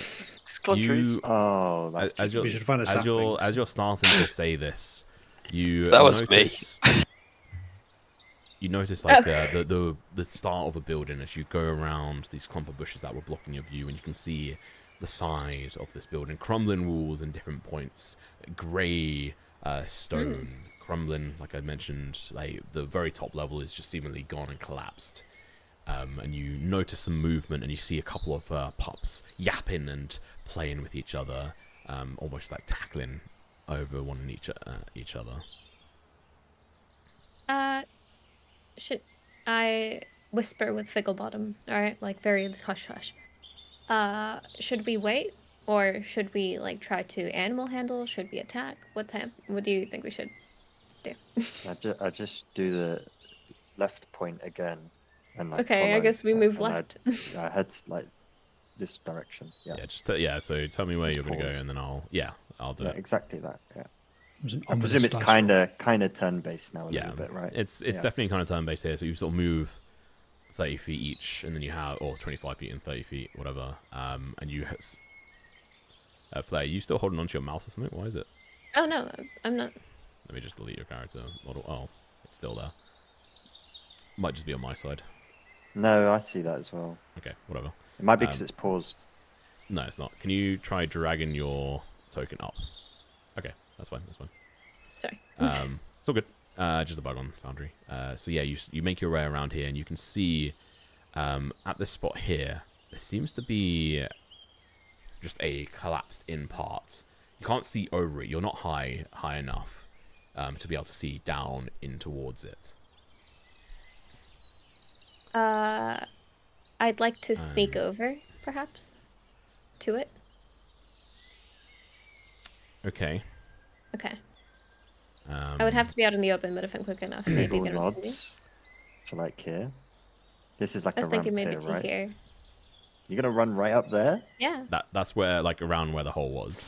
you Oh, as, that's as you're We should find a as you're as you're starting to say this, you That was me. You notice like uh, the the the start of a building as you go around these clump of bushes that were blocking your view, and you can see the side of this building, crumbling walls in different points, grey uh, stone, crumbling. Like I mentioned, like the very top level is just seemingly gone and collapsed. Um, and you notice some movement, and you see a couple of uh, pups yapping and playing with each other, um, almost like tackling over one and each uh, each other. Uh, should I whisper with Figglebottom? All right, like very hush hush. Uh, should we wait or should we like try to animal handle? Should we attack? What time? What do you think we should do? I, ju- I just do the left point again. And like okay, I guess we and- move and I- left. I head like this direction. Yeah. Yeah, just t- yeah. So tell me where Just you're gonna go, and then I'll yeah, I'll do Yeah, it. exactly that. Yeah. It was an I presume it's kind of kind of turn based now a Yeah, little bit, right? It's it's Yeah. definitely kind of turn based here. So you sort of move thirty feet each, and then you have or twenty five feet and thirty feet, whatever. Um, and you has. Uh, Flare, you still holding onto your mouse or something? Why is it? Oh no, I'm not. Let me just delete your character model. Oh, it's still there. Might just be on my side. No, I see that as well. Okay, whatever. It might be because Um, it's paused. No, it's not. Can you try dragging your token up? Okay, that's fine. That's fine. Sorry. Um, it's all good. Uh, just a bug on Foundry. Uh, so yeah, you you make your way around here, and you can see um, at this spot here, there seems to be just a collapsed in part. You can't see over it. You're not high high enough um, to be able to see down in towards it. Uh, I'd like to sneak Um, over, perhaps, to it. Okay. Okay. Um, I would have to be out in the open, but if I'm quick enough, maybe People then we can do. So like here. This is like I was a ramp thinking maybe here, to right? here. You're gonna run right up there? Yeah. That that's where like around where the hole was,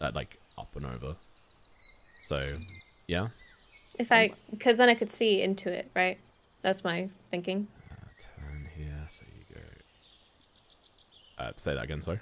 uh, like up and over. So, yeah. If I, because then I could see into it, right? That's my thinking. Uh, turn here, so you go. Uh, say that again, sorry.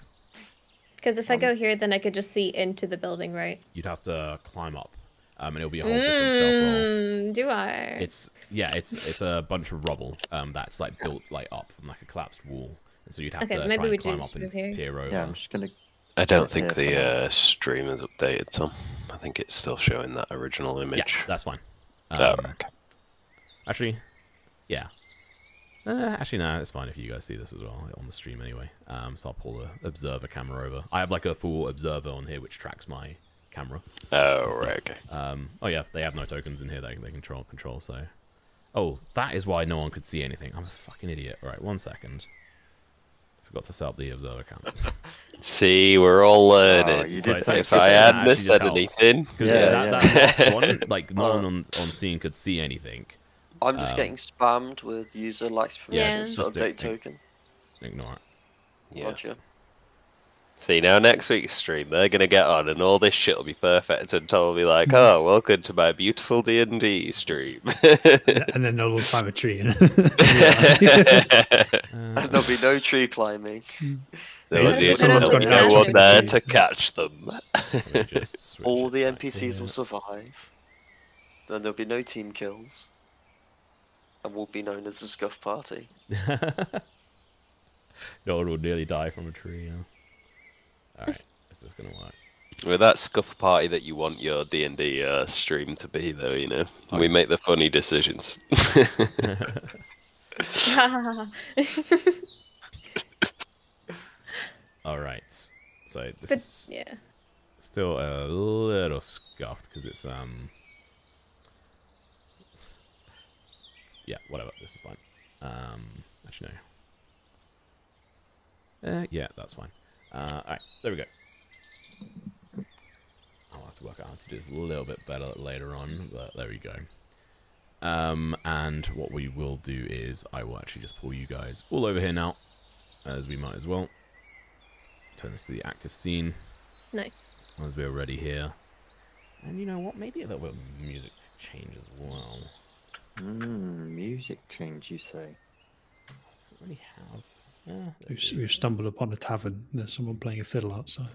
Because if I Um, go here, then I could just see into the building, right? You'd have to climb up, um, and it'll be a whole different stealth roll. Mm, do I? It's yeah, it's it's a bunch of rubble um, that's like built like up from like a collapsed wall, and so you'd have Okay, to maybe try we and climb just up and here. peer over. Yeah, I'm just gonna I don't think the uh, stream is updated, Tom. I think it's still showing that original image. Yeah, image. that's fine. Oh, Um, okay. Actually, yeah. Uh, actually, no, it's fine if you guys see this as well on the stream anyway. Um, so I'll pull the observer camera over. I have like a full observer on here which tracks my camera. Oh, right, okay. Um, oh yeah, they have no tokens in here. They they control control. So, oh, that is why no one could see anything. I'm a fucking idiot. All right, one second. Forgot to set up the observer camera. See, we're all learning. Oh, you So did I say think if I had missed actually have just said helped. anything, Because Yeah, that, yeah. that last one, like no one on, on scene could see anything. I'm just Um, getting spammed with user likes Yeah. permissions Just to do update token. Ignore it. yeah. Gotcha. See, now next week's stream, they're gonna get on, and all this shit will be perfect, and Tom will be like, "Oh, welcome to my beautiful D and D stream." and then they'll climb a tree. And Uh, There'll be no tree climbing. There'll be someone's there'll got be no one there to to catch them. let me just switch All the back NPCs will survive. Then there'll be no team kills. And we'll be known as the Scuff Party. no one will nearly die from a tree. Yeah. All right, is this gonna work? With that scuff party that you want your D and D uh, stream to be, though, you know, Oh, we make the funny decisions. All right. So this but is yeah. still a little scuffed because it's um. Yeah, whatever. This is fine. Um, actually no. Uh, yeah, that's fine. Uh, all right, there we go. I'll have to work out how to do this a little bit better later on, but there we go. Um, and what we will do is I will actually just pull you guys all over here now, as we might as well. Turn this to the active scene Nice. as we're already here. And you know what? Maybe a little bit of music change as well. Mm, music change, you say? Don't really have. Yeah, we've, we've stumbled upon a tavern. There's someone playing a fiddle outside.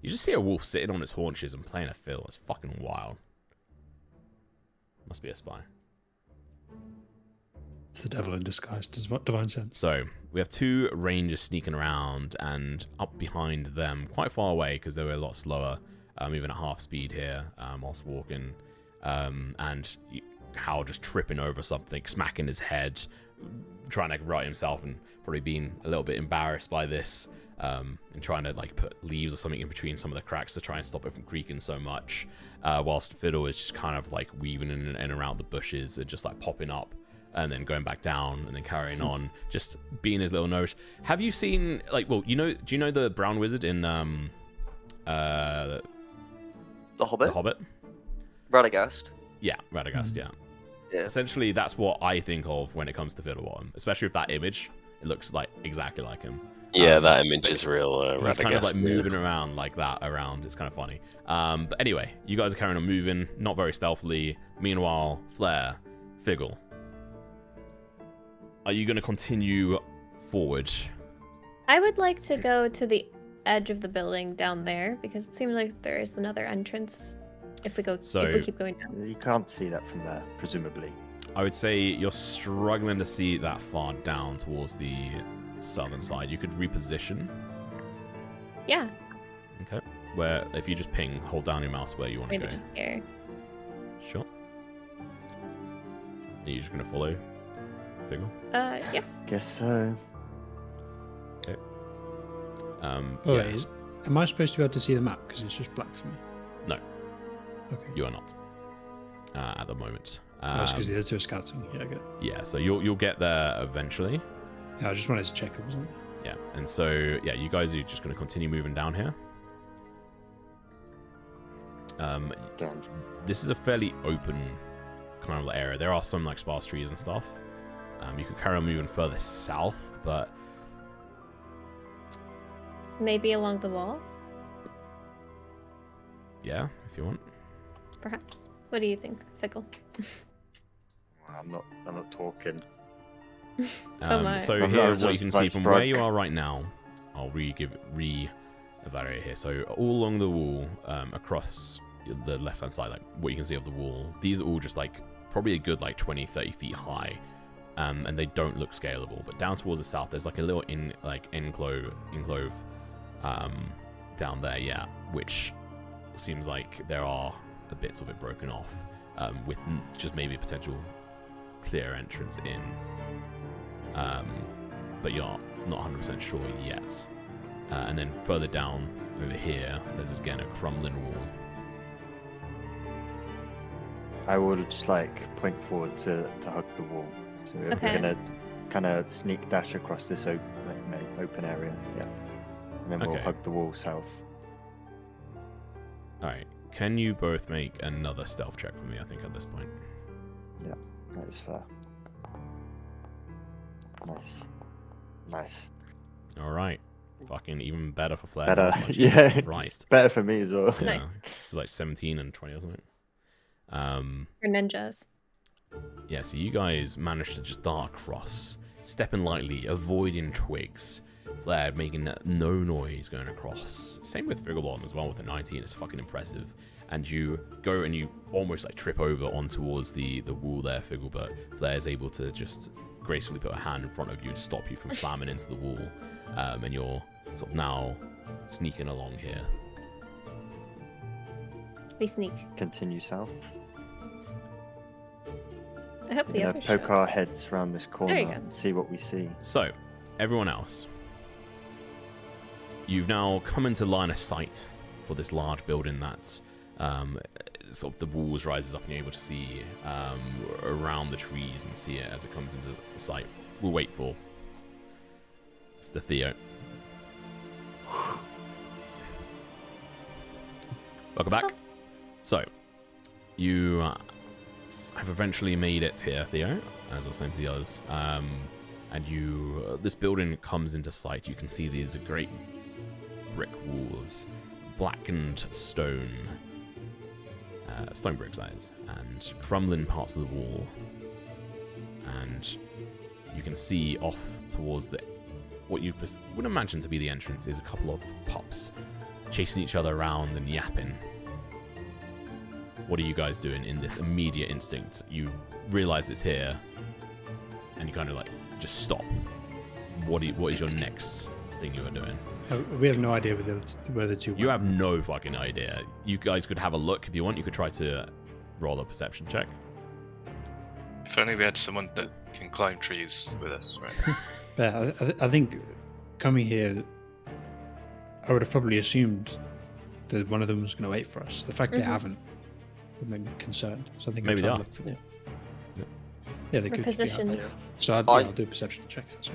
You just see a wolf sitting on its haunches and playing a fiddle. It's fucking wild. Must be a spy. It's the devil in disguise, does what divine sense. So we have two rangers sneaking around, and up behind them, quite far away because they were a lot slower, um, even at half speed here, um, whilst walking, um, and y- Hal just tripping over something, smacking his head, trying to right himself, and probably being a little bit embarrassed by this, um, and trying to like put leaves or something in between some of the cracks to try and stop it from creaking so much. Uh, whilst Fiddle is just kind of like weaving in and, and around the bushes and just like popping up and then going back down and then carrying on, just being his little nose. Have you seen like well, you know, do you know the brown wizard in um uh The Hobbit? the Hobbit? Radagast. Yeah, Radagast, yeah. Yeah. Essentially that's what I think of when it comes to Fiddlebottom, especially with that image. It looks like exactly like him. Yeah, Um, that image is real. Uh, He's kind of like moving around like that around. It's kind of funny. Um, but anyway, you guys are carrying on moving, not very stealthily. Meanwhile, Flare, Figgle, are you going to continue forward? I would like to go to the edge of the building down there because it seems like there is another entrance. If we go, if we keep going down. You can't see that from there, presumably. I would say you're struggling to see that far down towards the southern side. You could reposition. Yeah, Okay. Where if you just ping, hold down your mouse where you want to maybe go. just here. Sure. Are you just going to follow Figgle? Uh, yeah. Guess so. Okay. Um, Oh, yeah, wait, is, am I supposed to be able to see the map because it's just black for me? No. Okay. you are not uh, at the moment. Oh, it's because Um, the other two are scouting. Yeah, I get it. Yeah, so you'll you'll get there eventually. Yeah, I just wanted to check it wasn't. It? Yeah, and so yeah, you guys are just going to continue moving down here. Um, Down. this is a fairly open kind of area. There are some like sparse trees and stuff. Um, you could carry on moving further south, but Maybe along the wall, yeah, if you want. Perhaps. What do you think, Fickle? I'm not. I'm not talking. Oh Um, my. so I'm here, what you can see like from where you are right now, I'll re-give re-evaluate here. So all along the wall, um, across the left-hand side, like what you can see of the wall, these are all just like probably a good like 20, 30 feet high, um, and they don't look scalable. But down towards the south, there's like a little in like enclove enclove, um, down there, yeah, which seems like there are a bits of it broken off, um, with just maybe a potential clear entrance in um, but you're not 100% sure yet. Uh, and then further down over here, there's again a crumbling wall. I will just like point forward to, to hug the wall. So we're gonna kind of sneak dash across this open, like, you know, open area. Yeah. And then we'll Okay. hug the wall south. Alright, can you both make another stealth check for me, I think, at this point? Yeah, that is fair. Nice. Nice. Alright. Fucking even better for Flare. Better, yeah. Jesus Christ. Better for me as well. Yeah. Nice. This is like 17 and 20 or something. Um, For ninjas. Yeah, so you guys managed to just dark cross, stepping lightly, avoiding twigs. Flare making no noise going across. Same with Figglebottom as well with the 19. It's fucking impressive. And you go and you almost like trip over on towards the, the wall there, Figgle, but Flare is able to just gracefully put a hand in front of you and stop you from slamming into the wall. Um, and you're sort of now sneaking along here. We sneak. Continue south. I hope We're the gonna others poke show our heads around this corner and see what we see. So, everyone else, you've now come into line of sight for this large building that um, sort of the walls rises up and you're able to see um, around the trees and see it as it comes into sight. We'll wait for Mr. Theo. Welcome back. So, you uh, have eventually made it here, Theo, as I was saying to the others. Um, and you, uh, this building comes into sight. You can see these great brick walls, blackened stone, uh, stone bricks, that is, and crumbling parts of the wall. And you can see off towards the what you would imagine to be the entrance is a couple of pups chasing each other around and yapping. What are you guys doing in this immediate instinct? You realize it's here, and you kind of like just stop. What you, what is your next thing you are doing? Uh, We have no idea where the, where the two You went. have no fucking idea. You guys could have a look if you want. You could try to roll a perception check. If only we had someone that can climb trees with us, right? But I, I, th- I think coming here, I would have probably assumed that one of them was going to wait for us. The fact they Mhm. haven't would make me concerned. So I think Maybe I'll try they're look for them. Yeah. Yeah, they We're could just be out there. So I'd, I- yeah, I'll do a perception check. That's all.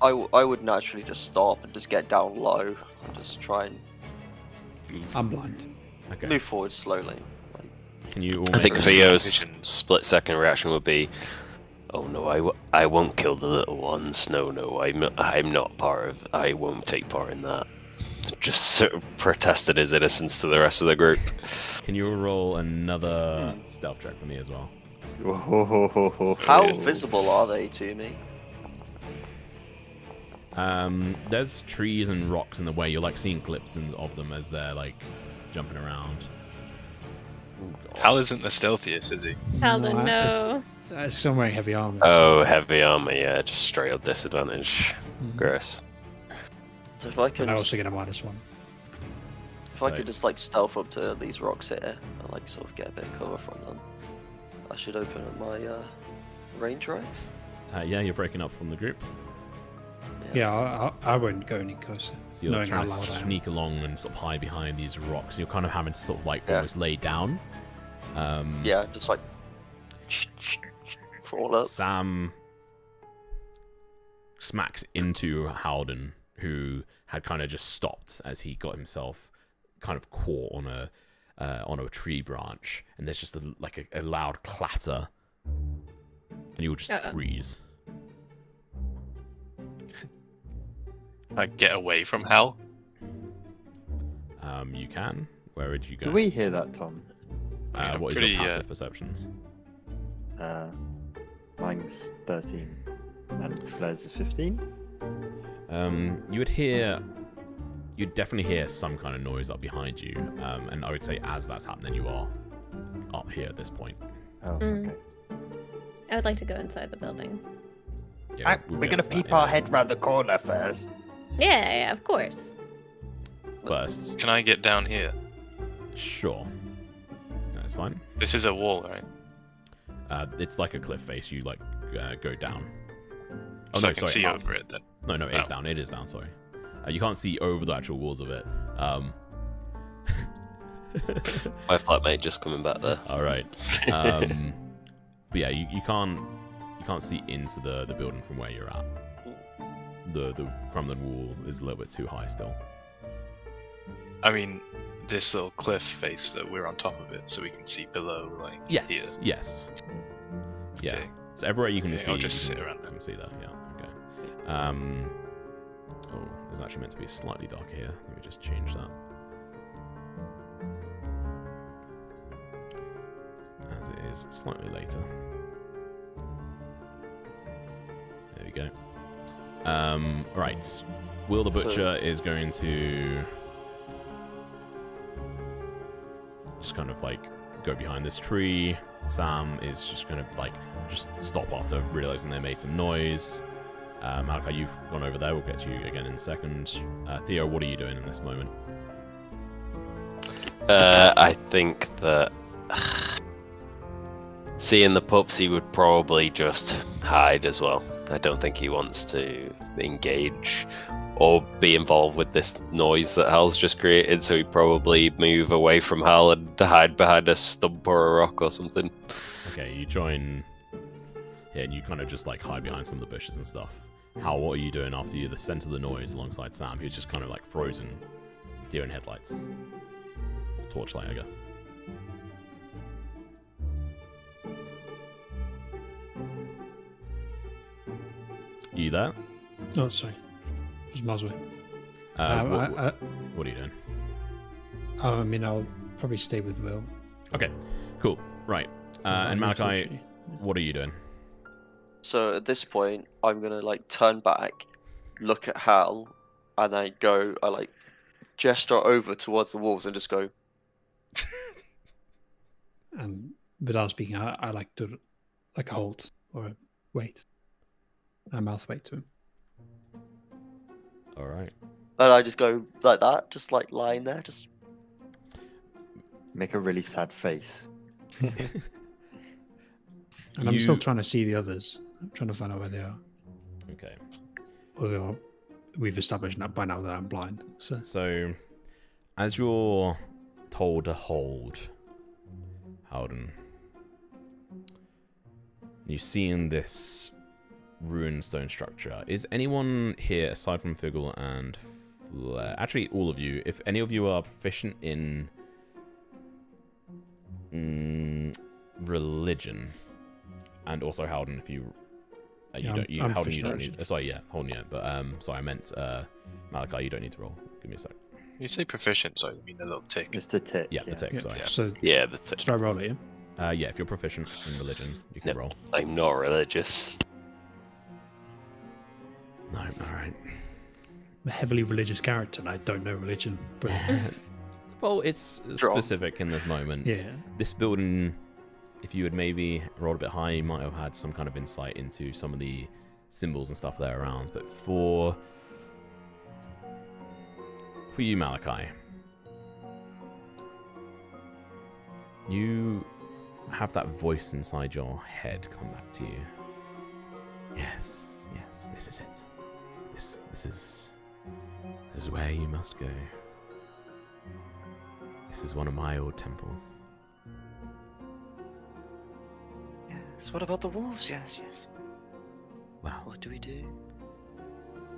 I, w- I would naturally just stop and just get down low and just try and I'm mm. blind. Okay. move forward slowly. Can you all I think a- Theo's split second reaction would be, "Oh no, I, w- I won't kill the little ones. No, no, I'm not, I'm not part of. I won't take part in that." Just sort of protested his innocence to the rest of the group. Can you roll another hmm. stealth check for me as well? How visible are they to me? Um, there's trees and rocks in the way. You're like seeing clips and- of them as they're like jumping around. Hal isn't the stealthiest, is he? Halden, No, I- no. Uh, still wearing heavy armor. Oh, heavy armor, yeah, just straight up disadvantage. Mhm. Gross. So if I And can, I s- also get a minus one. if I could just like stealth up to these rocks here and like sort of get a bit of cover from them, I should open up my uh, range, right? Uh, yeah, you're breaking up from the group. Yeah, I, I, I won't go any closer. So you're trying to loud I am. sneak along and sort of hide behind these rocks. You're kind of having to sort of like Yeah. almost lay down. Um, Yeah, just like crawl up. Sam smacks into Halden, who had kind of just stopped as he got himself kind of caught on a uh, on a tree branch, and there's just a, like a, a loud clatter, and you will just Uh-oh. freeze. Like get away from hell? Um, you can. Where would you go? Do we hear that, Tom? Uh, Yeah, what is pretty, your uh, passive perceptions? Uh, mine's 13 and Flare's 15. Um, you would hear, you'd definitely hear some kind of noise up behind you, um, and I would say as that's happening, you are up here at this point. Oh, Mm. okay. I would like to go inside the building. Yeah, I- we'll we're gonna peep our head round the corner first. Yeah, yeah, of course. first. Can I get down here? Sure, that's fine. This is a wall, right? Uh, it's like a cliff face. You like uh, go down. Oh so no, I can sorry. see up. over it then. No, no, it's Oh. down. It is down. Sorry. Uh, you can't see over the actual walls of it. Um. My flatmate just coming back there. All right. Um, but yeah, you, you can't you can't see into the, the building from where you're at. The the crumbling wall is a little bit too high still. I mean, this little cliff face that we're on top of it, so we can see below, like Yes. here. Yes. Yeah. Okay. So everywhere you can Okay, see, I'll just sit around you can see that. Yeah. Okay. Um. Oh, it's actually meant to be slightly darker here. Let me just change that. As it is slightly later. There we go. Um. Right. Will the So- butcher is going to just kind of like go behind this tree. Sam is just gonna like just stop after realizing they made some noise. Uh, Malachi, you've gone over there. We'll get to you again in a second. Uh, Theo, what are you doing in this moment? Uh, I think that seeing the pups, he would probably just hide as well. I don't think he wants to engage or be involved with this noise that Hal's just created. So he'd probably move away from Hal and hide behind a stump or a rock or something. Okay, you join here, and you kind of just like hide behind some of the bushes and stuff. How? What are you doing after you're the center of the noise alongside Sam, who's just kind of like frozen, deer in headlights, torchlight, I guess. You there? Oh, sorry. It was miles. Uh, Um, what, I, I, what are you doing? I mean, I'll probably stay with Will. Okay, cool. Right. Uh, and move Malachi, what are you doing? So at this point, I'm gonna like turn back, look at Hal, and I go. I like gesture over towards the walls and just go. And without speaking, I, I like to like a hold or wait. A mouth weight to him. All right. And I just go like that, just like lying there, just Make a really sad face. And I'm still trying to see the others. I'm trying to find out where they are. Okay. Although we've established that by now that I'm blind. So So, as you're told to hold, Halden, you see in this ruined stone structure. Is anyone here, aside from Figgle and Flare, actually all of you, if any of you are proficient in mm, religion, and also Halden, if you. Uh, you Yeah, don't. You, I'm Halden, you don't need. uh, sorry, yeah, Halden, yeah. But um, sorry, I meant uh, Malachi. You don't need to roll. Give me a sec. You say proficient, so I mean the little tick. Just the tick. Yeah, the tick. yeah. Sorry. So Yeah, that's it. should I roll it? Yeah? Uh, yeah, if you're proficient in religion, you can Yep. roll. I'm not religious. No, all right. I'm a heavily religious character, and I don't know religion. But Well, it's Draw. specific in this moment. yeah, This building, if you had maybe rolled a bit high, you might have had some kind of insight into some of the symbols and stuff there around. But for for you, Malachi, you have that voice inside your head come back to you. Yes, yes, this is it. This is this is where you must go. This is one of my old temples. Yes. What about the wolves? Yes, yes. Wow. What do we do?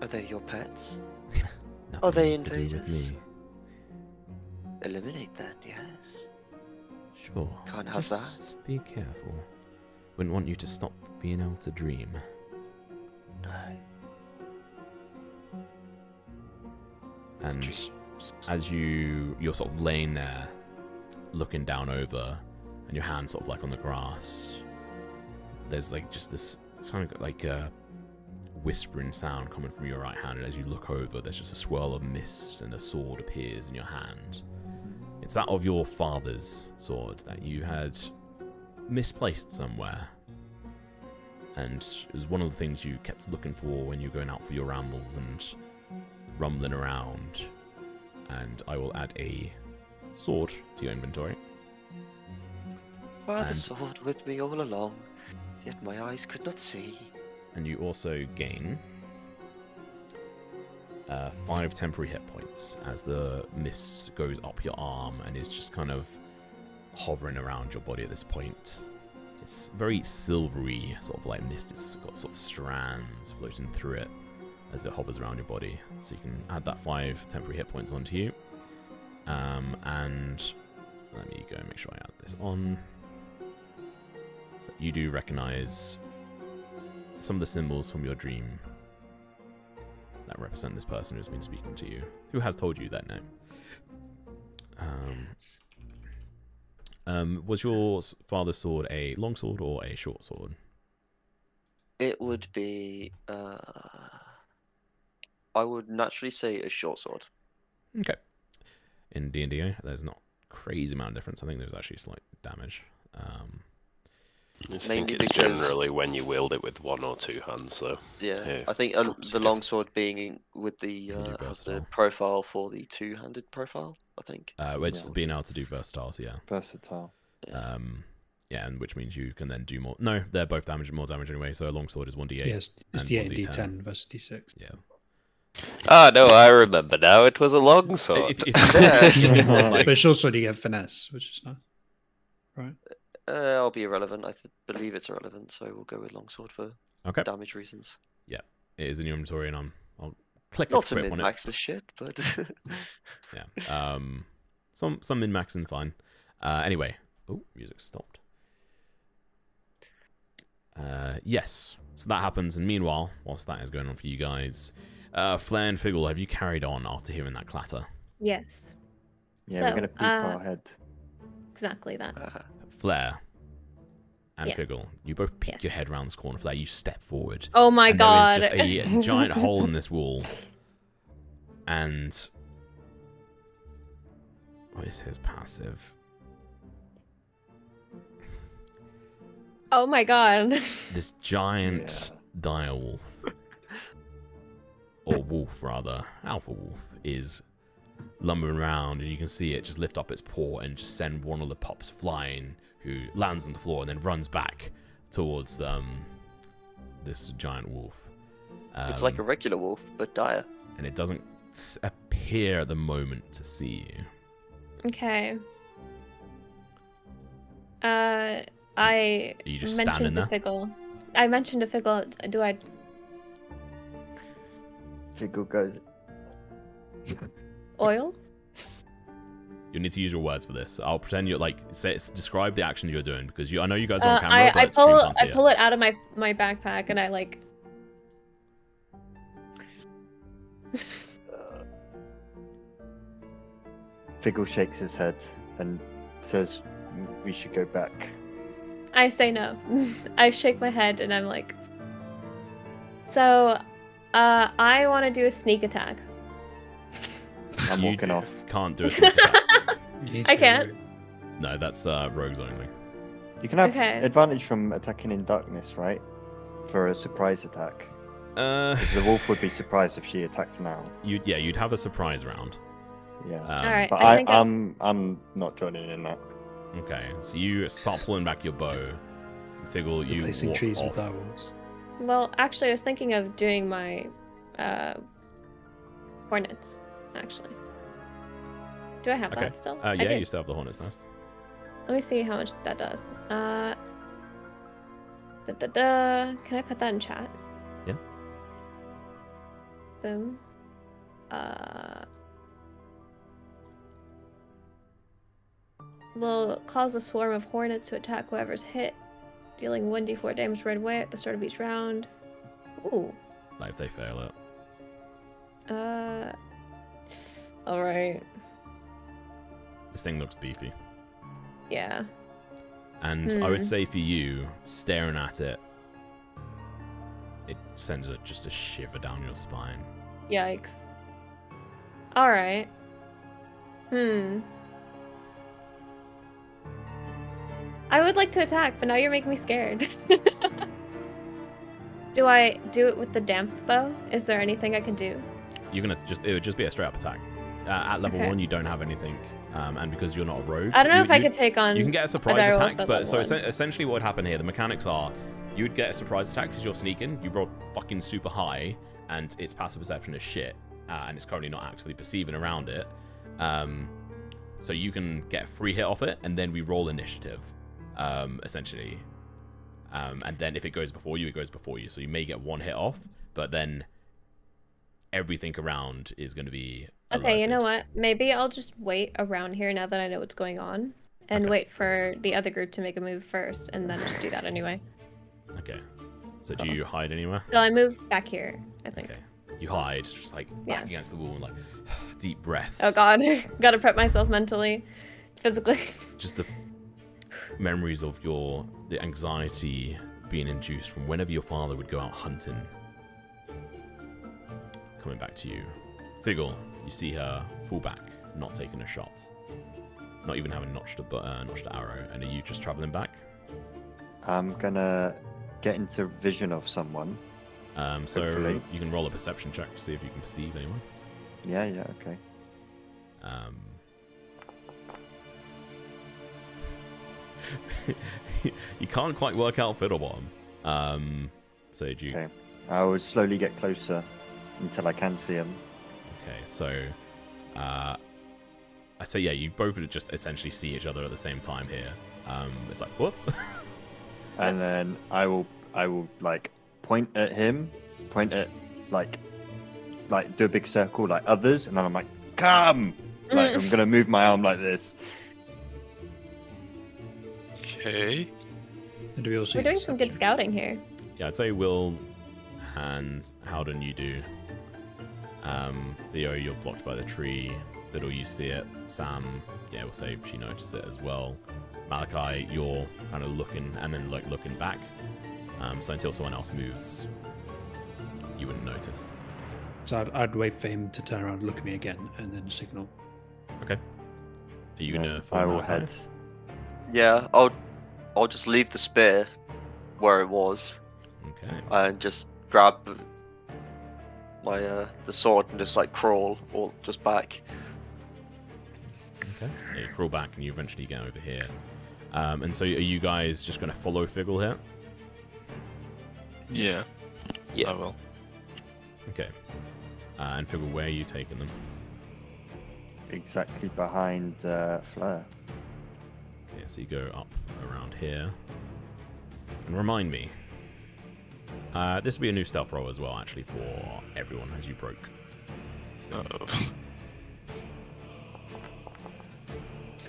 Are they your pets? Are they to do with invaders? me. Eliminate then, yes. Sure. Can't have Just that. Be careful. Wouldn't want you to stop being able to dream. No. And as you you're sort of laying there, looking down over, and your hand sort of like on the grass. There's like just this sound like a whispering sound coming from your right hand, and as you look over, there's just a swirl of mist, and a sword appears in your hand. It's that of your father's sword that you had misplaced somewhere. And it was one of the things you kept looking for when you were going out for your rambles and rumbling around. And I will add a sword to your inventory. Father And- sword with me all along, yet my eyes could not see. And you also gain uh, five temporary hit points as the mist goes up your arm and is just kind of hovering around your body at this point. It's very silvery, sort of like mist. It's got sort of strands floating through it as it hovers around your body. So you can add that five temporary hit points onto you. Um, and let me go and make sure I add this on. You do recognize some of the symbols from your dream that represent this person who's been speaking to you, who has told you that name. Um, um, was your father's sword a long sword or a short sword? It would be. Uh, I would naturally say a short sword. Okay. In D and D, there's not crazy amount of difference. I think there's actually slight damage. Um, I think Mainly it's because- generally when you wield it with one or two hands, though. Yeah, Yeah, I think perhaps, the longsword being in, with the You uh, has the profile for the two-handed profile. I think. uh, well, it's Yeah. being able to do versatile, yeah. Versatile. Yeah. Um, yeah, and which means you can then do more. No, they're both damage more damage anyway. So a longsword is one d8. yeah, it's, it's and the one 8 and D10. D10 versus D6. Yeah. Ah, no, I remember now. It was a long sword. If, if, Yes. like, but it's also you get finesse, which is not Right. Uh, I'll be irrelevant. I th- believe it's irrelevant, so we'll go with longsword for okay, damage reasons. Yeah, it is in your inventory, and I'm I'll click Not to on min it. max this shit, but Yeah. Um, some some min maxing fine. Uh, anyway, oh, music stopped. Uh, yes. So that happens, and meanwhile, whilst that is going on for you guys, uh, Flare and Figgle, have you carried on after hearing that clatter? Yes, Yeah, we're gonna peek uh, our head. exactly that. uh, Flare and Yes. Figgle, you both peek Yes. your head around this corner. Flare, you step forward. Oh my and god. There is just a giant hole in this wall. And what is his passive? oh my god. This giant dire wolf, or wolf rather, alpha wolf, is lumbering around, and you can see it just lift up its paw and just send one of the pups flying, who lands on the floor and then runs back towards um this giant wolf. it's like a Um, regular wolf, but dire. and it doesn't appear at the moment to see you. Okay. Uh, I Are you just standing mentioned to there? Figgle. I mentioned a Figgle. Do I? Figgle goes. Oil? You need to use your words for this. I'll pretend you're like say, describe the action you're doing because you. I know you guys are on Uh, camera, I, but I pull can't see I pull it out of my my backpack and I like. Uh, Figgle shakes his head and says, "Mm, "We should go back." I say no. I shake my head and I'm like. So, uh, I want to do a sneak attack. I'm You walking off. Can't do a sneak attack. You need to I can't. No, that's uh, rogues only. You can have Okay. advantage from attacking in darkness, right? For a surprise attack. Uh, 'Cause the wolf would be surprised if she attacks now. you yeah, you'd have a surprise round. Yeah. Um, Alright. but I I, think I- I'm I'm not joining in that. Okay, so you start pulling back your bow. Figgle, you Replacing walk trees off. with dire wolves. Well, actually, I was thinking of doing my uh, hornets. Actually, do I have Okay. that still? Uh, yeah, you still have the hornet's nest. Let me see how much that does. Uh, da, da, da. Can I put that in chat? Yeah. Boom. Uh, will cause a swarm of hornets to attack whoever's hit, dealing 1d4 damage right away at the start of each round. Ooh. Like if they fail it. Uh. Alright. This thing looks beefy. Yeah. And I would Hmm. say for you, staring at it, it sends a, just a shiver down your spine. Yikes. Alright. Hmm. I would like to attack, but now you're making me scared. do I do it with the damp bow? Is there anything I can do? You're gonna just it would just be a straight up attack. Uh, at level Okay. one, you don't have anything, um, and because you're not a rogue, I don't know you, if I could take on. You can get a surprise attack, but so essentially what would happen here, the mechanics are, you would get a surprise attack because you're sneaking. You roll fucking super high, and its passive perception is shit, uh, and it's currently not actively perceiving around it. Um, so you can get a free hit off it, and then we roll initiative, um, essentially. Um, and then if it goes before you, it goes before you. So you may get one hit off, but then everything around is going to be. Okay, you know what? Maybe I'll just wait around here now that I know what's going on, and Okay. wait for the other group to make a move first, and then just do that anyway. Okay. So do you hide anywhere? So I move back here. I think. Okay. You hide, just like back Yeah. against the wall, and like deep breaths. Oh God, gotta prep myself mentally, physically. Just the memories of your the anxiety being induced from whenever your father would go out hunting. Coming back to you, Figgle. You see her fall back, not taking a shot, not even having notched a uh, notched an arrow. And are you just traveling back? I'm gonna get into vision of someone. Um, so Hopefully. you can roll a perception check to see if you can perceive anyone. Yeah, yeah, okay. Um, you can't quite work out Figglebottom. Um, so do you? Okay. I will slowly get closer until I can see him. Okay, so uh, I'd say yeah, you both would just essentially see each other at the same time here. Um, it's like what? And then I will I will like point at him, point at like like do a big circle like others, and then I'm like, come! Like I'm gonna move my arm like this. Okay. And do we also We're doing some good scouting here. yeah, I'd say Will and Halden, you do. Um, Theo, you're blocked by the tree. Fiddle, you see it. Sam, yeah, we'll say she noticed it as well. Malachi, you're kind of looking and then like looking back. Um, so until someone else moves, you wouldn't notice. So I'd, I'd wait for him to turn around and look at me again and then signal. Okay. Are you Then gonna? I follow will Malachi? head. Yeah, I'll I'll just leave the spear where it was Okay. and just grab my uh, the sword and just like crawl or just back. Okay. Yeah, you crawl back and you eventually get over here. Um, and so are you guys just going to follow Figgle here? Yeah. Yeah. I will. Okay. Uh, and Figgle, where are you taking them? Exactly behind uh, Fleur. Okay, so you go up around here. And remind me. Uh, this will be a new stealth roll as well, actually, for everyone as you broke. this thing. Uh-oh.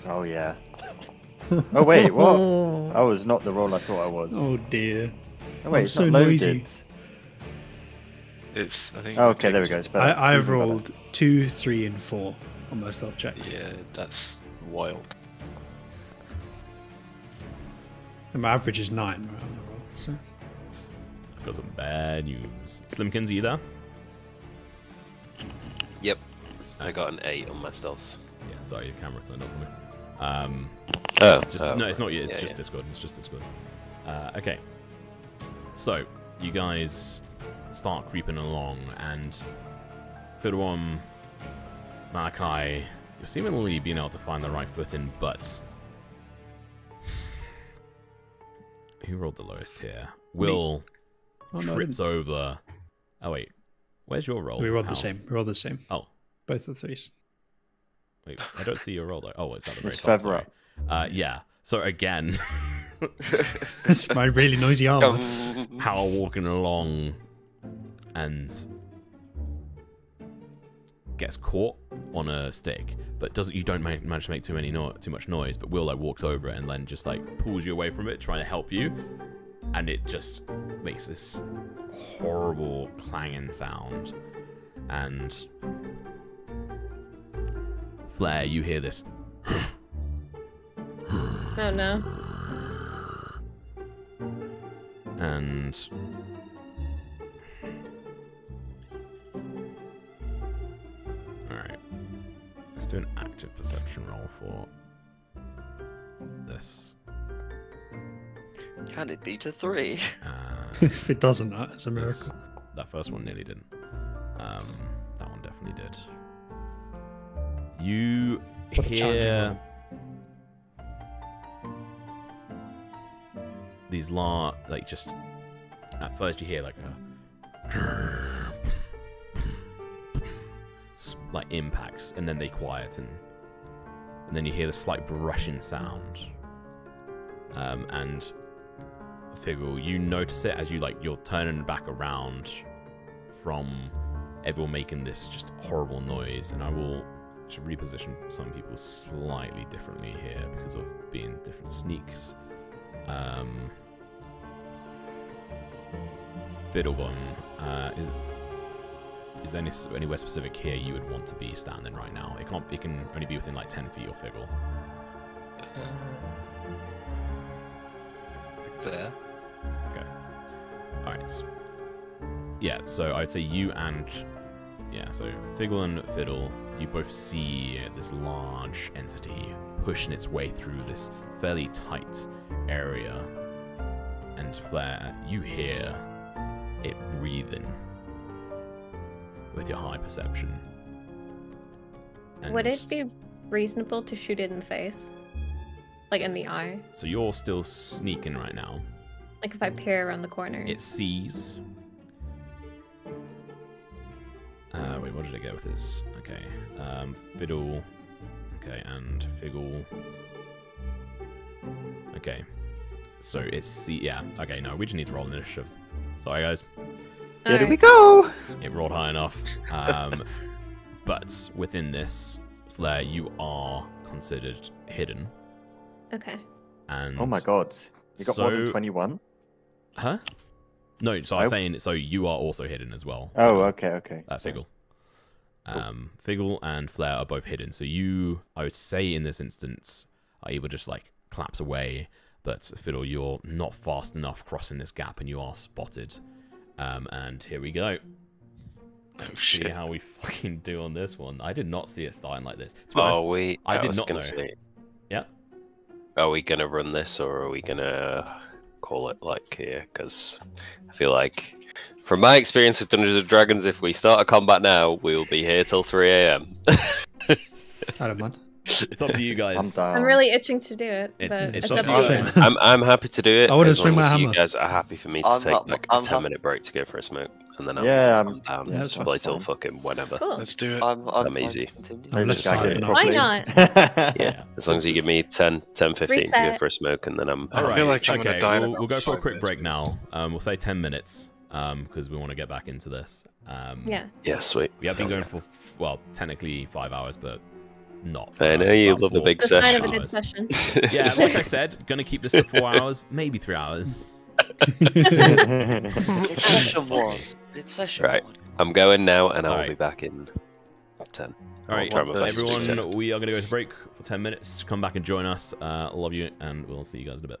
Oh yeah. Oh wait, what? That was not the roll I thought I was. Oh dear. Oh wait, I'm it's so not loaded. noisy. It's. I think. Oh, okay, there we go. It's better. I, I've Even better. rolled two, three, and four on my stealth checks. Yeah, that's wild. And my average is nine right, on the roll. So I've got some bad news. Slimkins, are you there? Yep. I got an 8 on my stealth. Yeah, sorry, your camera turned off for me. Um, Oh, just, oh, no, it's not you. It's yeah, just yeah. Discord. It's just Discord. Uh, okay. So, you guys start creeping along, and Fiddlewom, Malachi, you're seemingly being able to find the right footing, but. Who rolled the lowest here? Will Oh, no, I trips over. Oh, wait. Where's your roll? we rolled Hal? the same. We rolled the same. Oh, Both the threes. Wait, I don't see your roll though. Oh, it's at the very It's top. further Sorry. Uh, yeah. So again, it's my really noisy armor. Hal walking along and gets caught on a stick, but doesn't. You don't manage to make too many no- too much noise. But Will like walks over it and then just like pulls you away from it, trying to help you, and it just makes this horrible clanging sound. And Flare, you hear this. Oh no. and do an active perception roll for this Can it be to three? uh, if it doesn't, that's a miracle. that first one nearly didn't um that one definitely did you What a challenging hear these la like just at first you hear like a s- like impacts and then they quieten and then you hear the slight brushing sound. Um, and Figgle, you notice it as you like you're turning back around from everyone making this just horrible noise and I will reposition some people slightly differently here because of being different sneaks. Um, uh, is is there any, anywhere specific here you would want to be standing right now? It can't. It can only be within like ten feet of Figgle. Like there. All right. Yeah. So I'd say you and yeah. So Figgle and Fiddle, you both see this large entity pushing its way through this fairly tight area, and Flare, you hear it breathing with your high perception. Would it be reasonable to shoot it in the face? Like in the eye? So you're still sneaking right now. Like if I peer around the corner? It sees. Uh, wait, what did I get with this? Okay, um, fiddle. Okay, and figgle. Okay, so it's see. Yeah. Okay, no, we just need to roll initiative. Sorry, guys. Here we go. It rolled high enough. Um, but within this flare, you are considered hidden. Okay. And Oh my god. You got more than 21? Huh? No, so I'm I- saying so you are also hidden as well. Oh, okay, okay. Uh, Sorry. Figgle. Um, Figgle and Flare are both hidden, so you, I would say, in this instance, are able to just like collapse away. But Fiddle, you're not fast enough crossing this gap, and you are spotted. Um, and here we go. Oh See how we fucking do on this one. I did not see it starting like this. To honest, Oh, we. I did was not gonna know. Say, Yeah. are we gonna run this or are we gonna call it like here because I feel like, from my experience with Dungeons and Dragons, if we start a combat now, we will be here till 3 a.m. I don't mind. It's up to you guys. I'm down. I'm really itching to do it. It's- but it's it's up up to to you you. guys. I'm I'm happy to do it. I wanna as swing long my as hammer. You guys are happy for me to I'm take hap- like a I'm 10 hap- minute break to go for a smoke, and then I'm, Yeah, I'm I'm- down. yeah, that's to play till fucking whenever. Cool. Let's do it. I'm, I'm I'm easy. I'm Let's just jack Why not? Yeah, as long as you give me 10, 10 15 to go for a smoke, and then I'm. I feel like I'm gonna okay, die we'll, we'll go for a quick break now. Um, we'll say 10 minutes because we want to get back into this. Um, Yeah. Yeah, sweet. We have been going for, well, technically five hours, but not. I know it's you about love a four- big The sign of a hours. good session. Yeah, like I said, gonna keep this to four hours, maybe three hours. It's session one. It's session Right. one. I'm going now, and I'll Alright. be back in 10. All right, try my best to everyone, we are gonna go to break for 10 minutes. Come back and join us. Uh, love you, and we'll see you guys in a bit.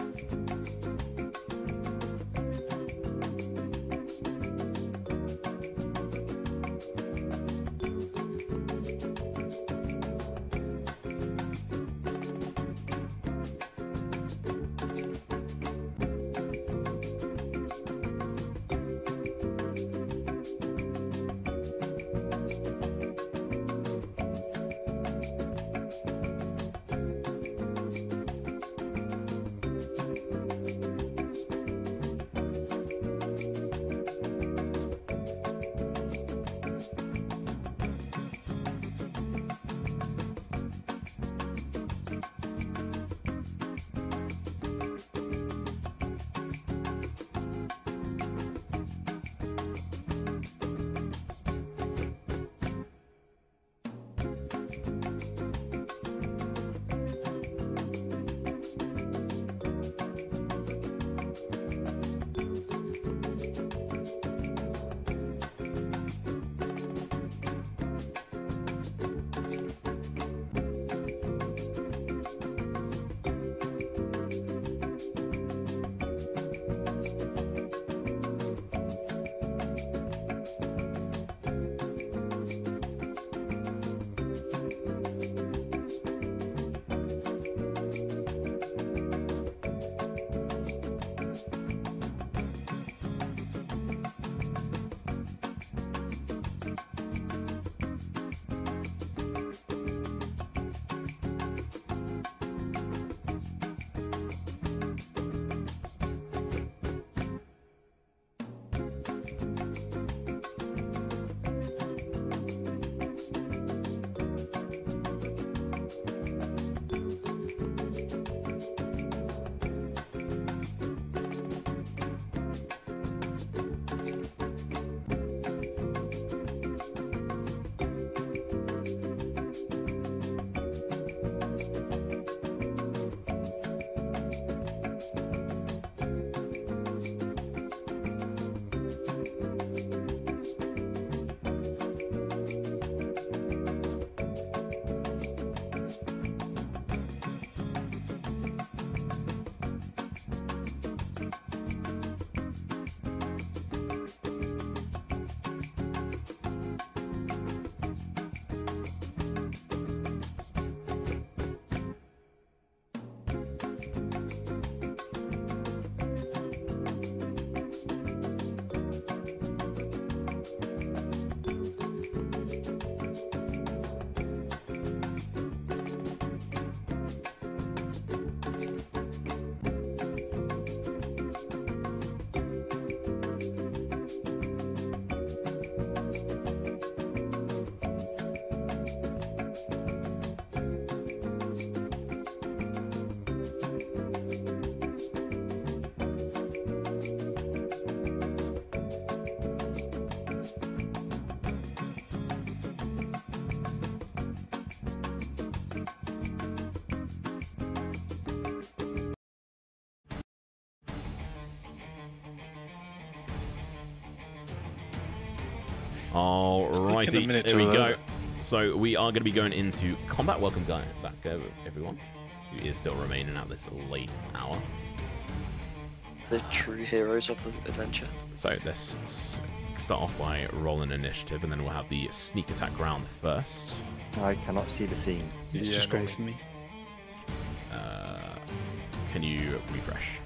Alrighty, minute there we go. So we are going to be going into combat. Welcome, guy, back, uh, everyone, who is still remaining at this late hour. The true heroes of the adventure. So let's start off by rolling initiative, and then we'll have the sneak attack round first. I cannot see the scene. It's Yeah, just going for me. Uh, can you refresh?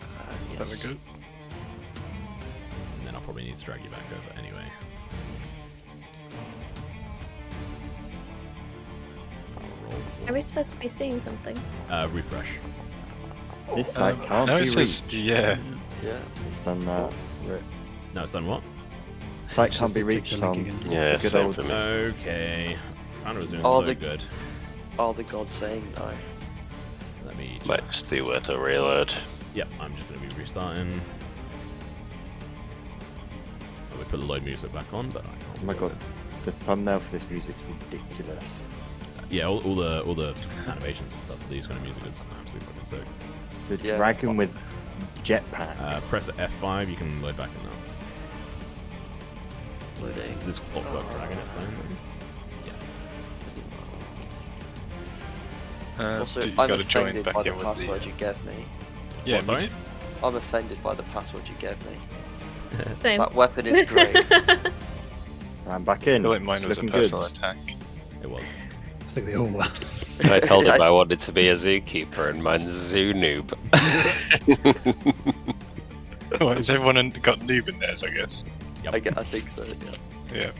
Uh, There we go. And then I'll probably need to drag you back over anyway. Are we supposed to be seeing something? Uh, refresh. This site Um, can't no, be says, reached. yeah. Yeah. It's done that. Rip. No, it's done what? Site Just can't be reached, the link Tom. Yeah, The good same old- for me. Okay. Found it was doing Oh, so the- good. Are the gods saying no? Let me just... Might just be worth a reload. Yep, I'm just going to be restarting. Put the load music back on, but I can't. Oh my reload god, the thumbnail for this music's ridiculous. it. Yeah, all, all the all the animations and stuff for these kind of music is absolutely fucking sick. It's a Yeah. dragon with jetpack. Uh, press F5, you can load back in now. Loading. Is this Clockwork Dragon at the moment? Yeah. Uh, Also, I'm offended by back the password the. you gave me. Yeah, What, sorry? I'm offended by the password you gave me. Same. That weapon is great. I'm back I in. feel like mine was a personal good. attack. It was. I think they all were. I told him I- I wanted to be a zookeeper and mine's zoo noob. Oh, has everyone got noob in theirs? I guess. I, get, I think so. Yeah. Yeah.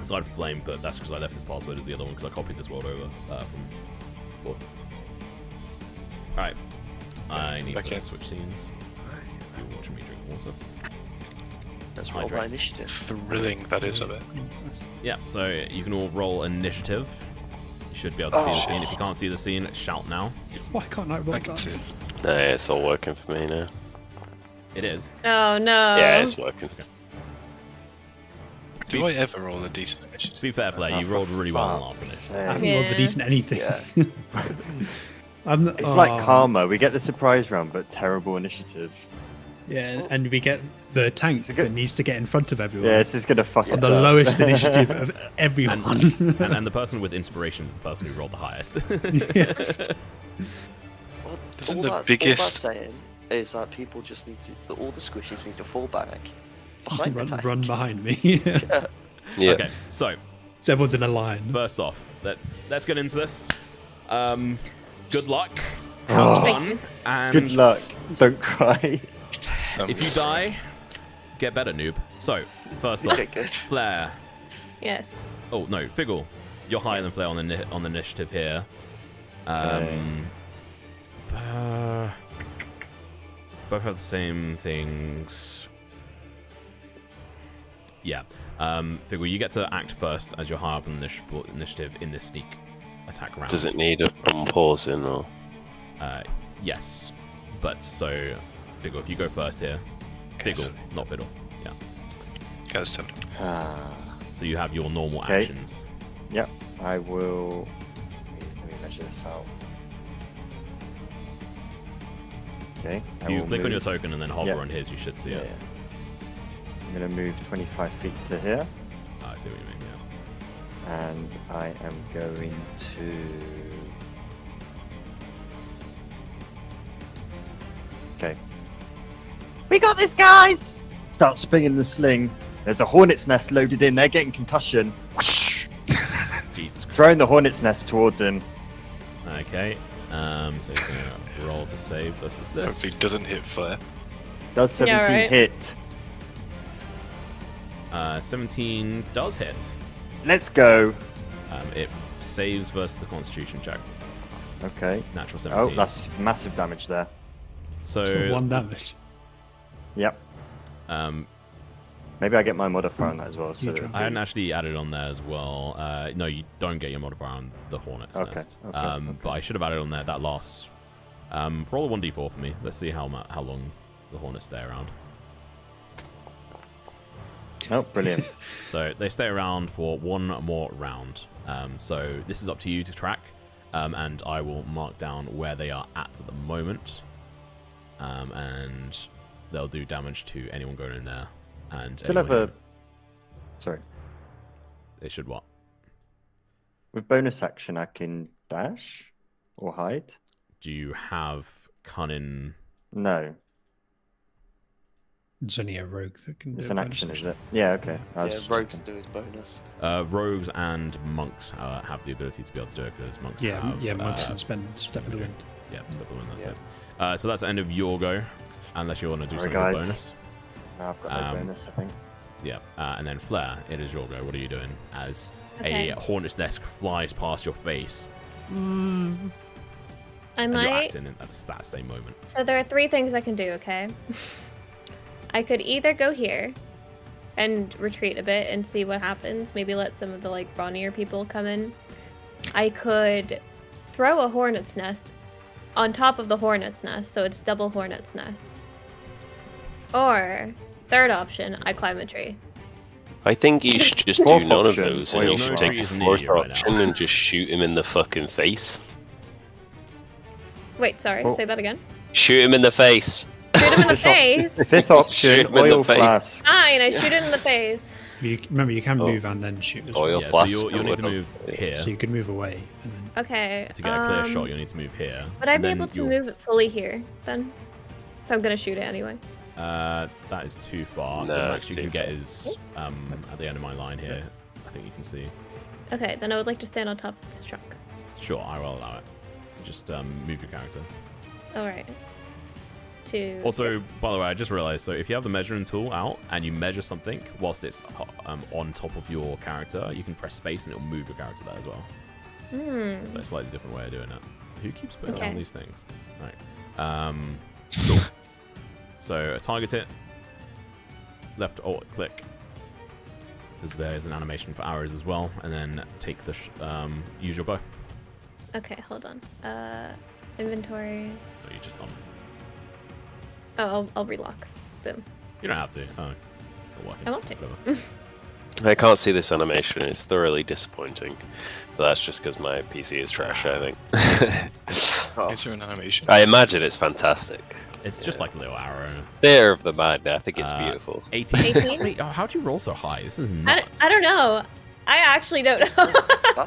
Aside from Flame, but that's because I left this password as the other one because I copied this world over uh, from before. Alright. I need Okay. to switch scenes. You're watching me drink water. Let's roll my initiative. Thrilling that is of it. Yeah, so you can all roll initiative. You should be able to see the Oh. scene. If you can't see the scene, shout now. Why can't I roll I can dice? it. nah, it's all working for me now. It is. Oh no. Yeah, it's working. Do I ever roll a decent initiative? To be fair, Flare, Oh, you rolled really well on fuck's last initiative. I haven't sake. rolled the Yeah. decent anything. Yeah. I'm the- It's like oh, karma. We get the surprise round, but terrible initiative. Yeah, and- and we get the tank good- that needs to get in front of everyone. Yeah, this is gonna fuck on us the up. lowest initiative of everyone. And, and the person with inspiration is the person who rolled the highest. Yeah. Well, Isn't all the that's, all that's saying is that people just need to, all the squishies need to fall back behind run, the tank. run behind me. Yeah. Yeah. Okay, so so everyone's in a line. first off, let's let's get into this. Um, good luck. Oh, Have fun. And good luck. Don't cry. Um, If you die, get better, noob. So, first off, Flare. Yes. Oh no, Figgle. You're higher than Flare on the on the initiative here. Um, uh, both have the same things. Yeah. Um, Figgle, you get to act first as you're higher up on the initiative in this sneak attack round. Does it need a unpausing or? Uh, yes. But so, Figgle, if you go first here, Okay, Figgle, so- not Fiddle. Yeah. Goes to Ah, So you have your normal Okay. actions. yep. I will. Let me measure this out. Okay. I you will click on your token and then hover Yeah. on his, you should see Yeah. it. I'm gonna move 25 feet to here, Ah, I see what you mean. Yeah. and I am going to. Okay. We got this, guys! Start spinning the sling. There's a hornet's nest loaded in. They're getting concussion. Jesus Throwing the hornet's nest towards him. Okay. Um, so he's gonna roll to save versus this. hopefully doesn't hit flare. Does 17 Yeah, right. hit? Uh, 17 does hit. Let's go. Um, it saves versus the Constitution check. Okay. Natural 17. Oh, that's massive damage there. so For one damage. Yep. um, Maybe I get my modifier on that as well. So You it'll try. I be- hadn't actually added on there as well. Uh, no, you don't get your modifier on the Hornet's Okay, Nest. okay, um, okay. But I should have added on there that last. Um, roll a 1d4 for me. Let's see how mu- how long the Hornets stay around. Oh, brilliant. So they stay around for one more round. Um, so this is up to you to track, um, and I will mark down where they are at at the moment, um, and they'll do damage to anyone going in there. And Still have anyone a. Sorry. who- It should what? With bonus action, I can dash or hide. Do you have cunning? No, It's only a rogue that can it's do an bonus action, is action. it? Yeah. Okay. I was Yeah, rogues checking. do his bonus. Uh, rogues and monks uh, have the ability to be able to do it because monks Yeah, have. yeah, monks uh, can spend step of the wind. Yeah, step of the wind. That's Yeah. it. Uh, so that's the end of your go, unless you want to do Sorry, something guys. bonus. No, I've got no Um, bonus. I think. Yeah, uh, and then Flare, it is your go. What are you doing as Okay. a hornet's nest flies past your face? I And you're might. acting in that, that same moment. So there are three things I can do, okay? I could either go here and retreat a bit and see what happens, maybe let some of the like brawnier people come in. I could throw a hornet's nest on top of the hornet's nest, so it's double hornet's nests. Or third option, I climb a tree. I think you should just do none of those, and you should no take trees the fourth you right option and just shoot him in the fucking face. Wait, sorry, Oh. say that again. Shoot him in the face. Shoot him in the Fifth op- face. Fifth Shoot option, him in the oil face. flask. Fine, I shoot it in the face. You, remember, you can Oh. move and then shoot. As Oil well. Yeah, so you'll, you'll need to weapon. move here. So you could move away and then. Okay. To get a clear um, shot, you'll need to move here. Would I be able to you'll- move it fully here then? If I'm gonna shoot it anyway. Uh, that is too far. No, the it's max you too can get is um, at the end of my line here. I think you can see. Okay, then I would like to stand on top of this truck. Sure, I will allow it. Just um, move your character. All right. To Also, by the way, I just realized, so if you have the measuring tool out and you measure something whilst it's um, on top of your character, you can press space and it'll move your character there as well. Hmm. So a slightly different way of doing it. Who keeps putting Okay. on these things? Right. Um, cool. So target it. Left alt click. Because there is an animation for arrows as well, and then take the sh- um, use your bow. Okay, hold on. Uh, inventory. Or you just um, Oh, I'll, I'll relock. Boom. you don't have to. Oh, it's not working. I want to. Whatever. I can't see this animation. It's thoroughly disappointing. But that's just because my PC is trash, I think. Is there an animation? I imagine it's fantastic. It's just like a little arrow. Theater of the Mind. I think it's Uh, beautiful. 18. 18? Wait, oh, how'd you roll so high? This is nuts. don't- I don't know. I actually don't know.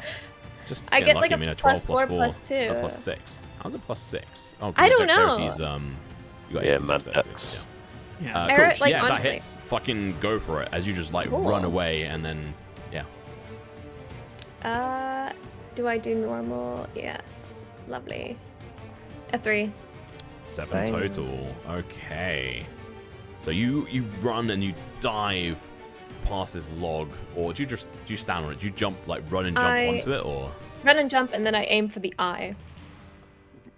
Just I getting get, like, a I mean, a plus 12 four, four, plus two. A plus six. How's it plus six? Oh, 'cause I don't know. Um, you got Yeah, 18 Mad Ducks. yeah. Yeah. Uh, Error- cool. like, yeah, honestly. that hits. Fucking go for it as you just like Cool. run away and then yeah. Uh, do I do normal? Yes. Lovely. A three. Seven Bang. total. Okay. So you you run and you dive past this log, or do you just do you stand on it? Do you jump like run and jump I- onto it, or Run and jump, and then I aim for the eye.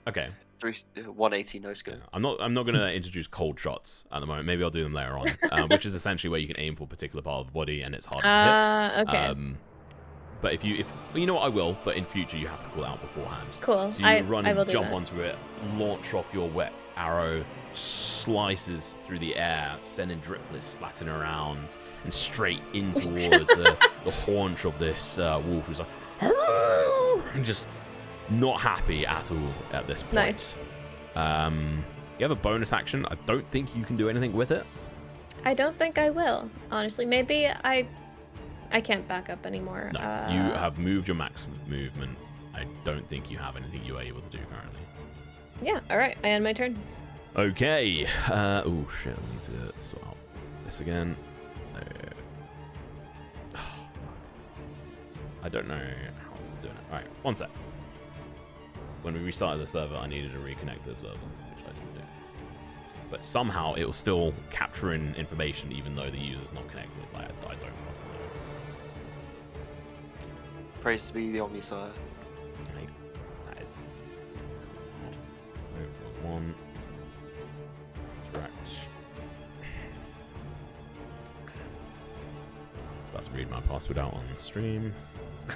okay? uh, 180 no scope. I'm not. I'm not going to introduce called shots at the moment. Maybe I'll do them later on, um, which is essentially where you can aim for a particular part of the body and it's harder to hit. Uh, okay. Um, but if you, if well, you know what, I will. But in future, you have to call out beforehand. cool. So you I, run I and jump onto it, launch off your wet arrow, slices through the air, sending driplets splatting around and straight in towards the, the haunch of this uh, wolf who's like, and just not happy at all at this point. Nice. Um, you have a bonus action. I don't think you can do anything with it. I don't think I will. Honestly, maybe I. I can't back up anymore. No, uh, you have moved your max movement. I don't think you have anything you are able to do currently. Yeah. All right. I end my turn. Okay. Uh, oh shit! I need to sort out this again. Uh, oh, fuck. I don't know how this is doing it. All right, one sec. When we restarted the server, I needed to reconnect the observer, which I didn't do. But somehow it was still capturing information even though the user's not connected. Like I, I don't fucking know. Praise to be the Omnissiah. Like, that is. One. Correct. About to read my password out on the stream.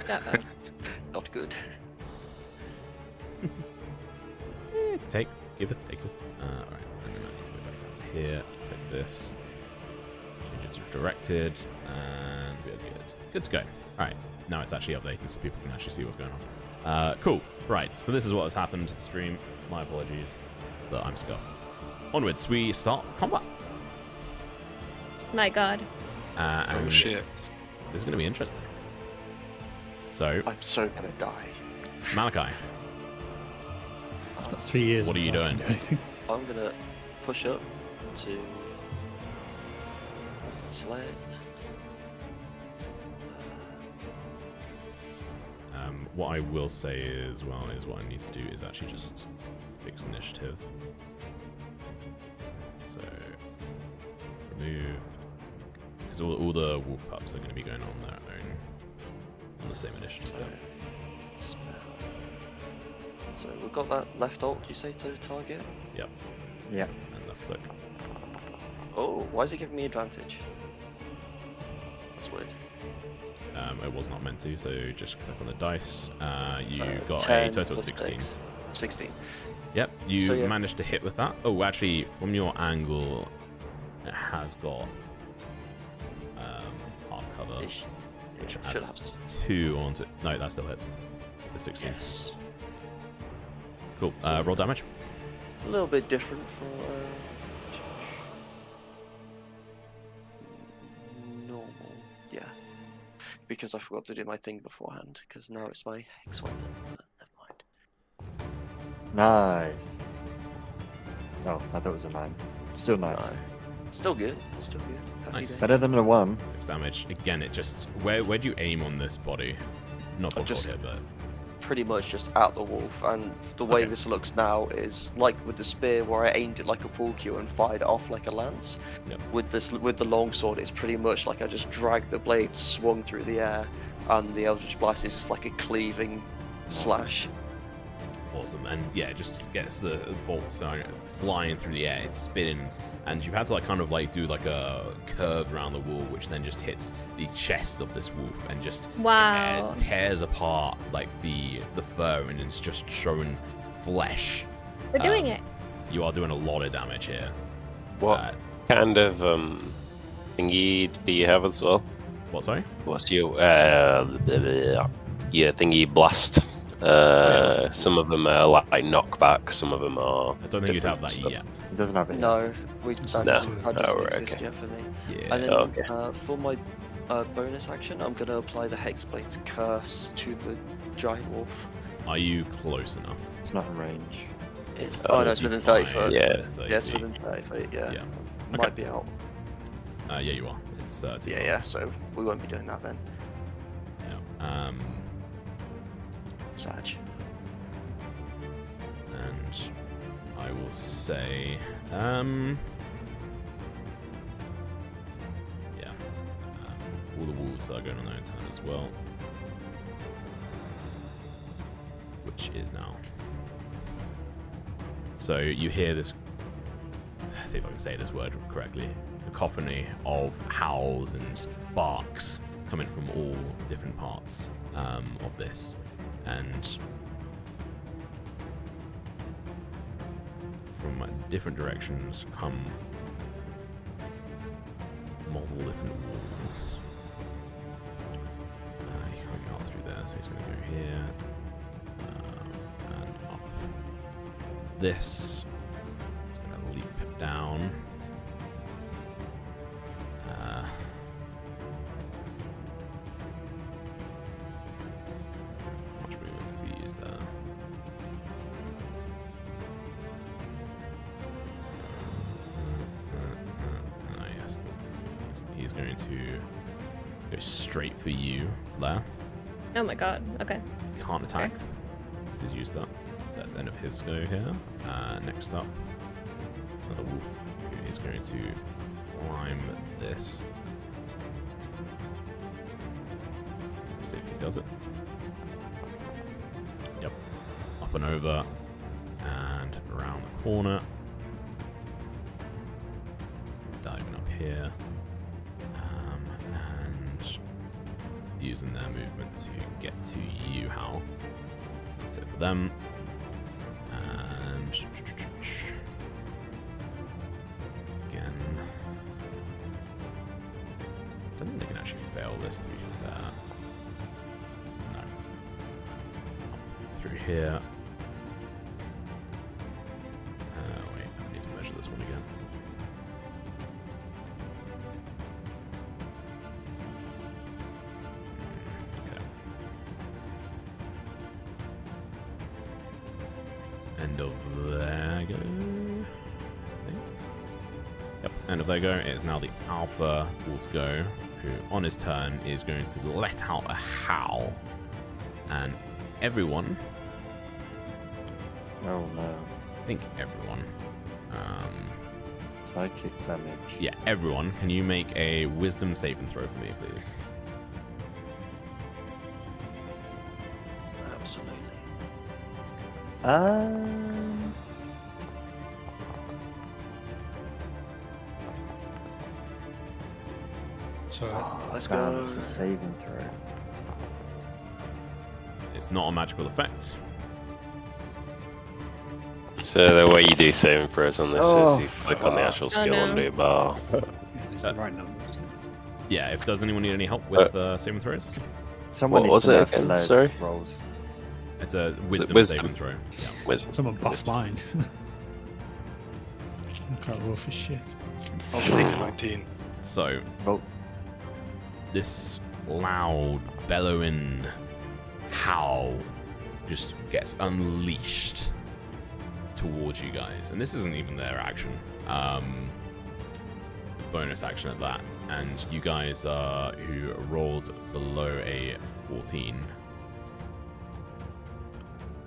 Not good. Take, give it, take it. Uh, alright, and then I need to go back down to here. Click this. Change it to directed, and we're good. Good to go. Alright, now it's actually updated so people can actually see what's going on. Uh, cool. Right, so this is what has happened. Stream, my apologies, but I'm scuffed. Onwards, we start combat. My God. Uh, Oh shit. This is going to be interesting. So, I'm so gonna die. Malachi, Got three years. What are you until I can doing? do anything. I'm gonna push up to select. What I will say is, well, is what I need to do is actually just fix initiative. So remove because all, all the wolf pups are going to be going on their own on the same initiative. Uh. So we've got that left alt. You say to target? Yep, Yeah. and left click. Oh, why is it giving me advantage? That's weird. Um, it was not meant to, so just click on the dice. Uh, you Uh, got a total of plus 16. X. 16. Yep, you So, yeah. managed to hit with that. Oh, actually, from your angle, it has got um, half cover, which adds two onto it. No, that still hits. The 16. Yes. Cool. Uh, roll damage. A little bit different from uh, because I forgot to do my thing beforehand. Because now it's my hex weapon. But never mind. Nice. Oh, I thought it was a nine. Still nice. No. Still good. Still good. Happy Nice. days. Better than a one. Six damage. Again, it just where where do you aim on this body? Not for just- here, but pretty much just at the wolf. And the way Okay. this looks now is like with the spear, where I aimed it like a pool cue and fired it off like a lance. Yep. With this, with the longsword, it's pretty much like I just dragged the blade, swung through the air, and the Eldritch Blast is just like a cleaving slash. awesome. And yeah, it just gets the bolts flying through the air. It's spinning, and you have to like kind of like do like a curve around the wall, which then just hits the chest of this wolf and just Wow. uh, tears apart like the the fur, and it's just showing flesh. We're doing Um, it. You are doing a lot of damage here. What Uh, kind of um thingy do you have as well? what? Sorry. What's your uh your thingy blast? Uh, some of them are like knockback, some of them are. I don't think you'd have that different yet. It doesn't have it. No, we, that No. doesn't, that doesn't Oh, right, exist okay. yet for me. Yeah. And then Okay. uh, for my uh, bonus action, I'm gonna apply the Hexblade's curse to the giant wolf. Are you close enough? It's not in range. It's Oh, oh, no, it's within 30 55, foot. Yeah. so it's 30 Yes, feet. within 30 feet. Yeah. Yeah. Might be out. Uh, yeah, you are. It's uh, too Yeah, far. yeah. So we won't be doing that then. Yeah. Um, Sag. and I will say, um, yeah, um, all the wolves are going on their own turn as well, which is now. So you hear this. See if I can say this word correctly. Cacophony of howls and barks coming from all different parts um, of this, and from different directions come multiple different walls. Uh, he can't get out through there, so he's going to go here um, and up. to This is going to leap down. Uh, how much movement has he used there? The- he's going to go straight for you, Flare. Oh my god. Okay. Can't attack because he's used that. That's the end of his go here. Uh, next up, another wolf who is going to climb this. Let's see if he does it. And over and around the corner. Diving up here. Um, and using their movement to get to you, Hal. That's it for them. And again, I don't think they can actually fail this. To be fair, no. Through here. Of there go. It is now the Alpha Wolves go, who on his turn is going to let out a howl. And everyone, Oh no. I think everyone, um, Psychic damage. yeah, everyone, can you make a wisdom saving throw for me, please? Absolutely. Um. So Oh, ah, Let's damn, go. It's a saving throw. It's not a magical effect. So the way you do saving throws on this Oh, is you oh. click on the ah. actual Oh, skill no. and do bar. it's the right number. Isn't it? Yeah, if does anyone need any help uh, with uh, saving throws? Someone What needs was to it again? Sorry? rolls. It's a wisdom, wisdom? saving throw. Yeah. Wisdom. Someone buff Wisdom. mine. I can't roll for shit. Oh, I'll take 19. So Roll. This loud, bellowing howl just gets unleashed towards you guys. And this isn't even their action. Um, bonus action at that. And you guys uh, who rolled below a 14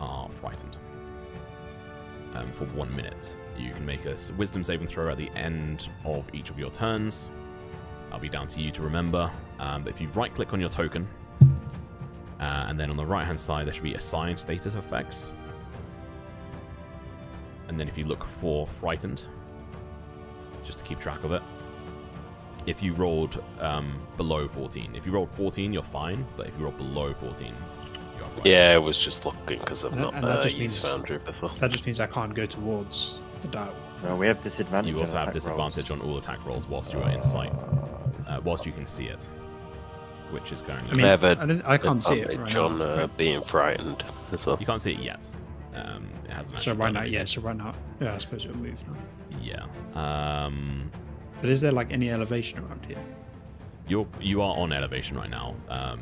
are frightened. Um, for one minute. You can make a wisdom saving throw at the end of each of your turns. That'll be down to you to remember. Um, but if you right click on your token, uh, and then on the right hand side, there should be assign status effects. And then if you look for frightened, just to keep track of it, if you rolled um, below 14, if you rolled 14, you're fine. But if you roll below 14, you are frightened. Yeah, I was just looking because I've And- not that uh, just used means- Foundry before. That just means I can't go towards the dial. No, we have disadvantage. You also on have disadvantage rolls. on all attack rolls whilst you are in sight, uh, whilst you can see it, which is currently. I mean, I have a I, don't, I can't see it advantage right on now. uh, being frightened as well. you can't see it yet. Um, it hasn't So actually. right done now, yeah. So right now, yeah. I suppose it'll move now. Yeah. Um, But is there like any elevation around here? you're you are on elevation right now. Um,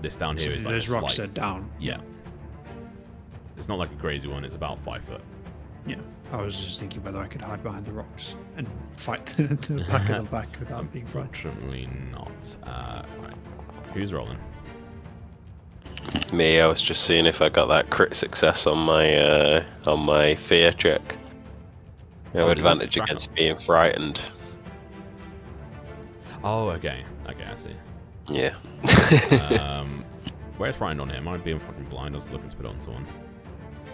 this down here So is like those a rocks slight- are down. Yeah. It's not like a crazy one. It's about five foot. Yeah. I was just thinking whether I could hide behind the rocks and fight the back of the back without being frightened. Unfortunately, not. Uh, right. Who's rolling? Me, I was just seeing if I got that crit success on my uh, on my fear check. No Oh, advantage track against being frightened. Oh, okay. Okay, I see. Yeah. Um, where's frightened on here? Am I being fucking blind? I was looking to put it on someone.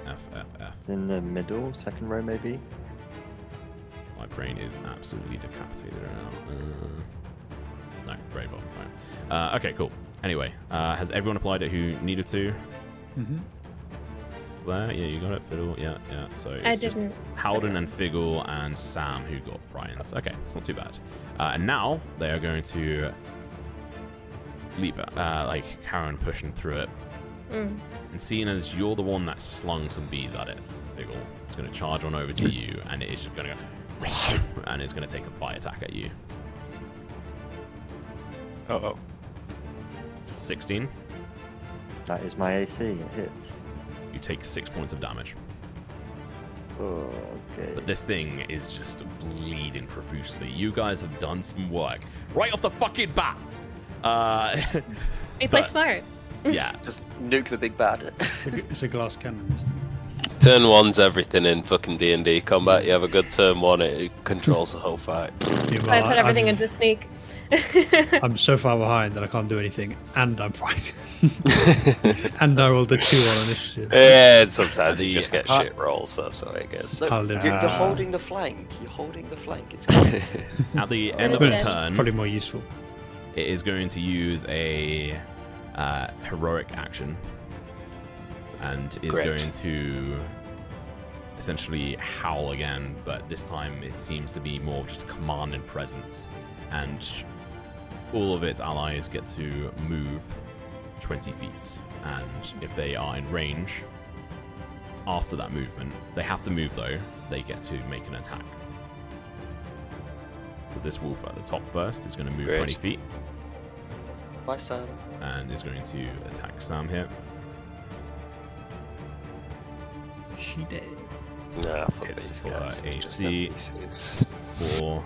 F F F. In the middle, second row maybe. My brain is absolutely decapitated right now. Uh, no, very well. Right. Uh, okay, cool. Anyway, uh, has everyone applied it who needed to? hmm There, yeah, you got it. Fiddle, yeah, yeah. So it's I just didn't. Halden and Figgle and Sam who got frightened. Okay, it's not too bad. Uh, and now they are going to leap, uh, like Karen pushing through it. Mm. And seeing as you're the one that slung some bees at it, Figgle, it's going to charge on over to you, and it is just going to go, and it's going to take a bite attack at you. Oh, oh. 16. That is my AC. It hits. You take six points of damage. Oh, okay. But this thing is just bleeding profusely. You guys have done some work right off the fucking bat. Uh, We played smart. Yeah, Just nuke the big bad. It's a glass cannon. This thing. turn one's everything in fucking D and D combat. You have a good turn one, it controls the whole fight. Yeah, well, I put everything I'm, into sneak. I'm so far behind that I can't do anything, and I'm frightened. and I rolled a two on initiative. yeah, and sometimes you just get uh, shit rolls. That's the way it goes. Look, I'll you're, you're Ah. holding the flank. You're holding the flank. It's good. at the end of be the turn, Probably more useful. it is going to use a uh, heroic action and is Great. going to essentially howl again, but this time it seems to be more just command and presence. And all of its allies get to move 20 feet. And if they are in range after that movement, they have to move though, they get to make an attack. So this wolf at the top first is going to move Great. 20 feet Bye, Sam. And is going to attack Sam here. She did. Nah, fuck It's these for guys. they're AC. NPCs. For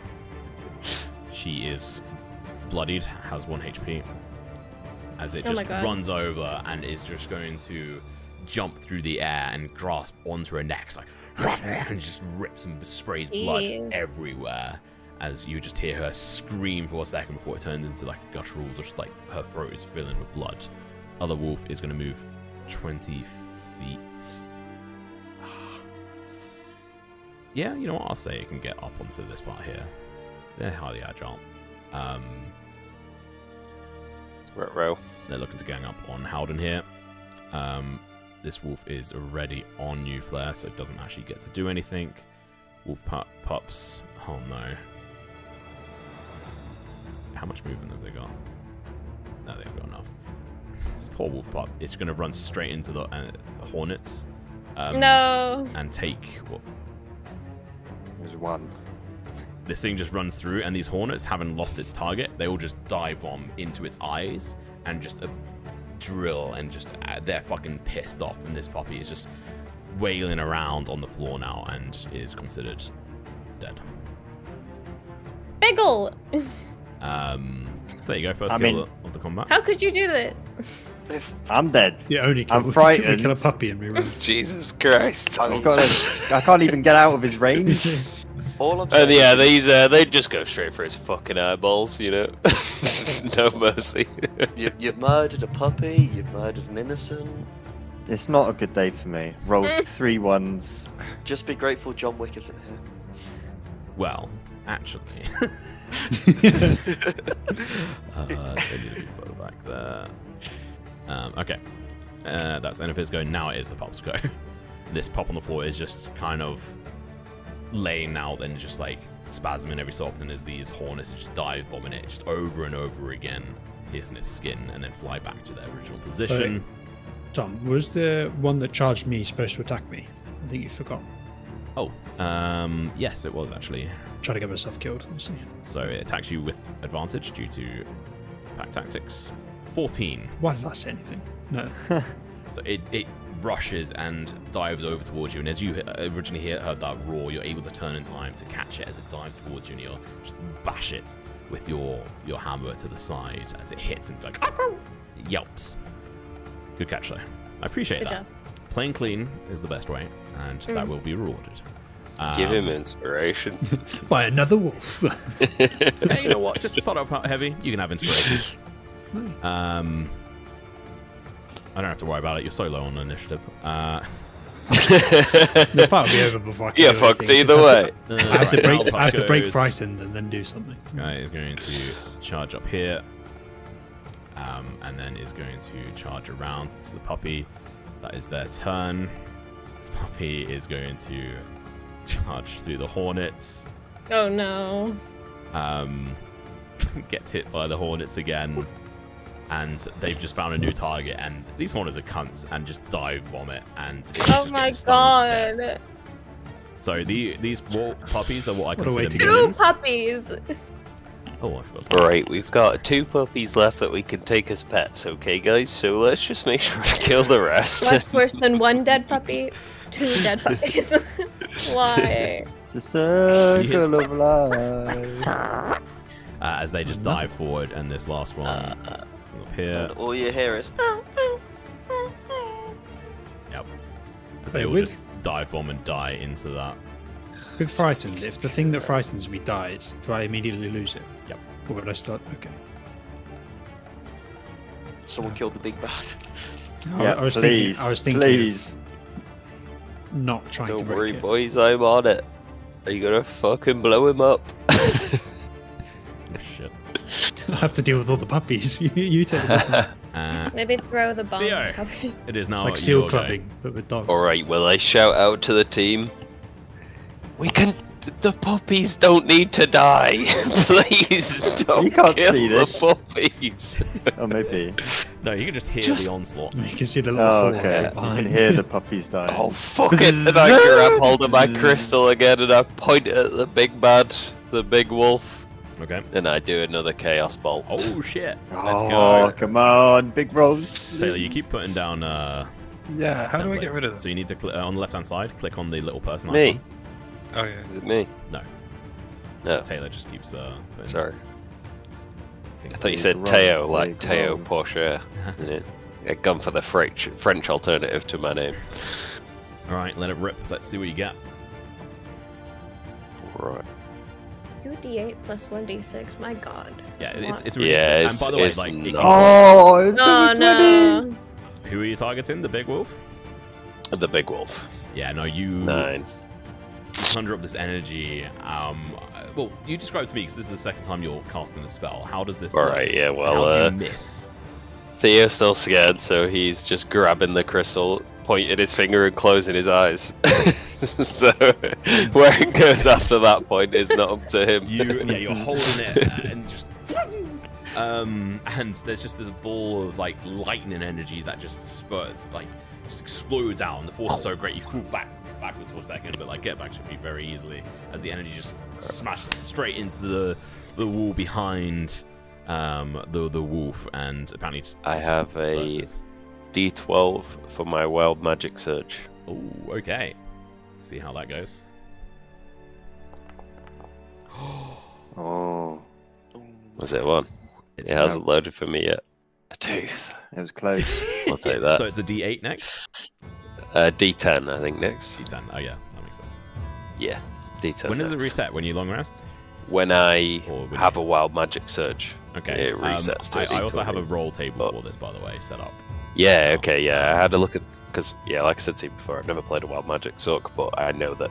she is bloodied, has one HP. As it Oh just runs over and is just going to jump through the air and grasp onto her neck, like and just rips and sprays blood Jeez. everywhere. As you just hear her scream for a second before it turns into like a guttural, just like her throat is filling with blood. This other wolf is going to move 20 feet Yeah, you know what? I'll say it can get up onto this part here. They're highly agile. Um, Right, row. they're looking to gang up on Halden here. Um, this wolf is already on you, Flare, so it doesn't actually get to do anything. Wolf pup, pups. Oh no. How much movement have they got? No, they've got enough. This poor wolf pup. It's going to run straight into the uh, hornets. Um, no. And take what? There's one. this thing just runs through, and these hornets, having lost its target, they all just dive bomb into its eyes and just uh, drill, and just uh, they're fucking pissed off. And this puppy is just wailing around on the floor now and is considered dead. Biggle! Um, so there you go, first I kill mean- of the combat. How could you do this? I'm dead. The only kill. I'm we frightened. kill a puppy and we run. Jesus Christ. I've got to, I can't even get out of his range. all I'm And yeah, these uh, they just go straight for his fucking eyeballs, you know. no mercy. You, you've murdered a puppy. You've murdered an innocent. It's not a good day for me. Rolled three ones. Just be grateful John Wick isn't here. Well, actually. uh, they need to be further back there. Um, okay. Uh, that's end of his go. Now it is the pop's go. this pop on the floor is just kind of laying out and just like spasming every so often as these hornets just dive bombing it just over and over again, piercing its skin, and then fly back to their original position. Tom, was the one that charged me supposed to attack me? I think you forgot. Oh, um, yes, it was actually. Try to get myself killed. Obviously. So it attacks you with advantage due to pack tactics. 14. Why did I say anything? No. So it, it rushes and dives over towards you, and as you originally hear, heard that roar, you're able to turn in time to catch it as it dives towards you, and you'll just bash it with your your hammer to the side as it hits and like it yelps. Good catch though. I appreciate Good that. job. Playing clean is the best way, and that Mm. will be rewarded. Give him Um, inspiration. By another wolf. hey, you know what? Just start off heavy. You can have inspiration. Um, I don't have to worry about it. You're so low on initiative. Uh, the fight will be over before I can yeah, do fucked anything, either 'cause way. I have to break. now I have to break frightened and then do something. This guy is going to charge up here, um, and then is going to charge around. It's the puppy. That is their turn. This puppy is going to charge through the hornets. Oh no. Um, gets hit by the hornets again, and they've just found a new target. And these hornets are cunts and just dive bomb it. And it's Oh just my getting stunned to death. god. So the these wolf puppies are what I What a way consider to go. Two minions. puppies. Oh, I forgot. Right, we've got two puppies left that we can take as pets, okay, guys? So let's just make sure to kill the rest. What's worse than one dead puppy? Two dead puppies. Why? It's a circle of life. uh, as they just dive forward, and this last one Uh, up here. And all you hear is. Yep. As they Wait, all with- just dive bomb and die into that. With frightened, if the thing that frightens me dies, do I immediately lose it? Yep. Or would I start? Okay. Someone killed the big bad. I- Yeah, I was please, thinking. I was thinking. please. Of not trying to Don't break worry, it. boys, I'm on it. Are you gonna fucking blow him up? Oh, shit. I have to deal with all the puppies. you, you take the Uh, maybe throw the bomb. Theo. at the puppy. it is now It's like seal your go. clubbing, but with dogs. Alright, well, I shout out to the team. We can. The puppies don't need to die. Please don't You can't kill see the this. puppies. Oh, maybe. No, you can just hear Just- the onslaught. You can see the little Oh, hole okay. You can hear the puppies dying. oh, fuck it. And I grab hold of my crystal again and I point at the big bad, the big wolf, Okay. and I do another chaos bolt. Oh shit. Let's oh, go. come on, big rolls. Taylor, you keep putting down. Uh, Yeah, how do I get rid of them? So you need to click uh, on the left hand side. Click on the little person Me. icon. Oh yeah. Is it me? No. No. Taylor just keeps. Uh, Sorry. things I thought you said Teo, like Teo roll. Porsche. yeah. Yeah, gone for the French French alternative to my name. All right, let it rip. Let's see what you get. Right. 2d8 plus 1d6. My god. Yeah, it's lot. it's really Yeah, close. And by the way, it's- like, it Oh, it's Oh no. who are you targeting? The big wolf? The big wolf. Yeah, no, you Nine. conjure up this energy. Um, well, you describe to me because this is the second time you're casting a spell. How does this? All look? right. Yeah. Well, how do you uh, miss? Theo's still scared, so he's just grabbing the crystal, pointing his finger, and closing his eyes. so where it goes after that point is not up to him. You, yeah, you're holding it and just. Um, and there's just this ball of like lightning energy that just spurts, like just explodes out, and the force is so great you fall back backwards for a second, but like get back to your feet very easily as the energy just smashes straight into the the wall behind um, the the wolf, and apparently just- I have a- disperses. D12 for my wild magic surge. Oh, okay. See how that goes. Oh, Was it one? It's It hasn't loaded for me yet. A tooth. it was close. I'll take that. so it's a D8 next. Uh, D10, I think next. D10. Oh yeah, that makes sense. Yeah, D10. when does it reset? When you long rest? When I when have you- a wild magic surge. Okay. It um, resets to I, I also have a D20. roll table But- for this, by the way, set up. Yeah, okay, yeah. I had a look at because yeah, like I said to you before, I've never played a wild magic sook, but I know that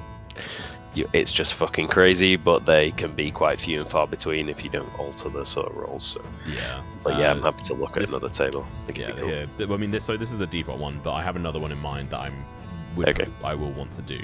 you, it's just fucking crazy. But they can be quite few and far between if you don't alter the sort of rolls. So, Yeah. but yeah, Uh, I'm happy to look at this- another table. I Yeah, cool. yeah. I mean, this. So this is the default one, but I have another one in mind that I'm. Would, Okay. I will want to do.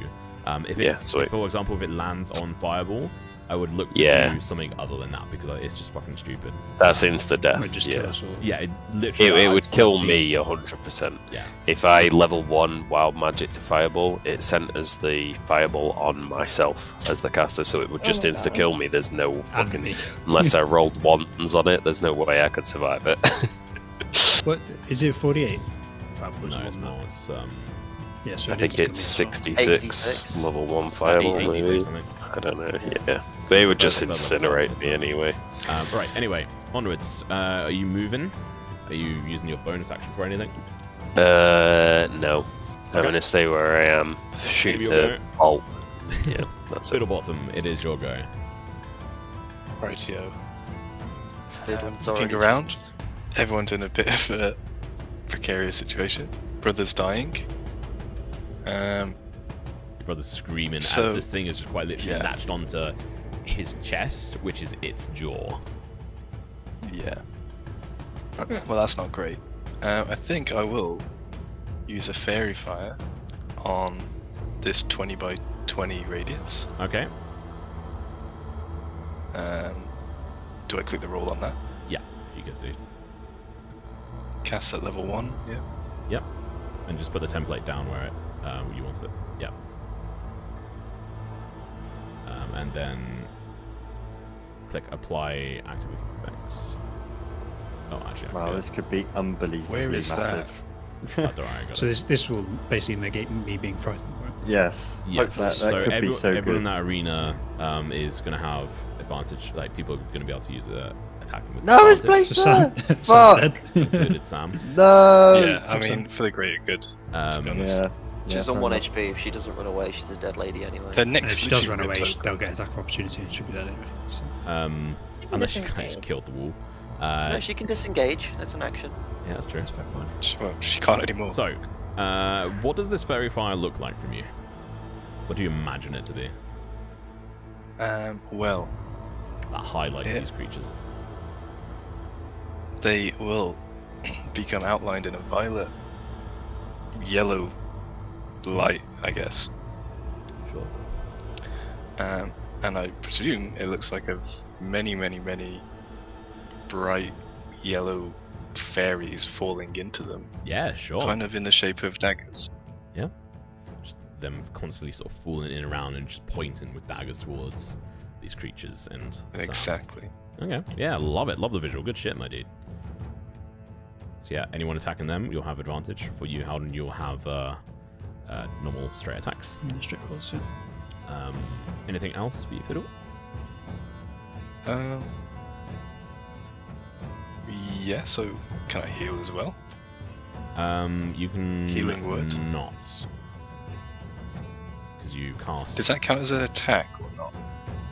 Um, if it, Yeah, sweet. for example, if it lands on fireball, I would look to Yeah. do something other than that because it's just fucking stupid. That's insta death. Might just yeah. kill all. Yeah, it It, literally. it I've would kill me hundred percent. Yeah. If I level one wild magic to fireball, it centers the fireball on myself as the caster, so it would just Oh, insta kill me. There's no fucking unless I rolled ones on it. There's no way I could survive it. What is it? Forty-eight. No, it's more. It's um. Yeah, so I it think it's be a lot. 66 86. level one eight- fireball. 86 Maybe. something. I don't know. Yeah, they would just That- that looks right, incinerate me anyway. Um, right. Anyway, onwards. Uh, are you moving? Are you using your bonus action for anything? Uh, no. I'm gonna stay where I am. Shoot Maybe the you'll. Yeah, that's it. Fiddle bottom. It is your go. Rightio. Fiddle, Um, sorry. looking around, everyone's in a bit of a precarious situation. Brother's dying. Um, Your brother's screaming as this thing is just quite literally yeah. latched onto his chest, which is its jaw. yeah. Well, that's not great. Um, I think I will use a fairy fire on this 20 by 20 radius. Okay. Um, do I click the roll on that? Yeah, if you could do. Cast at level one. Yeah. Yep. And just put the template down where it uh, where you want it. Yep. Um, and then click apply active effects. Oh, actually, Wow, this could be unbelievably Where is massive. do. Oh, don't worry, I got So it. this this will basically negate me being frightened. Right? yes. Yes. That, that so could everyone, be so everyone in good. that arena um, is going to have advantage. Like people are going to be able to use it, attack them with No, it's advantage. So Sam, Fuck. Sam's dead. Included Sam. No. yeah, I mean, for the greater good. to be Um, honest. Yeah. She's yeah, on one enough. HP. If she doesn't run away, she's a dead lady anyway. The next if she does run away, rips they'll get attack of opportunity and she'll be dead anyway. So. um, unless she guys disengage. killed the wolf. Uh, no, she can disengage. That's an action. yeah, that's true. That's a fair point. She, well, she can't anymore. So, uh, what does this fairy fire look like from you? What do you imagine it to be? Um, well, That highlights Yeah. these creatures. they will become outlined in a violet, yellow light, I guess. Sure. Um, and I presume it looks like a many, many, many bright yellow fairies falling into them, Yeah, sure. kind of in the shape of daggers. Yeah. Just them constantly sort of falling in and around and just pointing with daggers towards these creatures and. Exactly. Okay. Yeah, love it. Love the visual. Good shit, my dude. So yeah, anyone attacking them, you'll have advantage. For you, Halden, you'll have uh, uh, normal straight attacks. Yeah, straight rolls, yeah. Um, anything else for you, Fiddle? Um, yeah. So can I heal as well? Um, you can Healing word? not because you cast. Does that count as an attack or not?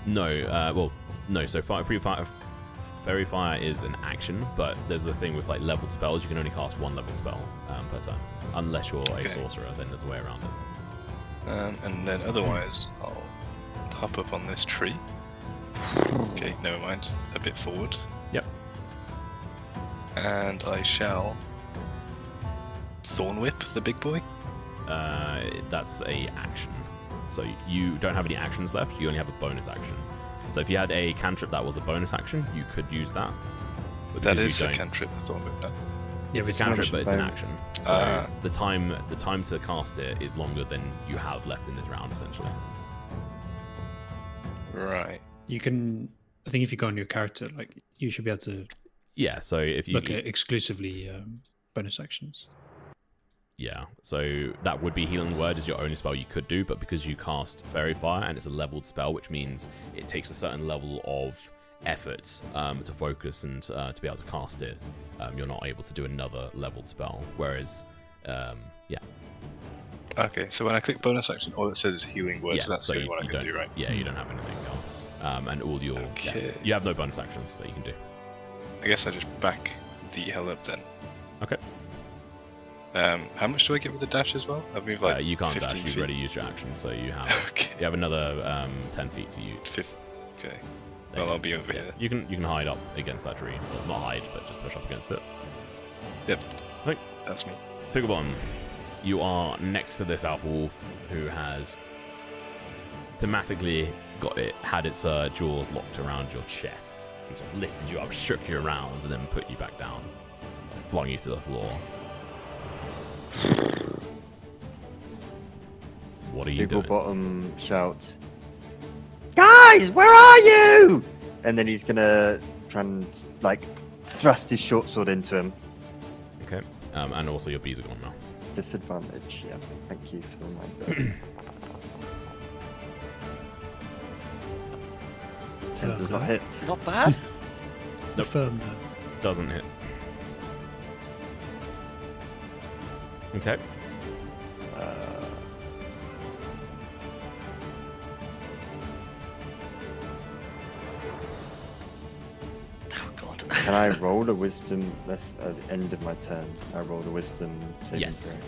No. Uh, well, no. So fire, free fire, fairy fire is an action, but there's the thing with like leveled spells. You can only cast one leveled spell um, per turn, unless you're a sorcerer. Then there's a way around it. Um, and then otherwise, I'll hop up on this tree. Okay, never mind. A bit forward. Yep. And I shall thorn whip the big boy. Uh, that's a action. So you don't have any actions left. You only have a bonus action. So if you had a cantrip that was a bonus action, you could use that. But That because is you a don't- cantrip, the thorn whip. No? Yeah, it's a it's an cantrip, but it's an action. So Ah. the time the time to cast it is longer than you have left in this round, essentially. Right. You can. I think if you go on your character, like you should be able to Yeah. So if you look at exclusively um, bonus actions. Yeah, so that would be Healing Word is your only spell you could do, but because you cast Fairy Fire and it's a leveled spell, which means it takes a certain level of effort um, to focus and uh, to be able to cast it, um, you're not able to do another leveled spell. Whereas, um, yeah, Okay, so when I click bonus action, all it says is healing word, yeah, so that's the only you, one I can don't, right? Yeah, you don't have anything else, um, and all your yeah, you have no bonus actions that you can do. I guess I just back the hell up then. Okay. Um, how much do I get with the dash as well? I've moved like uh, you can't 15 dash; you've already used your action, so you have okay. you have another um, ten feet to use. Fif- okay. There Well, I'll be over Yeah, here. You can you can hide up against that tree. Well, not hide, but just push up against it. Yep. Right. That's me. Figglebottom, you are next to this alpha wolf who has thematically got it had its uh, jaws locked around your chest and sort of lifted you up, shook you around, and then put you back down, flung you to the floor. What are you Google doing? bottom shouts, Guys, where are you? And then he's gonna try and like thrust his short sword into him. Okay, um, and also your bees are gone now. Disadvantage. Yeah. Thank you for the reminder. Ten does not hit. Not bad. Nope. Affirm that. Doesn't hit. Okay. Uh, Oh god. can I roll a wisdom? That's at the end of my turn. I roll a wisdom saving Yes. throw.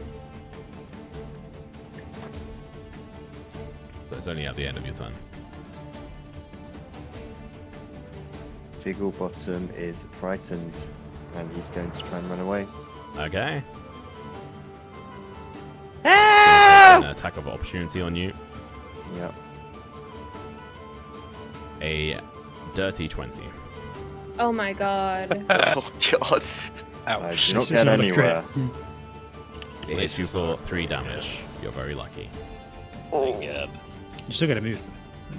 So it's only at the end of your turn. Figglebottom is frightened, and he's going to try and run away. Okay. Help! An attack of opportunity on you. Yep. A dirty 20. Oh my god. oh god. I Ouch. not get not a crit. anywhere. It hits you for 3 damage. You're very lucky. Oh. Yeah. You still got to move.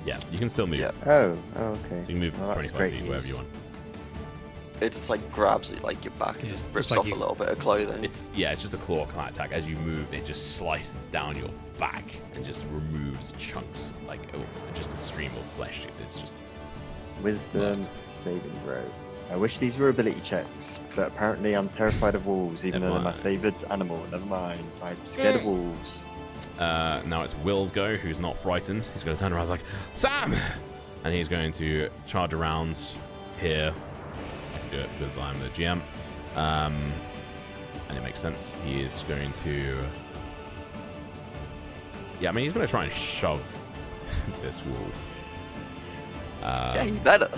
Yeah, you can still move. Yeah. Oh, oh, okay. So you can move Well, that's 25 great feet wherever you want. It just like grabs it like your back and Yeah, just rips like off you- a little bit of clothing. It's yeah, it's just a claw kind of attack. As you move, it just slices down your back and just removes chunks, like oh, just a stream of flesh. It's just Wisdom saving throw. I wish these were ability checks, but apparently I'm terrified of wolves, even Never though they're my mind. favourite animal. Never mind. I'm scared of wolves. Uh, now it's Will's go, who's not frightened. He's going to turn around, he's like, Sam! And he's going to charge around here. I can do it because I'm the GM. Um, and it makes sense. He is going to. Yeah, I mean, he's going to try and shove this wolf. Uh, yeah, you better.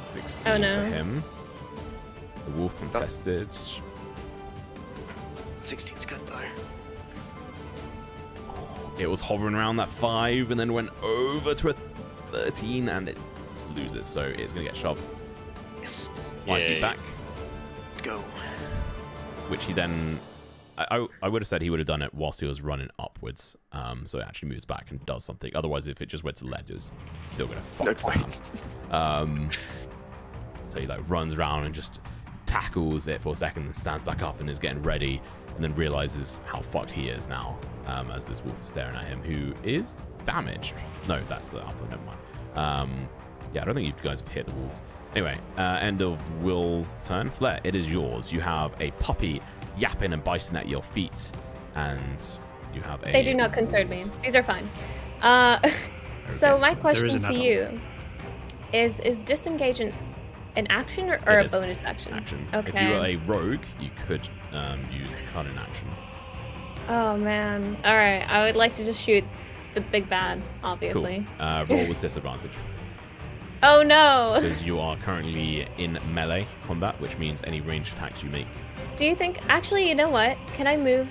16 Oh, no. for him. The wolf contested. 16's good though. It was hovering around that 5 and then went over to a 13 and it loses. So it's going to get shoved Yes. 5 feet back, Go. which he then. I, I, I would have said he would have done it whilst he was running upwards. Um, so it actually moves back and does something. Otherwise, if it just went to the left, it was still going to fuck point. Sam. Um, so he like runs around and just tackles it for a second, and stands back up and is getting ready, and then realizes how fucked he is now um, as this wolf is staring at him, who is damaged. No, that's the alpha. Never mind. Um, yeah, I don't think you guys have hit the wolves. Anyway, uh, end of Will's turn. Flare, it is yours. You have a puppy yapping and biting at your feet, and you have a. They do not concern me. These are fine. Uh, so Okay. my question to you is: Is disengage an, an action or, or a is. bonus action? Action. If Okay. you were a rogue, you could um, use cunning action. Oh man. All right. I would like to just shoot the big bad, obviously. Cool. Uh, roll with disadvantage. Oh no. because you are currently in melee combat, which means any ranged attacks you make. Do you think? Actually, you know what? Can I move,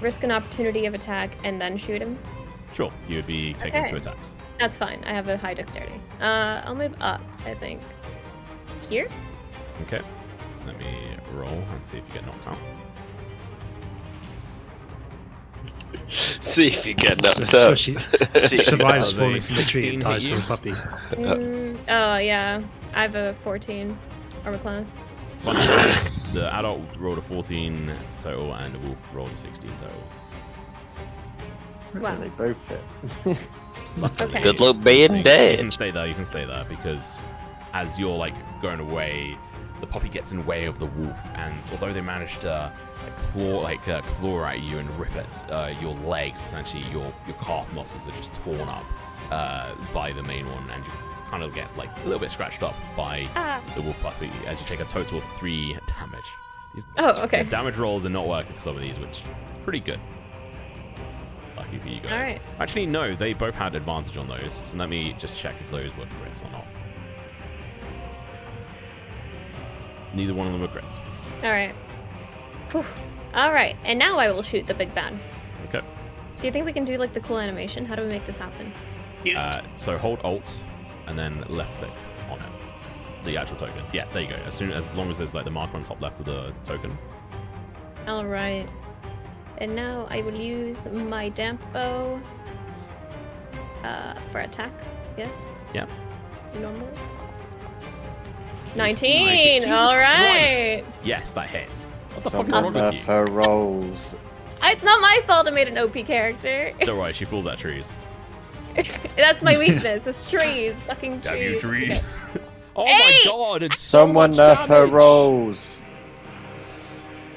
risk an opportunity of attack, and then shoot him? Sure, you would be taking Okay. two attacks. That's fine. I have a high dexterity. Uh, I'll move up I think. Here? Okay. Let me roll and see if you get knocked out. See if you get knocked So out. she See if you survives falling from the tree and dies you? to a puppy. Mm, oh, yeah. I have a 14 armor class. Fun the adult rolled a 14 total and the wolf rolled a 16 total. Wow. They both hit. Okay. Good luck being can- You can stay there. You can stay there because as you're like going away, the puppy gets in the way of the wolf, and although they manage to like, claw like uh, claw at you and rip at uh, your legs, essentially your your calf muscles are just torn up uh, by the main one, and you kind of get like a little bit scratched up by Ah. the wolf puppy as you take a total of three damage. These, Oh, okay. damage rolls are not working for some of these, which is pretty good. Lucky for you guys. Alright. Actually, no, they both had advantage on those, so let me just check if those were crits or not. Neither one of them were crits. Alright. Alright, and now I will shoot the big bad. Okay. Do you think we can do like the cool animation? How do we make this happen? Uh, so hold Alt and then left click on it. The actual token. Yeah, there you go. As soon as long as there's like the marker on top left of the token. Alright. And now I will use my damp bow uh, for attack. Yes? Yeah. Normal. 19! Jesus Alright! Christ. Yes, that hits. What the fuck Don't is wrong with you? her rolls. Ah, it's not my fault I made an OP character. Don't worry, she falls at trees. That's my weakness. It's trees. Fucking trees. Damn trees. you, trees. oh Hey! my god, it's so Someone much nerf her damage. rolls.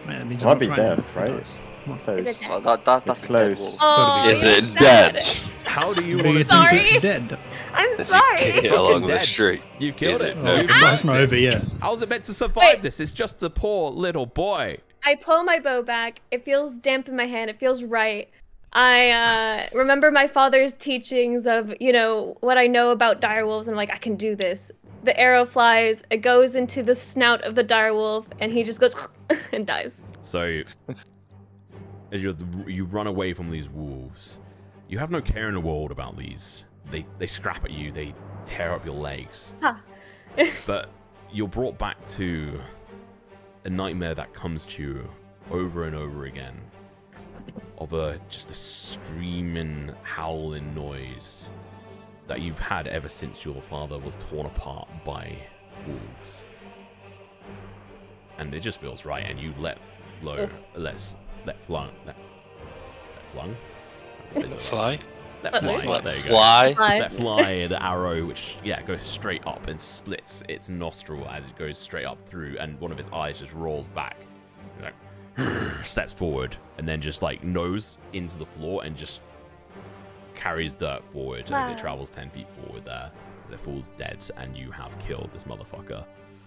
Man, that means Might I'm be not death, right? Nice. Come. Close. Is it Oh, that, that, that's It's dead close. Oh, Is it dead? How do you do want you to think it's dead? I'm As you sorry. kick it Fucking along the street. You've killed Is it. it? Oh, No. You've that's not it. over yet. How's it meant to survive Wait. this? It's just a poor little boy. I pull my bow back. It feels damp in my hand. It feels right. I uh, remember my father's teachings of, you know, what I know about direwolves. I'm like, I can do this. The arrow flies. It goes into the snout of the direwolf, and he just goes and dies. So, as you you run away from these wolves, you have no care in the world about these. They they scrap at you. They tear up your legs. Ha. but you're brought back to a nightmare that comes to you over and over again of a just a screaming, howling noise that you've had ever since your father was torn apart by wolves. And it just feels right, and you let flow, Oof. let let flung, let, let flung, What is it? Fly? let Let fly. loose. There you go Fly. Fly. let fly the arrow, which yeah goes straight up and splits its nostril as it goes straight up through, and one of its eyes just rolls back, like steps forward, and then just like nose into the floor and just carries dirt forward as it travels ten feet forward there, as it falls dead, and you have killed this motherfucker.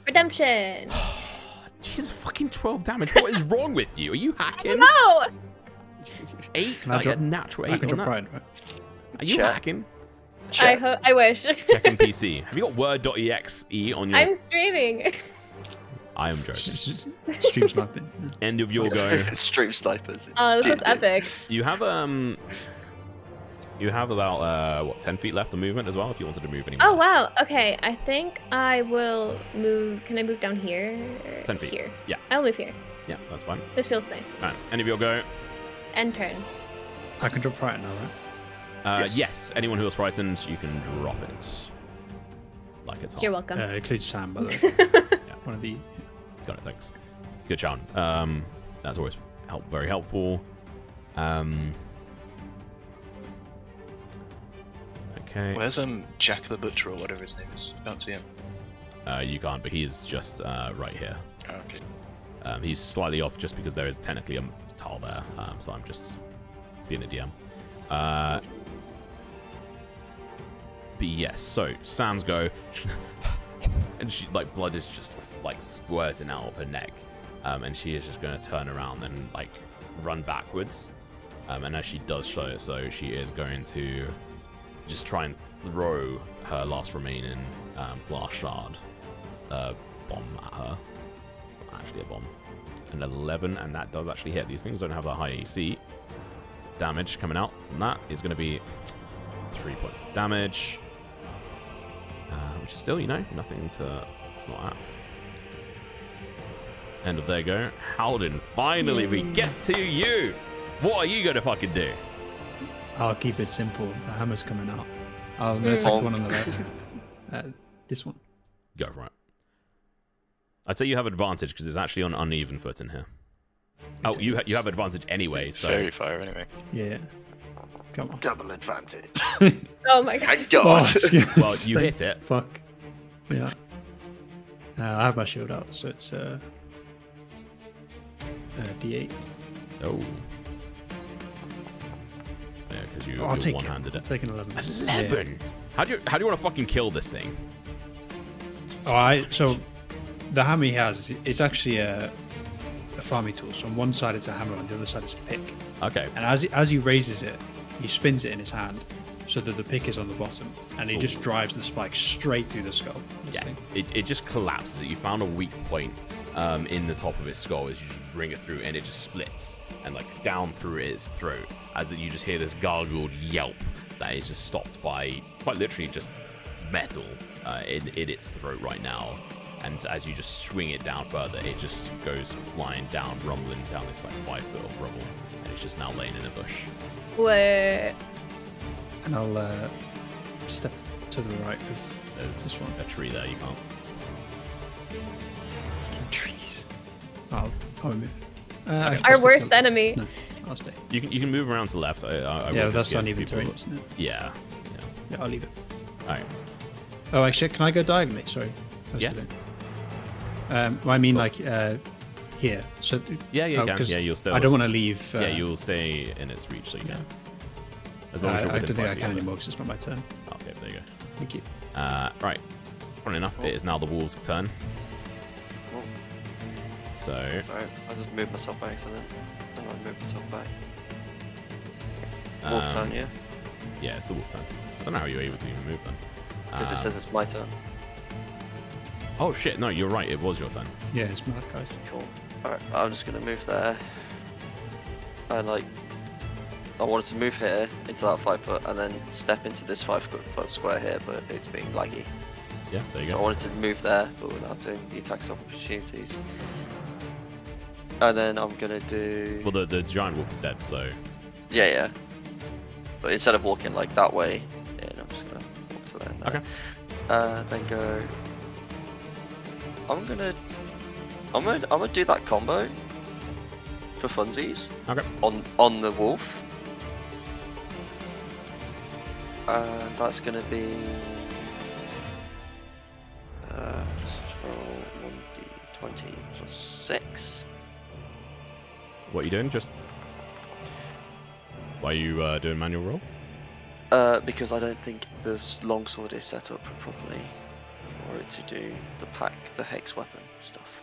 Redemption. Jesus, fucking twelve damage. What is wrong with you? Are you hacking? No. Eight, Can I like drop- a natural I eight can on drop that? right? Are you Check. hacking? I Check. ho- I wish. Checking PC. Have you got Word.exe on your? I'm streaming. I am It's joking. just- just Stream sniping. End of your go. Stream snipers. Oh, this is epic. You have um, you have about uh what ten feet left of movement as well if you wanted to move anymore. Oh wow. Okay, I think I will move. Can I move down here? 10 feet. Here. Yeah. I'll move here. Yeah, that's fine. This feels nice. Right, end of your go. End turn. I can drop frightened now, right? Uh, yes. Yes. anyone who is frightened, you can drop it. Like it's hot. You're welcome. Uh, includes Sam, by the way. One of the. Got it. Thanks. Good, Sean. Um, that's always help. Very helpful. Um. Okay. Where's um Jack the Butcher or whatever his name is? I don't see him. Uh, you can't, but he's just uh, right here. Oh, okay. Um, he's slightly off just because there is technically a tile there, um, so I'm just being a DM. Uh, but yes, so Sam's go, and she like blood is just like squirting out of her neck, um, and she is just going to turn around and like run backwards. Um, and as she does so, so she is going to just try and throw her last remaining um, glass shard uh, bomb at her. It's not actually a bomb. An 11, and that does actually hit. These things don't have that high AC. So damage coming out from that is going to be three points of damage. Uh, which is still, you know, nothing to. It's not at. End of their go. Halden, finally we get to you. What are you gonna fucking do? I'll keep it simple. The hammer's coming out. I'm going to attack the one on the left. Uh, this one. Go for it. I'd say you have advantage because it's actually on uneven footing here. Oh, you ha- you have advantage anyway, so Fairy fire anyway. Yeah. Come on. Double advantage. Oh my god. Thank God. well you hit it. Fuck. Yeah. Uh, I have my shield out, so it's uh, uh D8. Oh. Yeah, because you, Oh, you take it. one-handed I'll take an 11. Eleven. How do you how do you want to fucking kill this thing? Oh, All right. So the hammer he has is actually a, a farming tool. So on one side it's a hammer, on the other side it's a pick. Okay. And as he, as he raises it, he spins it in his hand so that the pick is on the bottom, and he just drives the spike straight through the skull. Yeah. thing. It, it just collapses. You found a weak point um, in the top of his skull as you just bring it through, and it just splits and like down through his throat. As you just hear this gargled yelp that is just stopped by quite literally just metal uh, in, in its throat right now. And as you just swing it down further, it just goes flying down, rumbling down this like five foot of rubble, and it's just now laying in a bush. Wait. And I'll uh, step to the right with There's This one. a tree there. You can't. I'll, I'll move. Uh, Okay. Our worst to- enemy. No, I'll stay. You can you can move around to the left. I, I, I yeah, will that's uneven terrain, isn't it? Yeah. Yeah. Yeah, I'll leave it. All right. Oh, actually, can I go diagonally? Sorry. I Yeah. in. Um, well, I mean, like uh, here. So Yeah, yeah, oh, you can. 'cause Yeah, you'll stay. I don't want to leave. Uh, yeah, you'll stay in its reach, so you yeah. can. As I, long as you're I within don't think I five can feet of it. anymore because it's not my turn. Okay, there you go. Thank you. Uh, right. Funny enough, it is now the wolves' turn. So, Right, I just moved myself by accident. And I moved myself back. Wolf um, turn, yeah? Yeah, it's the wolf turn. I don't know how you're able to even move then. Because it Um, says it's my turn. Oh shit! No, you're right. It was your turn. Yeah, it's Mark, guys. Cool. Alright, I'm just gonna move there. And like, I wanted to move here into that five foot and then step into this five foot foot square here, but it's being laggy. Yeah, there you So I wanted to move there, but without doing the attacks of opportunities. And then I'm gonna do. Well, the the giant wolf is dead, so Yeah, yeah. But instead of walking like that way, yeah, I'm just gonna walk to there. there. Okay. Uh, then go. I'm gonna. I'm gonna. I'm gonna do that combo. For funsies. Okay. On on the wolf. And that's gonna be. Uh, let's roll one d twenty plus six. What are you doing? Just why are you uh, doing manual roll? Uh, because I don't think this longsword is set up properly for it to do the pact, the hex weapon stuff.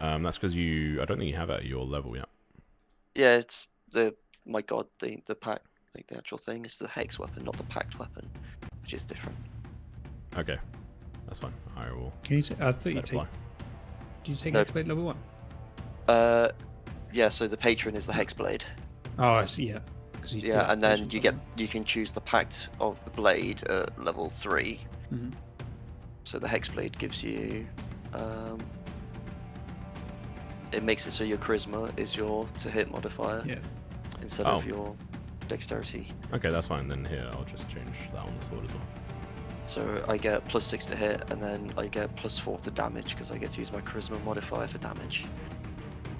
Um, that's because you. I don't think you have it at your level yet. Yeah, it's the my god, the the pact, like the actual thing is the hex weapon, not the pact weapon, which is different. Okay, that's fine. I will Can you? T- I thought you let it take. Do you take No. Hexblade level one? Uh, yeah. So the patron is the hex blade. Oh, I see. Yeah. 'cause you Yeah, and then you get them. you can choose the pact of the blade at level three. Mhm. So the hex blade gives you. Um, it makes it so your charisma is your to hit modifier Yeah. instead Oh. of your dexterity. Okay, that's fine. Then here, I'll just change that on the sword as well. So I get plus six to hit, and then I get plus four to damage because I get to use my charisma modifier for damage.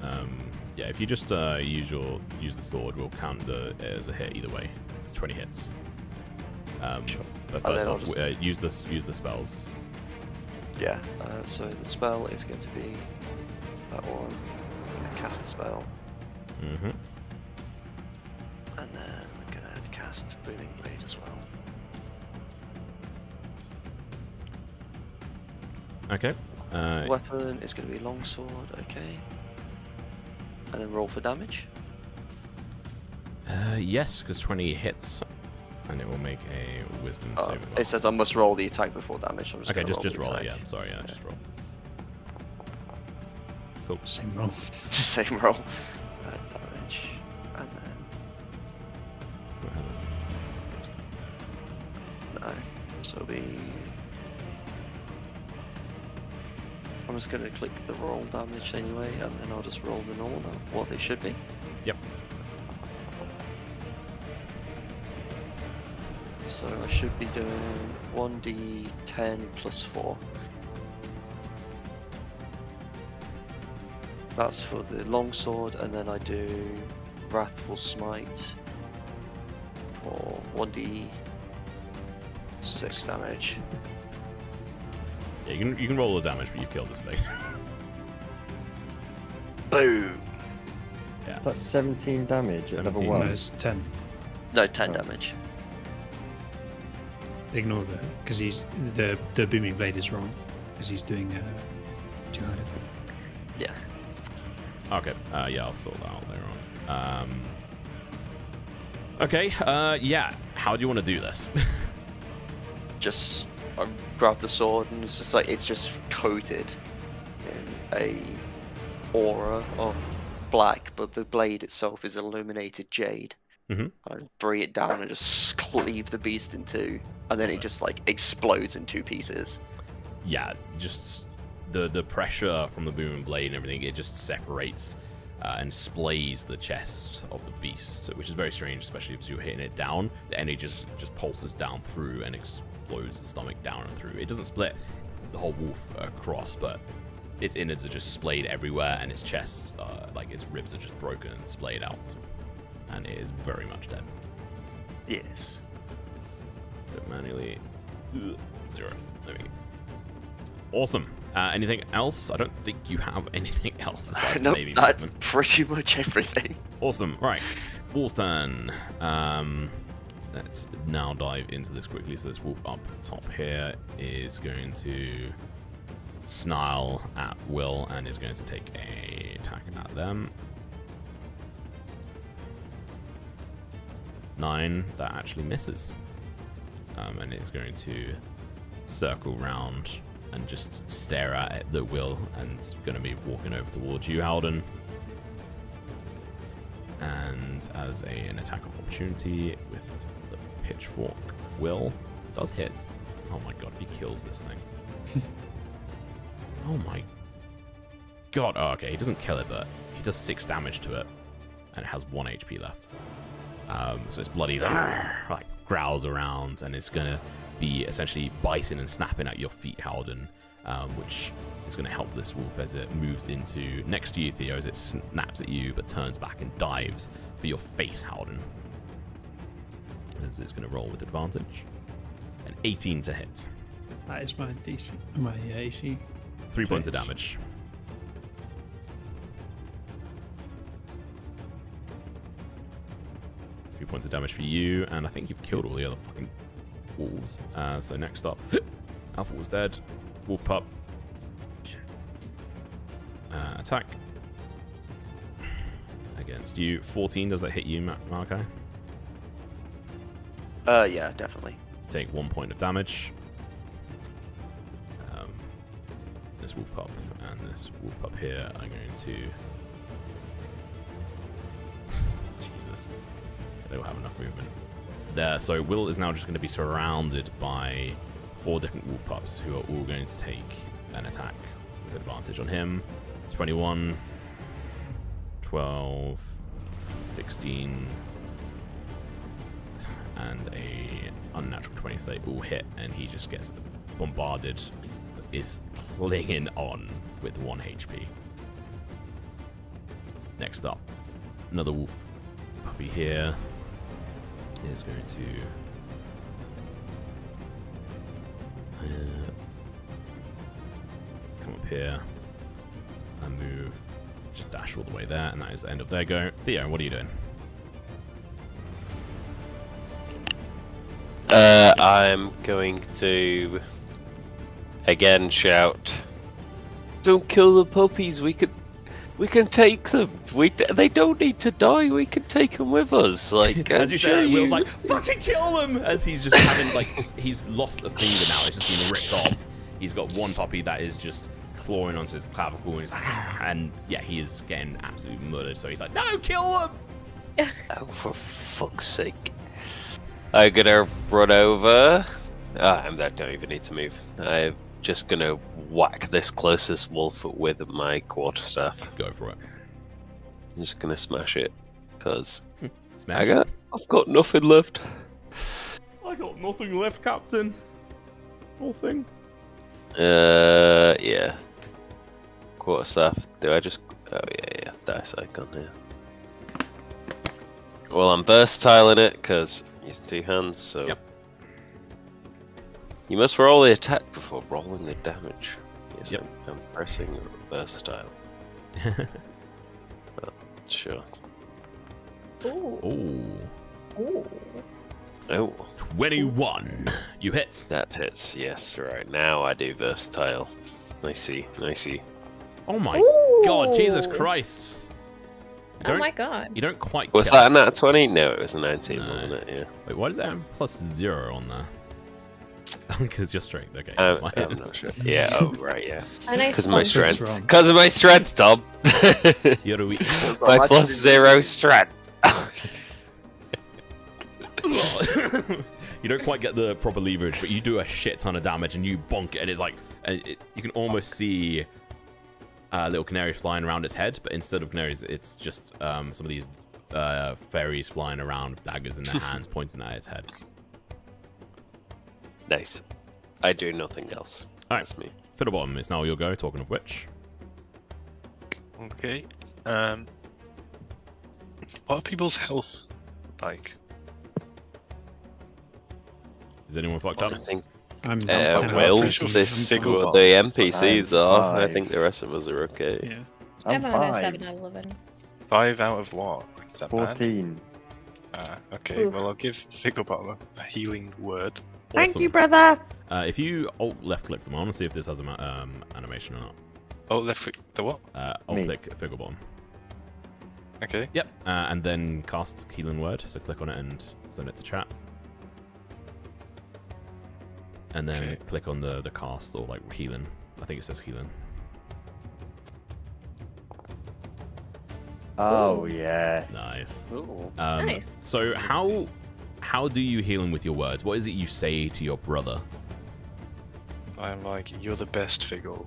Um, yeah, if you just uh, use your use the sword, we'll count the as a hit either way. It's 20 hits. Um, Sure. But first off, just- uh, use the use the spells. Yeah. Uh, so the spell is going to be that one. I'm gonna cast the spell, Mm-hmm. and then I'm gonna cast booming blade as well. Okay. Uh, Weapon is going to be longsword. Okay. And then roll for damage. uh, yes, because 20 hits, and it will make a wisdom Oh, saving. it says I must roll the attack before damage. So I'm just okay, just roll just the roll it. attack. Yeah, sorry. Yeah, Yeah. just roll. Same roll. Same roll. Uh, damage. And then no. So it'll I'm just gonna click the roll damage anyway, and then I'll just roll the normal what they should be. Yep. So I should be doing 1d10 plus 4. That's for the longsword, and then I do Wrathful Smite for 1d6 damage. Yeah, you can you can roll the damage, but you've killed this thing. Boom! yeah. That's 17 damage at level 17. No, 1. it's 10. No, 10 Oh. damage. Ignore that, because he's the the booming blade is wrong because he's doing uh, two-handed. Yeah. Okay. Uh, yeah, I'll sort that out later on. Um. Okay. Uh, yeah. How do you want to do this? just I grab the sword and it's just like it's just coated in a aura of black, but the blade itself is illuminated jade. Mhm. I bring it down and just cleave the beast in two, and then it just like explodes in two pieces. yeah, just the the pressure from the booming blade and everything, it just separates uh, and splays the chest of the beast, which is very strange, especially as you're hitting it down. The energy just just pulses down through and explodes the stomach down and through. It doesn't split the whole wolf across, but its innards are just splayed everywhere, and its chest, uh, like its ribs, are just broken and splayed out, and it is very much dead. Yes. So manually, ugh, zero. There we go. Awesome. Uh, anything else? I don't think you have anything else aside from no, maybe that's movement. pretty much everything. Awesome. Right. Wolf's turn. Um, let's now dive into this quickly. So this wolf up top here is going to snarl at will and is going to take a attack at them. Nine. That actually misses. Um, and it's going to circle round and just stare at it, the will and going to be walking over towards you, Halden and as a, an attack of opportunity with pitchfork. Will does hit. Oh my god he kills this thing. Oh my god. Oh, okay he doesn't kill it but he does six damage to it and it has one hp left. Um, so it's bloody like growls around and it's gonna be essentially biting and snapping at your feet Halden um, which is going to help this wolf as it moves into next to you, Theo, as it snaps at you but turns back and dives for your face, Halden. As it's going to roll with advantage. An 18 to hit. That is my DC, my uh, AC. Three points of damage. Three points of damage for you, and I think you've killed all the other fucking wolves. Uh, so next up, Alpha was dead. Wolf pup. Uh, attack. Against you. 14, does that hit you, Ma- Malachi? Uh, yeah, definitely. take one point of damage. Um, this wolf pup and this wolf pup here are going to. Jesus, they will have enough movement. There, so Will is now just going to be surrounded by four different wolf pups who are all going to take an attack with advantage on him. 21, 12, 16, and a unnatural 20 so they all hit and he just gets bombarded is clinging on with 1 hp next up another wolf puppy here is going to uh, come up here and move just dash all the way there and that is the end of their go. Theo what are you doing Uh, I'm going to again shout, "Don't kill the puppies. We could, we can take them. We they don't need to die. We can take them with us." Like as you I'm say, sure that, Will's like, "Fucking kill them!" As he's just having like, he's lost a finger now. It's just been ripped off. He's got one puppy that is just clawing onto his clavicle, and he's like, "Ah," and yeah, he is getting absolutely murdered. So he's like, "No, kill them!" Oh, for fuck's sake! I'm gonna run over. Ah, I'm- I don't even need to move. I'm just gonna whack this closest wolf with my quarterstaff. Go for it. I'm just gonna smash it, cause Smash. I got I've got nothing left. I got nothing left, Captain. Nothing. Uh, yeah. Quarterstaff. Do I just? Oh yeah, yeah. Dice icon here. Well, I'm versatile in it because use two hands. So. Yep. You must roll the attack before rolling the damage. Yes, Yep. I'm, I'm pressing versatile. Sure. Ooh. oh, Ooh. Oh, 21. You hit. that hits. Yes, right now I do versatile. I see. I see. Oh my Ooh. god, Jesus Christ. You Oh my god. You don't quite Was get- that a nat 20? No, it was a 19, No. wasn't it? Yeah. Wait, why does it have plus zero on there? Because you're strength. Okay. I'm. Um, I'm not sure. Yeah, oh, right, yeah. Because of my strength. Because of my strength, Tom. You're a weak. my Imagine plus if- zero strength. you don't quite get the proper leverage, but you do a shit ton of damage and you bonk it, and it's like it, you can almost see uh, little canaries flying around its head, but instead of canaries, it's just um, some of these uh, fairies flying around with daggers in their hands, pointing at its head. nice. I do nothing else. Alright. That's me. Fiddlebottom, it's now your go. Talking of which, Okay. Um. What are people's health like? is anyone fucked I up? think I'm uh, about 10 Will, out of 15. this, I'm well, the NPCs I'm are. I think the rest of us are okay. Yeah. I'm I'm five. 7 out of 11. Five out of what? Is that 14. Ah, okay. Oof. Well, I'll give Figglebottom a healing word. Thank you, brother. Uh, if you alt left click them, I want to see if this has a um, animation or not. Oh, left click the what? Uh, alt Me. click Figglebottom. Okay. Yep, uh, and then cast healing word. So click on it and send it to chat. And then Okay. click on the the cast or like healing. I think it says healing. Oh, yes. Nice. Ooh. Um, Nice. So how how do you heal him with your words? What is it you say to your brother? I'm like, you're the best Figgle.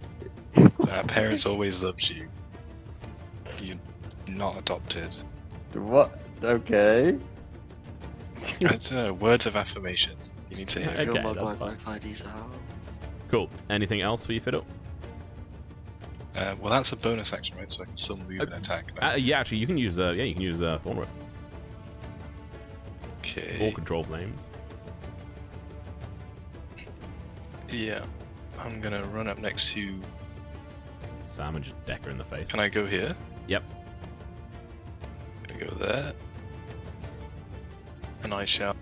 Our parents always loved you. You're not adopted. What? Okay. I don't know. Words of affirmation. You need to hear. Okay, it. Feel my that's Wi- fine. Wi-Fi's out. Cool. Anything else for you, Fiddle? Uh, well, that's a bonus action, right? So I can still move and Uh, attack. Uh, yeah, actually, you can use uh, yeah, you can use uh, Thorn Whip or. Control Flames. Yeah. I'm gonna run up next to. Sam and just deck her in the face. Can I go here? Yep. Gonna go there. And I shall.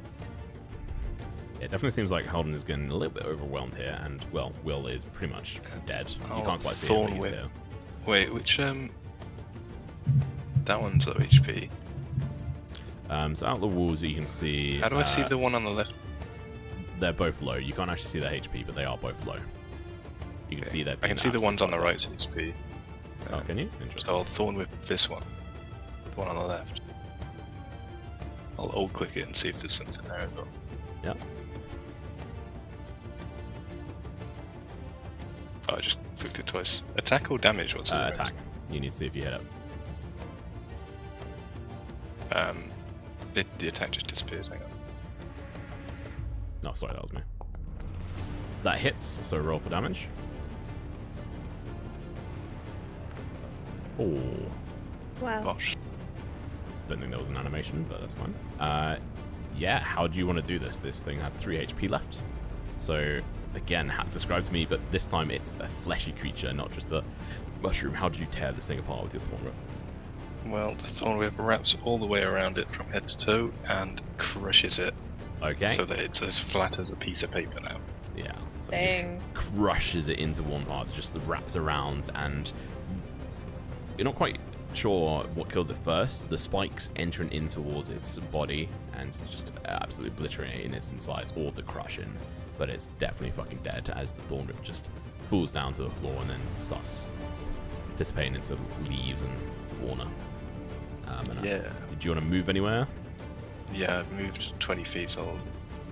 It definitely seems like Halden is getting a little bit overwhelmed here, and well, Will is pretty much dead. You Oh, can't quite see him, he's there. Wait, which um. That one's low HP. Um, so out the walls, you can see. How do I see uh, the one on the left? They're both low. You can't actually see their HP, but they are both low. You can Okay. see that. I can see the ones on the right HP. Oh, Um, can you? Interesting. So I'll thorn whip this one. The one on the left. I'll alt click it and see if there's something there as well. Yep. Oh, I just clicked it twice. Attack or damage? What's the Uh, attack. You need to see if you hit it. Um, it, the attack just disappears. Hang on. No, sorry, that was me. That hits, so roll for damage. Oh, Wow. Bosh. don't think there was an animation, but that's fine. Uh, yeah, how do you want to do this? This thing had 3 HP left. So, again, ha- describe to me, but this time it's a fleshy creature, not just a mushroom. How do you tear this thing apart with your thorn whip? Well, the thorn whip wraps all the way around it from head to toe and crushes it Okay. so that it's as flat as a piece of paper now. yeah. So it just crushes it into one part, just wraps around, and you're not quite sure what kills it first. The spikes entering in towards its body and just absolutely obliterating its insides, or the crushing. But it's definitely fucking dead as the thorn whip just falls down to the floor and then starts dissipating into leaves and fauna. Um, and, uh, Yeah. do you want to move anywhere? Yeah, I've moved 20 feet, so I'll,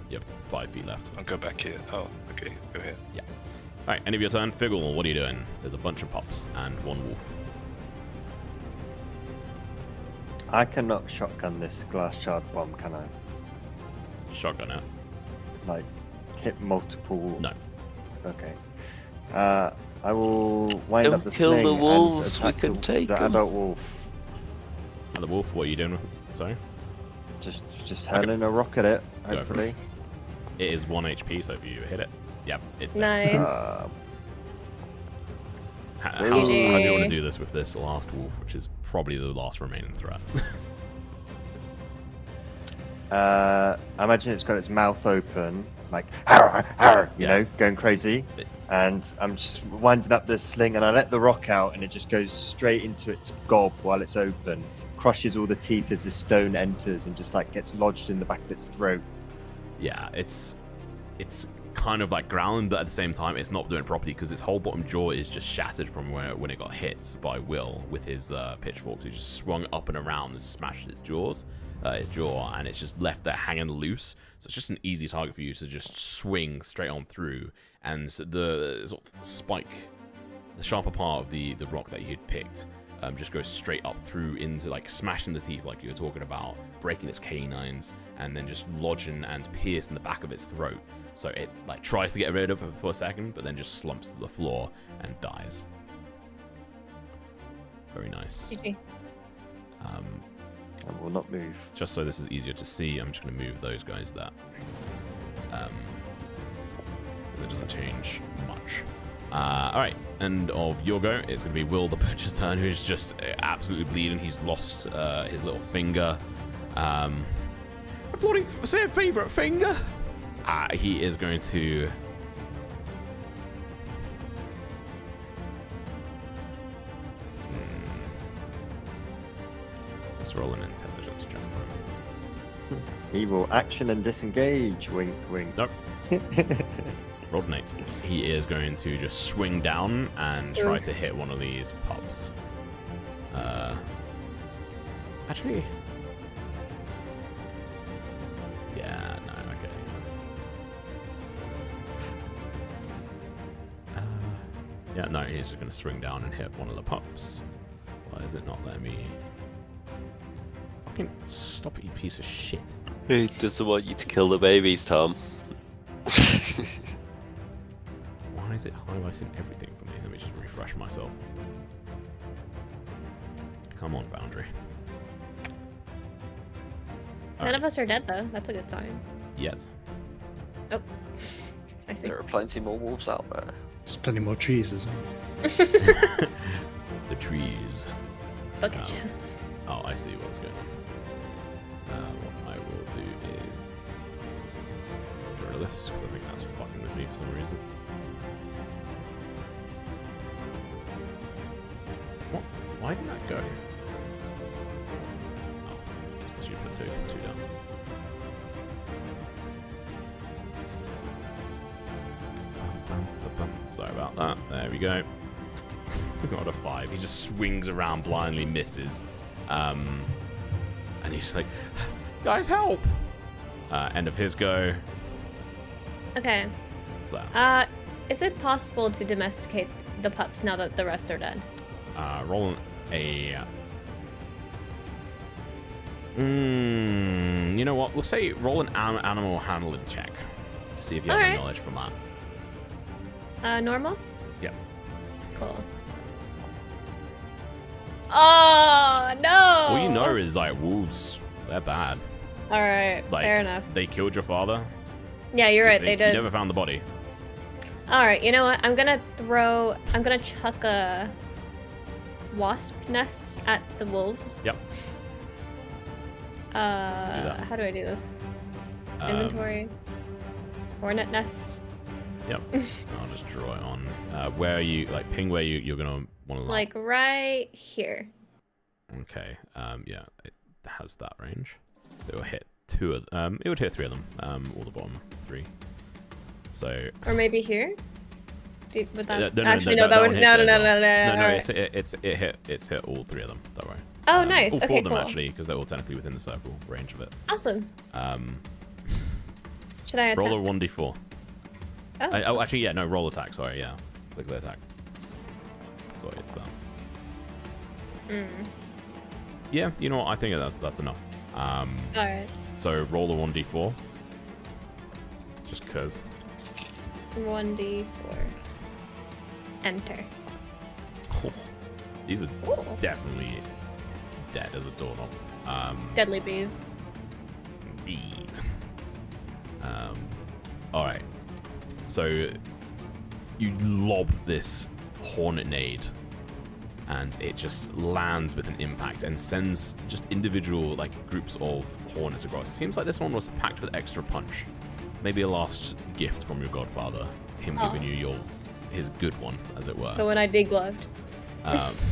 You have five feet left. I'll go back here. Oh, okay, go here. Yeah. Alright, end of your turn. Figgle, what are you doing? There's a bunch of pups and one wolf. I cannot shotgun this glass shard bomb, can I? Shotgun it. Like, hit multiple. No. Okay. Uh, I will wind Don't up the kill the sling and wolves, we attack can the, take the 'em. adult wolf. And the wolf, what are you doing? Sorry? Just, just hurling a rock at it. Go for it. Hopefully. It is 1 HP, so if you hit it, yep, it's dead. Nice. Uh, How, how, how do you want to do this with this last wolf, which is probably the last remaining threat? uh, I imagine it's got its mouth open, like "Arr, arr," you Yeah. know, going crazy. And I'm just winding up the sling, and I let the rock out, and it just goes straight into its gob while it's open, crushes all the teeth as the stone enters, and just like gets lodged in the back of its throat. yeah, it's it's kind of like growling, but at the same time, it's not doing it properly because its whole bottom jaw is just shattered from where when it got hit by Will with his uh, pitchforks. He just swung up and around and smashed its jaws, uh, its jaw, and it's just left there hanging loose. So it's just an easy target for you to just swing straight on through, and the sort of spike, the sharper part of the the rock that you had picked. Um, just goes straight up through into like smashing the teeth like you were talking about, breaking its canines, and then just lodging and piercing the back of its throat. So it like tries to get rid of it for a second, but then just slumps to the floor and dies. Very nice. GG. Um, I will not move. just so this is easier to see, I'm just going to move those guys there. Um, it doesn't change much. Uh, all right, end of your go. It's going to be Will the Butcher's turn, who's just uh, absolutely bleeding. He's lost uh, his little finger. Um, bloody say a favorite finger. Uh, he is going to. Let's roll an intelligence check for him. He will action and disengage. Wink, wink. Nope. Rolled an eight. He is going to just swing down and try to hit one of these pups. Uh, actually, yeah, no, okay. Uh, yeah, no, he's just going to swing down and hit one of the pups. Why is it not letting me? Fucking stop it, you piece of shit. He doesn't want you to kill the babies, Tom. Why is it highlighting everything for me? Let me just refresh myself. Come on, Foundry. None of us are dead though. That's a good sign. Yes. Oh, I see. There are plenty more wolves out there. There's plenty more trees as well. The trees. Look at you. Oh, I see what's going on. Uh, what I will do is get rid of this because I think that's fucking with me for some reason. What? Why did that go? Oh, it's you put two, two down. Bum, bum, bum. Sorry about that. There we go. Got a five. He just swings around blindly, misses. Um, and he's like, guys, help! Uh, end of his go. Okay. Uh, is it possible to domesticate the pups now that the rest are dead? Uh, roll a. Mm, you know what? We'll say roll an an- animal handling check to see if you have any Alright. knowledge from that. Uh, normal? Yep. Cool. Oh, no! All you know is like wolves. They're bad. Alright, Like fair enough. they killed your father. Yeah, you're right, they You did. never found the body. Alright, you know what? I'm gonna throw. I'm gonna chuck a wasp nest at the wolves. Yep. Uh, that. how do I do this? Um, Inventory. Hornet nest. Yep. I'll just draw it on. Uh, where are you? Like ping where you you're gonna want to Like right here. Okay. Um. Yeah. It has that range, so it'll hit two of. Um. It would hit three of them. Um. Or the bottom three. So. Or maybe here? Do, would that... Uh, no, no, Actually, no, no, that that would... one No, no, no, as no, no, well. no, No, no, alright. it's it, it's it hit it's hit all three of them. Don't worry. Oh, Um, nice. All four Okay, of them cool. actually, because they're all technically within the circle range of it. Awesome. Um. Should I attack? Roll a one d four. Oh, I, oh, actually, yeah, no, roll attack. Sorry, yeah, click the attack. It's that. mm. Yeah, you know what? I think that that's enough. Um, all right. so roll a one d four. Just cause. One d four. Enter. these are Ooh. definitely dead as a doorknob. Um, Deadly bees. bees. Um, all right. So you lob this hornet nade, and it just lands with an impact and sends just individual like groups of hornets across. Seems like this one was packed with extra punch. Maybe a last gift from your godfather, him Oh. giving you your his good one, as it were. The one I degloved. Um,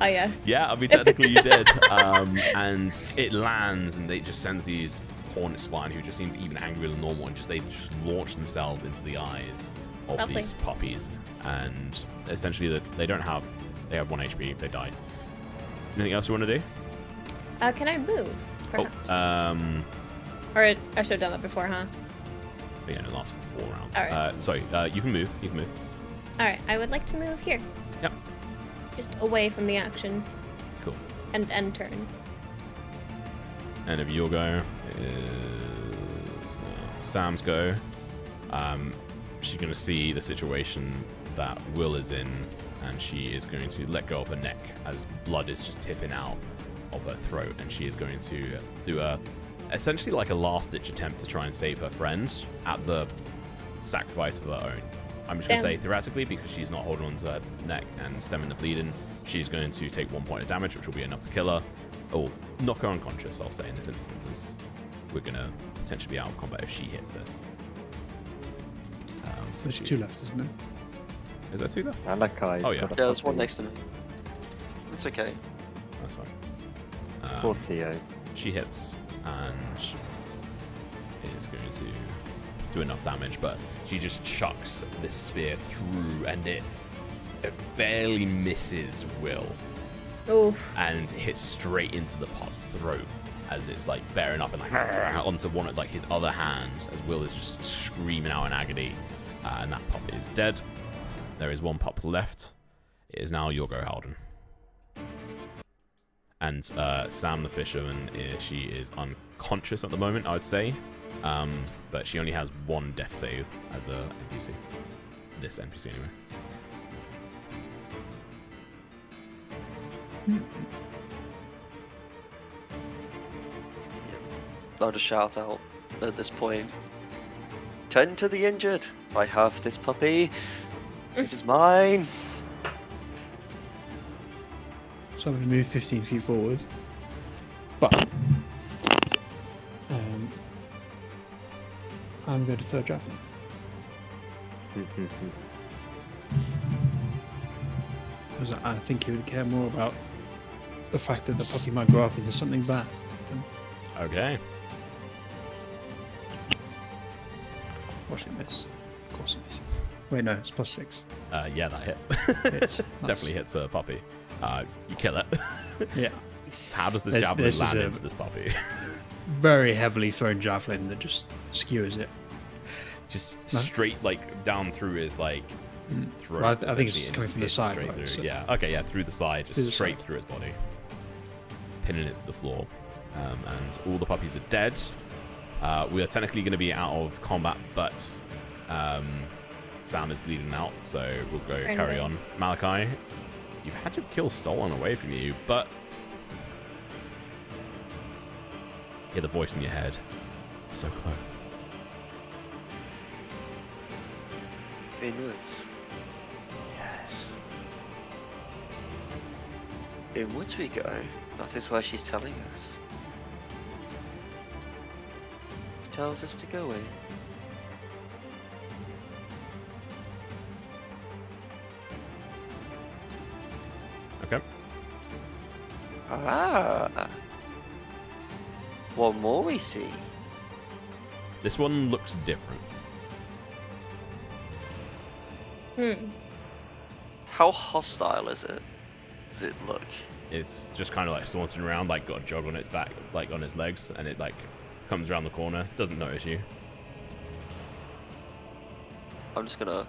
Ah, yes. Yeah, I mean, technically you did. Um, and it lands, and it just sends these hornets flying, who just seems even angrier than normal, and just they just launch themselves into the eyes of Lovely. these puppies. And essentially, that they don't have, they have one HP. They die. Anything else you want to do? Uh, can I move? Perhaps. Oh, um, or I should have done that before, huh? But yeah, it lasts for four rounds. Right. Uh, sorry, uh, you can move. You can move. All right. I would like to move here. Yep. Just away from the action Cool. and end turn. And if your go is uh, Sam's go, um, she's going to see the situation that Will is in, and she is going to let go of her neck as blood is just tipping out of her throat, and she is going to do a essentially like a last-ditch attempt to try and save her friend at the sacrifice of her own. I'm just going to say theoretically because she's not holding on to her neck and stemming the bleeding, she's going to take one point of damage, which will be enough to kill her, or knock her unconscious. I'll say in this instance, as we're going to potentially be out of combat if she hits this. So There's two left, isn't there? Is there two left? Malachi's Oh, yeah. got Yeah, there's one next to me. It's okay. That's fine. Poor Um, Theo. she hits and is going to do enough damage, but she just chucks this spear through and it, it barely misses Will Oof. and hits straight into the pup's throat as it's like bearing up and like onto one of like his other hand as Will is just screaming out in agony, uh, and that pup is dead. There is one pup left. It is now your go, Halden. And uh, Sam the fisherman, uh, she is unconscious at the moment, I would say, um, but she only has one death save as a NPC. This NPC anyway. I'll just shout out at this point. Tend to the injured. I have this puppy. It is mine. So I'm going to move 15 feet forward. But um, I'm going to third javelin. Because I think he would care more about the fact that the puppy might grow up into something bad. than Okay. watch it miss. Of course it. Wait, no, it's plus six. Uh, yeah, that hits. Hits. Definitely hits a puppy. Uh, you kill it. Yeah. So how does this javelin this land a- into this puppy? Very heavily thrown javelin that just skewers it. just No. straight like down through his like Mm. throat. Well, I th- I think it's coming from the side, Straight right? through. So- Yeah. Okay. Yeah. Through the side, just Through straight side. through his body, pinning it to the floor, um, and all the puppies are dead. Uh, we are technically going to be out of combat, but um, Sam is bleeding out, so we'll go Right carry on. Malachi, you've had your kill stolen away from you, but hear the voice in your head, so close. Inwards. Yes. In Inwards we go. That is where she's telling us. She tells us to go in. Okay. Ah. One more we see. This one looks different. Hmm. How hostile is it? Does it look? It's just kind of like sauntering around, like got a jog on its back, like on its legs, and it like comes around the corner, doesn't notice you. I'm just gonna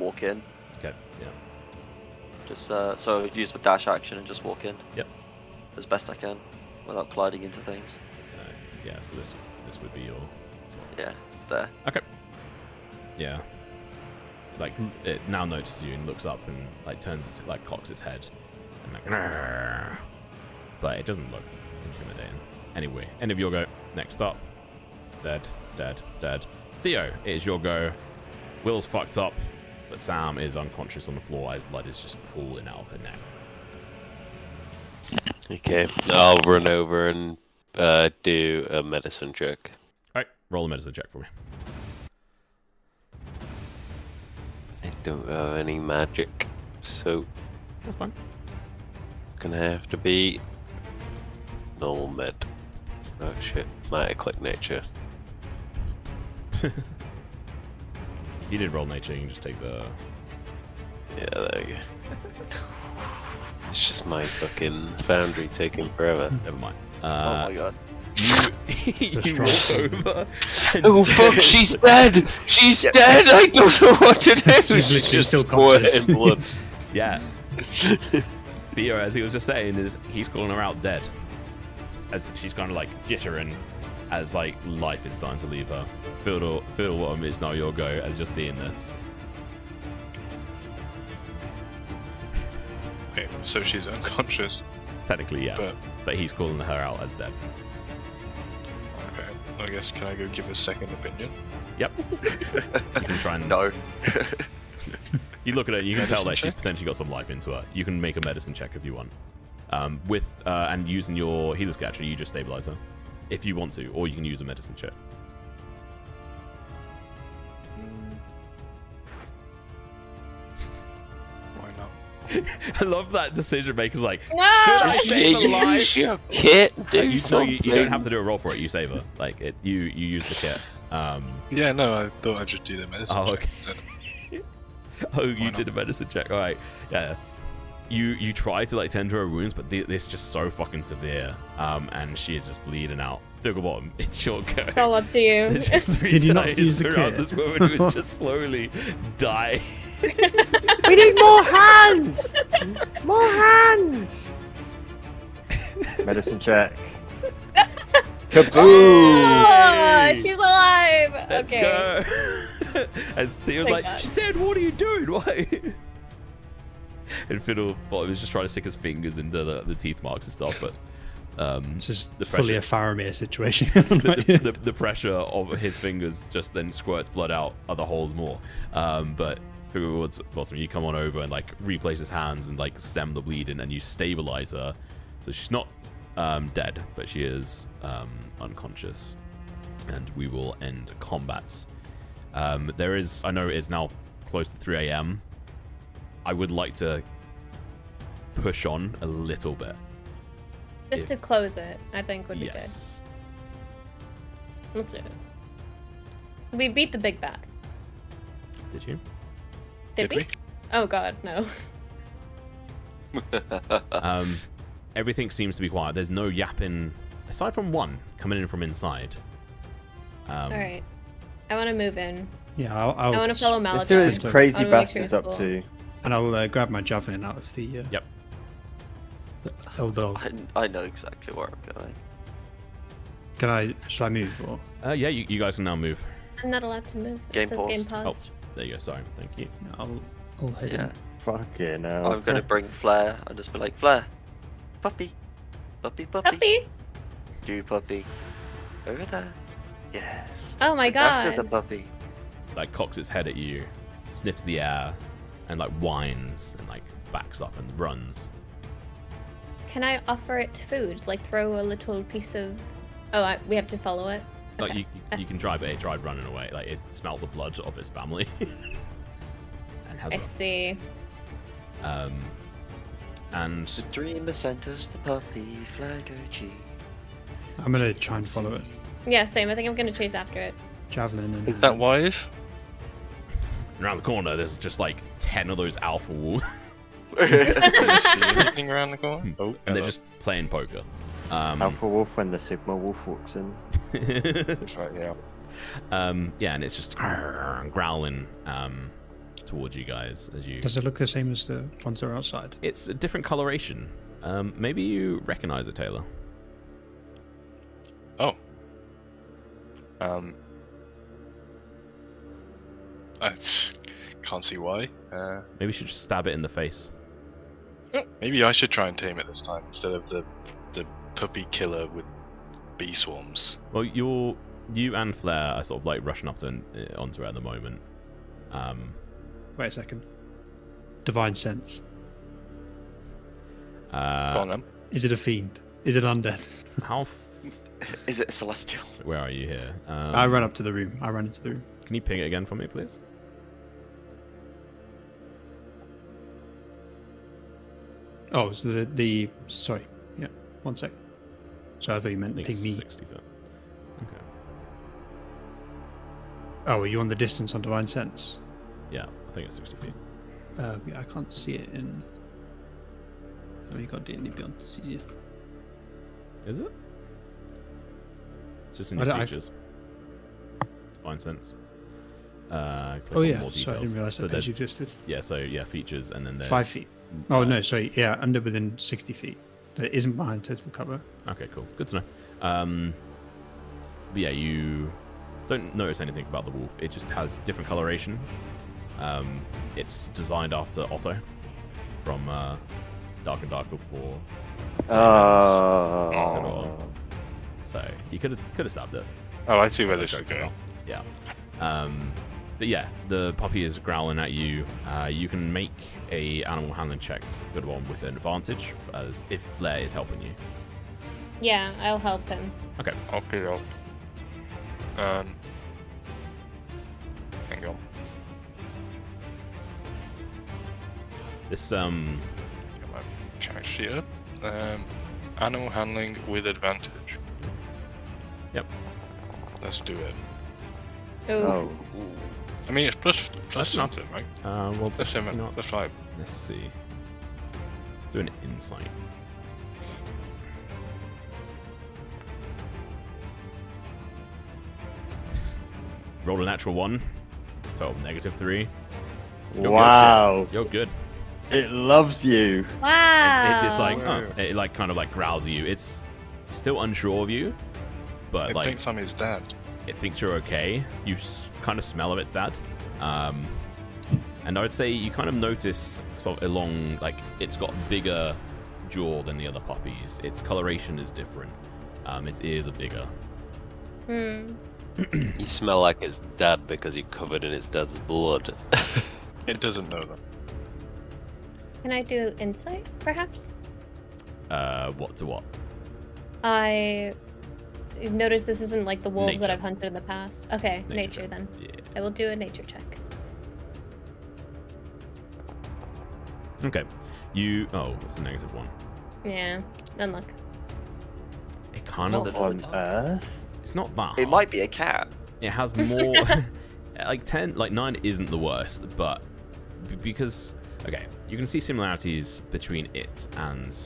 walk in. Just uh, so use the dash action and just walk in. Yep. As best I can, without colliding into things. Uh, yeah. So this this would be your. Yeah, there. Okay. Yeah. Like it now notices you and looks up and like turns its like cocks its head and like but it doesn't look intimidating. Anyway, end of your go. Next up. Dead, dead, dead. Theo, it is your go. Will's fucked up, but Sam is unconscious on the floor as blood is just pooling out of her neck. Okay, I'll run over and uh, do a medicine check. Alright, roll a medicine check for me. I don't have any magic, so That's fine. gonna have to be normal med. Oh shit, might have clicked nature. You did roll nature, you can just take the Yeah, there you go. It's just my fucking foundry taking forever. never mind. oh Uh, my god. you a you walk over. and- Oh fuck, she's dead! She's dead! I don't know what to do! She's literally just still conscious. squirting blood. Yeah. Theo, as he was just saying, is he's calling her out dead. As she's kind of like jittering as like life is starting to leave her. Fiddle Fiddlebottom, it's now your go as you're seeing this. Okay, so she's unconscious. Technically yes. But- But he's calling her out as dead. Okay, I guess can I go give a second opinion? Yep. You can try and No. you look at her, you can tell Medicine that she's potentially got some life into her. You can make a medicine check if you want. Um, with uh, and using your healer's catcher, you just stabilize her if you want to, or you can use a medicine check. Why not? I love that decision maker's like, No! should I save her life? Use your kit, do Uh, you, no, something. you, you don't have to do a roll for it. You save her. Like it, you you use the kit. Um, Yeah, no, I thought I'd just do the medicine Oh, check okay. instead. oh, you Why did a medicine check. All right. Yeah. You you try to like tend to her wounds, but th- this is just so fucking severe. Um, and she is just bleeding out. Bottom, it's your go. It's all up to you. There's just three Did you not guys use the around kit? this woman who is just slowly dying. We need more hands! More hands! Medicine check. Oh, she's alive. Let's okay. go. and Theo's Thank like, God. she's dead. What are you doing? Why? And Fiddle Fiddlebottom is just trying to stick his fingers into the, the teeth marks and stuff, but um, It's just The fully a Faramir situation. the, the, the, the pressure of his fingers just then squirts blood out other holes more. Um, but Bottom, you come on over and like replace his hands and like stem the bleeding, and you stabilize her. So she's not um, dead, but she is um, unconscious, and we will end combats. Um, there is, I know it is now close to 3 a.m. I would like to push on a little bit. Just If- to close it, I think would be yes. good. Let's do it. We beat the big bad. Did you? Did, Did we? we? Oh god, no. um, everything seems to be quiet. There's no yapping, aside from one coming in from inside. Um, All right. I want to move in. yeah, I'll, I'll I want to follow Let's Malachi. see what this crazy I sure bastard's up cool. to. And I'll uh, grab my javelin out of the uh, Yep. the old dog. I, I know exactly where I'm going. Can I? Shall I move or? Uh, yeah, you, you guys can now move. I'm not allowed to move. Game it says game paused. paused. There you go. Sorry. Thank you. I'll, I'll head Yeah. in. Fucking hell. I'm gonna bring Flare and just be like, Flare, puppy, puppy, puppy, Puppy! do puppy, over there. Yes. Oh my Look After the puppy. Like cocks its head at you, sniffs the air, and like whines and like backs up and runs. Can I offer it food? Like throw a little piece of. Oh, I, we have to follow it. Like Okay. you, you can drive it. It tried running away. Like it smelled the blood of its family. and has I run. see. Um, and The dreamer sent us the puppy, Flare go G. I'm gonna try and follow it. Yeah, same. I think I'm gonna chase after it. Javelin and. Is that wise? Around the corner, there's just like ten of those alpha wolves. Is she anything around the corner? Oh, and they're just playing poker. Um, Alpha Wolf when the Sigma Wolf walks in. That's right, yeah. um, yeah, and it's just growling um, towards you guys as you. Does it look the same as the ones that are outside? It's a different coloration. Um, maybe you recognize it, Taylor. Oh. Um. I can't see why. Uh, Maybe you should just stab it in the face. maybe I should try and tame it this time instead of the the puppy killer with bee swarms. Well, you're you and Flare are sort of like rushing up to uh, onto it at the moment. Um, Wait a second. Divine sense. Go uh, on then. Is it a fiend? Is it undead? how? F- Is it celestial? where are you here? Um, I ran up to the room. I ran into the room. Can you ping it again for me, please? Oh, so the the sorry. Yeah, one sec. So I thought you meant ping me. 60 foot. Okay. Oh, are you on the distance on divine sense? Yeah, I think it's 60 feet. Uh, yeah, I can't see it in. Oh, you got D and D Beyond. It's easier. Is it? It's just in your don't- I- features. Fine sense. Uh, Oh yeah, more sorry, I details. didn't realize so that page existed. yeah, so yeah, features, and then there's Five feet. Oh uh, no, sorry. Yeah, under within sixty feet. That isn't behind total cover. Okay, cool. Good to know. Um, but yeah, you don't notice anything about the wolf. It just has different coloration. Um, it's designed after Otto from uh, Dark and Darker for. Oh. So you could have could have stabbed it. Oh, I see where as a this is joke going. Yeah. Um, but yeah, the puppy is growling at you. Uh, you can make a animal handling check, good one, with an advantage, as if Flare is helping you. Yeah, I'll help him. Okay. I'll Okay, well. Um. Hang on. This um, Get my character sheet up. Um, animal handling with advantage. Yep. Let's do it. Oh. I mean, it's plus plus That's something, right? uh, well, Plus seven. not- Plus five. Let's see. Let's do an insight. Roll a natural one. Total negative three. You're Wow. Good, You're good. It loves you. Wow. It, it's like Wow. oh, it like kind of like growls at you. It's still unsure of you, but It like thinks I'm his dad. It thinks you're okay. You s- kind of smell of its dad. Um, and I would say you kind of notice sort of along, like, it's got bigger jaw than the other puppies. Its coloration is different. Um, its ears are bigger. Hmm. You smell like its dad because you're covered in its dad's blood. It doesn't know that. Can I do insight, perhaps? Uh, what to what? I notice this isn't like the wolves that I've hunted in the past. Okay, Nature nature, then. Yeah. I will do a nature check. Okay. You. Oh, it's a negative one. Yeah, none luck. It kind Not of. the- On Earth? It's not that. It might be a cat. It has more. like ten, like nine isn't the worst, but because okay, you can see similarities between it and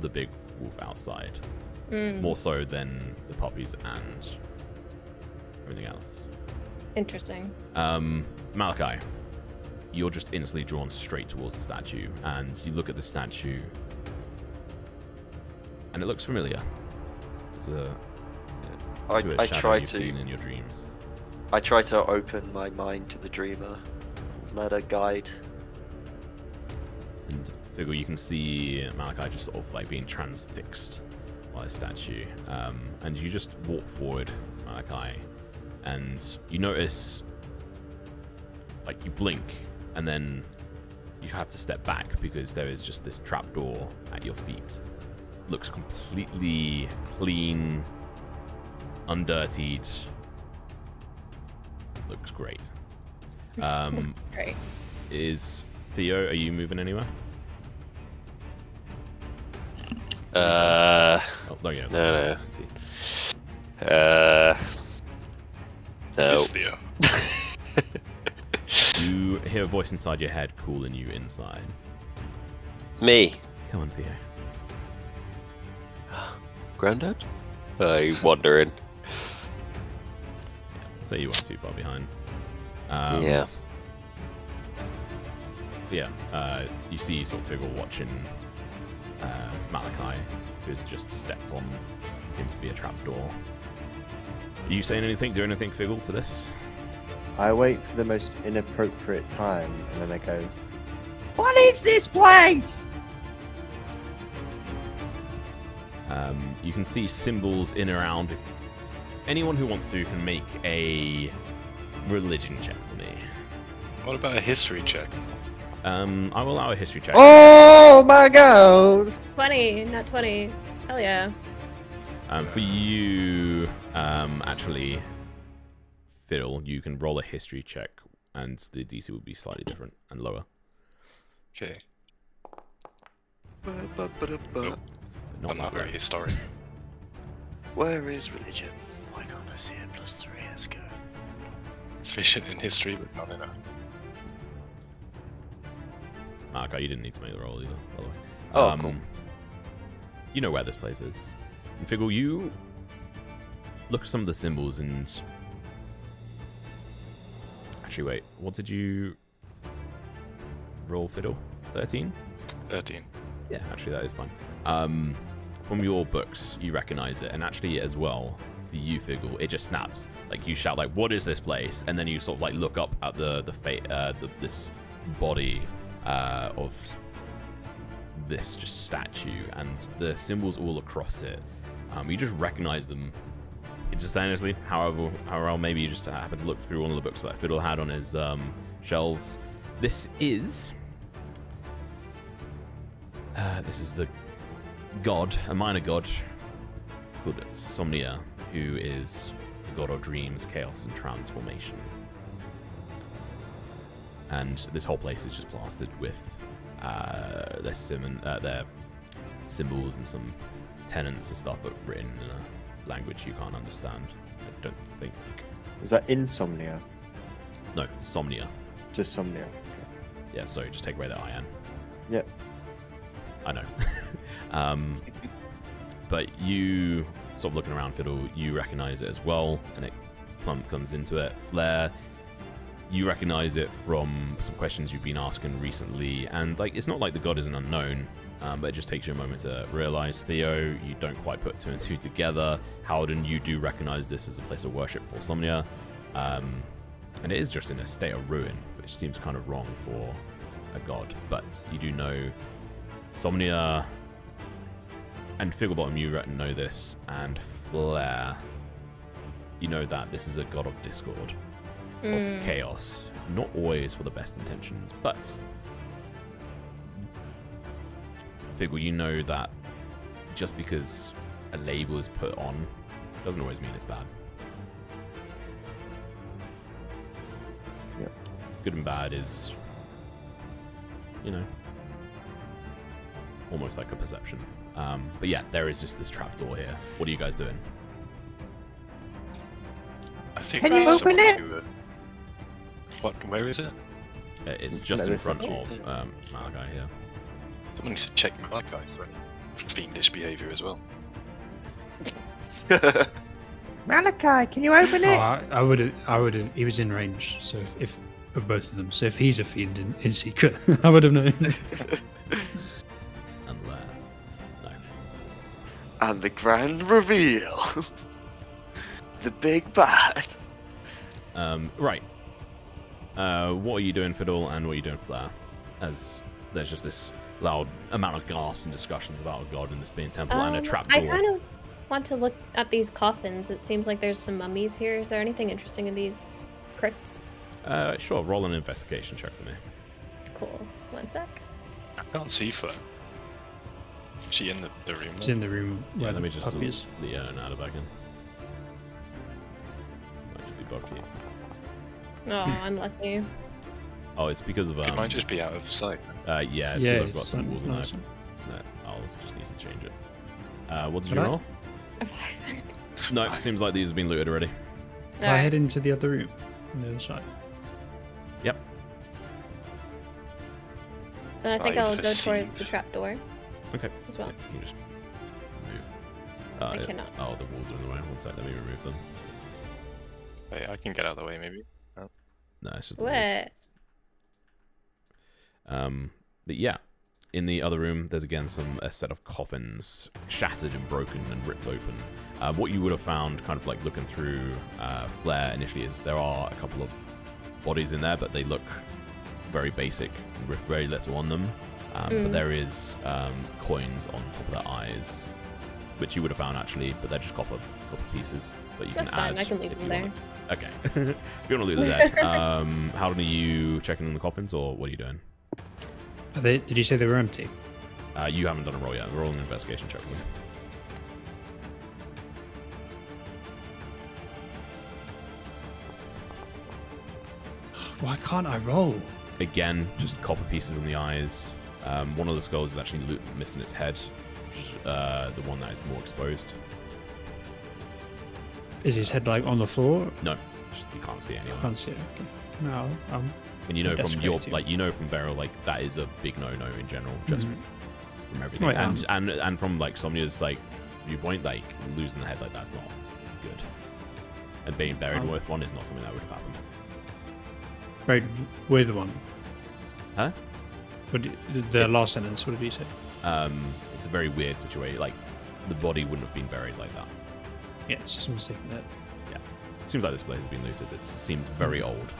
the big wolf outside, Hmm. more so than the puppies and everything else. Interesting. Um, Malachi, you're just instantly drawn straight towards the statue, and you look at the statue, and it looks familiar. It's a, I, to a I shadow try you've to seen in your dreams. I try to open my mind to the dreamer, let her guide. And figure you can see Malachi just sort of like being transfixed by the statue. Um, and you just walk forward, Malachi, and you notice like you blink and then you have to step back because there is just this trapdoor at your feet. Looks completely clean, undirtied. Looks great. Um, Great. is Theo, are you moving anywhere? Uh, Oh, no, yeah. No, no. Let's see. uh, no. It's Theo. You hear a voice inside your head calling you inside. Me, Come on, Theo. Grandad? I wander in. say you weren't too far behind. Um, yeah. yeah, uh, you see sort of Figgle watching uh, Malachi, who's just stepped on seems to be a trapdoor. Are you saying anything, do anything, Figgle, to this? I wait for the most inappropriate time, and then I go, What is this place? Um, you can see symbols in and around. Anyone who wants to can make a religion check for me. What about a history check? Um, I will allow a history check. Oh my god! 20, not 20. Hell yeah. Um, for you, um, actually, Fiddle, you can roll a history check, and the DC will be slightly different and lower. Okay. But Nope. not I'm not that very low. historic. Where is religion? Why can't I see it? Plus three, let's go. Efficient in history, but not enough. Mark, you didn't need to make the roll either, by the way. Oh, cool. You know where this place is. And Figgle, you look at some of the symbols and. Actually, wait. What did you roll, Fiddle? 13? 13. Yeah, actually, that is fine. Um, from your books, you recognize it, and actually, as well, for you, Figgle, it just snaps. Like you shout, like, "What is this place?" And then you sort of like look up at the the fa- uh, the, this body uh, of this just statue, and the symbols all across it. Um, you just recognize them instantaneously. However, however, maybe you just happen to look through one of the books that Fiddle had on his um, shelves. This is. Uh, this is the god, a minor god called Somnia, who is the god of dreams, chaos, and transformation. And this whole place is just plastered with uh, their, sim- uh, their symbols and some tenants and stuff, but written in a language you can't understand. I don't think. "Is that insomnia? No, Somnia. Just somnia?" Yeah, sorry, just take away that iron. Yep. I know. um, but you sort of looking around, Fiddle, you recognize it as well, and it plump comes into it. Flare, you recognize it from some questions you've been asking recently, and like it's not like the god is an unknown, um, but it just takes you a moment to realize. Theo, you don't quite put two and two together. Halden, you do recognize this as a place of worship for Somnia, um, and it is just in a state of ruin, which seems kind of wrong for a god, but you do know Somnia and Figglebottom, you know this, and Flare, you know that this is a god of discord, Mm. of chaos, not always for the best intentions, but Figgle, you know that just because a label is put on doesn't always mean it's bad. Yep. Good and bad is, you know, almost like a perception. Um, but yeah, there is just this trapdoor here. What are you guys doing? I think Can we you open it? To, uh, what? Where is it? Uh, it's No, just in front of um, Malachi here. Someone needs to check Malachi's threat. Fiendish behaviour as well. Malachi, can you open Oh, it? I, I would. I would. He was in range. So if, if of both of them. So if he's a fiend in, in secret, I would have known. Unless. No. and the grand reveal. the big bad. Um, right. Uh, what are you doing, Fiddle, and what are you doing, for Flare? As there's just this loud amount of gasps and discussions about a god in this being temple and a trap door. I kind of want to look at these coffins. It seems like there's some mummies here. Is there anything interesting in these crypts? Uh, sure. Roll an investigation check for me. Cool. One sec. I can't see Flare. Is she in the, the room? She's in the room Yeah, let me just puppy the and add it back in. Might just be bug for you. Oh, I'm lucky. Oh, it's because of Could um. mine just be out of sight? Uh, yeah, it's Yeah, because I've got it's some walls in no, there. it's- that I'll just need to change it. Uh, what did Can you I? roll? No, it seems like these have been looted already. If I head into the other room on the other side. Yep. Then I think I I'll go towards perceive. the trapdoor Okay. as well. Yeah, you just move. Uh, I it- cannot. Oh, the walls are in the way. One sec, let me remove them. Hey, I can get out of the way, maybe. No, it's just the. What? Um, but yeah, in the other room, there's again some a set of coffins, shattered and broken and ripped open. Uh, what you would have found, kind of like looking through uh, Flare initially, is there are a couple of bodies in there, but they look very basic with very little on them. Um, But Mm. there is um, coins on top of their eyes, which you would have found actually, but they're just copper copper pieces. But you That's can fine, add I can leave if them you there. want. Okay. if you want to loot the dead, um, how are you checking in the coffins, or what are you doing? Are they, did you say they were empty? Uh, you haven't done a roll yet. Roll an investigation check. Please. Why can't I roll? Again, just copper pieces in the eyes. Um, one of the skulls is actually missing its head. Uh, the one that is more exposed. Is his head like on the floor? No, you can't see anyone. can't see it. Okay. No, um, And you know from your like you know from Beryl like that is a big no-no in general, just Mhm. from everything. Right, and, and and from like Somnia's like viewpoint, like losing the head like that's not good. And being buried Um, with one is not something that would have happened. right with one. Huh? What did, the It's- last sentence. What did you say? Um, it's a very weird situation. Like the body wouldn't have been buried like that. Yeah, it's just a mistake in that. Seems like this place has been looted. It seems very old.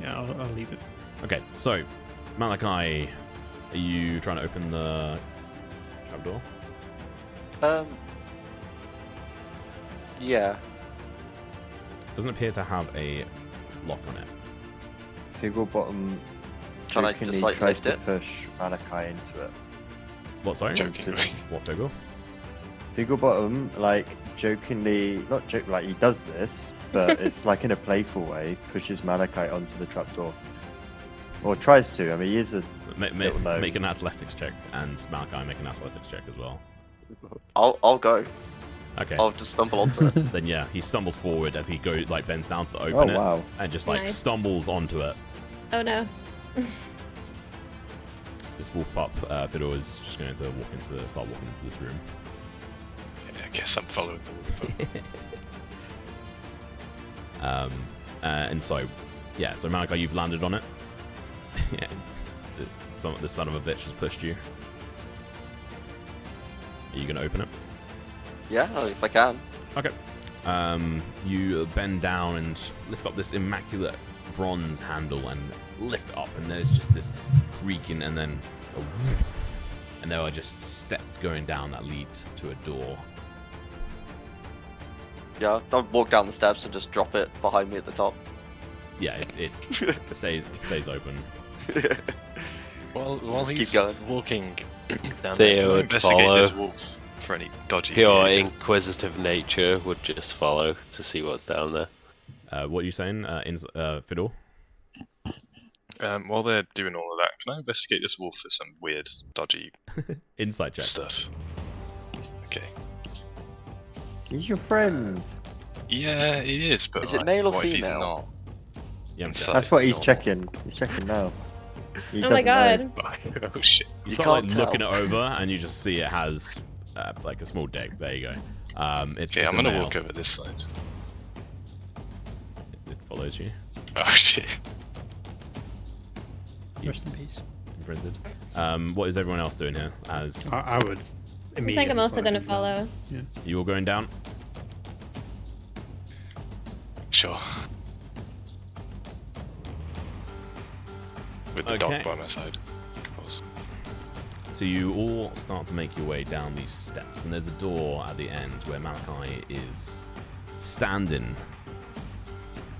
Yeah, I'll, I'll leave it. Okay, so Malachi, are you trying to open the trapdoor? Um. Yeah. Doesn't appear to have a lock on it. Figglebottom Can I jokingly just like tries lift to it? push Malachi into it. What? Sorry. Joking. What Figgle? Figglebottom, like, jokingly, not joke, like, he does this, but it's like in a playful way, pushes Malachi onto the trapdoor. Or tries to. I mean, he is a. Ma- ma- Little make an athletics check, and Malachi make an athletics check as well. I'll I'll go. Okay. I'll just stumble onto it. Then yeah, he stumbles forward as he go like bends down to Oh, open it, wow. and just like Nice. stumbles onto it. Oh no. This wolf pup uh, Fiddle is just going to walk into the, start walking into this room. I guess I'm following the wolf. Um, uh, and so, yeah, so Malachi, you've landed on it. yeah, the, some, the son of a bitch has pushed you. Are you going to open it? yeah, if I can. Okay. Um, you bend down and lift up this immaculate bronze handle and lift up, and there's just this creaking, and then a whoosh, and there are just steps going down that lead to a door. Yeah, I'll walk down the steps and just drop it behind me at the top. Yeah, it, it stays it stays open. While, while Just keep he's going. walking down Theo there, would investigate this follow. wolf for any dodgy Pure behaviour? inquisitive nature would just follow to see what's down there. Uh, what are you saying, uh, in, uh, Fiddle? Um, while they're doing all of that, can I investigate this wolf for some weird, dodgy Insight check. stuff? Okay. He's your friend. Yeah, he is, but Is it male or what if he's female? not? Yeah, Inside. That's what he's normal. checking. He's checking now. He oh my doesn't know. god. oh shit. You, You start like looking it over, and you just see it has uh, like a small dick. There you go. Um, it's, Okay, it's I'm gonna male. walk over this side. It, it follows you. Oh shit. Rest in peace. Imprinted. Um, what is everyone else doing here? As I, I would. I think I'm also gonna follow. you all going down? Sure. With the Okay. dog by my side. So you all start to make your way down these steps, and there's a door at the end where Malachi is standing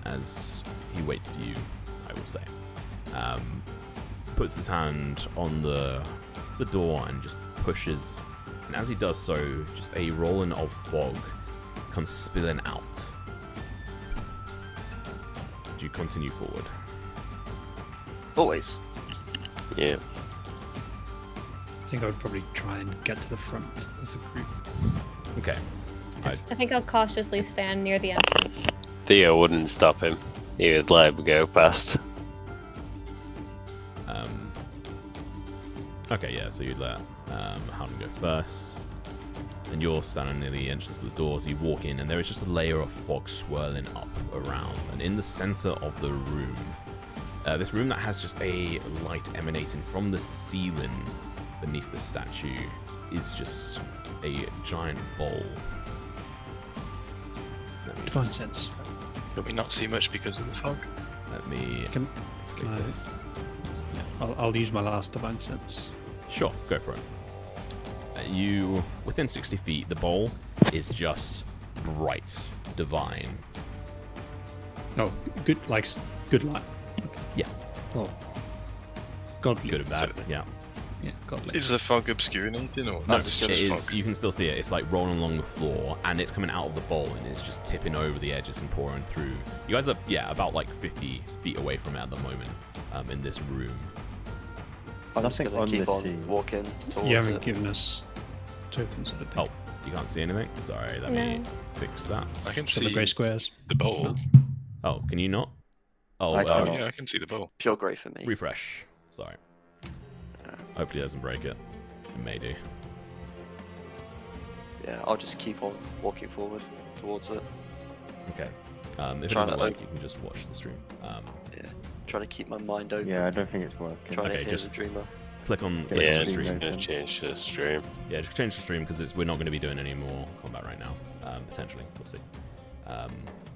as he waits for you. I will say. Um, puts his hand on the the door and just pushes, and as he does so, just a rolling of fog comes spilling out. Do you continue forward? Always. Yeah. I think I would probably try and get to the front of the group. Okay. I, I think I'll cautiously stand near the entrance. Theo wouldn't stop him. He would let him go past. Um, okay, yeah, so you'd let um, Halden go first. and you're standing near the entrance of the doors. You walk in, and there is just a layer of fog swirling up around. And in the center of the room, uh, this room that has just a light emanating from the ceiling beneath the statue is just a giant bowl. Let me, Divine sense. But we not see much because of the fog. let me Can, can I- this. Yeah, I'll, I'll use my last divine sense. Sure, go for it. Uh, you, within 60 feet, the bowl is just bright, divine. Oh, good, like good light. Okay. Yeah. Oh, godly. Good and bad, So- yeah. Yeah, godly. Is the fog obscuring anything, or No, it's just is. fog? You can still see it. It's like rolling along the floor, and it's coming out of the bowl, and it's just tipping over the edges and pouring through. You guys are, yeah, about like 50 feet away from it at the moment, um, in this room. I'm Nothing just gonna on keep on scene. walking towards You haven't it. given us tokens, I don't think. Oh, you can't see anything. Sorry, let me fix that. I can So the grey squares. the bowl. Oh, can you not? Oh, I uh, yeah, I can see the bowl. Pure grey for me. refresh. Sorry. Hopefully, it doesn't break it. It may do. Yeah, I'll just keep on walking forward towards it. Okay. Um, if it doesn't to work, open- you can just watch the stream. Um, Trying to keep my mind open. Yeah, I don't think it's working. Trying Okay, to hear just- the dreamer. click on Yeah, click Yeah, on it's the stream just gonna change the stream. Yeah, just change the stream because we're not going to be doing any more combat right now. Um, potentially, we'll see. Um,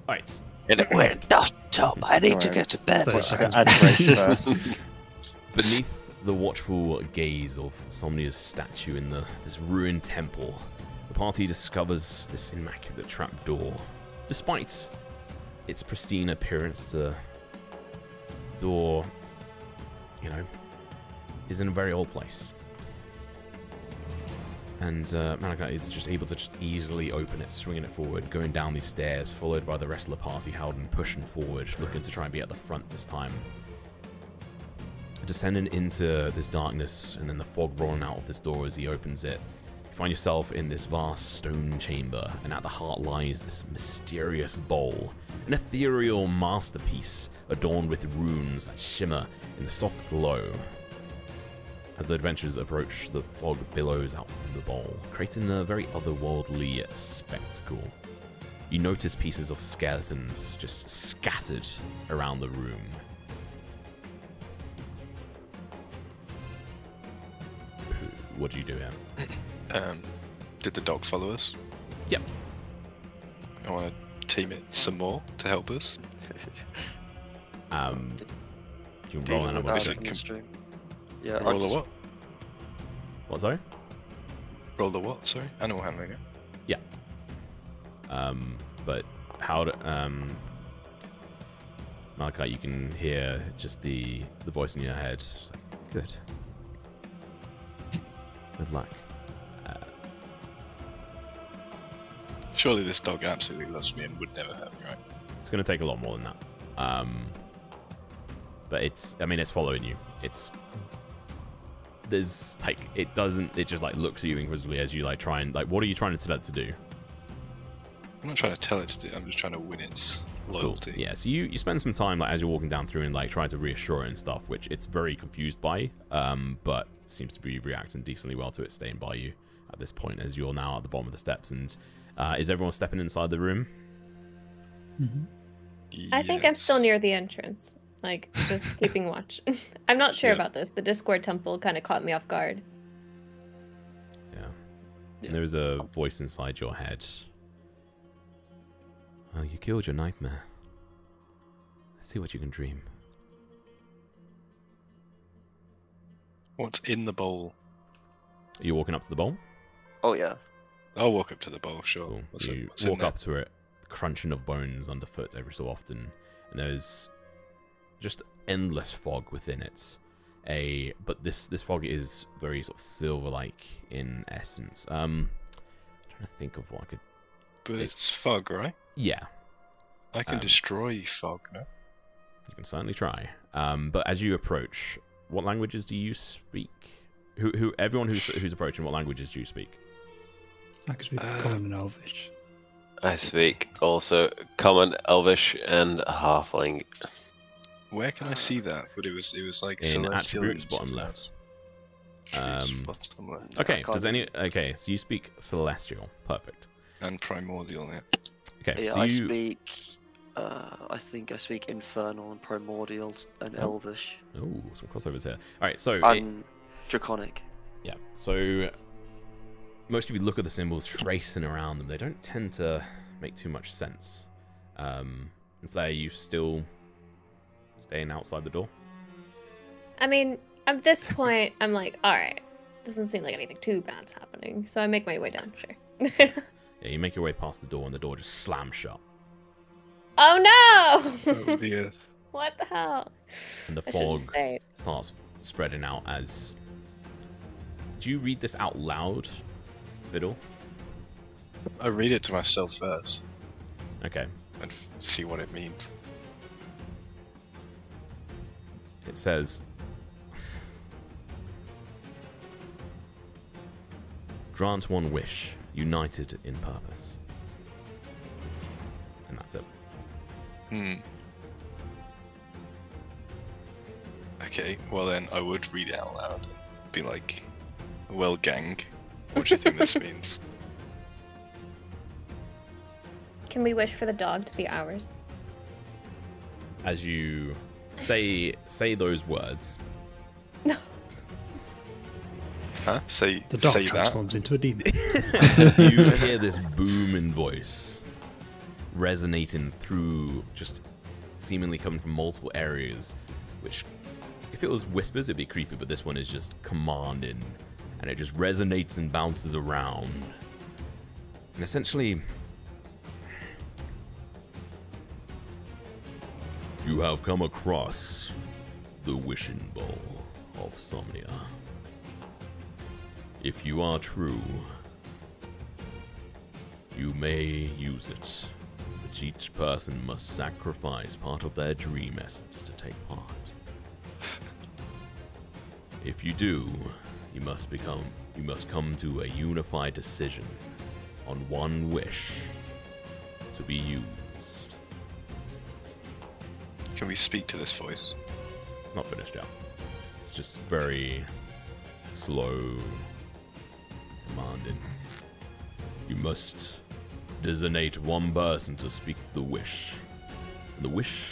all right. Anyway, not Tom. I need to Alright. get to bed. Thirty I seconds. got ad break first. Beneath the watchful gaze of Somnia's statue in the this ruined temple, the party discovers this immaculate trapdoor. Despite its pristine appearance, the door, you know, is in a very old place. And uh, Malachi is just able to just easily open it, swinging it forward, going down these stairs, followed by the rest of the party, Halden pushing forward, looking to try and be at the front this time descending into this darkness and then the fog rolling out of this door as he opens it. You find yourself in this vast stone chamber, and at the heart lies this mysterious bowl, an ethereal masterpiece adorned with runes that shimmer in the soft glow. As the adventurers approach, the fog billows out from the bowl, creating a very otherworldly spectacle. You notice pieces of skeletons just scattered around the room. What do you do here? Um, did the dog follow us? Yep. I want to team it some more to help us. Um, do you roll Dealing an with animal Is it in the com- stream. Yeah, I'll Roll the what? What, sorry? Roll the what? Sorry, animal handling. Yeah? Um, but how to, um, Malachi, you can hear just the, the voice in your head. It's like, good. Good luck. Uh, Surely this dog absolutely loves me and would never hurt me, right? it's going to take a lot more than that. Um, but it's, I mean, it's following you. It's, there's like, it doesn't, it just like looks at you inquisitively as you like try and, like, what are you trying to tell it to do? I'm not trying to tell it to do. I'm just trying to win its Cool. loyalty. Yeah, so you, you spend some time like as you're walking down through and like trying to reassure it and stuff, which it's very confused by, um, but seems to be reacting decently well to it staying by you at this point as you're now at the bottom of the steps. And uh, is everyone stepping inside the room? I think I'm still near the entrance, like just keeping watch. I'm not sure Yeah. about this. The Discord temple kind of caught me off guard. Yeah. Yeah. There is a voice inside your head. Oh, you killed your nightmare. Let's see what you can dream. What's in the bowl? Are you walking up to the bowl? Oh yeah. I'll walk up to the bowl, sure. Cool. What's it- you walk up to it, crunching of bones underfoot every so often, and there's just endless fog within it. A but this this fog is very sort of silver-like in essence. Um, trying to think of what I could. But it's- it's fog, right? Yeah, I can Um, destroy fog, no? you can certainly try. Um, but as you approach, what languages do you speak? Who who everyone who's who's approaching, what languages do you speak? I can speak Uh, common and elvish. I speak also common, elvish, and halfling. Where can I see that? But it was it was like In celestial attributes, bottom left. Um, Bottom left. okay. Does any? Okay. So you speak Celestial. Perfect. And primordial, yeah. Okay. Yeah, so I you. speak. Uh, I think I speak infernal and primordial and Oh. elvish Ooh, some crossovers here. All right. So it- and draconic. Yeah. So most of you look at the symbols tracing around them. They don't tend to make too much sense. Um, and Flare, you still staying outside the door? I mean, at this point, I'm like, all right, doesn't seem like anything too bad's happening. So I make my way down. Sure. Yeah. You make your way past the door, and the door just slams shut. oh no! Oh dear. what the hell? And the I fog stayed. starts spreading out as. Do you read this out loud, Figgle? I read it to myself first Okay. and f- see what it means. It says. Grant one wish, united in purpose. And that's it. Hmm. Okay, well then I would read it out loud. Be like, well, gang, what do you think this means? Can we wish for the dog to be ours? As you say say those words, No. Huh? Say, The dog say that. transforms into a demon. you hear this booming voice resonating through just seemingly coming from multiple areas which if it was whispers it'd be creepy but this one is just commanding and it just resonates and bounces around and essentially you have come across the wishing bowl of somnia if you are true you may use it, but each person must sacrifice part of their dream essence to take part. If you do, you must become you must come to a unified decision on one wish to be used. Can we speak to this voice? Not finished yet. It's just very slow, commanding. You must designate one person to speak the wish. And the wish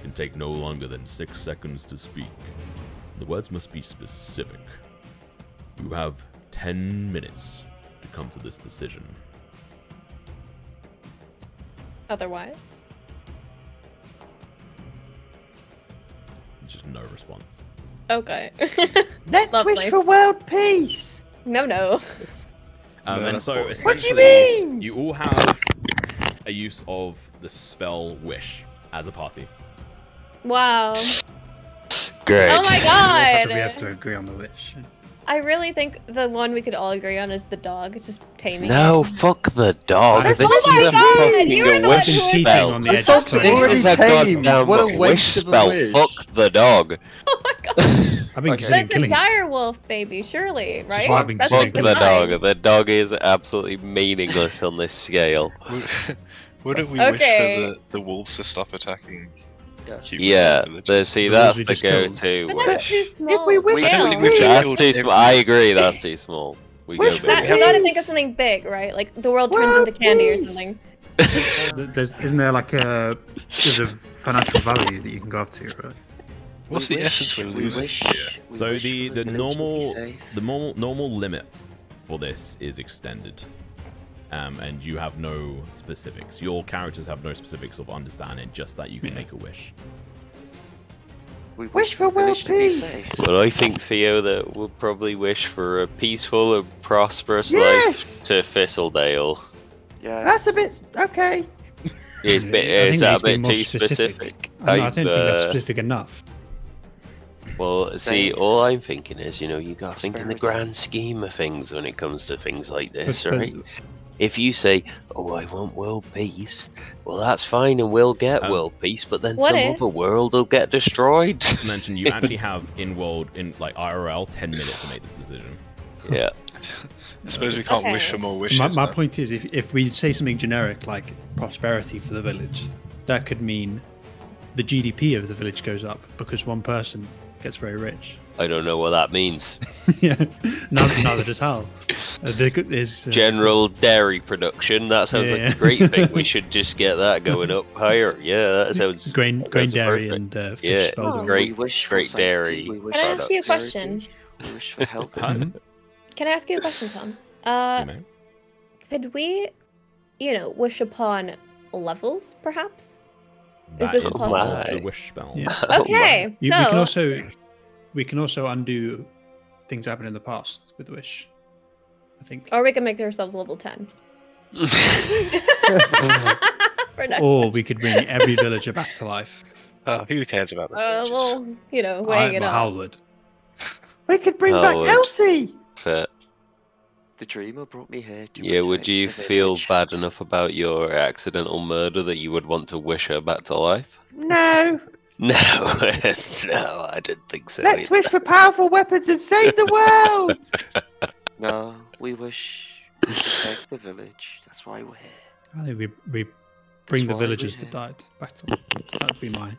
can take no longer than six seconds to speak. The words must be specific. You have ten minutes to come to this decision. Otherwise, Just no response. okay. Let's Lovely. wish for world peace. no, no. Um, No, and so boring. What do you essentially, mean? you all have a use of the spell wish as a party. Wow. Great. Oh my So we have to agree on the wish. I really think the one we could all agree on is the dog. Just taming. No, it. fuck the dog. That's this oh is my a fucking you were the one wish who spell. on the edge of This already is a goddamn What a wish waste of a spell. wish. Fuck the dog. Oh my god! I've been Okay. That's a killing it. dire wolf, baby. Surely, right? why I've been That's Fuck the killing dog. The dog is absolutely meaningless on this scale. Would- Wouldn't we Okay. wish for the, the wolves to stop attacking Yeah. humans Yeah, the, see, that's the go-to But wish. that's too small. we wish We for scale. don't- we peace- That's too small. I agree. That's too small. We Wish go for big. You gotta think of something big, right? Like the world turns World into candy or something. There's, isn't there like a there's a financial value that you can go up to, right? What's We the essence we're wish- we losing wish- we So the the village to be normal the normal normal limit for this is extended, um, and you have no specifics. Your characters have no specifics of understanding, just that you can make a wish. We Wish for the world to be peace. safe. But I think Theo that will probably wish for a peaceful and prosperous Yes. life to Thistledale. Yeah. That's a bit okay. Is, Yeah, bit, is that a to bit more too specific. specific? I, don't- I I've, don't think that's uh, specific enough. Well, see, all I'm thinking is, you know, you got to think in the grand scheme of things when it comes to things like this, But- but- right? If you say, "Oh, I want world peace," well, that's fine, and we'll get Um, world peace. But then some if- other world will get destroyed. To mention, you actually have in world in like IRL ten minutes to make this decision. yeah, I suppose we can't wish for more wishes. My, my point is, if, if we say something generic like prosperity for the village, that could mean the GDP of the village goes up because one person gets very rich. I don't know what that means. yeah, neither, neither does Hal. Uh, there uh, General dairy production. That sounds Yeah, like yeah. a great thing. We should just get that going up higher. Yeah, that sounds grain, that grain sounds dairy perfect. and uh, fish Yeah, spelled great- we wish for great safety, dairy we wish Can I ask you a question? We wish for health. Can I ask you a question, Tom? Uh, You could we, you know, wish upon levels, perhaps? That this is possible? part of the My. wish spell. Yeah. Oh Okay, You, so we can also we can also undo things that happened in the past with the wish. I think. or we can make ourselves level ten. my. For next Or we could bring every villager back to life. Oh, who cares about the Uh, villages? well, you know, I, weighing it well, up. Hal. We could bring back. Elsie. Fair. The dreamer brought me here to Yeah, would you feel village. bad enough about your accidental murder that you would want to wish her back to life? No. No, no, I didn't think so. Let's either. wish for powerful weapons and save the world. No, we wish to protect the village. That's why we're here. I think we we bring the villagers that died back to life. That would be my.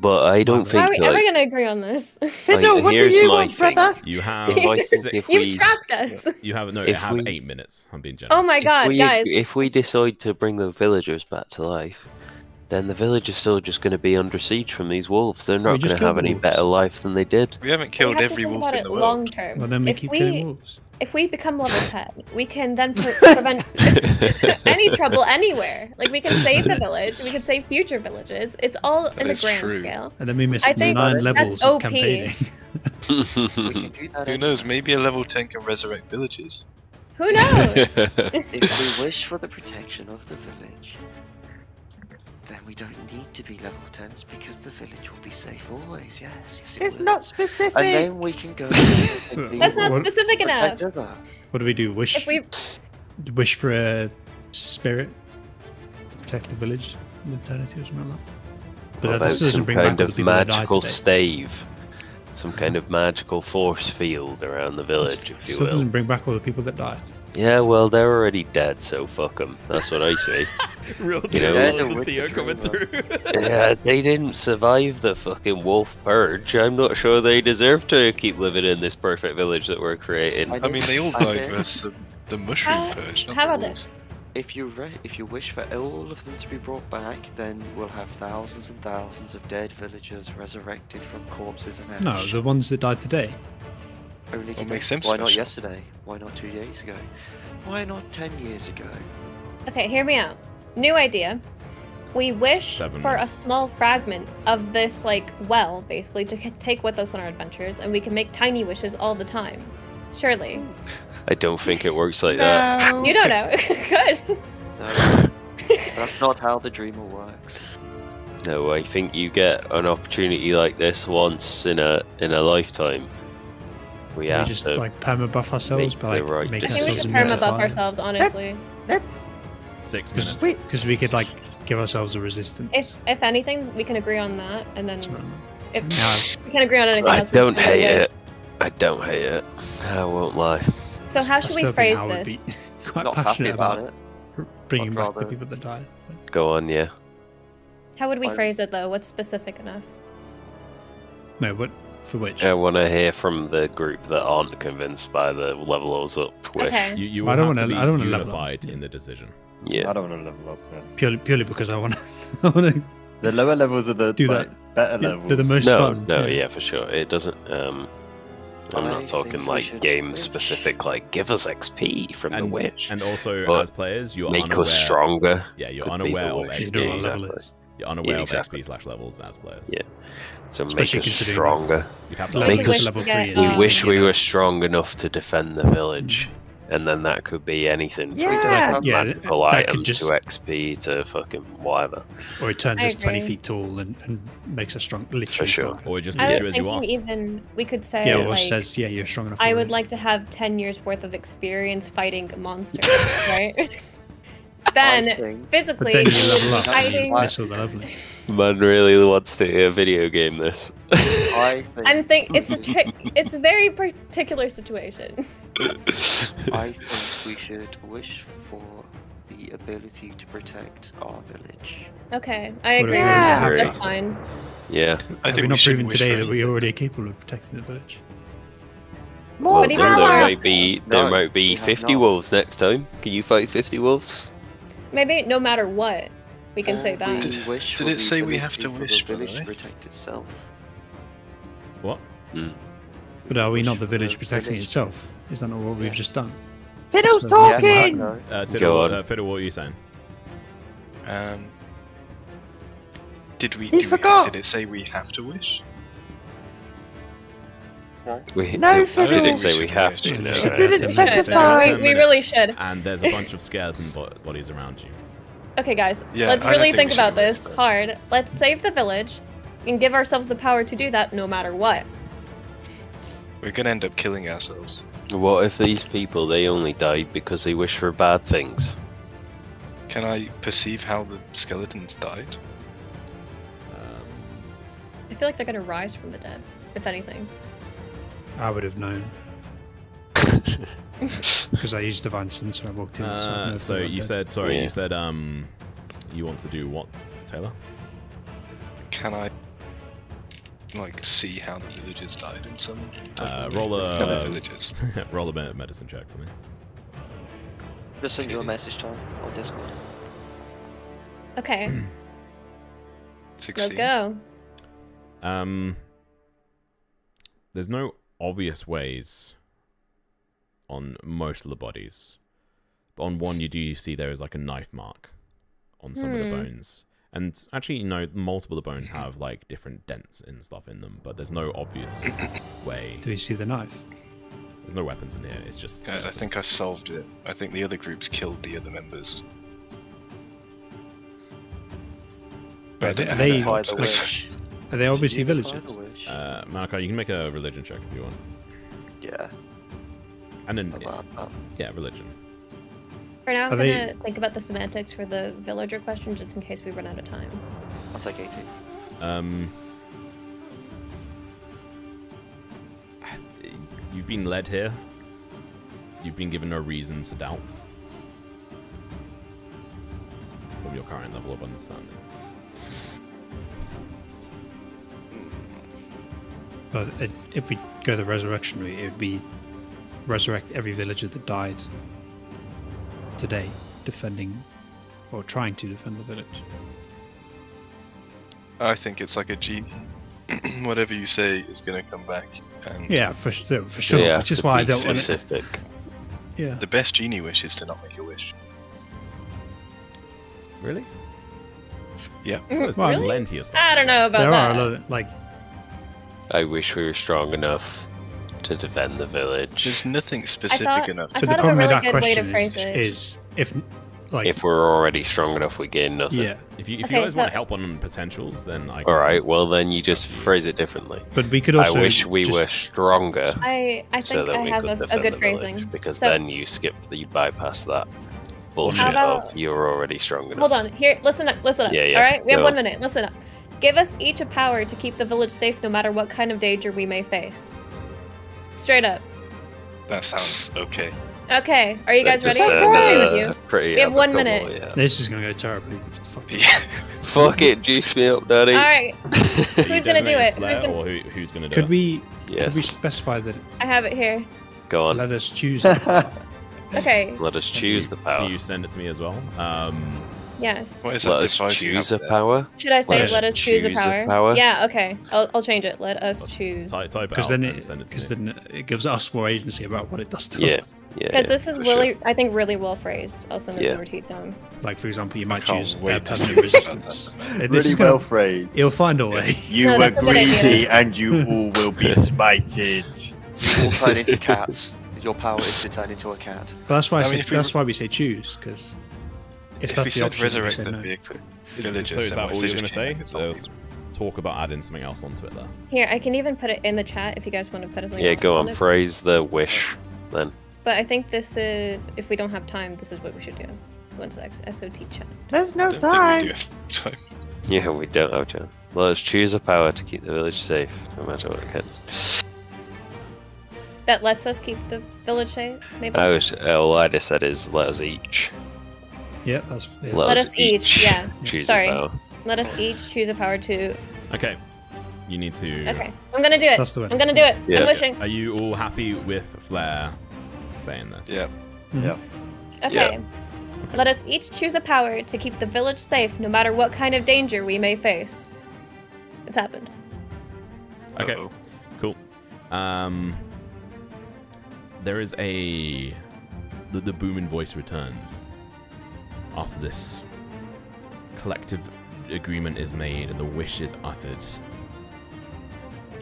But I don't How How are think we ever like gonna agree on this? Figgle, what do you my want, thing. brother? You have six, you we- scrapped us. you have no, if you have we- eight minutes. I'm being generous. Oh my if god, we, guys! if we decide to bring the villagers back to life, then the village is still just going to be under siege from these wolves. They're not going to have any wolves. better life than they did. We haven't we killed have to every think wolf about in it the long term. Well, then we if keep we killing wolves. if we become level ten, we can then pre- prevent any trouble anywhere. Like we can save the village, we can save future villages. It's all That in the grand true. scale. And then we missed I think nine levels of OP. campaigning. We can do that. Who knows? Maybe a level 10 can resurrect villages. Who knows? If we wish for the protection of the village, then we don't need to be level 10s because the village will be safe always. Yes, yes, it It's will. not specific. And then we can go. That's not What- specific enough. protective of- what do we do? Wish If we wish for a spirit protect the village in eternity or something like that. But What that doesn't some bring back kind all the of people that died magical stave, some kind of magical force field around the village, if you Still will. doesn't bring back all the people that died. Yeah, well, they're already dead, so fuck them. That's what I say. Real You know- Theo Yeah, Theo coming through. yeah, they didn't survive the fucking wolf purge. I'm not sure they deserve to keep living in this perfect village that we're creating. I mean, they all died think- versus the, the mushroom How- purge. not how about this? If you re- if you wish for all of them to be brought back, then we'll have thousands and thousands of dead villagers resurrected from corpses and ash. No, the ones that died today. Only What today. makes them Why not yesterday? Why not two years ago? Why not ten years ago? Okay, hear me out. New idea. We wish Seven for minutes. a small fragment of this, like, well, basically, to take with us on our adventures, and we can make tiny wishes all the time. Surely. I don't think it works like that. You don't know. Good. No, that's not how the dreamer works. No, I think you get an opportunity like this once in a in a lifetime. We We have just to. like perma buff ourselves make by the like right I making think we should ourselves perma immune buff ourselves, honestly. That's Six Because minutes. Because we could like give ourselves a resistance. If if anything, we can agree on that, and then something if like that. we can agree on anything I else. we're don't just gonna hate it. I don't hate it. I won't lie. So No, how I should still we think phrase Hal would this? be quite not happy passionate about about, it. bringing I'd back the people that died. Go on, yeah. How would we I- phrase it though? What's specific enough? No, what for which? I want to hear from the group that aren't convinced by the levels up wish. Okay. You, you I don't have wanna- be I don't wanna level up. unified in the decision. Yeah. I don't want to level up. Then. Purely purely because I want to. I want to. The lower levels are the Do like, better Yeah, levels. they're the most No, fun. no, yeah, for sure. It doesn't. Um, I'm not think talking like game wish. specific. Like, give us XP from the witch. and also, But as players, you're Make unaware. us stronger. Yeah, you're unaware the of witch. You XP. know what exactly. Level is. You're unaware Yeah, exactly. of XP slash levels as players. Yeah. So Especially make us stronger. You'd have to Level Make we us- wish level three is We wish we were strong enough to defend the village. And then that could be anything from Yeah. like Yeah, magical that could items just- to XP to fucking whatever. Or it turns I us 20 feet tall and, and makes us strong, literally sure. stronger. or just I leaves you as you are. even we could say Yeah, or like says, yeah, you're strong enough. I would already. like to have ten years worth of experience fighting monsters, right? Then physically, But then you we would level up and fighting. you miss the leveling. Man really wants to hear video game this. I think I'm think it's a tri- it's a very particular situation. I think we should wish for the ability to protect our village. Okay, I agree. do with we That's fine. Yeah. I Have think we're not proving today that we anything. already are capable of protecting the village? More What do you Well, there might be there No, might be 50 wolves next time. Can you fight 50 wolves? Maybe no matter what, we can say that. Did- wish did it say we have to wish, the the village to protect itself? What? But are we Wish not the village protecting village. itself? Is that not what we've Yes. just done? Figgle's So- Yes, talking! no. Uh, Tiddle, Go on. uh, Figgle, what are you saying? Um, did we? He do forgot. We, did it say we have to wish? We No, did, Figgle. didn't say We we have to. You No, said right? didn't specify. minutes. Specify. Ten We- we really should. And there's a bunch of skeleton bodies around you. Okay, guys, Yeah, let's really think think about this first. hard. Let's save the village and give ourselves the power to do that no matter what. We're gonna end up killing ourselves. What if these people they only died because they wish for bad things? Can I perceive how the skeletons died? Um, I feel like they're gonna rise from the dead, if anything. I would have known. Because I used Divine Sense when I walked in. so, uh, know so you dead. said, sorry, Yeah. you said, um, you want to do what, Taylor? Can I like see how the villagers died in some type Uh, roll way? a- Skeleton villagers. Roll a medicine check for me. Just send you a message, Tom, on Discord. Okay, let's go. Um, there's no obvious ways on most of the bodies, but on one you do see there is like a knife mark on some of the Hmm. bones, and actually, you know, multiple of the bones have like different dents and stuff in them, but there's no obvious way. Do you see the knife? There's no weapons in here. It's just. Guys, I think I solved it. I think the other groups killed the other members. But Are they- are how they- that By helps the us. Wish. Are they obviously Did villagers? by? Uh, Malachi, you can make a religion check if you want, yeah. and then about that. yeah, religion. For now, I'm Are gonna they- think about the semantics for the villager question just in case we run out of time. I'll take 18. Um, you've been led here. You've been given no reason to doubt from your current level of understanding. But it, if we go the resurrection route, it would be resurrect every villager that died today, defending or trying to defend the village. I think it's like a genie. Whatever you say is gonna come back. And Yeah, for sure, for sure. They have Which is why I don't want to. specific. Yeah, the best genie wish is to not make a wish. Really? Yeah. Well, really? plenty. I don't know about there that. are a lot of like I wish we were strong enough to defend the village. There's nothing specific thought- enough. I so to the thought of a problem with that good way to question phrase is, if like If we're already strong enough, we gain nothing. yeah, If you if Okay, you guys want so- help on potentials, then I. All right. Well, then you just phrase it differently. but we could also. I wish we just- were stronger, I I so that I we have could a, a defend good the village, phrasing. Because So- then you skip, you bypass that bullshit about- of you're already strong enough. Hold on, here. Listen up. Listen up. Yeah, yeah, All right, we have go. one minute. Listen up. Give us each a power to keep the village safe, no matter what kind of danger we may face. Straight up. That sounds okay. Okay, are you guys That ready? does I sound, agree with uh, you. Pretty We have one amicable, minute. yeah. This is gonna go terribly. Fuck? Yeah. Fuck it, juice me up, daddy. All right, Who's gonna do it? Flare, Who's gonna- or who, who's gonna do Could it? we could we specify that I have it here. Go on. let us choose? Okay. Let us choose the Can power. you send it to me as well? Um, Yes. What is Let that us device you choose have a power. Should I say Let let, us us choose a choose a power? power? Yeah. Okay. I'll, I'll change it. Let us choose. type, type it Because then it send it to because then it gives us more agency about what it does to Yeah. us. Yeah. Because yeah, this is really, sure. I think, really well phrased. I'll send this Yeah. over to you, Tom. Like for example, you might choose uh, wait to permanent resistance. that. Uh, This really is gonna, well phrased. He'll find a way. You No, were that's a good idea. greedy and you all will be smited. You will turn into cats. Your power is to turn into a cat. But that's why I, I mean, said, if we that's why we say choose because if, If that's we the said option, then resurrect the no. vehicle, Is- villagers, so is that all you're gonna say? king, There's talk about adding something else onto it there. Here, I can even put it in the chat if you guys want to put something Yeah, else go on. it. Phrase the wish, then. But I think this is, if we don't have time, this is what we should do. One sec, SOT chat. There's no Don't think we time. do have time. Yeah, we don't have time. Let us choose a power to keep the village safe, no matter what it can. That lets us keep the village safe, maybe? I was, all I just said is let us each. Yeah, that's. Yeah. Let, Let us each, yeah. choose Sorry. a power. Let us each choose a power to. Okay. You need to. Okay, I'm gonna do it. That's the way. I'm gonna do it. Yeah. I'm wishing. Are you all happy with Flare saying this? Yeah. Yep. Okay. Let us each choose a power to keep the village safe, no matter what kind of danger we may face. It's happened. Okay. Uh-oh. Cool. Um, there is a the, the booming voice returns after this collective agreement is made and the wish is uttered.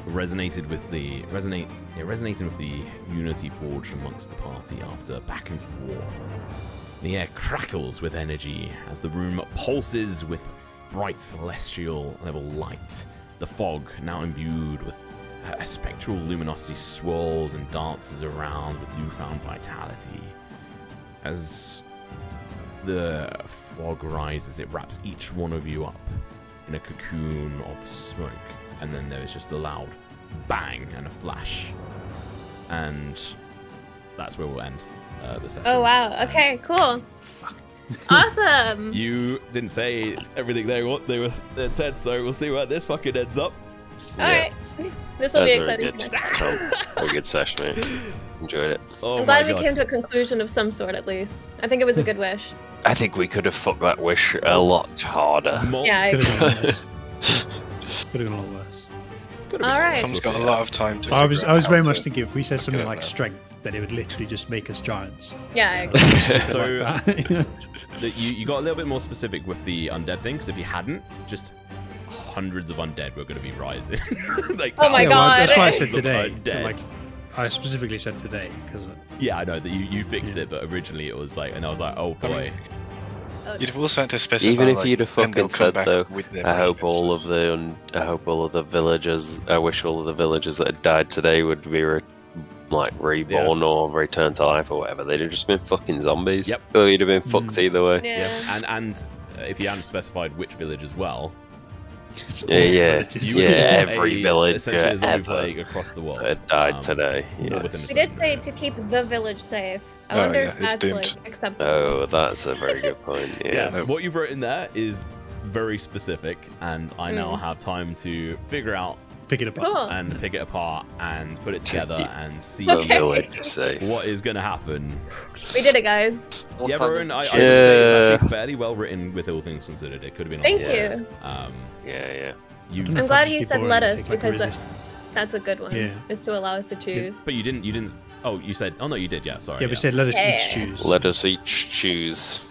Resonated with the resonate yeah, resonating with the unity forged amongst the party after back and forth. The air crackles with energy as the room pulses with bright celestial level light. The fog, now imbued with a spectral luminosity, swirls and dances around with newfound vitality. As the fog rises, it wraps each one of you up in a cocoon of smoke, and then there is just a loud bang and a flash. And that's where we'll end uh, the session. Oh wow. Okay. Cool. Awesome. You didn't say everything they what they were they said, so we'll see where this fucking ends up. All right. This will be That's very exciting. good. for next. Oh, very good session, mate. Enjoyed it. Oh I'm glad we god. came to a conclusion of some sort at least. I think it was a good wish. I think we could have fucked that wish a lot harder. Mul- Yeah. I Could have gone worse. Could have gone a lot worse. All right. worse, Tom's we'll got a lot of time to. I was, I was very much to- thinking if we said something like there. strength, then it would literally just make us giants. Yeah. I agree. So like that. that you, you got a little bit more specific with the undead thing because if you hadn't, just hundreds of undead were going to be rising. like Oh my Yeah, well, that's why I said today. Like, I specifically said today because yeah, I know that you, you fixed Yeah. it, but originally it was like, and I was like, oh I mean, boy. You'd have also had to specify. Even if like, you'd have and fucking said though, with I hope all of the un- I hope all of the villagers. I wish all of the villagers that had died today would be re- like reborn or return to life or whatever. They'd have just been fucking zombies. Yep. Or you'd have been fucked Mm. either way. Yeah. And and uh, if you hadn't specified which village as well, it's Yeah, yeah. villages. you Yeah, every a, village, essentially yeah, ever plague across the world. That died Um, today. all Yeah. We did say to keep the village safe. I Oh, wonder yeah, if it's that's doomed. like acceptable. Oh, that's a very good point. yeah, Yeah. what you've written there is very specific, and I now Mm. have time to figure out Pick it apart. Cool. and pick it apart and put it together and see Okay. village is safe. what is going to happen. We did it, guys. What yeah, kind Rowan, I, I would say it's actually fairly well written with all things considered. It could have been a Thank lot you. Um, Yeah, yeah. you, I don't know I'm glad you said boring let us, like, because that- That's a good one. Yeah. Is to allow us to choose. but you didn't. You didn't. Oh, you said. Oh no, you did. Yeah, sorry. Yeah, we said let us Yeah. each choose. Let us each choose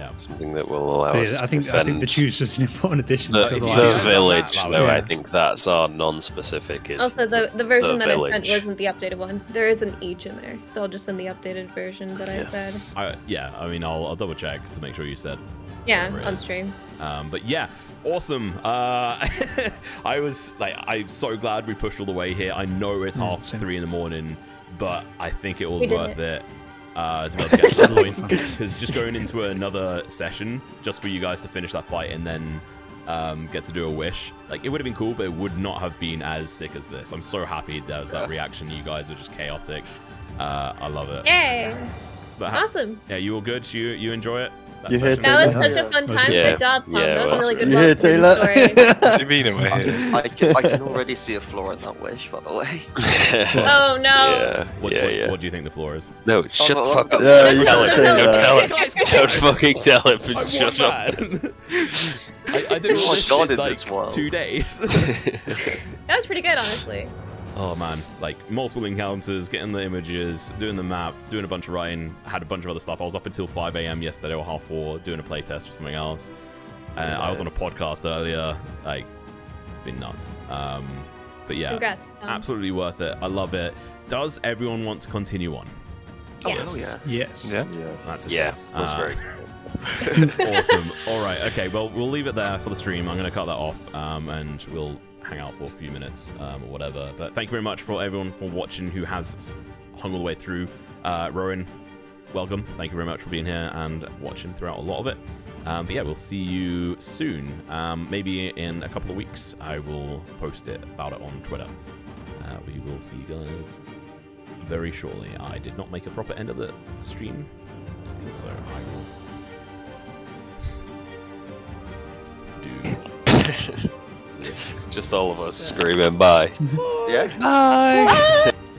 Yeah. something that will allow But us I think I think the defend choose was an important addition. the, to the the had last- that, village. that though would- I think that's our non-specific. Is Also, the the version the that I sent wasn't the updated one. There is an each in there, so I'll just send the updated version that I said. I, yeah. I mean, I'll, I'll double check to make sure you said. Yeah, on stream. Um, but yeah, awesome. Uh, I was like, I'm so glad we pushed all the way here. I know it's Mm, half same. three in the morning, but I think it was We worth it. it. Uh, to be able to get to that point. Because just going into another session just for you guys to finish that fight and then um, get to do a wish. Like it would have been cool but it would not have been as sick as this. I'm so happy there was that reaction. You guys were just chaotic. Uh, i love it. Yay! but ha- Awesome. yeah you all good? You you enjoy it You hear? That was such a fun time. Yeah. Good job, Tom. Yeah, that was well, a really good You one. hear Taylor? What do you mean am I here? I can, I can already see a floor in that wish, by the way. Oh no. Yeah, what, yeah, what, yeah. what do you think the floor is No, oh, shut oh, the fuck oh, up. Yeah, Don't you tell can him. Don't tell him. Guys, come Don't fucking tell him. I Shut up. I, I did all Oh my this God, shit in like this world. two days. That was pretty good, honestly. Oh man, like multiple encounters, getting the images, doing the map, doing a bunch of writing. had a bunch of other stuff. I was up until 5 a.m. yesterday or half four doing a playtest for something else. Uh, I was on a podcast earlier. Like, it's been nuts. Um, but yeah, Congrats. Absolutely worth it. I love it. Does everyone want to continue on? Yes. Oh, yeah. Yes. Yeah. Yes. That's a Yeah, shame. that's Uh, very. awesome. All right. Okay. Well, we'll leave it there for the stream. I'm going to cut that off, um, and we'll hang out for a few minutes um, or whatever. But thank you very much for everyone for watching who has hung all the way through. Uh, Rowan, welcome. Thank you very much for being here and watching throughout a lot of it. Um, but yeah, we'll see you soon. Um, maybe in a couple of weeks, I will post it about it on Twitter. Uh, we will see you guys very shortly. I did not make a proper end of the stream, so I will do. Just all of us screaming bye. Yeah. Bye.